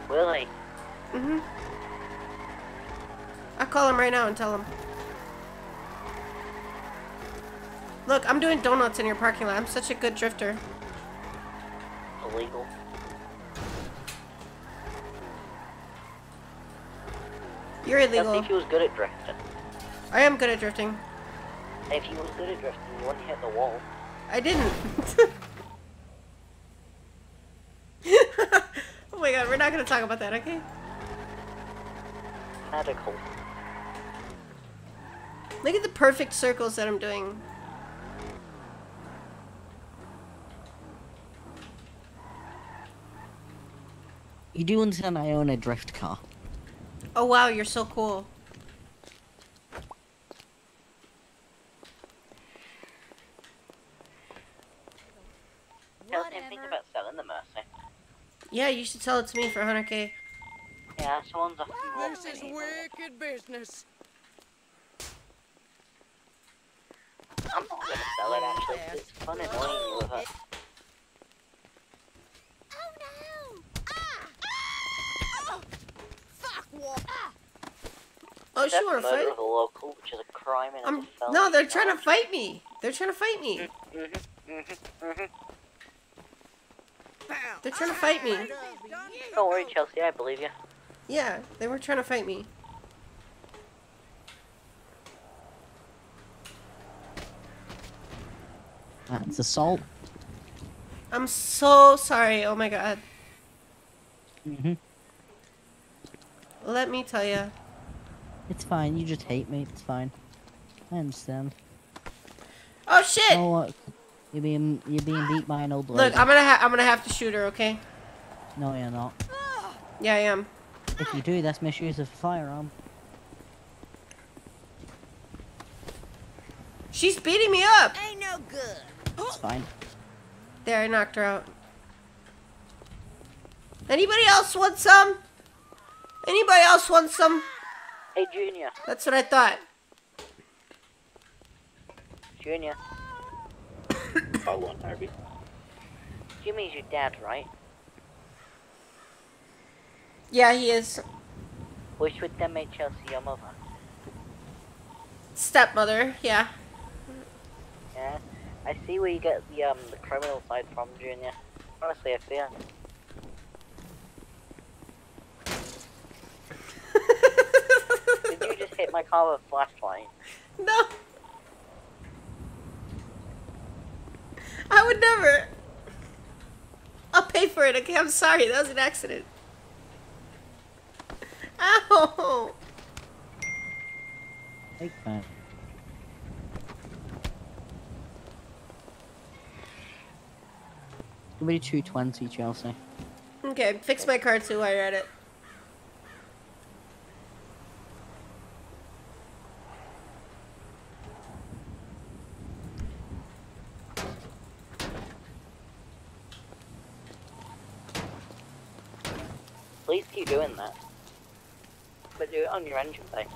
Will he? Mm-hmm. I'll call him right now and tell him. Look, I'm doing donuts in your parking lot. I'm such a good drifter. Illegal. You're Just illegal. if he was good at drifting. I am good at drifting. If he was good at drifting, you wouldn't hit the wall. I didn't. oh my god, we're not gonna talk about that, okay? Medical. Look at the perfect circles that I'm doing. You do understand I own a drift car. Oh wow, you're so cool. Chelsea, I'm about selling the Mercy. Yeah, you should sell it to me for 100k. Yeah, someone's a This is wicked business. I'm not gonna sell it actually, 'cause it's fun annoying you with it. Fuck what? She Theft, wanna fight? of a local, which is a crime and I'm it's a no, they're trying to fight me. They're trying to fight me. Mm-hmm, mm-hmm, mm-hmm. They're trying to fight me. Don't worry, Chelsea, I believe you. Yeah, they were trying to fight me. That's assault. I'm so sorry. Oh my god. hmm Let me tell you. It's fine. You just hate me. It's fine. I understand. Oh shit! Oh look, you're being you're being beat by an old lady. Look, I'm gonna ha- I'm gonna have to shoot her. Okay? No, you're not. Ah. Yeah, I am. If you do, that's misuse of a firearm. She's beating me up. Ain't no good. It's fine. There, I knocked her out. Anybody else want some? Anybody else want some? Hey, Junior. That's what I thought. Junior. Hold on, Harvey. Jimmy's your dad, right? Yeah, he is. Which would then make Chelsea your mother? Stepmother, yeah. Yeah. I see where you get the um the criminal side from, Junior. Honestly, I see Did you just hit my car with a flashlight? No. I would never. I'll pay for it, okay? I'm sorry, that was an accident. Ow! Take that. Give me 220, Chelsea. Okay, fix my car too while you're at it. Please keep doing that. But do it on your engine bay.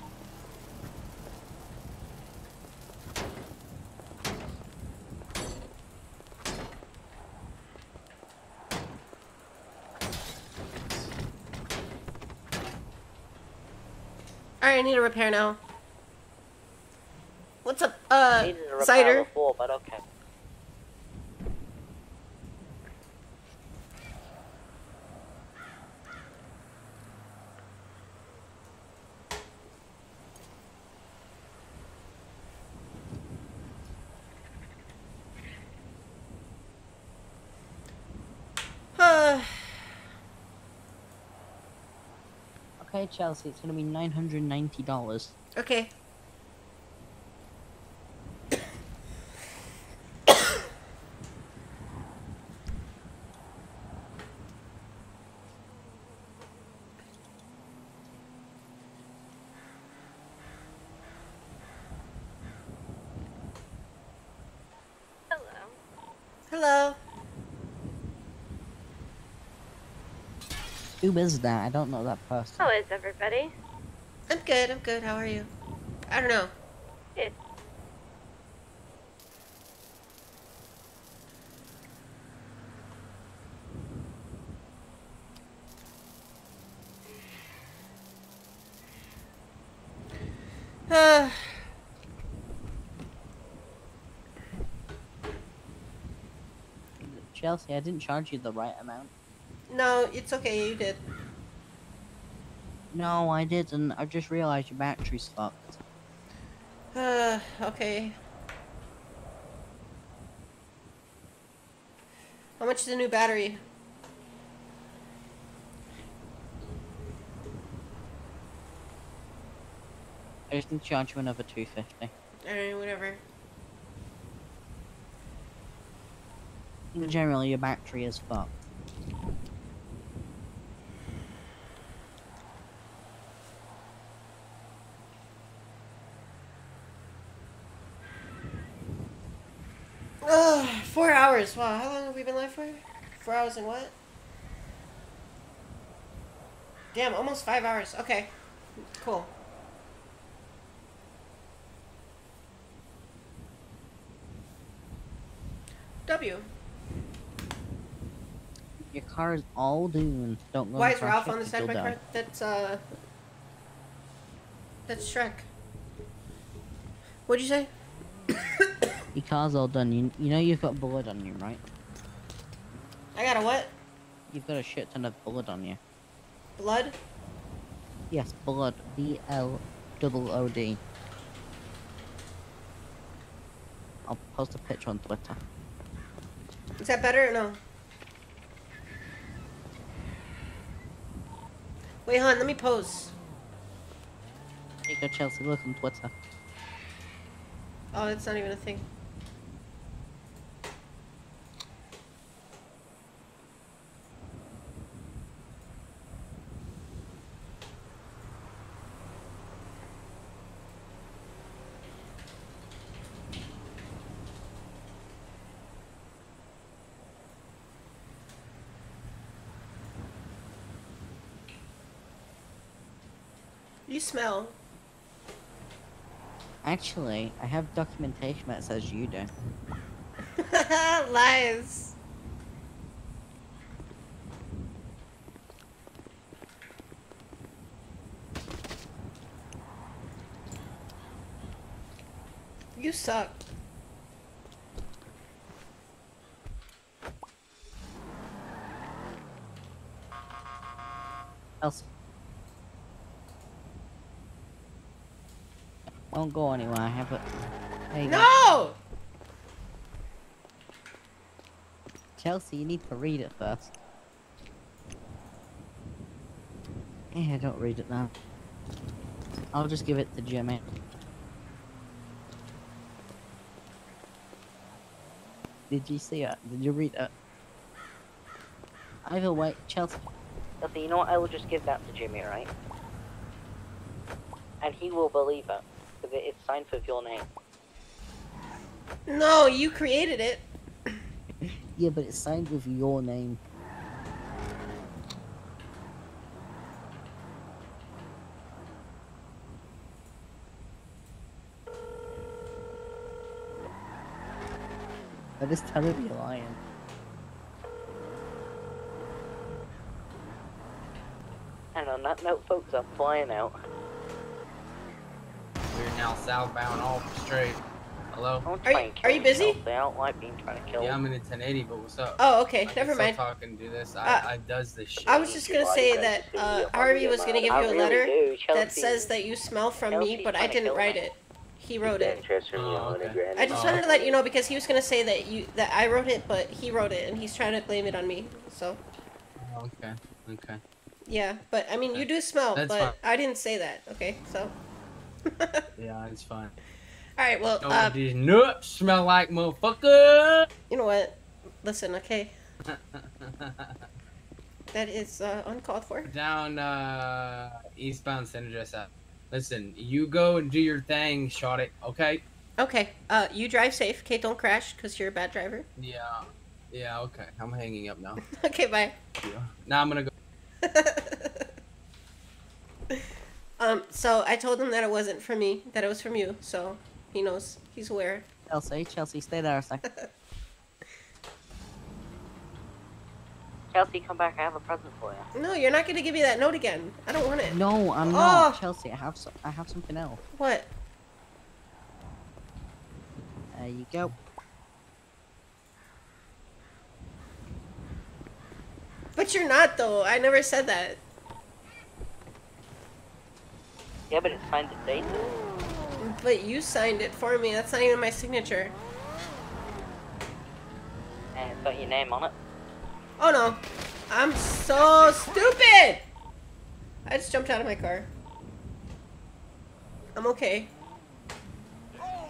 Alright, I need a repair now. What's up, uh, Needed a repair cider? before, but okay. Uh, Okay, Chelsea, it's gonna be $990. okay. Hello. Who is that? I don't know that person. How is everybody? I'm good. I'm good. How are you? I don't know. Good. Uh, Chelsea, I didn't charge you the right amount. No, it's okay. You did. No, I didn't. I just realized your battery's fucked. Uh, okay. How much is the new battery? I just need to charge you another 250. Alright, whatever. Generally, your battery is fucked. Ugh, four hours. Wow, how long have we been live for? Four hours and what? Damn, almost five hours. Okay, cool. W. Your car is all doomed. Don't go Why is Ralph on the side of my car? That's uh. That's Shrek. What'd you say? Your car's all done. You, you know you've got blood on you, right? I got a what? You've got a shit ton of blood on you. Blood? Yes, blood. B L double O D. I'll post a picture on Twitter. Is that better or no? Wait, hon, let me pose. Here you go, Chelsea. Look on Twitter. Oh, that's not even a thing. Smell. Actually, I have documentation that says you do. Lies. You suck. Chelsea. Don't go anywhere. I have it. There you go. No! Chelsea, you need to read it first. Yeah, don't read it now. I'll just give it to Jimmy. Did you see it? Did you read it? Either way, Chelsea. Chelsea, you know what? I will just give that to Jimmy, right? And he will believe it. Because it's signed with your name. No, you created it. Yeah, but it's signed with your name. That is telling me a lying. And on that note, folks, I'm flying out. We're now southbound off the straight. Hello? Are you- are you busy? Chelsea. I don't like being trying to kill Yeah, I'm in a 1080, but what's up? Oh, okay, I never still mind. talk and do this. I, Uh, I does this shit. I was just gonna say that uh, Harvey was gonna give you a letter do. that says that you smell from me, but I didn't write it. He wrote it. Interest from you, hundred grand. I just wanted to let you know because he was gonna say that you that I wrote it, but he wrote it, and he's trying to blame it on me. So Oh, okay, okay. yeah, but I mean, you do smell, That's but fine. I didn't say that. Okay, so Yeah, it's fine. all right, well, Oh, uh, these nuts smell like motherfucker. you know what? Listen, okay, that is uh, uncalled for. Down uh, eastbound San Andreas Listen, you go and do your thing, shot it, okay? Okay, uh, you drive safe. Okay, don't crash because you're a bad driver. Yeah. Yeah, okay. I'm hanging up now. Okay, bye. Now I'm gonna go. Um, so I told him that it wasn't from me, that it was from you. So he knows. He's aware. Chelsea, Chelsea, stay there a sec. Chelsea, come back. I have a present for you. No, you're not gonna give me that note again. I don't want it. No, I'm Oh! not. Chelsea, I have so I have something else. What? There you go. But you're not though. I never said that. Yeah, but it's signed and date. But you signed it for me. That's not even my signature. And it's got your name on it. Oh no. I'm so stupid! I just jumped out of my car. I'm okay.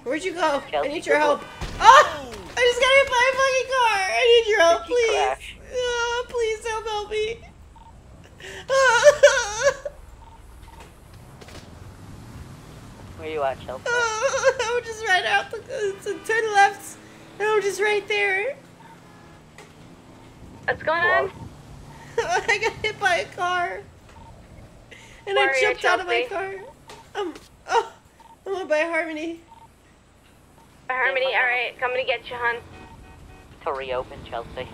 Where'd you go? I need your help. Oh! I just got hit by a fucking car! I need your help, please! Oh, please help, help me! Where you at, Chelsea? Oh, I'm just right out the. So turn left. And I'm just right there. What's going on? I got hit by a car. And Where I are you, jumped out of my Chelsea? car. Um, oh, I'm up by Harmony. Harmony, alright, coming to get you, hun. To reopen, Chelsea.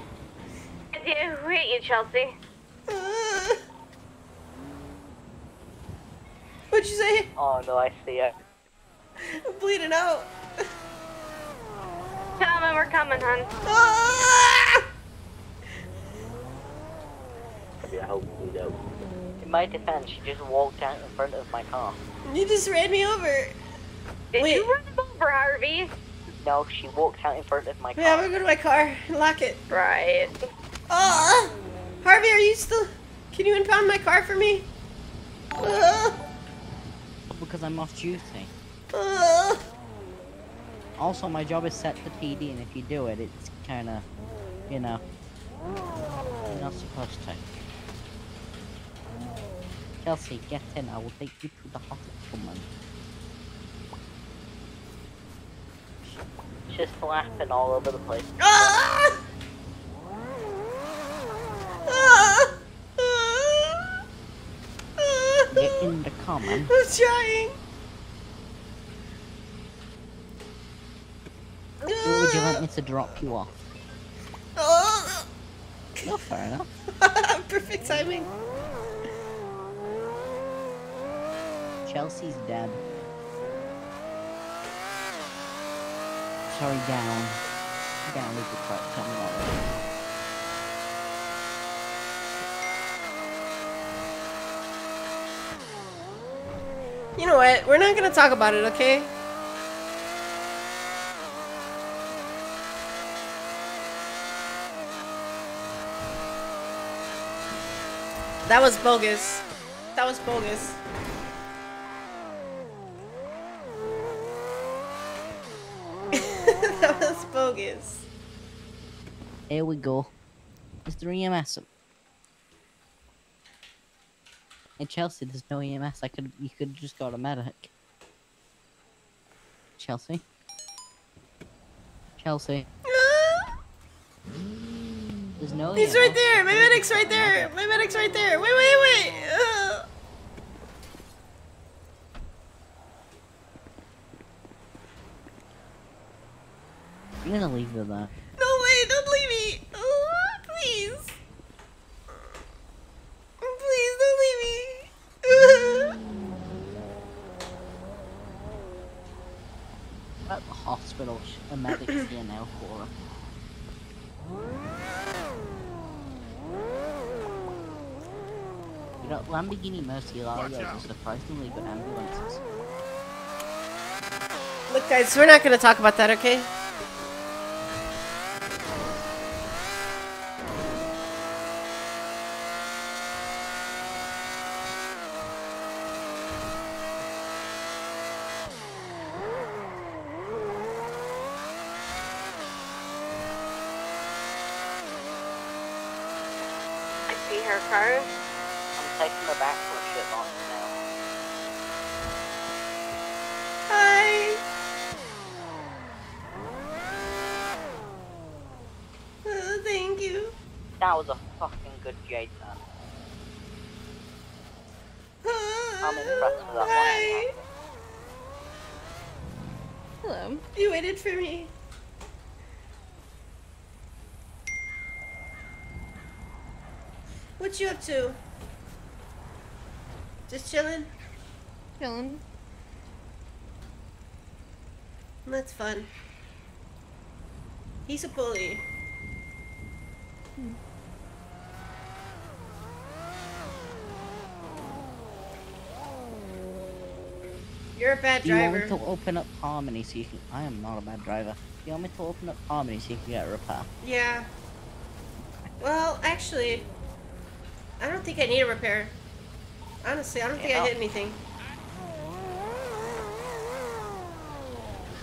Yeah, Who hit you, Chelsea? What'd you say? Oh no, I see it. I'm bleeding out. Coming, we're coming, hun. Ah! Yeah, hopefully though. In my defense, she just walked out in front of my car. You just ran me over. Did Wait. you run him over, Harvey? No, she walked out in front of my car. Yeah, I'm gonna go to my car and lock it. Right. Oh, Harvey, are you still? Can you impound my car for me? Ah, Because I'm off duty. Also, my job is set to PD, and if you do it, it's kind of, you know, you're not supposed to. Chelsea, get in. I will take you to the hospital, man. She's flapping all over the place. Ah! Ah! Ah! Get in the car, man. I'm trying. Or would you like me to drop you off? Oh. Fair enough. Perfect timing. Chelsea's dead. Sorry, down. Down with the truck coming already. You know what? We're not gonna talk about it, okay? That was bogus. That was bogus. that was bogus. Here we go. Mr. EMS. In Chelsea, there's no EMS. I could, you could just got a medic. Chelsea. Chelsea. There's no. He's EMS. right there. My medic's right there. My medic's right there. Wait, wait, wait. Ugh. I'm gonna leave her there. No way, don't leave me. Oh, please. Oh, please don't leave me. At the hospital, a medic's here now for her. Uh, Lamborghini Murcielago are surprisingly good ambulances. Look, guys, we're not gonna talk about that, okay? I see her car. I'm taking her back for a shit box now. Hi. Uh, That was a fucking good Jade man. I'm impressed with that Hi. one. Hello. You waited for me. What you up to? Just chilling? Chilling. That's fun. He's a bully. Hmm. You're a bad Do you want me to open up Harmony so you can... I am not a bad driver. Do you want me to open up Harmony so you can get a repair? Yeah. Well, actually, I don't think I need a repair. Honestly, I don't think I hit anything.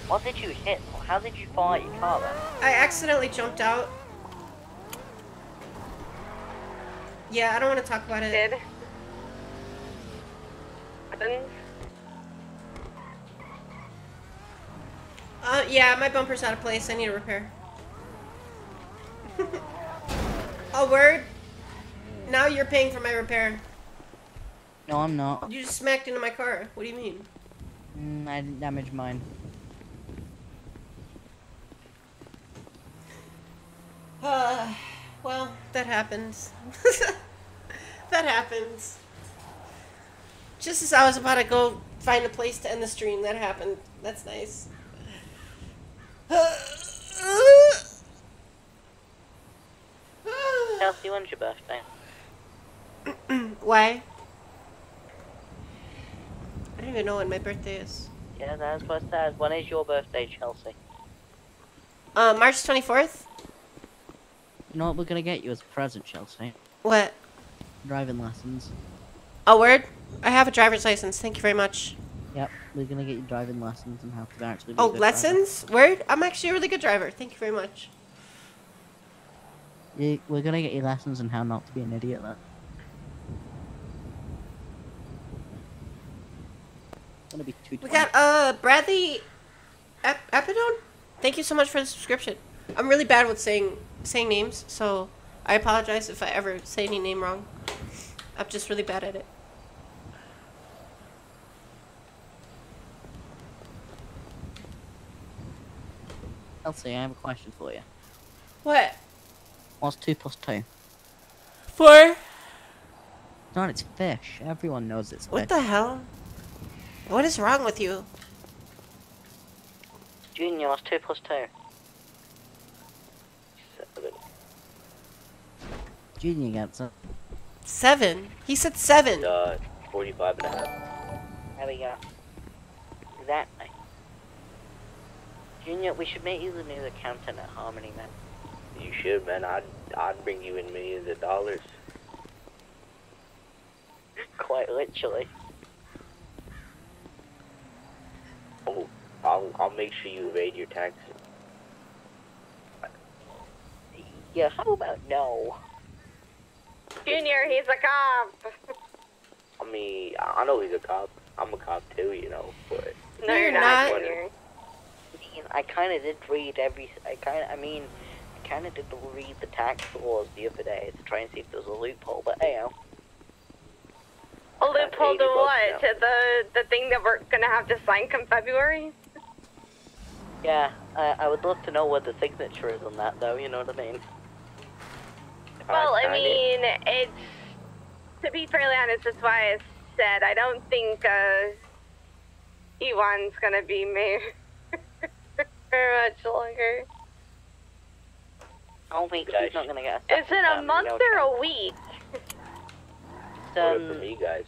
What did you hit? How did you fall out your car then? I accidentally jumped out. Yeah, I don't want to talk about it. Did. Uh, yeah, my bumper's out of place. I need a repair. oh, word? Now you're paying for my repair. No, I'm not. You just smacked into my car. What do you mean? Mm, I didn't damage mine. Uh, well, that happens. that happens. Just as I was about to go find a place to end the stream, that happened. That's nice. Chelsea, when's your birthday? Why? I don't even know when my birthday is. Yeah, that's what it says. When is your birthday, Chelsea? Uh, March 24th? You know what we're gonna get you as a present, Chelsea? What? Driving lessons. Oh, word? I have a driver's license. Thank you very much. Yep, we're gonna get you driving lessons and how to actually be Oh, a good driver. lessons? Word? I'm actually a really good driver. Thank you very much. We're gonna get you lessons on how not to be an idiot. That. Gonna be two. We got uh Bradley Ep- Epidone. Thank you so much for the subscription. I'm really bad with saying saying names, so I apologize if I ever say any name wrong. I'm just really bad at it. Elsie, I have a question for you. What? What's two plus two? Four? No, it's fish. Everyone knows it's What the hell? What is wrong with you? Junior, what's 2 plus 2? Seven. Junior got some. Seven. He said seven. Uh, 45 and a half. There we go. Exactly. Junior, we should make you the new accountant at Harmony, man. You should, man. I'd, I'd bring you in millions of dollars. Quite literally. I'll, I'll make sure you evade your taxes. Yeah, how about no? Junior, he's a cop. I mean, I I know he's a cop. I'm a cop too, you know, but... No, you're You're not, not. Junior. I mean, I kind of did read every. I kind of. I mean, I kind of did read the tax laws the other day to try and see if there was a loophole. But hey, oh, A loophole 80 to what? now. To the the thing that we're gonna have to sign come February? Yeah, I, I would love to know what the signature is on that, though. You know what I mean? Well, I mean, it's to be fairly honest, that's why I said I don't think uh, Ewan's gonna be mayor for much longer. I don't think Guys, he's not gonna get a. Is it a second month term, you know, or a week? Vote Um, for me, guys.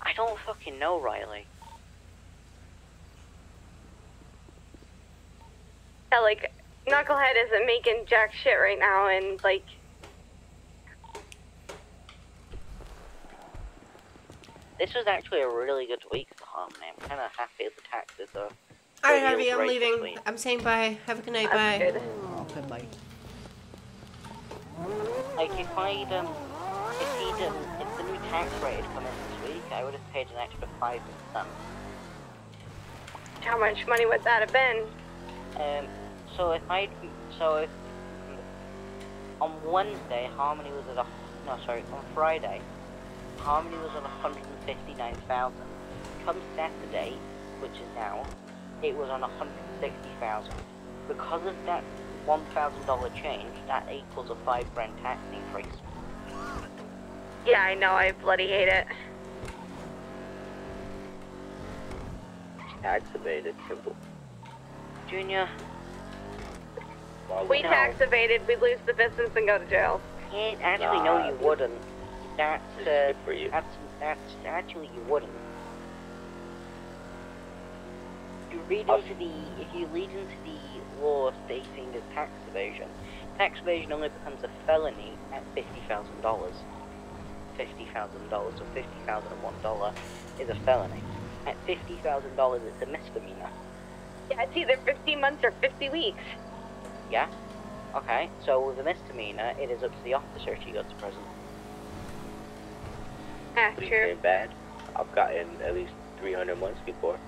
I don't fucking know, Riley. Yeah, like Knucklehead isn't making jack shit right now, and like This was actually a really good week for Harmony. I'm kind of happy with the taxes, though. All right, Harvey, I'm leaving. week. I'm saying bye. Have a good night. Bye. Okay, bye. Like if I'd um, if he'd um, if the new tax rate had come in this week, I would have paid an extra five percent. how much money would that have been? Um, so if I'd so if on Wednesday, Harmony was at a no, sorry, on Friday, Harmony was at 159,000. Come Saturday, which is now, it was on 160,000. Because of that $1,000 change, that equals a five grand tax increase. Yeah, I know. I bloody hate it. Activated evaded, simple. Junior, We No. tax evaded, we lose the business and go to jail. yeah, actually, no, you wouldn't. That's, uh, for you. that's, that's, actually, you wouldn't. You read into the, if you read into the law stating the tax evasion, tax evasion only becomes a felony at fifty thousand dollars. Fifty thousand dollars or fifty thousand and one dollar is a felony. At fifty thousand dollars, it's a misdemeanor. Yeah, it's either 50 months or 50 weeks. Yeah. Okay. So with a misdemeanor, it is up to the officer if you go to prison. Yeah, Pretty true. bad. I've gotten at least 300 months before.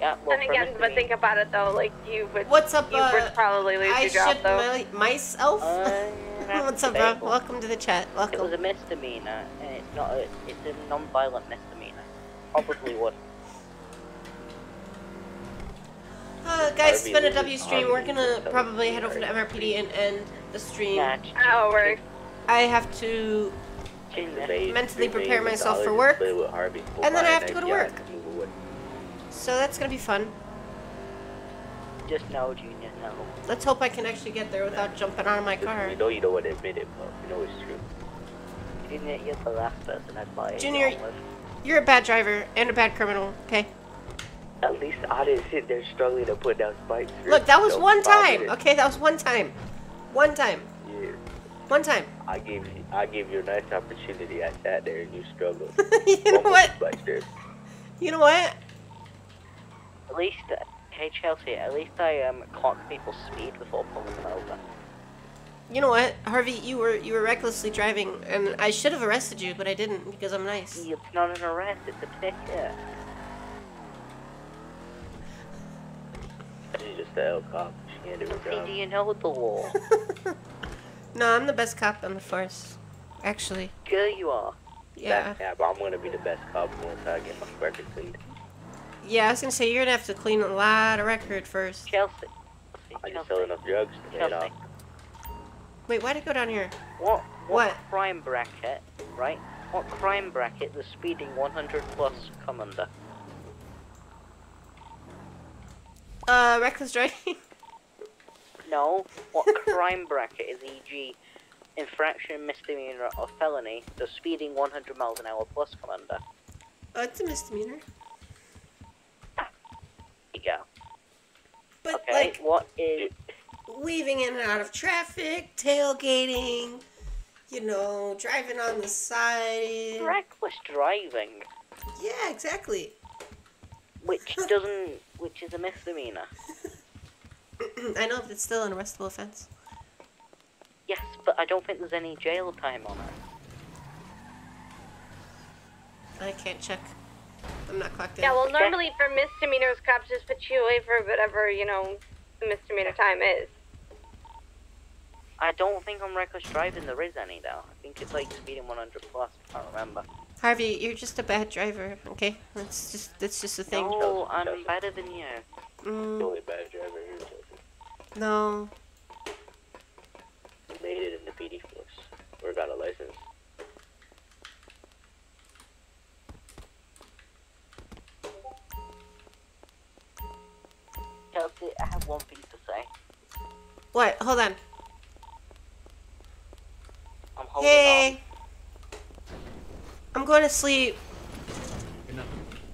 Yeah. Well, and again, but think about it though, like you would. What's up, You uh, would probably lose I your job shit though. my, myself. What's up, bro? Welcome to the chat. Welcome. It was Welcome. a misdemeanor, and it's not a, it's a non-violent misdemeanor. Probably would. Uh, guys, it's been a W stream. We're gonna probably head over to MRPD and end the stream. Oh, it works. I have to mentally prepare myself for work, and then I have to go to work. So that's gonna be fun. Just know, Junior, no. Let's hope I can actually get there without jumping out of my car. We know you don't want to admit it, but we know it's true. Junior, you're the last person I'd buy. Junior, you're a bad driver and a bad criminal. Okay. At least I didn't sit there struggling to put down spikes. Look, that was one time. minutes. Okay, that was one time. One time. Yeah. One time. I gave you, I gave you a nice opportunity. I sat there and you struggled. you know what? You know what? At least, uh, hey Chelsea, at least I um clocked people's speed before pulling them over. You know what, Harvey? You were you were recklessly driving, and I should have arrested you, but I didn't because I'm nice. It's not an arrest, it's a ticket. She's just the L cop. She can't do her See, job. do you know the law? No, I'm the best cop on the force. Actually. Sure you are. Yeah. Yeah, but I'm gonna be the best cop once I get my record cleaned. Yeah, I was gonna say you're gonna have to clean a lot of record first. Chelsea. I just sell enough drugs to pay it off. Wait, why'd it go down here? What, what What? crime bracket, right? What crime bracket The speeding 100 plus come under? Uh, reckless driving. No. What crime bracket is e.g. infraction, misdemeanor, or felony does speeding 100 miles an hour plus come under? Oh, it's a misdemeanor. There you go. But okay, like what is weaving in and out of traffic, tailgating, you know, driving on the side. reckless driving? Yeah, exactly. Which doesn't, which is a misdemeanor. I know, but it's still an arrestable offense. Yes, but I don't think there's any jail time on it. I can't check. I'm not clocked in. Yeah, well, normally for misdemeanors, cops just put you away for whatever you know the misdemeanor time is. I don't think on reckless driving there is any though. I think it's like speeding 100 plus. I can't remember. Harvey, you're just a bad driver. Okay, that's just that's just a thing. No, I'm better than you. Mm, Only bad driver here, Chelsea. no. You made it in the PD force. Or got a license. Chelsea, I have one thing to say. What? Hold on. I'm holding Hey. I'm going to sleep.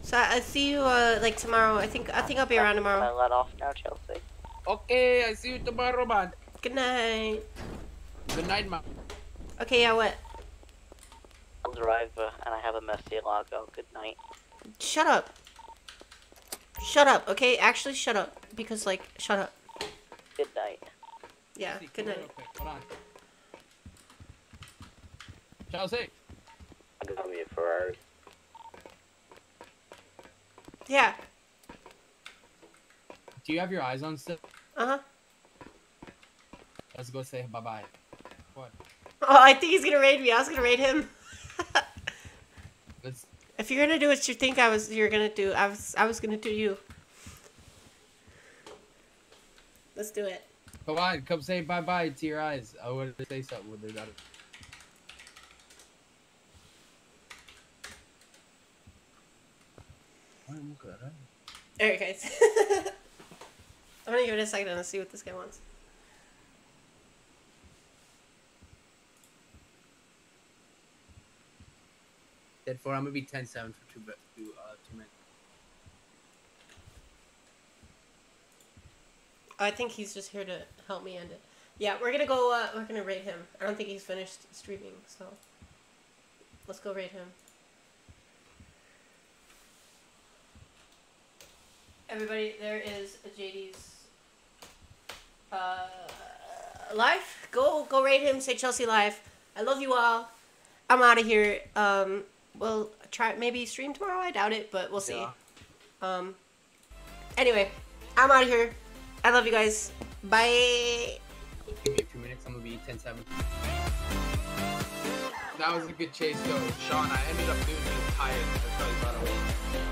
So I I see you uh, like tomorrow. I think I think I'll be around tomorrow. I let off now, Chelsea. Okay, I see you tomorrow, man. Good night. Good night, man. Okay, yeah, what? I'm the driver and I have a Murcielago. Good night. Shut up. Shut up, okay? Actually, shut up. Because, like, shut up. Good night. Yeah, good night. Hold on. Chelsea. I got me a Ferrari. Yeah. Do you have your eyes on still? Uh huh. Let's go say bye bye. What? Oh, I think he's gonna raid me. I was gonna raid him. Let's. If you're gonna do what you think I was, you're gonna do. I was, I was gonna do you. Let's do it. Come on, come say bye bye to your eyes. I wanted to say something when they're not. Alright, guys. I'm gonna give it a second and see what this guy wants. Dead four. I'm gonna be 10-7 for two, two, uh, two minutes. I think he's just here to help me end it. Yeah, we're gonna go. Uh, we're gonna raid him. I don't think he's finished streaming, so let's go raid him. Everybody, there is a JD's uh, live. Go, go raid him. Say Chelsea life. I love you all. I'm out of here. Um, we'll try maybe stream tomorrow. I doubt it, but we'll see. Yeah. Um. Anyway, I'm out of here. I love you guys. Bye. Give me a few minutes. I'm gonna be 10-7. That was a good chase, though, Sean. I ended up doing it tired. That's how you got away.